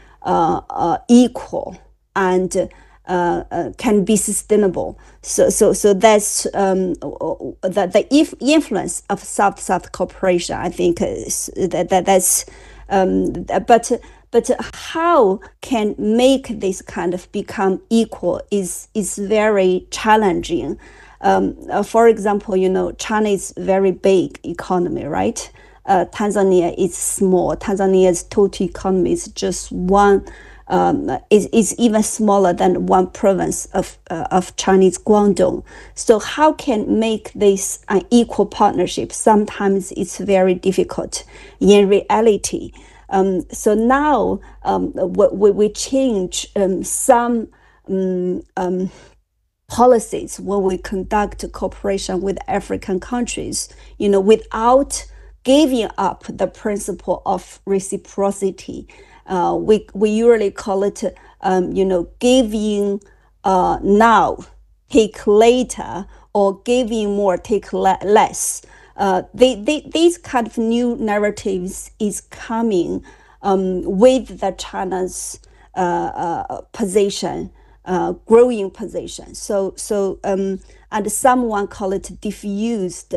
equal and uh, uh, can be sustainable. So, so, so that's um, the, the if influence of South-South cooperation. I think that, that that's, um, but but how can make this kind of become equal is is very challenging. Um, uh, for example, you know, China is very big economy, right? Uh, Tanzania is small. Tanzania's total economy is just one um, is, is even smaller than one province of, uh, of Chinese Guangdong. So how can make this an equal partnership? Sometimes it's very difficult in reality. Um, so now um, we, we change um, some um, um, policies when we conduct cooperation with African countries, you know, without giving up the principle of reciprocity uh, we, we usually call it, um, you know, giving uh, now, take later, or giving more, take le less. Uh, they, they, these kind of new narratives is coming um, with the China's uh, uh, position, uh, growing position. So, so um, and someone call it diffused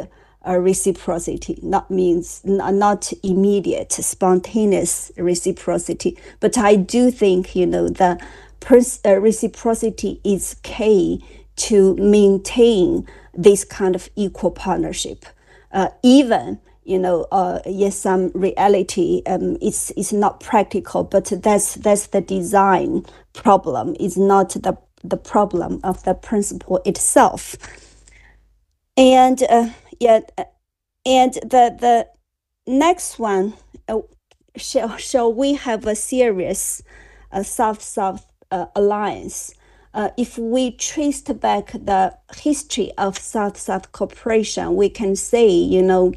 uh, reciprocity, not means not immediate, spontaneous reciprocity. But I do think you know the reciprocity is key to maintain this kind of equal partnership, uh, even you know, uh, yes, some reality um, it's it's not practical, but that's that's the design problem. It's not the the problem of the principle itself. And uh, yeah, and the the next one, uh, shall shall we have a serious uh, South South uh, alliance? Uh, if we traced back the history of South South cooperation, we can say, you know,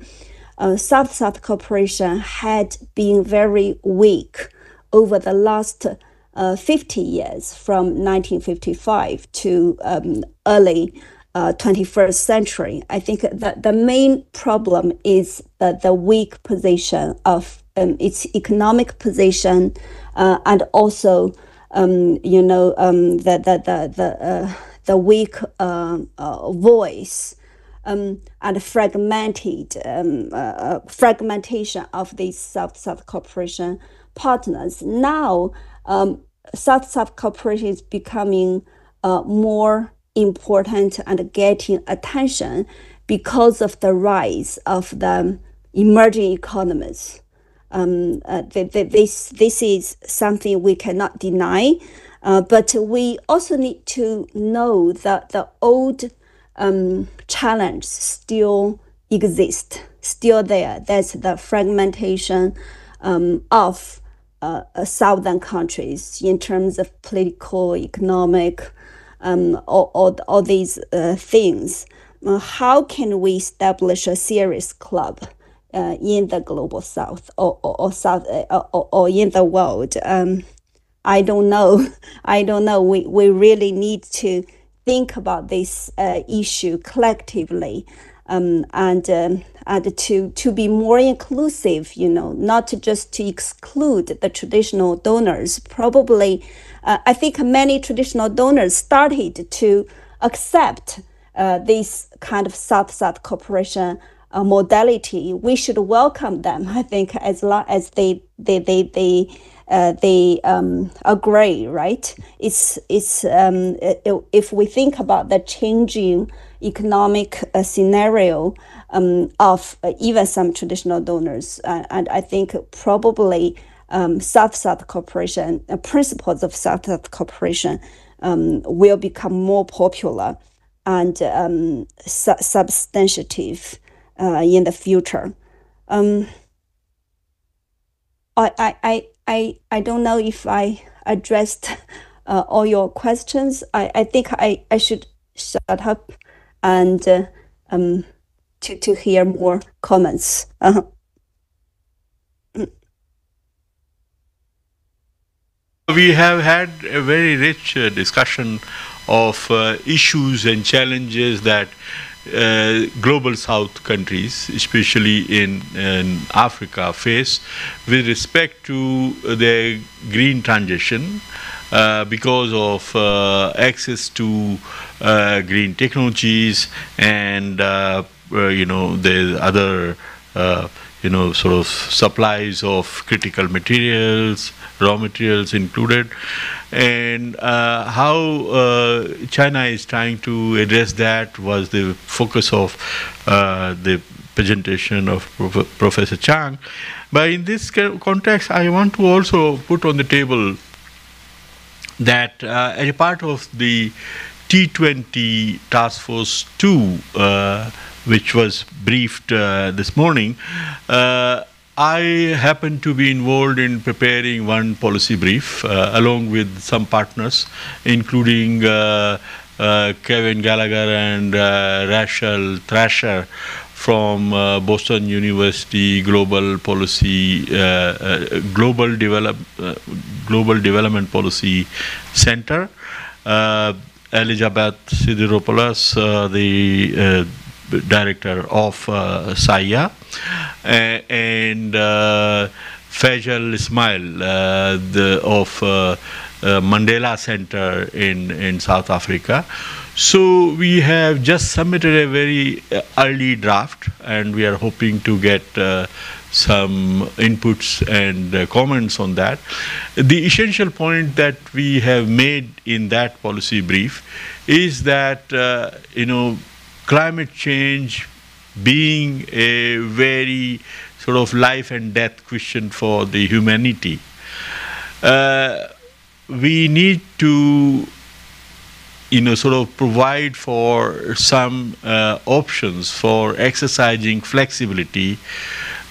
uh, South South cooperation had been very weak over the last uh, 50 years from 1955 to um, early uh, 21st century. I think that the main problem is the, the weak position of um, its economic position uh, and also, um, you know, um, the, the, the, the, uh, the weak uh, uh, voice um, and fragmented um, uh, uh, fragmentation of these South-South cooperation partners. Now, um, South-South cooperation is becoming uh, more important and getting attention because of the rise of the emerging economies. Um, uh, this, this is something we cannot deny, uh, but we also need to know that the old um, challenge still exist, still there. That's the fragmentation um, of uh, uh, southern countries in terms of political, economic, um, all, all, all these uh, things. Uh, how can we establish a serious club uh, in the global south or, or, or south uh, or, or in the world? Um, I don't know. I don't know. We, we really need to think about this uh, issue collectively um, and um, and to to be more inclusive you know not just to exclude the traditional donors probably uh, i think many traditional donors started to accept uh, this kind of south south cooperation uh, modality we should welcome them i think as long as they they they, they uh, they um, agree, right? It's it's um, if we think about the changing economic uh, scenario um, of uh, even some traditional donors, uh, and I think probably um, South-South cooperation uh, principles of South-South cooperation um, will become more popular and um, su- substantive uh, in the future. Um, I, I, I, I don't know if I addressed uh, all your questions. I, I think I, I should shut up and uh, um, to, to hear more comments. Uh-huh. We have had a very rich uh, discussion of uh, issues and challenges that uh, global south countries, especially in, in, Africa, face with respect to their green transition uh, because of uh, access to uh, green technologies and uh, you know the other you know sort of supplies of critical materials, raw materials included and uh, how uh, China is trying to address that was the focus of uh, the presentation of Prof Professor Chang. But in this context, I want to also put on the table that uh, as a part of the T20 Task Force 2, uh, which was briefed uh, this morning, I happen to be involved in preparing one policy brief uh, along with some partners, including uh, uh, Kevin Gallagher and uh, Rachel Thrasher from uh, Boston University Global Policy uh, Global Develop Global Development Policy Center. Elizabeth Sidiropoulos, the director of uh, SAIIA, and uh, Faisal Ismail uh, the, of uh, uh, Mandela Center in, in South Africa. So we have just submitted a very early draft and we are hoping to get some inputs and uh, comments on that. The essential point that we have made in that policy brief is that, uh, you know, climate change being a very sort of life and death question for the humanity. Uh, we need to you know, sort of provide for some uh, options for exercising flexibility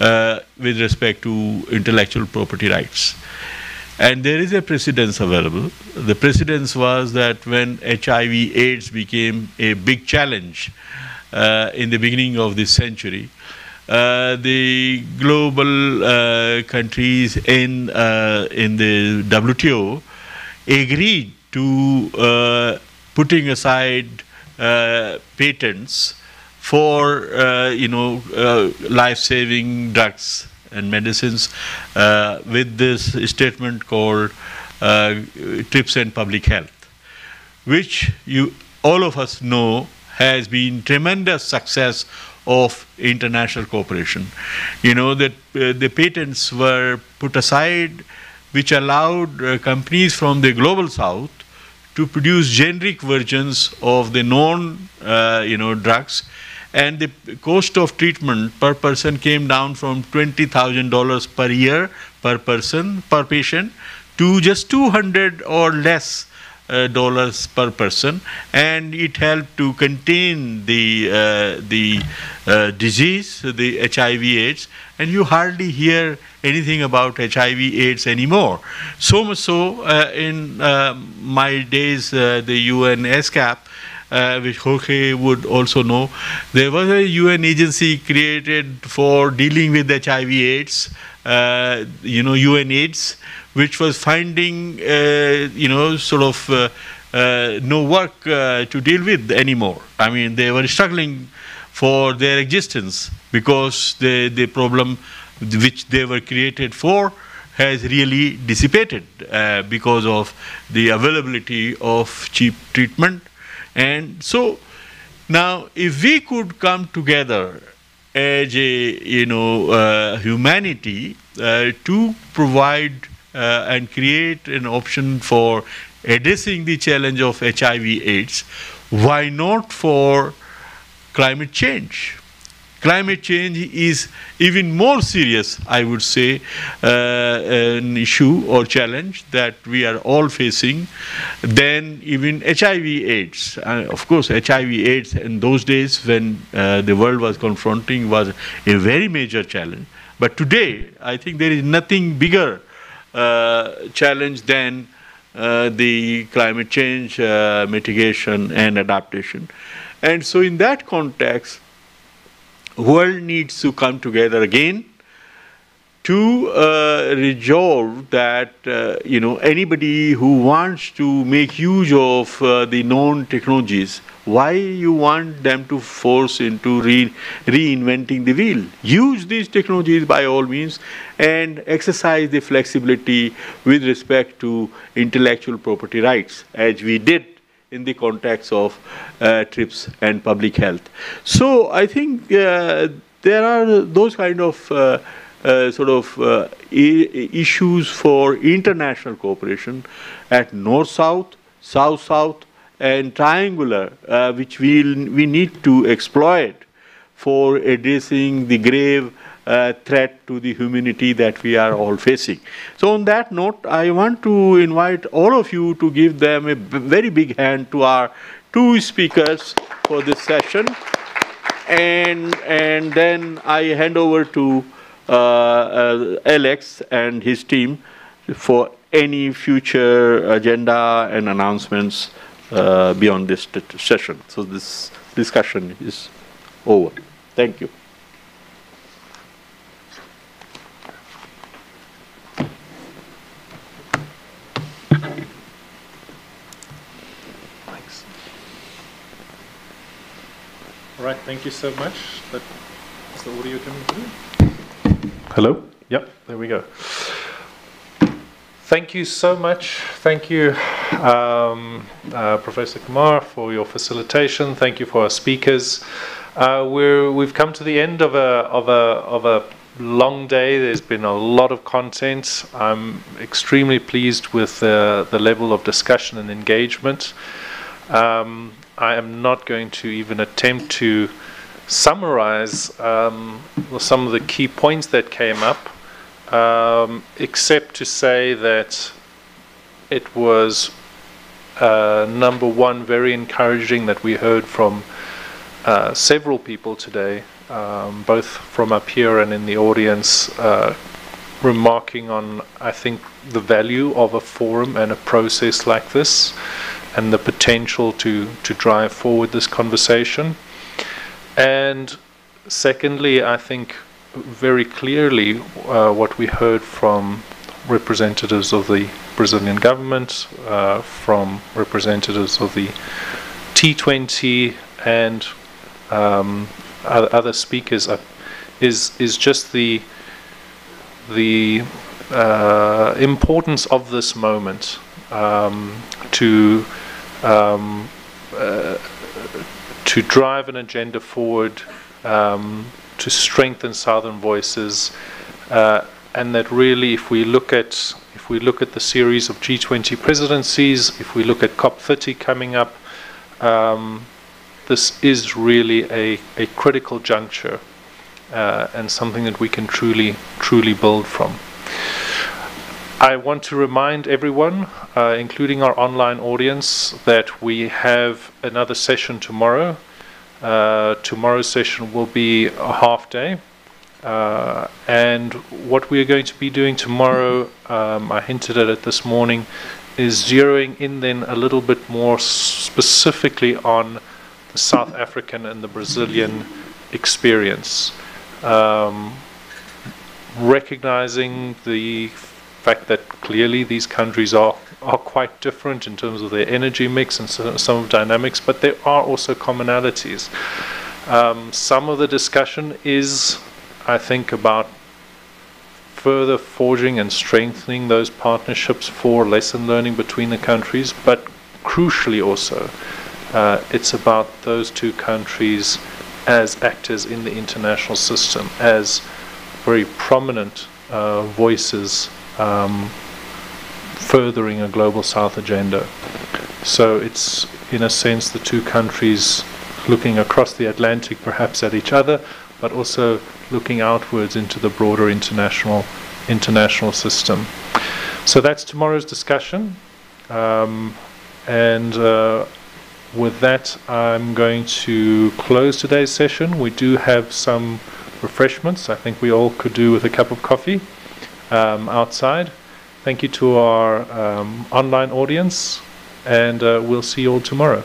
uh, with respect to intellectual property rights. And there is a precedence available. The precedence was that when HIV AIDS became a big challenge uh, in the beginning of this century, uh, the global uh, countries in, uh, in the WTO agreed to uh, putting aside uh, patents for you know life-saving drugs and medicines uh, with this statement called uh, TRIPS and public health, which you all of us know has been tremendous success of international cooperation. You know that uh, the patents were put aside, which allowed uh, companies from the global south to produce generic versions of the known, uh, you know, drugs, and the cost of treatment per person came down from twenty thousand dollars per year per person per patient to just two hundred or less uh, dollars per person, and it helped to contain the uh, the uh, disease, the HIV/AIDS, and you hardly hear anything about HIV/AIDS anymore. So much so, uh, in uh, my days, uh, the UN ESCAP. Uh, which Jorge would also know. There was a UN agency created for dealing with HIV/AIDS, uh, you know, UNAIDS, which was finding, uh, you know, sort of uh, uh, no work uh, to deal with anymore. I mean, they were struggling for their existence because the, the problem which they were created for has really dissipated uh, because of the availability of cheap treatment. And so now, if we could come together as a you know uh, humanity uh, to provide uh, and create an option for addressing the challenge of HIV/AIDS, why not for climate change? Climate change is even more serious, I would say, uh, an issue or challenge that we are all facing than even HIV/AIDS. Uh, of course, HIV/AIDS in those days when uh, the world was confronting was a very major challenge. But today, I think there is nothing bigger uh, challenge than uh, the climate change uh, mitigation and adaptation. And so, in that context, world needs to come together again to uh, resolve that uh, you know anybody who wants to make use of uh, the known technologies why you want them to force into re- reinventing the wheel? Use these technologies by all means and exercise the flexibility with respect to intellectual property rights as we did in the context of uh, TRIPS and public health. So I think uh, there are those kind of uh, uh sort of uh, issues for international cooperation at north-south, south-south, and triangular, uh, which we we need to exploit for addressing the grave uh, threat to the humanity that we are all facing. So on that note, I want to invite all of you to give them a very big hand to our two speakers for this session. And, and then I hand over to uh, uh, Alex and his team for any future agenda and announcements uh, beyond this session. So this discussion is over. Thank you. All right, thank you so much. That, is the audio coming through? Hello? Yep, there we go. Thank you so much. Thank you, um, uh, Professor Kumar, for your facilitation. Thank you for our speakers. Uh, we're, we've come to the end of a, of, a, of a long day. There's been a lot of content. I'm extremely pleased with uh, the level of discussion and engagement. Um, I am not going to even attempt to summarize um, some of the key points that came up, um, except to say that it was uh, number one very encouraging that we heard from uh, several people today, um, both from up here and in the audience, uh, remarking on, I think, the value of a forum and a process like this and the potential to, to drive forward this conversation. And secondly, I think very clearly uh, what we heard from representatives of the Brazilian government, uh, from representatives of the T20 and um, other speakers uh, is is just the the uh, importance of this moment um, to um, uh, to drive an agenda forward um, to strengthen Southern voices, uh, and that really, if we look at if we look at the series of G20 presidencies, if we look at COP30 coming up, um, this is really a, a critical juncture uh, and something that we can truly truly build from. I want to remind everyone, uh, including our online audience, that we have another session tomorrow. Uh, tomorrow's session will be a half day. Uh, and what we are going to be doing tomorrow, um, I hinted at it this morning, is zeroing in then a little bit more specifically on the South African and the Brazilian experience. Um, recognizing the fact that clearly these countries are, are quite different in terms of their energy mix and so, some of dynamics, but there are also commonalities. Um, some of the discussion is, I think, about further forging and strengthening those partnerships for lesson learning between the countries, but crucially also, uh, it's about those two countries as actors in the international system, as very prominent uh, voices um, furthering a global South agenda. So it's, in a sense, the two countries looking across the Atlantic perhaps at each other, but also looking outwards into the broader international international system. So that's tomorrow's discussion. Um, and uh, with that, I'm going to close today's session. We do have some refreshments. I think we all could do with a cup of coffee um, outside. Thank you to our um, online audience, and uh, we'll see you all tomorrow.